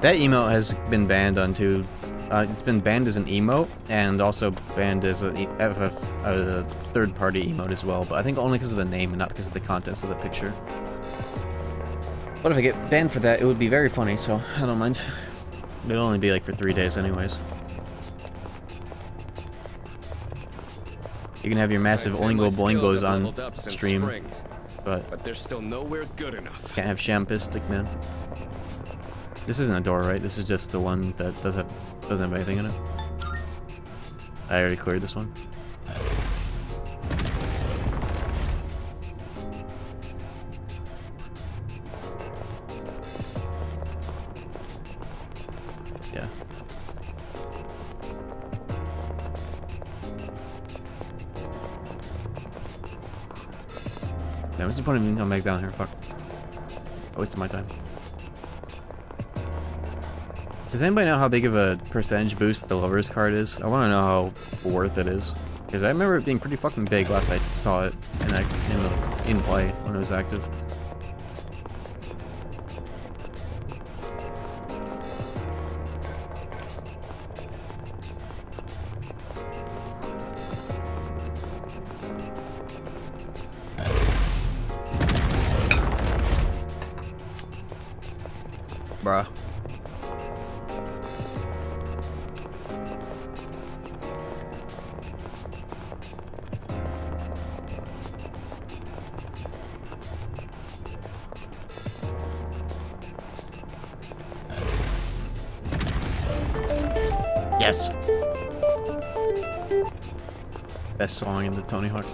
That emote has been banned on two. Uh, it's been banned as an emote and also banned as a, a, a third-party emote as well. But I think only because of the name and not because of the contents of the picture. But if I get banned for that, it would be very funny. So I don't mind. It'll only be like for three days, anyways. You can have your massive I'd say my Oingo Boingos on leveled up since stream, spring, but but they're still nowhere good enough. can't have Shampistic, man. This isn't a door, right? This is just the one that does have, doesn't have anything in it. I already cleared this one. The point of me coming back down here? Fuck. I wasted my time. Does anybody know how big of a percentage boost the lover's card is? I want to know how worth it is. Because I remember it being pretty fucking big last I saw it in, in, in play when it was active.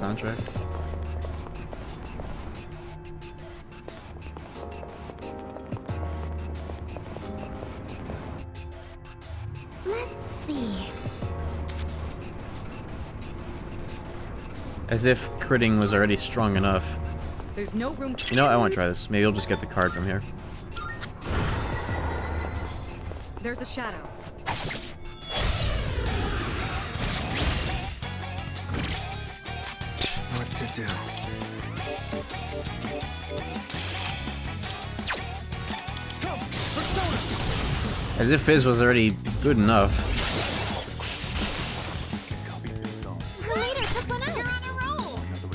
Soundtrack. Let's see. As if critting was already strong enough. There's no room. You know. I want to try this. Maybe I'll just get the card from here. There's a shadow. As if Phys was already good enough.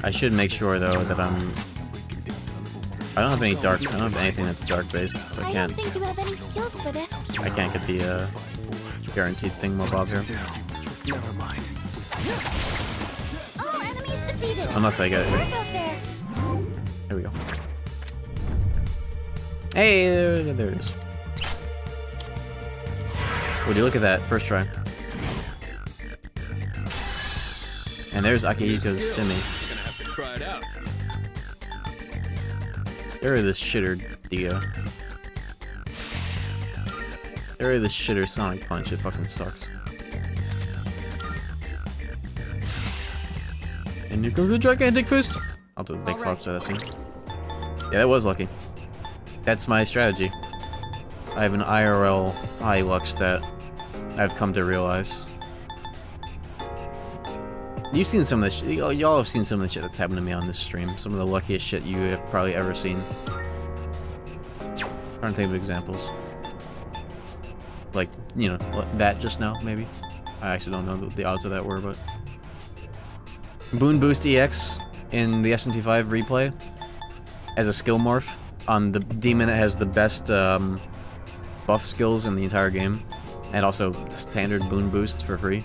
I should make sure though that I'm. I don't have any dark. I don't have anything that's dark based, so I can't. I can't get the uh, guaranteed thing mob here. Unless I get it. There we go. Hey, there it is. Would you look at that? First try. And there's Akihiko's stimmy. You're gonna have to try it out. There are this shitter Dio. There are this shitter Sonic Punch, it fucking sucks. And here comes the gigantic fist! I'll do big slots for that soon. Yeah, that was lucky. That's my strategy. I have an IRL high luck stat. I've come to realize. You've seen some of this. Y'all y'all have seen some of the shit that's happened to me on this stream. Some of the luckiest shit you have probably ever seen. I Trying to think of examples. Like, you know, that just now, maybe. I actually don't know the odds of that were, but. Boon Boost EX in the SMT5 replay as a skill morph on the demon that has the best um, buff skills in the entire game, and also the standard Boon Boost for free.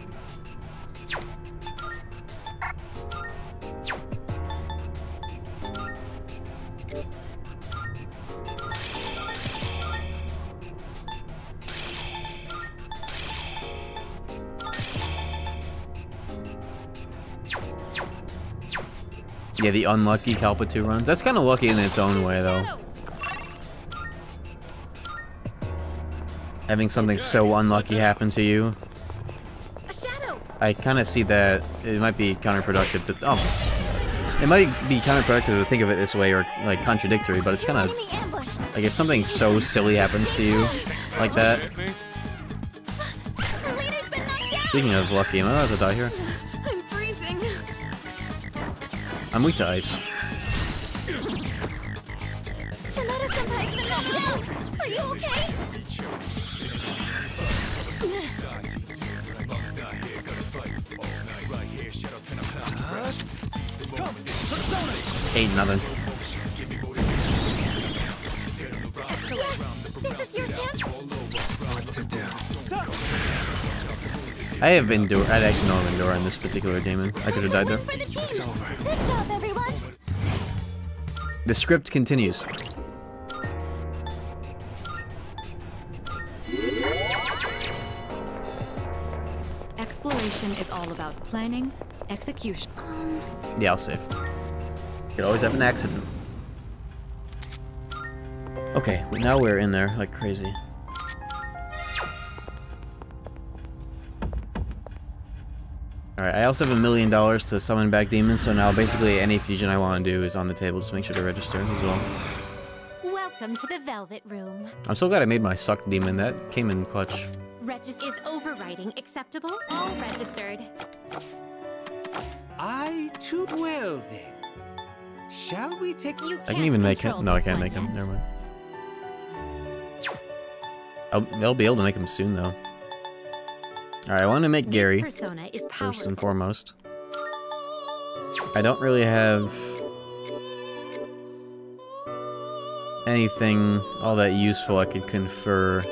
Yeah, the unlucky Kalpa 2 runs. That's kind of lucky in its own way, though. Having something so unlucky happen to you. I kind of see that it might be counterproductive to... Oh. It might be counterproductive to think of it this way, or, like, contradictory, but it's kind of... Like, if something so silly happens to you, like that... Speaking of lucky, am I allowed to die here? I'm freezing. I'm weak to ice. Ain't nothing. Yes, this is your chance. I have Endure. I actually don't have Endure on this particular demon. I could have died there. The. Good job, everyone. The script continues. Exploration is all about planning, execution. Yeah, I'll save. Could always have an accident. Okay, well, now we're in there like crazy. Alright, I also have a million dollars to summon back demons, so now basically any fusion I want to do is on the table. Just make sure to register as well. Welcome to the Velvet Room. I'm so glad I made my suck demon. That came in clutch. Regis is overriding acceptable? All registered. I too well then. Shall we take you? I can even make him. No, I can't make him. Never mind. I'll, I'll be able to make him soon, though. Alright, I want to make Gary persona is first and foremost. I don't really have anything all that useful I could confer.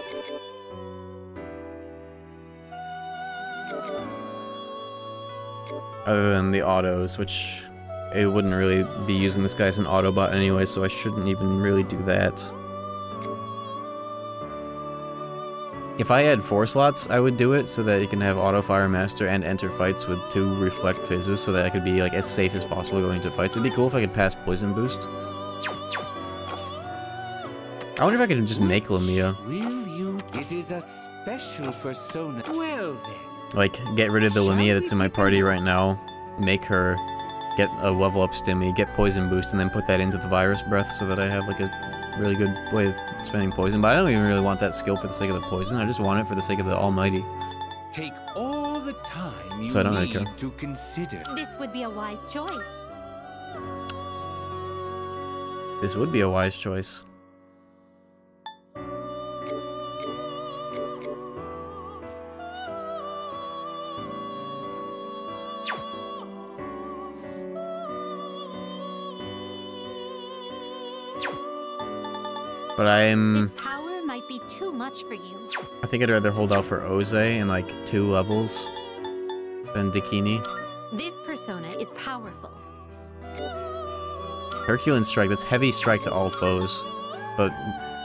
Other than the autos, which it wouldn't really be using this guy as an Autobot anyway, so I shouldn't even really do that. If I had four slots, I would do it so that you can have Auto Fire Master and enter fights with two Reflect Fizzes so that I could be like as safe as possible going into fights. It'd be cool if I could pass Poison Boost. I wonder if I could just make Lamia. Will you? It is a special persona. Well then. Like, get rid of the Lamia that's in my party right now, make her get a level up stimmy, get Poison Boost, and then put that into the Virus Breath so that I have like a really good way of spending poison. But I don't even really want that skill for the sake of the poison, I just want it for the sake of the Almighty. Take all the time you So I don't really need care. to consider. This would be a wise choice. This would be a wise choice. But I'm... This power might be too much for you. I think I'd rather hold out for Oze in like two levels than Dakini. This persona is powerful. Herculean Strike, that's heavy strike to all foes. But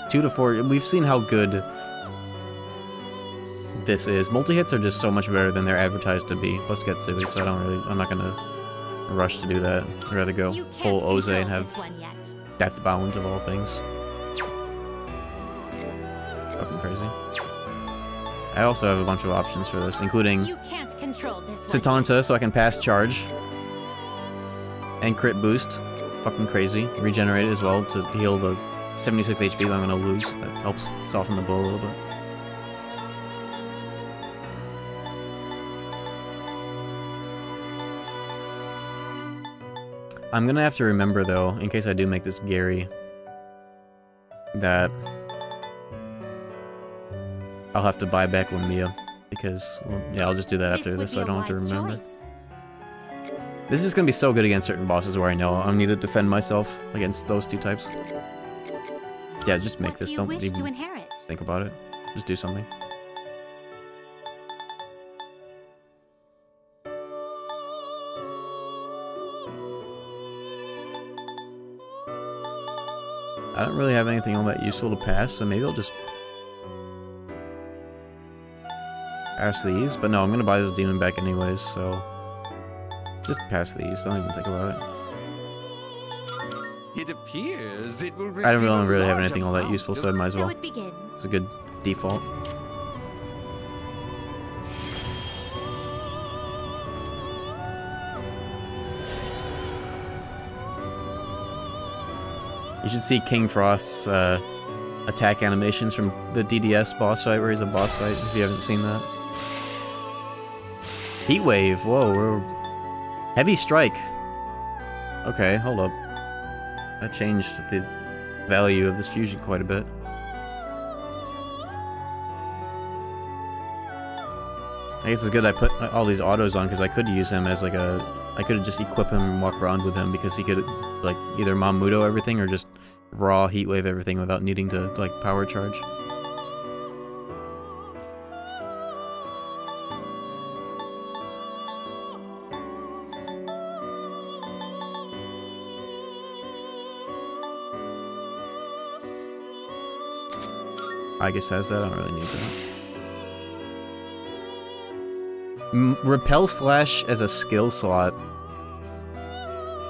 two to four, we've seen how good this is. Multi-hits are just so much better than they're advertised to be. Plus Getsui, so I don't really, I'm not gonna rush to do that. I'd rather go full Oze and have Deathbound of all things. Fucking crazy. I also have a bunch of options for this, including this. Setanta, so I can pass charge. And crit boost. Fucking crazy. Regenerate as well to heal the 76 HP that I'm gonna lose. That helps soften the blow a little bit. I'm gonna have to remember though, in case I do make this Gary, that I'll have to buy back Lamia because well, yeah, I'll just do that after this, so I don't have to remember. This is gonna be so good against certain bosses where I know I'll need to defend myself against those two types. Yeah, just make this. you Don't even think about it. Just do something. I don't really have anything all that useful to pass, so maybe I'll just pass these. But no, I'm gonna buy this demon back anyways, so just pass these. Don't even think about it. It appears it will I don't really, really have anything all that useful, so I might as well. It's a good default. You should see King Frost's uh, attack animations from the DDS boss fight, where he's a boss fight, if you haven't seen that. Heat Wave, whoa, we're... Heavy Strike. Okay, hold up. That changed the value of this fusion quite a bit. I guess it's good I put uh, all these autos on because I could use him as like a... I could just equip him and walk around with him because he could like either Mamudo everything or just raw heatwave everything without needing to like power charge. I guess has that. I don't really need that. M repel slash as a skill slot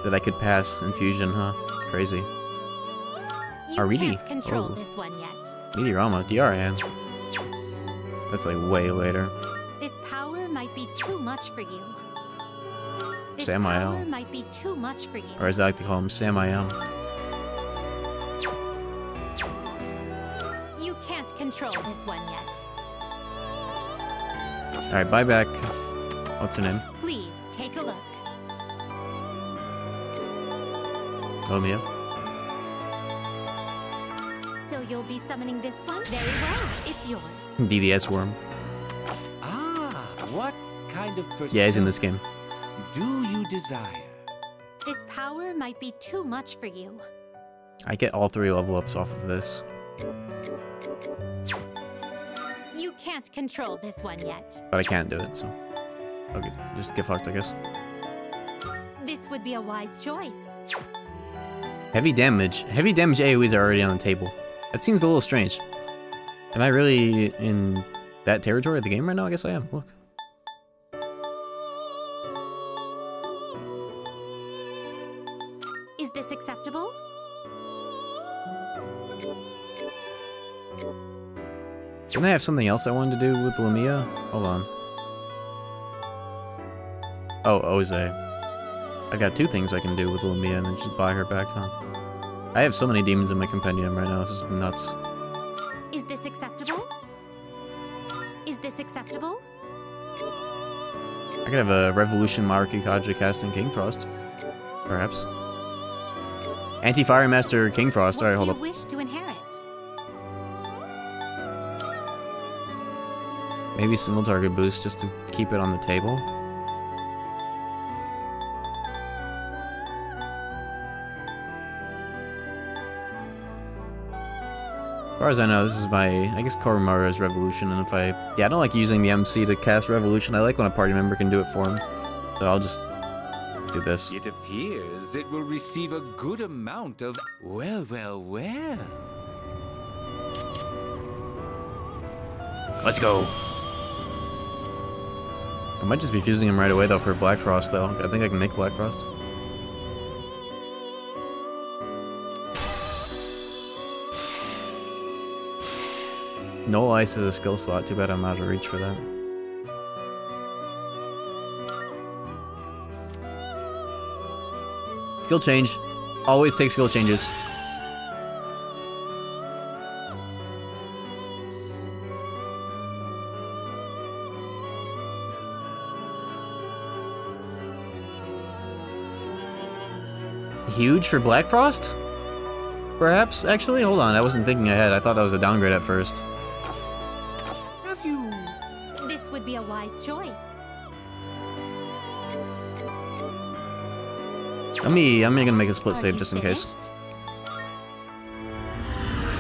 that I could pass infusion, huh? Crazy. You Aridi. can't control Oh. this one yet. Meteorama, DRN. That's like way later. This power might be too much for you. This Samael. might be too much for you. Or as I like to call him, Sam can't this one yet. Alright, bye back. What's her name? Please take a look. Omia. So you'll be summoning this one? Very well. It's yours. DDS worm. Ah, what kind of person Yeah, he's in this game. do you desire? This power might be too much for you. I get all three level ups off of this. Can't control this one yet. But I can't do it, so. Okay, just get fucked, I guess. This would be a wise choice. Heavy damage. Heavy damage AoEs are already on the table. That seems a little strange. Am I really in that territory of the game right now? I guess I am. Look. Didn't I have something else I wanted to do with Lamia? Hold on. Oh, Ose. I got two things I can do with Lamia and then just buy her back, huh? I have so many demons in my compendium right now, this is nuts. Is this acceptable? Is this acceptable? I could have a Revolution Marakukaja casting King Frost. Perhaps. Anti-Fire Master King Frost. Alright, hold up. Maybe single target boost just to keep it on the table. As far as I know, this is my, I guess Koromaru's Revolution, and if I, yeah, I don't like using the MC to cast Revolution. I like when a party member can do it for him. So I'll just do this. It appears it will receive a good amount of. Well, well, well. Let's go. I might just be fusing him right away though for Black Frost though. I think I can make Black Frost. No ice is a skill slot. Too bad I'm out of reach for that. Skill change. Always take skill changes. Huge for Black Frost? Perhaps, actually? Hold on, I wasn't thinking ahead. I thought that was a downgrade at first. This would be a wise choice. I'm me. I'm gonna make a split save just in case.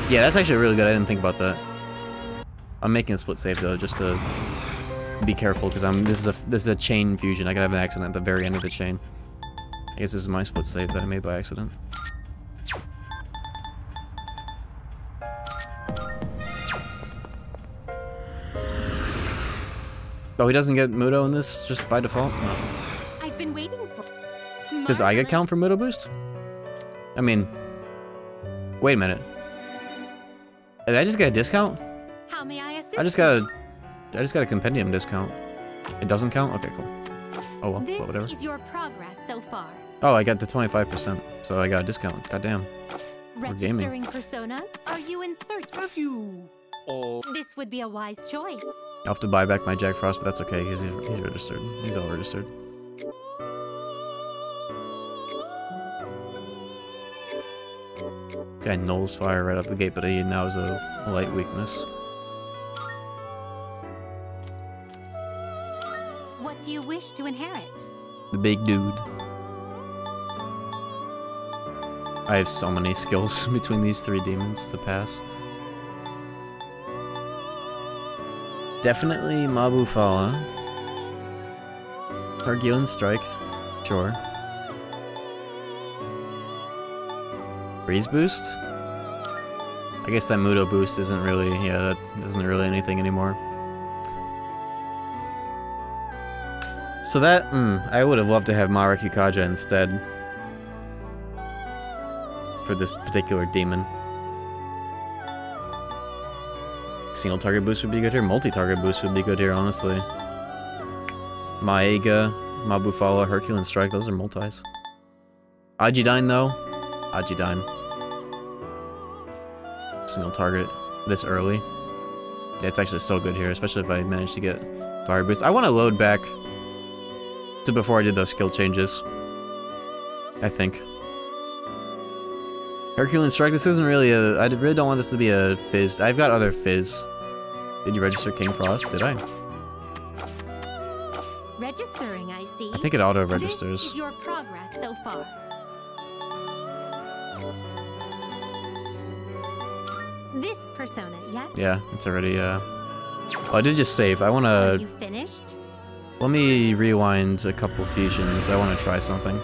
Yeah, that's actually really good. I didn't think about that. I'm making a split save though, just to be careful because I'm. This is a this is a chain fusion. I could have an accident at the very end of the chain. I guess this is my split save that I made by accident. Oh, he doesn't get Mudo in this just by default? No. I've been waiting for. Does I get count for Mudo boost? I mean, wait a minute. Did I just get a discount? How may I assist? I just got a, I just got a compendium discount. It doesn't count? Okay, cool. Oh well, This well, whatever. is your progress so far. Oh, I got the 25%, so I got a discount. Goddamn. We're gaming. Registering personas? Are you in search of you? Oh. This would be a wise choice. I'll have to buy back my Jack Frost, but that's okay, because he's, he's registered. He's all registered. Guy nulls fire right up the gate, but he now has a light weakness. What do you wish to inherit? The big dude. I have so many skills between these three demons to pass. Definitely Mabufula. Herculean Strike. Sure. Breeze Boost? I guess that Mudo boost isn't really, yeah, that isn't really anything anymore. So that, mm, I would have loved to have Marakukaja instead. For this particular demon. Single target boost would be good here. Multi-target boost would be good here, honestly. Maega, Mabufula, Herculean Strike, those are multis. Agidyne, though. Agidyne. Single target this early. It's actually so good here, especially if I manage to get Fire Boost. I want to load back to before I did those skill changes. I think. Herculean Strike, this isn't really a... I really don't want this to be a Phys. I've got other Phys. Did you register King Frost? Did I? Registering, I see. I think it auto This registers. is your progress so far. This persona, yes? Yeah, it's already, uh... Oh, I did just save. I want to... you finished? Let me rewind a couple fusions. I want to try something.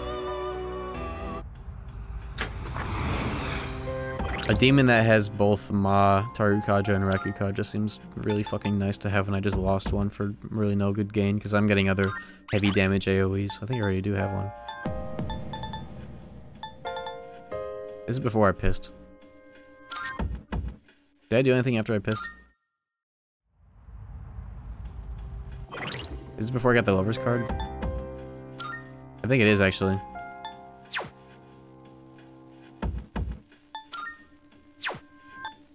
A demon that has both Ma, Tarukaja, and Rakukaja just seems really fucking nice to have, and I just lost one for really no good gain, because I'm getting other heavy damage AoEs. I think I already do have one. This is before I pissed. Did I do anything after I pissed? Is this before I got the lover's card? I think it is, actually.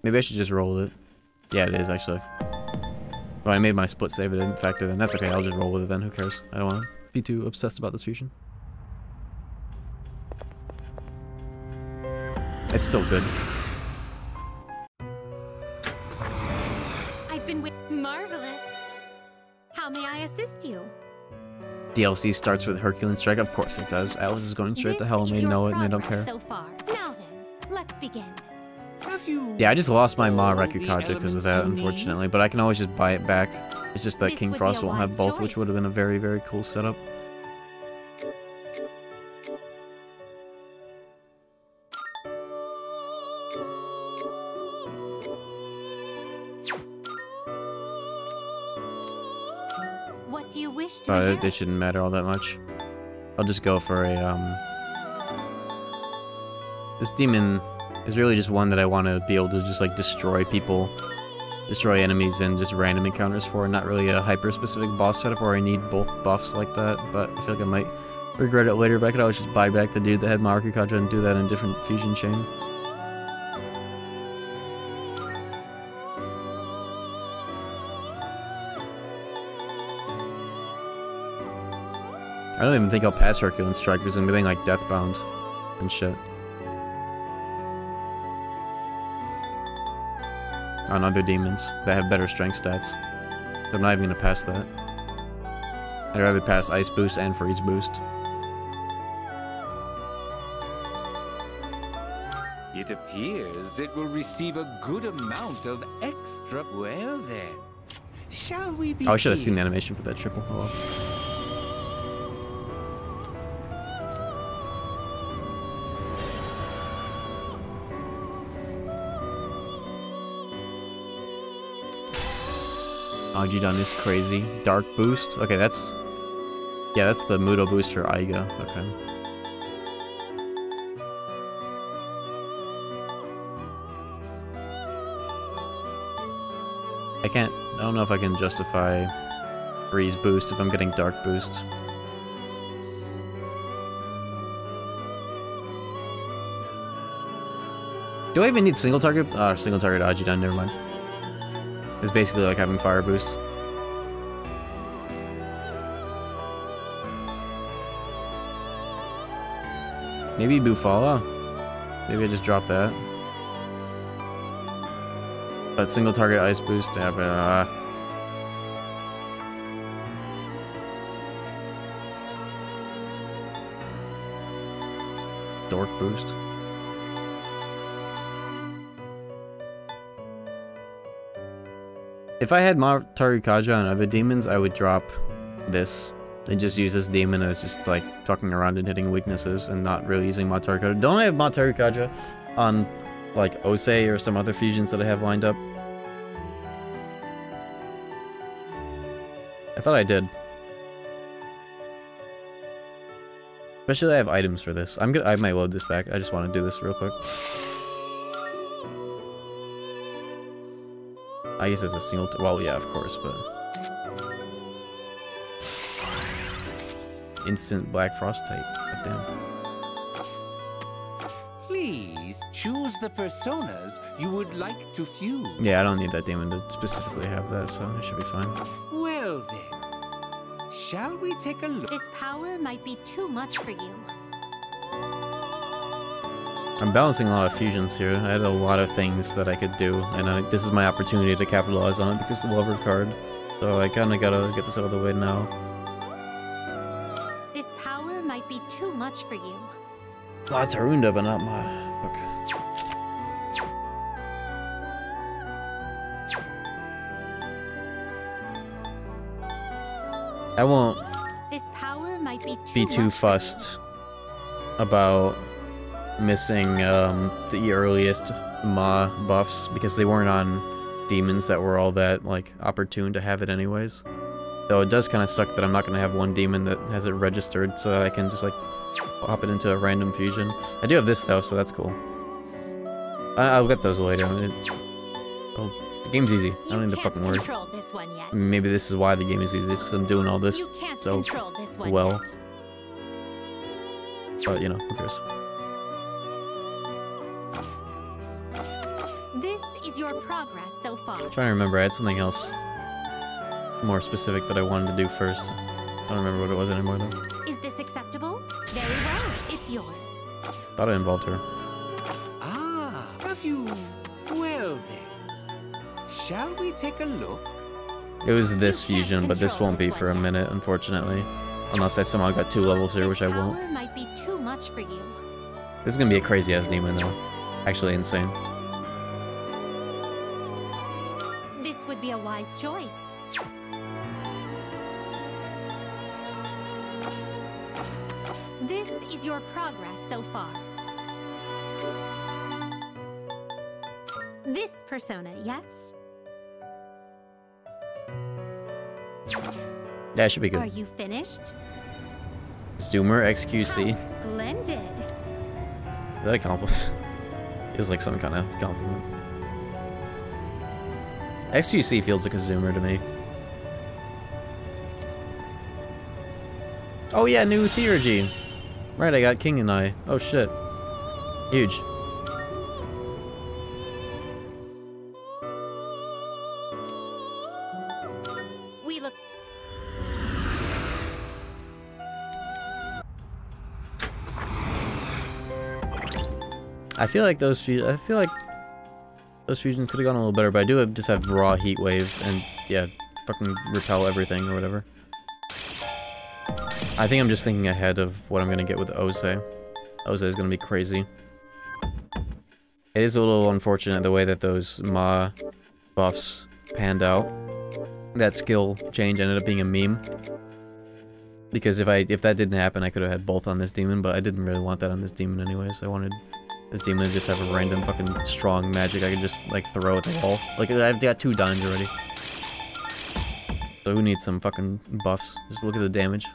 Maybe I should just roll with it. Yeah, it is, actually. Oh, I made my split save, it didn't factor then. That's okay, I'll just roll with it then, who cares? I don't want to be too obsessed about this fusion. It's still good. I've been Marvelous. How may I assist you? DLC starts with Herculean Strike, of course it does. Alice is going straight to hell and they know it and they don't care. So far. Now then, let's begin. Yeah, I just lost my Marakukaja because of that, unfortunately, but I can always just buy it back. It's just that King Frost won't have both, which would have been a very, very cool setup. What do you wish to it shouldn't matter all that much. I'll just go for a, um... This demon is really just one that I want to be able to just, like, destroy people, destroy enemies, and just random encounters for, not really a hyper-specific boss setup where I need both buffs like that, but I feel like I might regret it later, but I could always just buy back the dude that had Marakukaja and do that in a different fusion chain. I don't even think I'll pass Herculean Strike because I'm getting like Deathbound and shit. On other demons that have better strength stats. So I'm not even gonna pass that. I'd rather pass Ice Boost and Freeze Boost. It appears it will receive a good amount of extra. Well then, shall we be? Oh, I should have seen the animation for that triple. Oh well. Agidyne is crazy. Dark boost. Okay, that's... Yeah, that's the Mudo boost for Aiga. Okay. I can't... I don't know if I can justify Breeze boost if I'm getting Dark boost. Do I even need single target? Ah, single target Agidyne, never mind. It's basically like having fire boost. Maybe Bufula? Maybe I just drop that. But single target ice boost, yeah, but, uh... Dork boost. If I had Matarukaja and other demons, I would drop this and just use this demon as just like fucking around and hitting weaknesses and not really using Matarukaja. Don't I have Matarukaja on like Ose or some other fusions that I have lined up? I thought I did. Especially I have items for this. I'm gonna I might load this back. I just want to do this real quick. I guess it's a single. well, yeah, of course, but instant Black Frost type. Goddamn. Please choose the personas you would like to fuse. Yeah, I don't need that demon to specifically have that, so I should be fine. Well then, shall we take a look? This power might be too much for you. I'm balancing a lot of fusions here. I had a lot of things that I could do, and uh, this is my opportunity to capitalize on it because of the lover card. So I kind of gotta get this out of the way now. This power might be too much for you. Oh, it's Arunda, but not my... Fuck. I won't This power might be too be too fussed about missing um, the earliest Ma buffs because they weren't on demons that were all that like opportune to have it anyways. Though it does kind of suck that I'm not going to have one demon that has it registered so that I can just like pop it into a random fusion. I do have this though, so that's cool. I I'll get those later. It- oh, the game's easy. I don't need to fucking worry. this one yet. Maybe this is why the game is easy, because I'm doing all this so this well. yet. But, you know, who cares? Progress so far. I'm trying to remember, I had something else more specific that I wanted to do first. I don't remember what it was anymore, though. Is this acceptable? Very well, it's yours. Thought it involved her. Ah, have you? Well then, shall we take a look? It was this fusion, but this won't be for a minute, unfortunately. Unless I somehow got two levels here, which I won't. Power might be too much for you. This is gonna be a crazy-ass demon, though. Actually insane. So far. This persona, yes? That should be good. Are you finished? Zoomer XQC. Splendid. Is that a compliment? It was like some kind of compliment. XQC feels like a zoomer to me. Oh yeah, new theurgy. Right, I got King and I. Oh shit. Huge. We look. I feel like those I feel like those fusions could have gone a little better, but I do have, just have raw heat wave and yeah, fucking repel everything or whatever. I think I'm just thinking ahead of what I'm gonna get with Ose. Ose is gonna be crazy. It is a little unfortunate the way that those Ma buffs panned out. That skill change ended up being a meme. Because if I if that didn't happen, I could have had both on this demon, but I didn't really want that on this demon anyways. I wanted this demon to just have a random fucking strong magic I could just like throw at the wall. Like I've got two dimes already. So who needs some fucking buffs? Just look at the damage.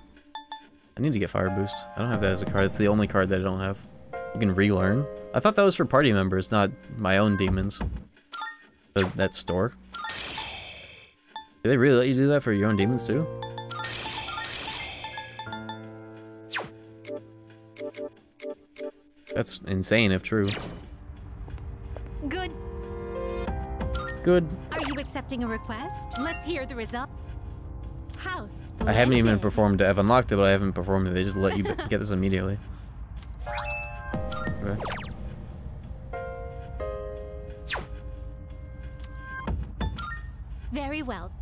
I need to get fire boost. I don't have that as a card. It's the only card that I don't have. You can relearn. I thought that was for party members, not my own demons. The, that store. Do they really let you do that for your own demons too? That's insane if true. Good. Good. Are you accepting a request? Let's hear the result. I haven't even performed it. I've unlocked it, but I haven't performed it. They just let you get this immediately. Okay. Very well.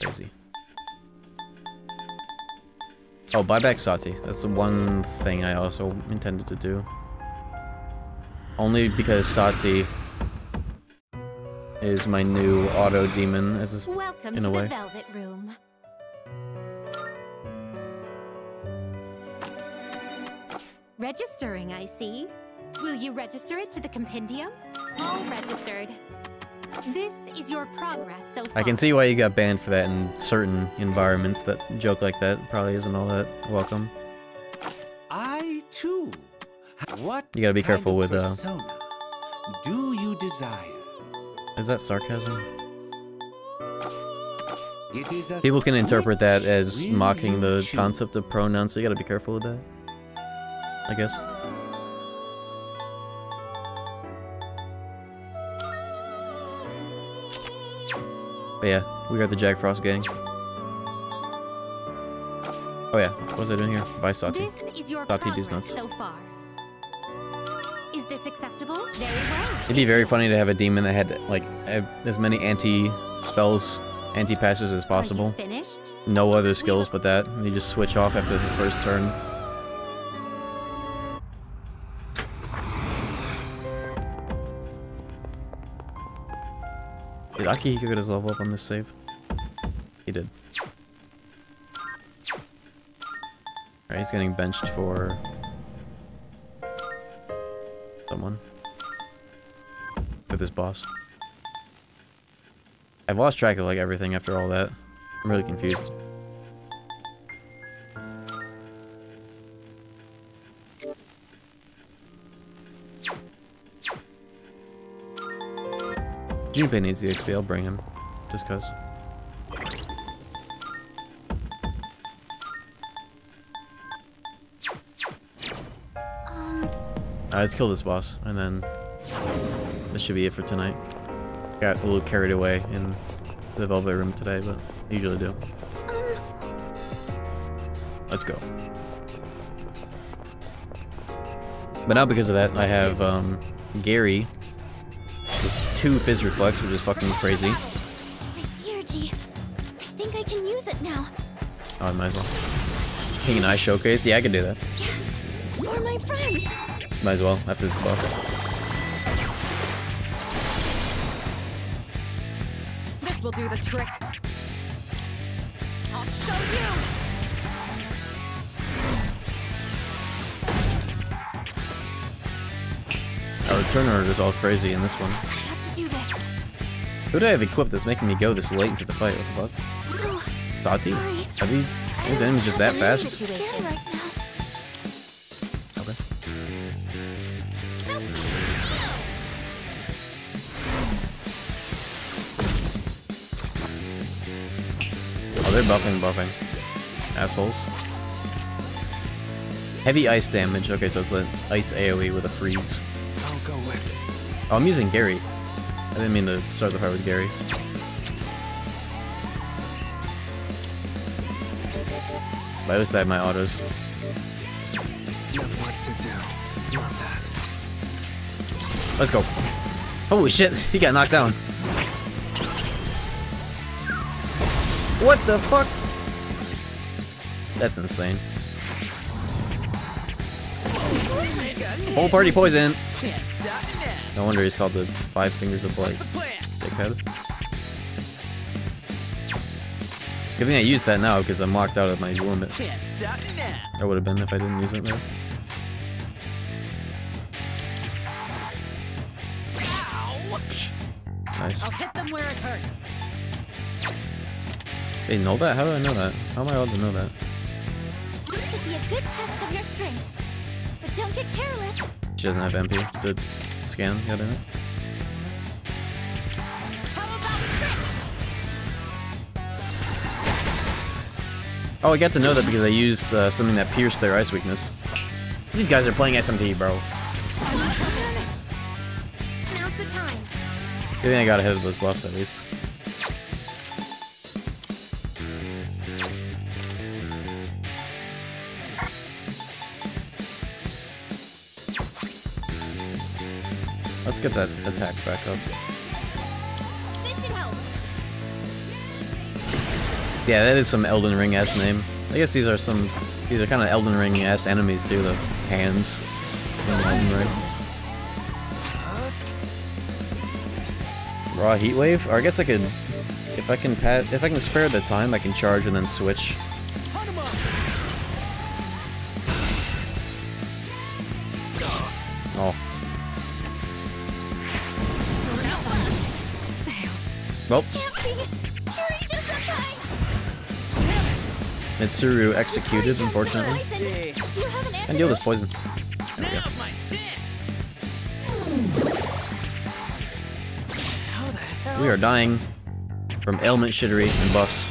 Crazy. Oh, buy back Sati. That's the one thing I also intended to do. Only because Sati is my new auto demon, as is, Welcome in to a the way. Velvet Room. Registering, I see. Will you register it to the compendium? All registered. This is your progress so far. I can see why you got banned for that in certain environments. That joke like that probably isn't all that welcome. I too. What You gotta be careful with, uh, do you desire? Is that sarcasm? It is a People can interpret that as mocking the choose. concept of pronouns, so you gotta be careful with that. I guess. But yeah, we are the Jack Frost gang. Oh yeah, what was I doing here? Bye, Sati. This is your Sati progress does nuts. so far. Is this acceptable? Very well. It'd be very funny to have a demon that had like as many anti-spells, anti-passives as possible. Finished? No other skills but that. You just switch off after the first turn. Did Akihiko get his level up on this save? He did. Alright, he's getting benched for... someone. For this boss. I've lost track of like everything after all that. I'm really confused. Junpei needs the XP, I'll bring him. Just cuz. Alright, let's kill this boss, and then this should be it for tonight. Got a little carried away in the Velvet Room today, but I usually do. Let's go. But now because of that, I have um, Gary with two Phys Reflex, which is fucking crazy. I think I can use it now. Oh, I might as well. King and I showcase? Yeah, I can do that. Might as well after this buff. This will do the trick. I'll show you. Our Turner is all crazy in this one. I have to do this. Who do I have equipped that's making me go this late into the fight? What the fuck? Oh, Sati? These, these enemies just that fast? Buffing, buffing. Assholes. Heavy ice damage. Okay, so it's an ice AoE with a freeze. I'll go with. Oh, I'm using Gary. I didn't mean to start the fight with Gary. But I always have my autos. You have what to do. That. Let's go. Holy shit, he got knocked down. What the fuck? That's insane. Whole party poison. No wonder he's called the Five Fingers of Blight. Dickhead. Good thing I used that now because I'm locked out of my now. I would have been if I didn't use it there. They know that? How do I know that? How am I allowed to know that? This should be a good test of your strength. But don't get careless. She doesn't have MP to scan yet in it. Oh, I got to know that because I used uh, something that pierced their ice weakness. These guys are playing SMT, bro. Now's the time. Good thing I got ahead of those buffs at least. Let's get that attack back up. This should help. Yeah, that is some Elden Ring-ass name. I guess these are some these are kind of Elden Ring-ass enemies too. The hands. Raw heat wave. Or I guess I could, if I can pat, if I can spare the time, I can charge and then switch. Mitsuru executed, unfortunately. And deal this poison. There we go. We are dying from ailment shittery and buffs.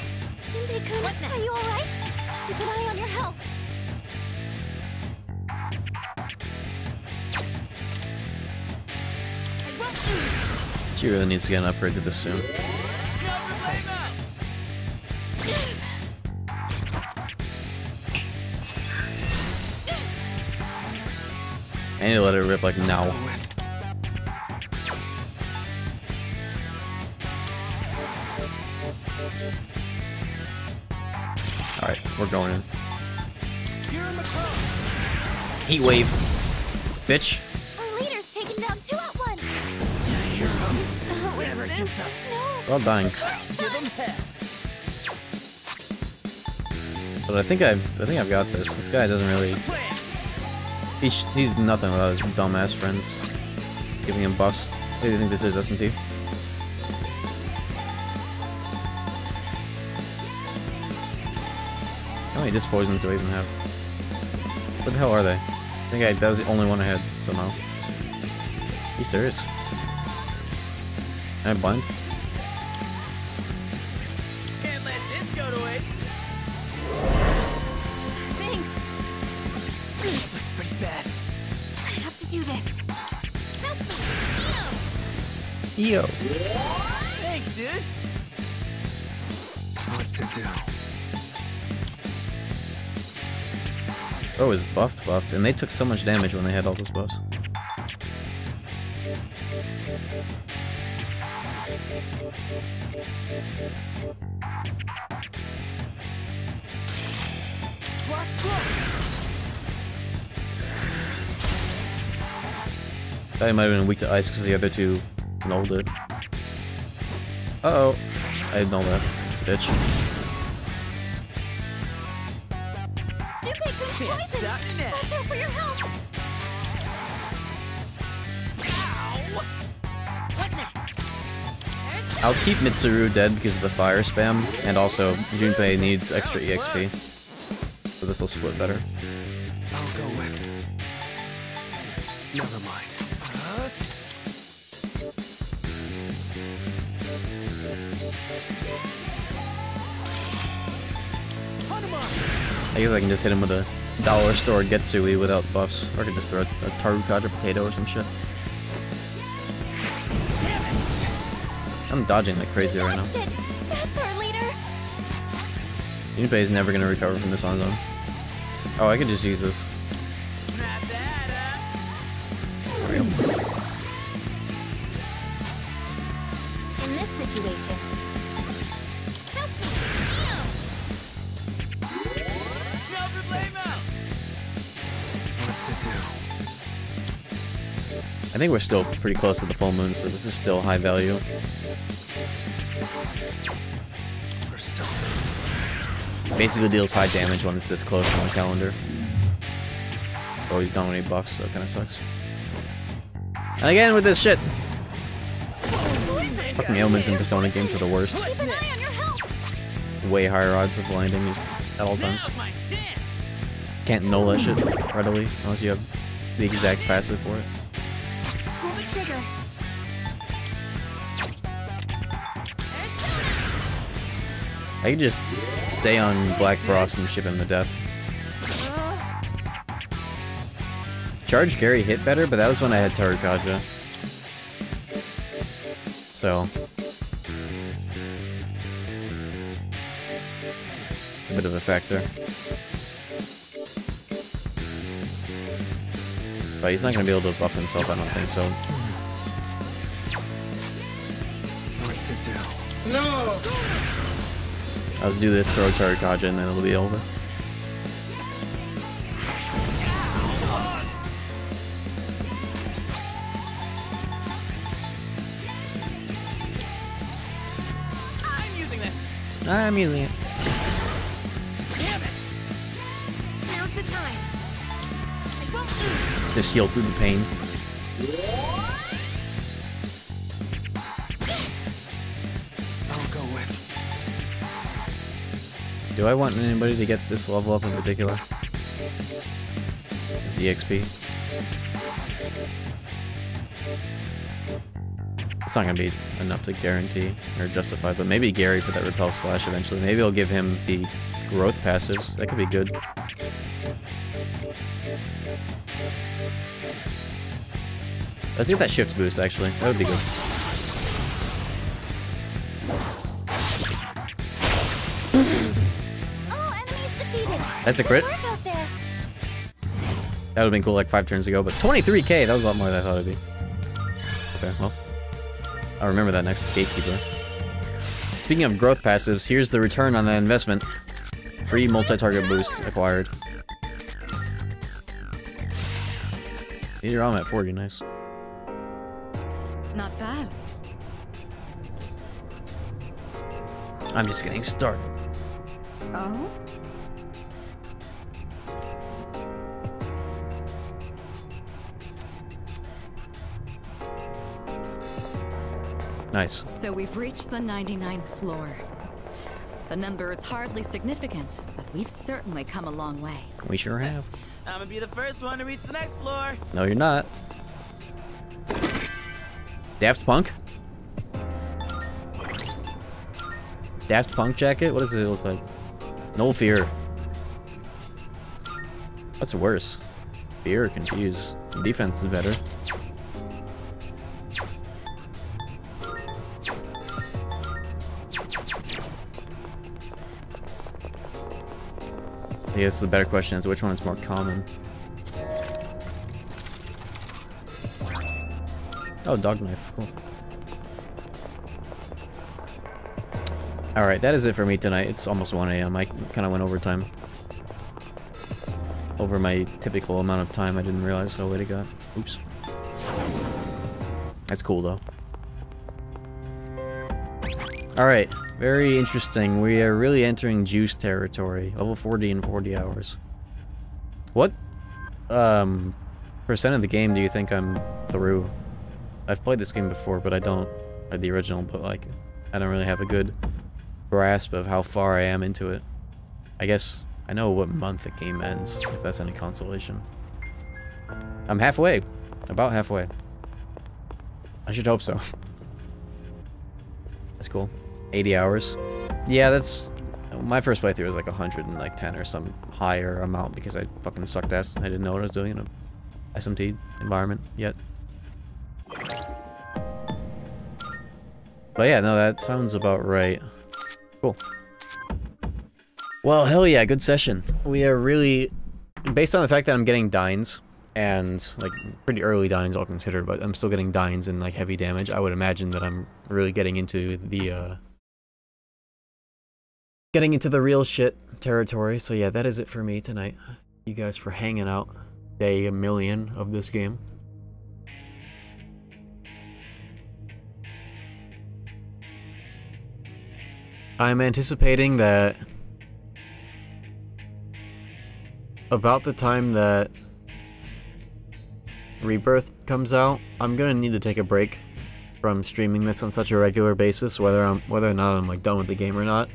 She really needs to get an upgrade to this soon. I need to let it rip like now. Alright, we're going in. Heat wave. Bitch. Our leader's taken down two at once. Not like this. No. Well dying. But I think I've I think I've got this. This guy doesn't really He's he's nothing without his dumbass friends. Giving him buffs. Hey, do you think this is SMT? How many disc poisons do I even have? What the hell are they? I think I, that was the only one I had somehow. Are you serious? Am I blind? And they took so much damage when they had all those buffs. He might have been weak to ice because the other two nulled it. Uh oh. I know that. Bitch. Keep Mitsuru dead because of the fire spam, and also Junpei needs extra EXP. So this will split better. I'll go with. Never mind. I guess I can just hit him with a dollar store Getsui without buffs. Or I can just throw a, a Tarukaja potato or some shit. Dodging like crazy right now. That's our leader. Junpei is never gonna recover from this on own. Oh, I could just use this. There we go. In this situation. What to do? I think we're still pretty close to the full moon, so this is still high value. Basically deals high damage when it's this close on the calendar. Oh, you don't have any buffs, so it kind of sucks. And again with this shit. Fucking ailments in Persona games are the worst. Way higher odds of landing at all times. Can't null that shit readily unless you have the exact passive for it. Pull the trigger. I could just stay on Black Frost and ship him to death. Charge Gary hit better, but that was when I had Tarukaja. So. It's a bit of a factor. But he's not going to be able to buff himself, I don't think so. I'll just do this, throw Tarukaja, and then it'll be over. I'm using this. I'm using it. Damn it. Now's the time. I won't lose. Just heal through the pain. Do I want anybody to get this level up in particular? It's EXP. It's not gonna be enough to guarantee or justify, but maybe Gary for that repel slash eventually. Maybe I'll give him the growth passives. That could be good. Let's get that shift boost actually. That would be good. That's a crit. Good work out there. That would have been cool like five turns ago, but 23k, that was a lot more than I thought it'd be. Okay, well. I'll remember that next gatekeeper. Speaking of growth passives, here's the return on that investment. Free multi-target boost acquired. You're on at 40, nice. Not bad. I'm just getting started. Oh? Nice. So we've reached the 99th floor. The number is hardly significant, but we've certainly come a long way. We sure have. I'm gonna be the first one to reach the next floor. No, you're not. Daft Punk? Daft Punk jacket? What does it look like? No fear. What's worse? Fear or confuse? Defense is better. I guess the better question is which one is more common? Oh, dog knife. Cool. Alright, that is it for me tonight. It's almost 1 a.m. I kind of went overtime. Over my typical amount of time. I didn't realize how late it got. Oops. That's cool though. Alright, very interesting. We are really entering juice territory. Level 40 in 40 hours. What um, percent of the game do you think I'm through? I've played this game before, but I don't, or the original, but like, I don't really have a good grasp of how far I am into it. I guess I know what month the game ends, if that's any consolation. I'm halfway. About halfway. I should hope so. That's cool. 80 hours. Yeah, that's... My first playthrough was like 110 or some higher amount because I fucking sucked ass. I didn't know what I was doing in a SMT environment yet. But yeah, no, that sounds about right. Cool. Well, hell yeah, good session. We are really... Based on the fact that I'm getting Dines, and like pretty early Dines all considered, but I'm still getting Dines and like heavy damage, I would imagine that I'm really getting into the, uh... Getting into the real shit territory. So yeah, that is it for me tonight. You guys for hanging out day a million of this game. I'm anticipating that about the time that Rebirth comes out, I'm gonna need to take a break from streaming this on such a regular basis, whether I'm whether or not I'm like done with the game or not.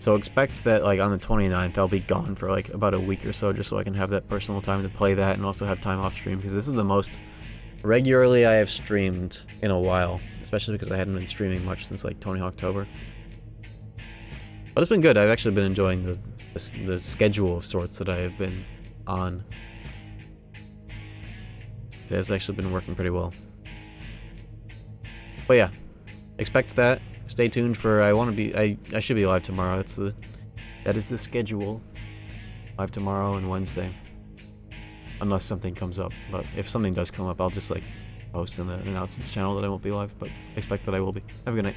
So expect that like on the 29th I'll be gone for like about a week or so just so I can have that personal time to play that and also have time off stream because this is the most regularly I have streamed in a while, especially because I hadn't been streaming much since like Tony Hawktober. But it's been good. I've actually been enjoying the, the, the schedule of sorts that I have been on. It has actually been working pretty well. But yeah, expect that. Stay tuned for. I want to be. I I should be live tomorrow. That's the. That is the schedule. Live tomorrow and Wednesday. Unless something comes up, but if something does come up, I'll just like post in the announcements channel that I won't be live. But expect that I will be. Have a good night.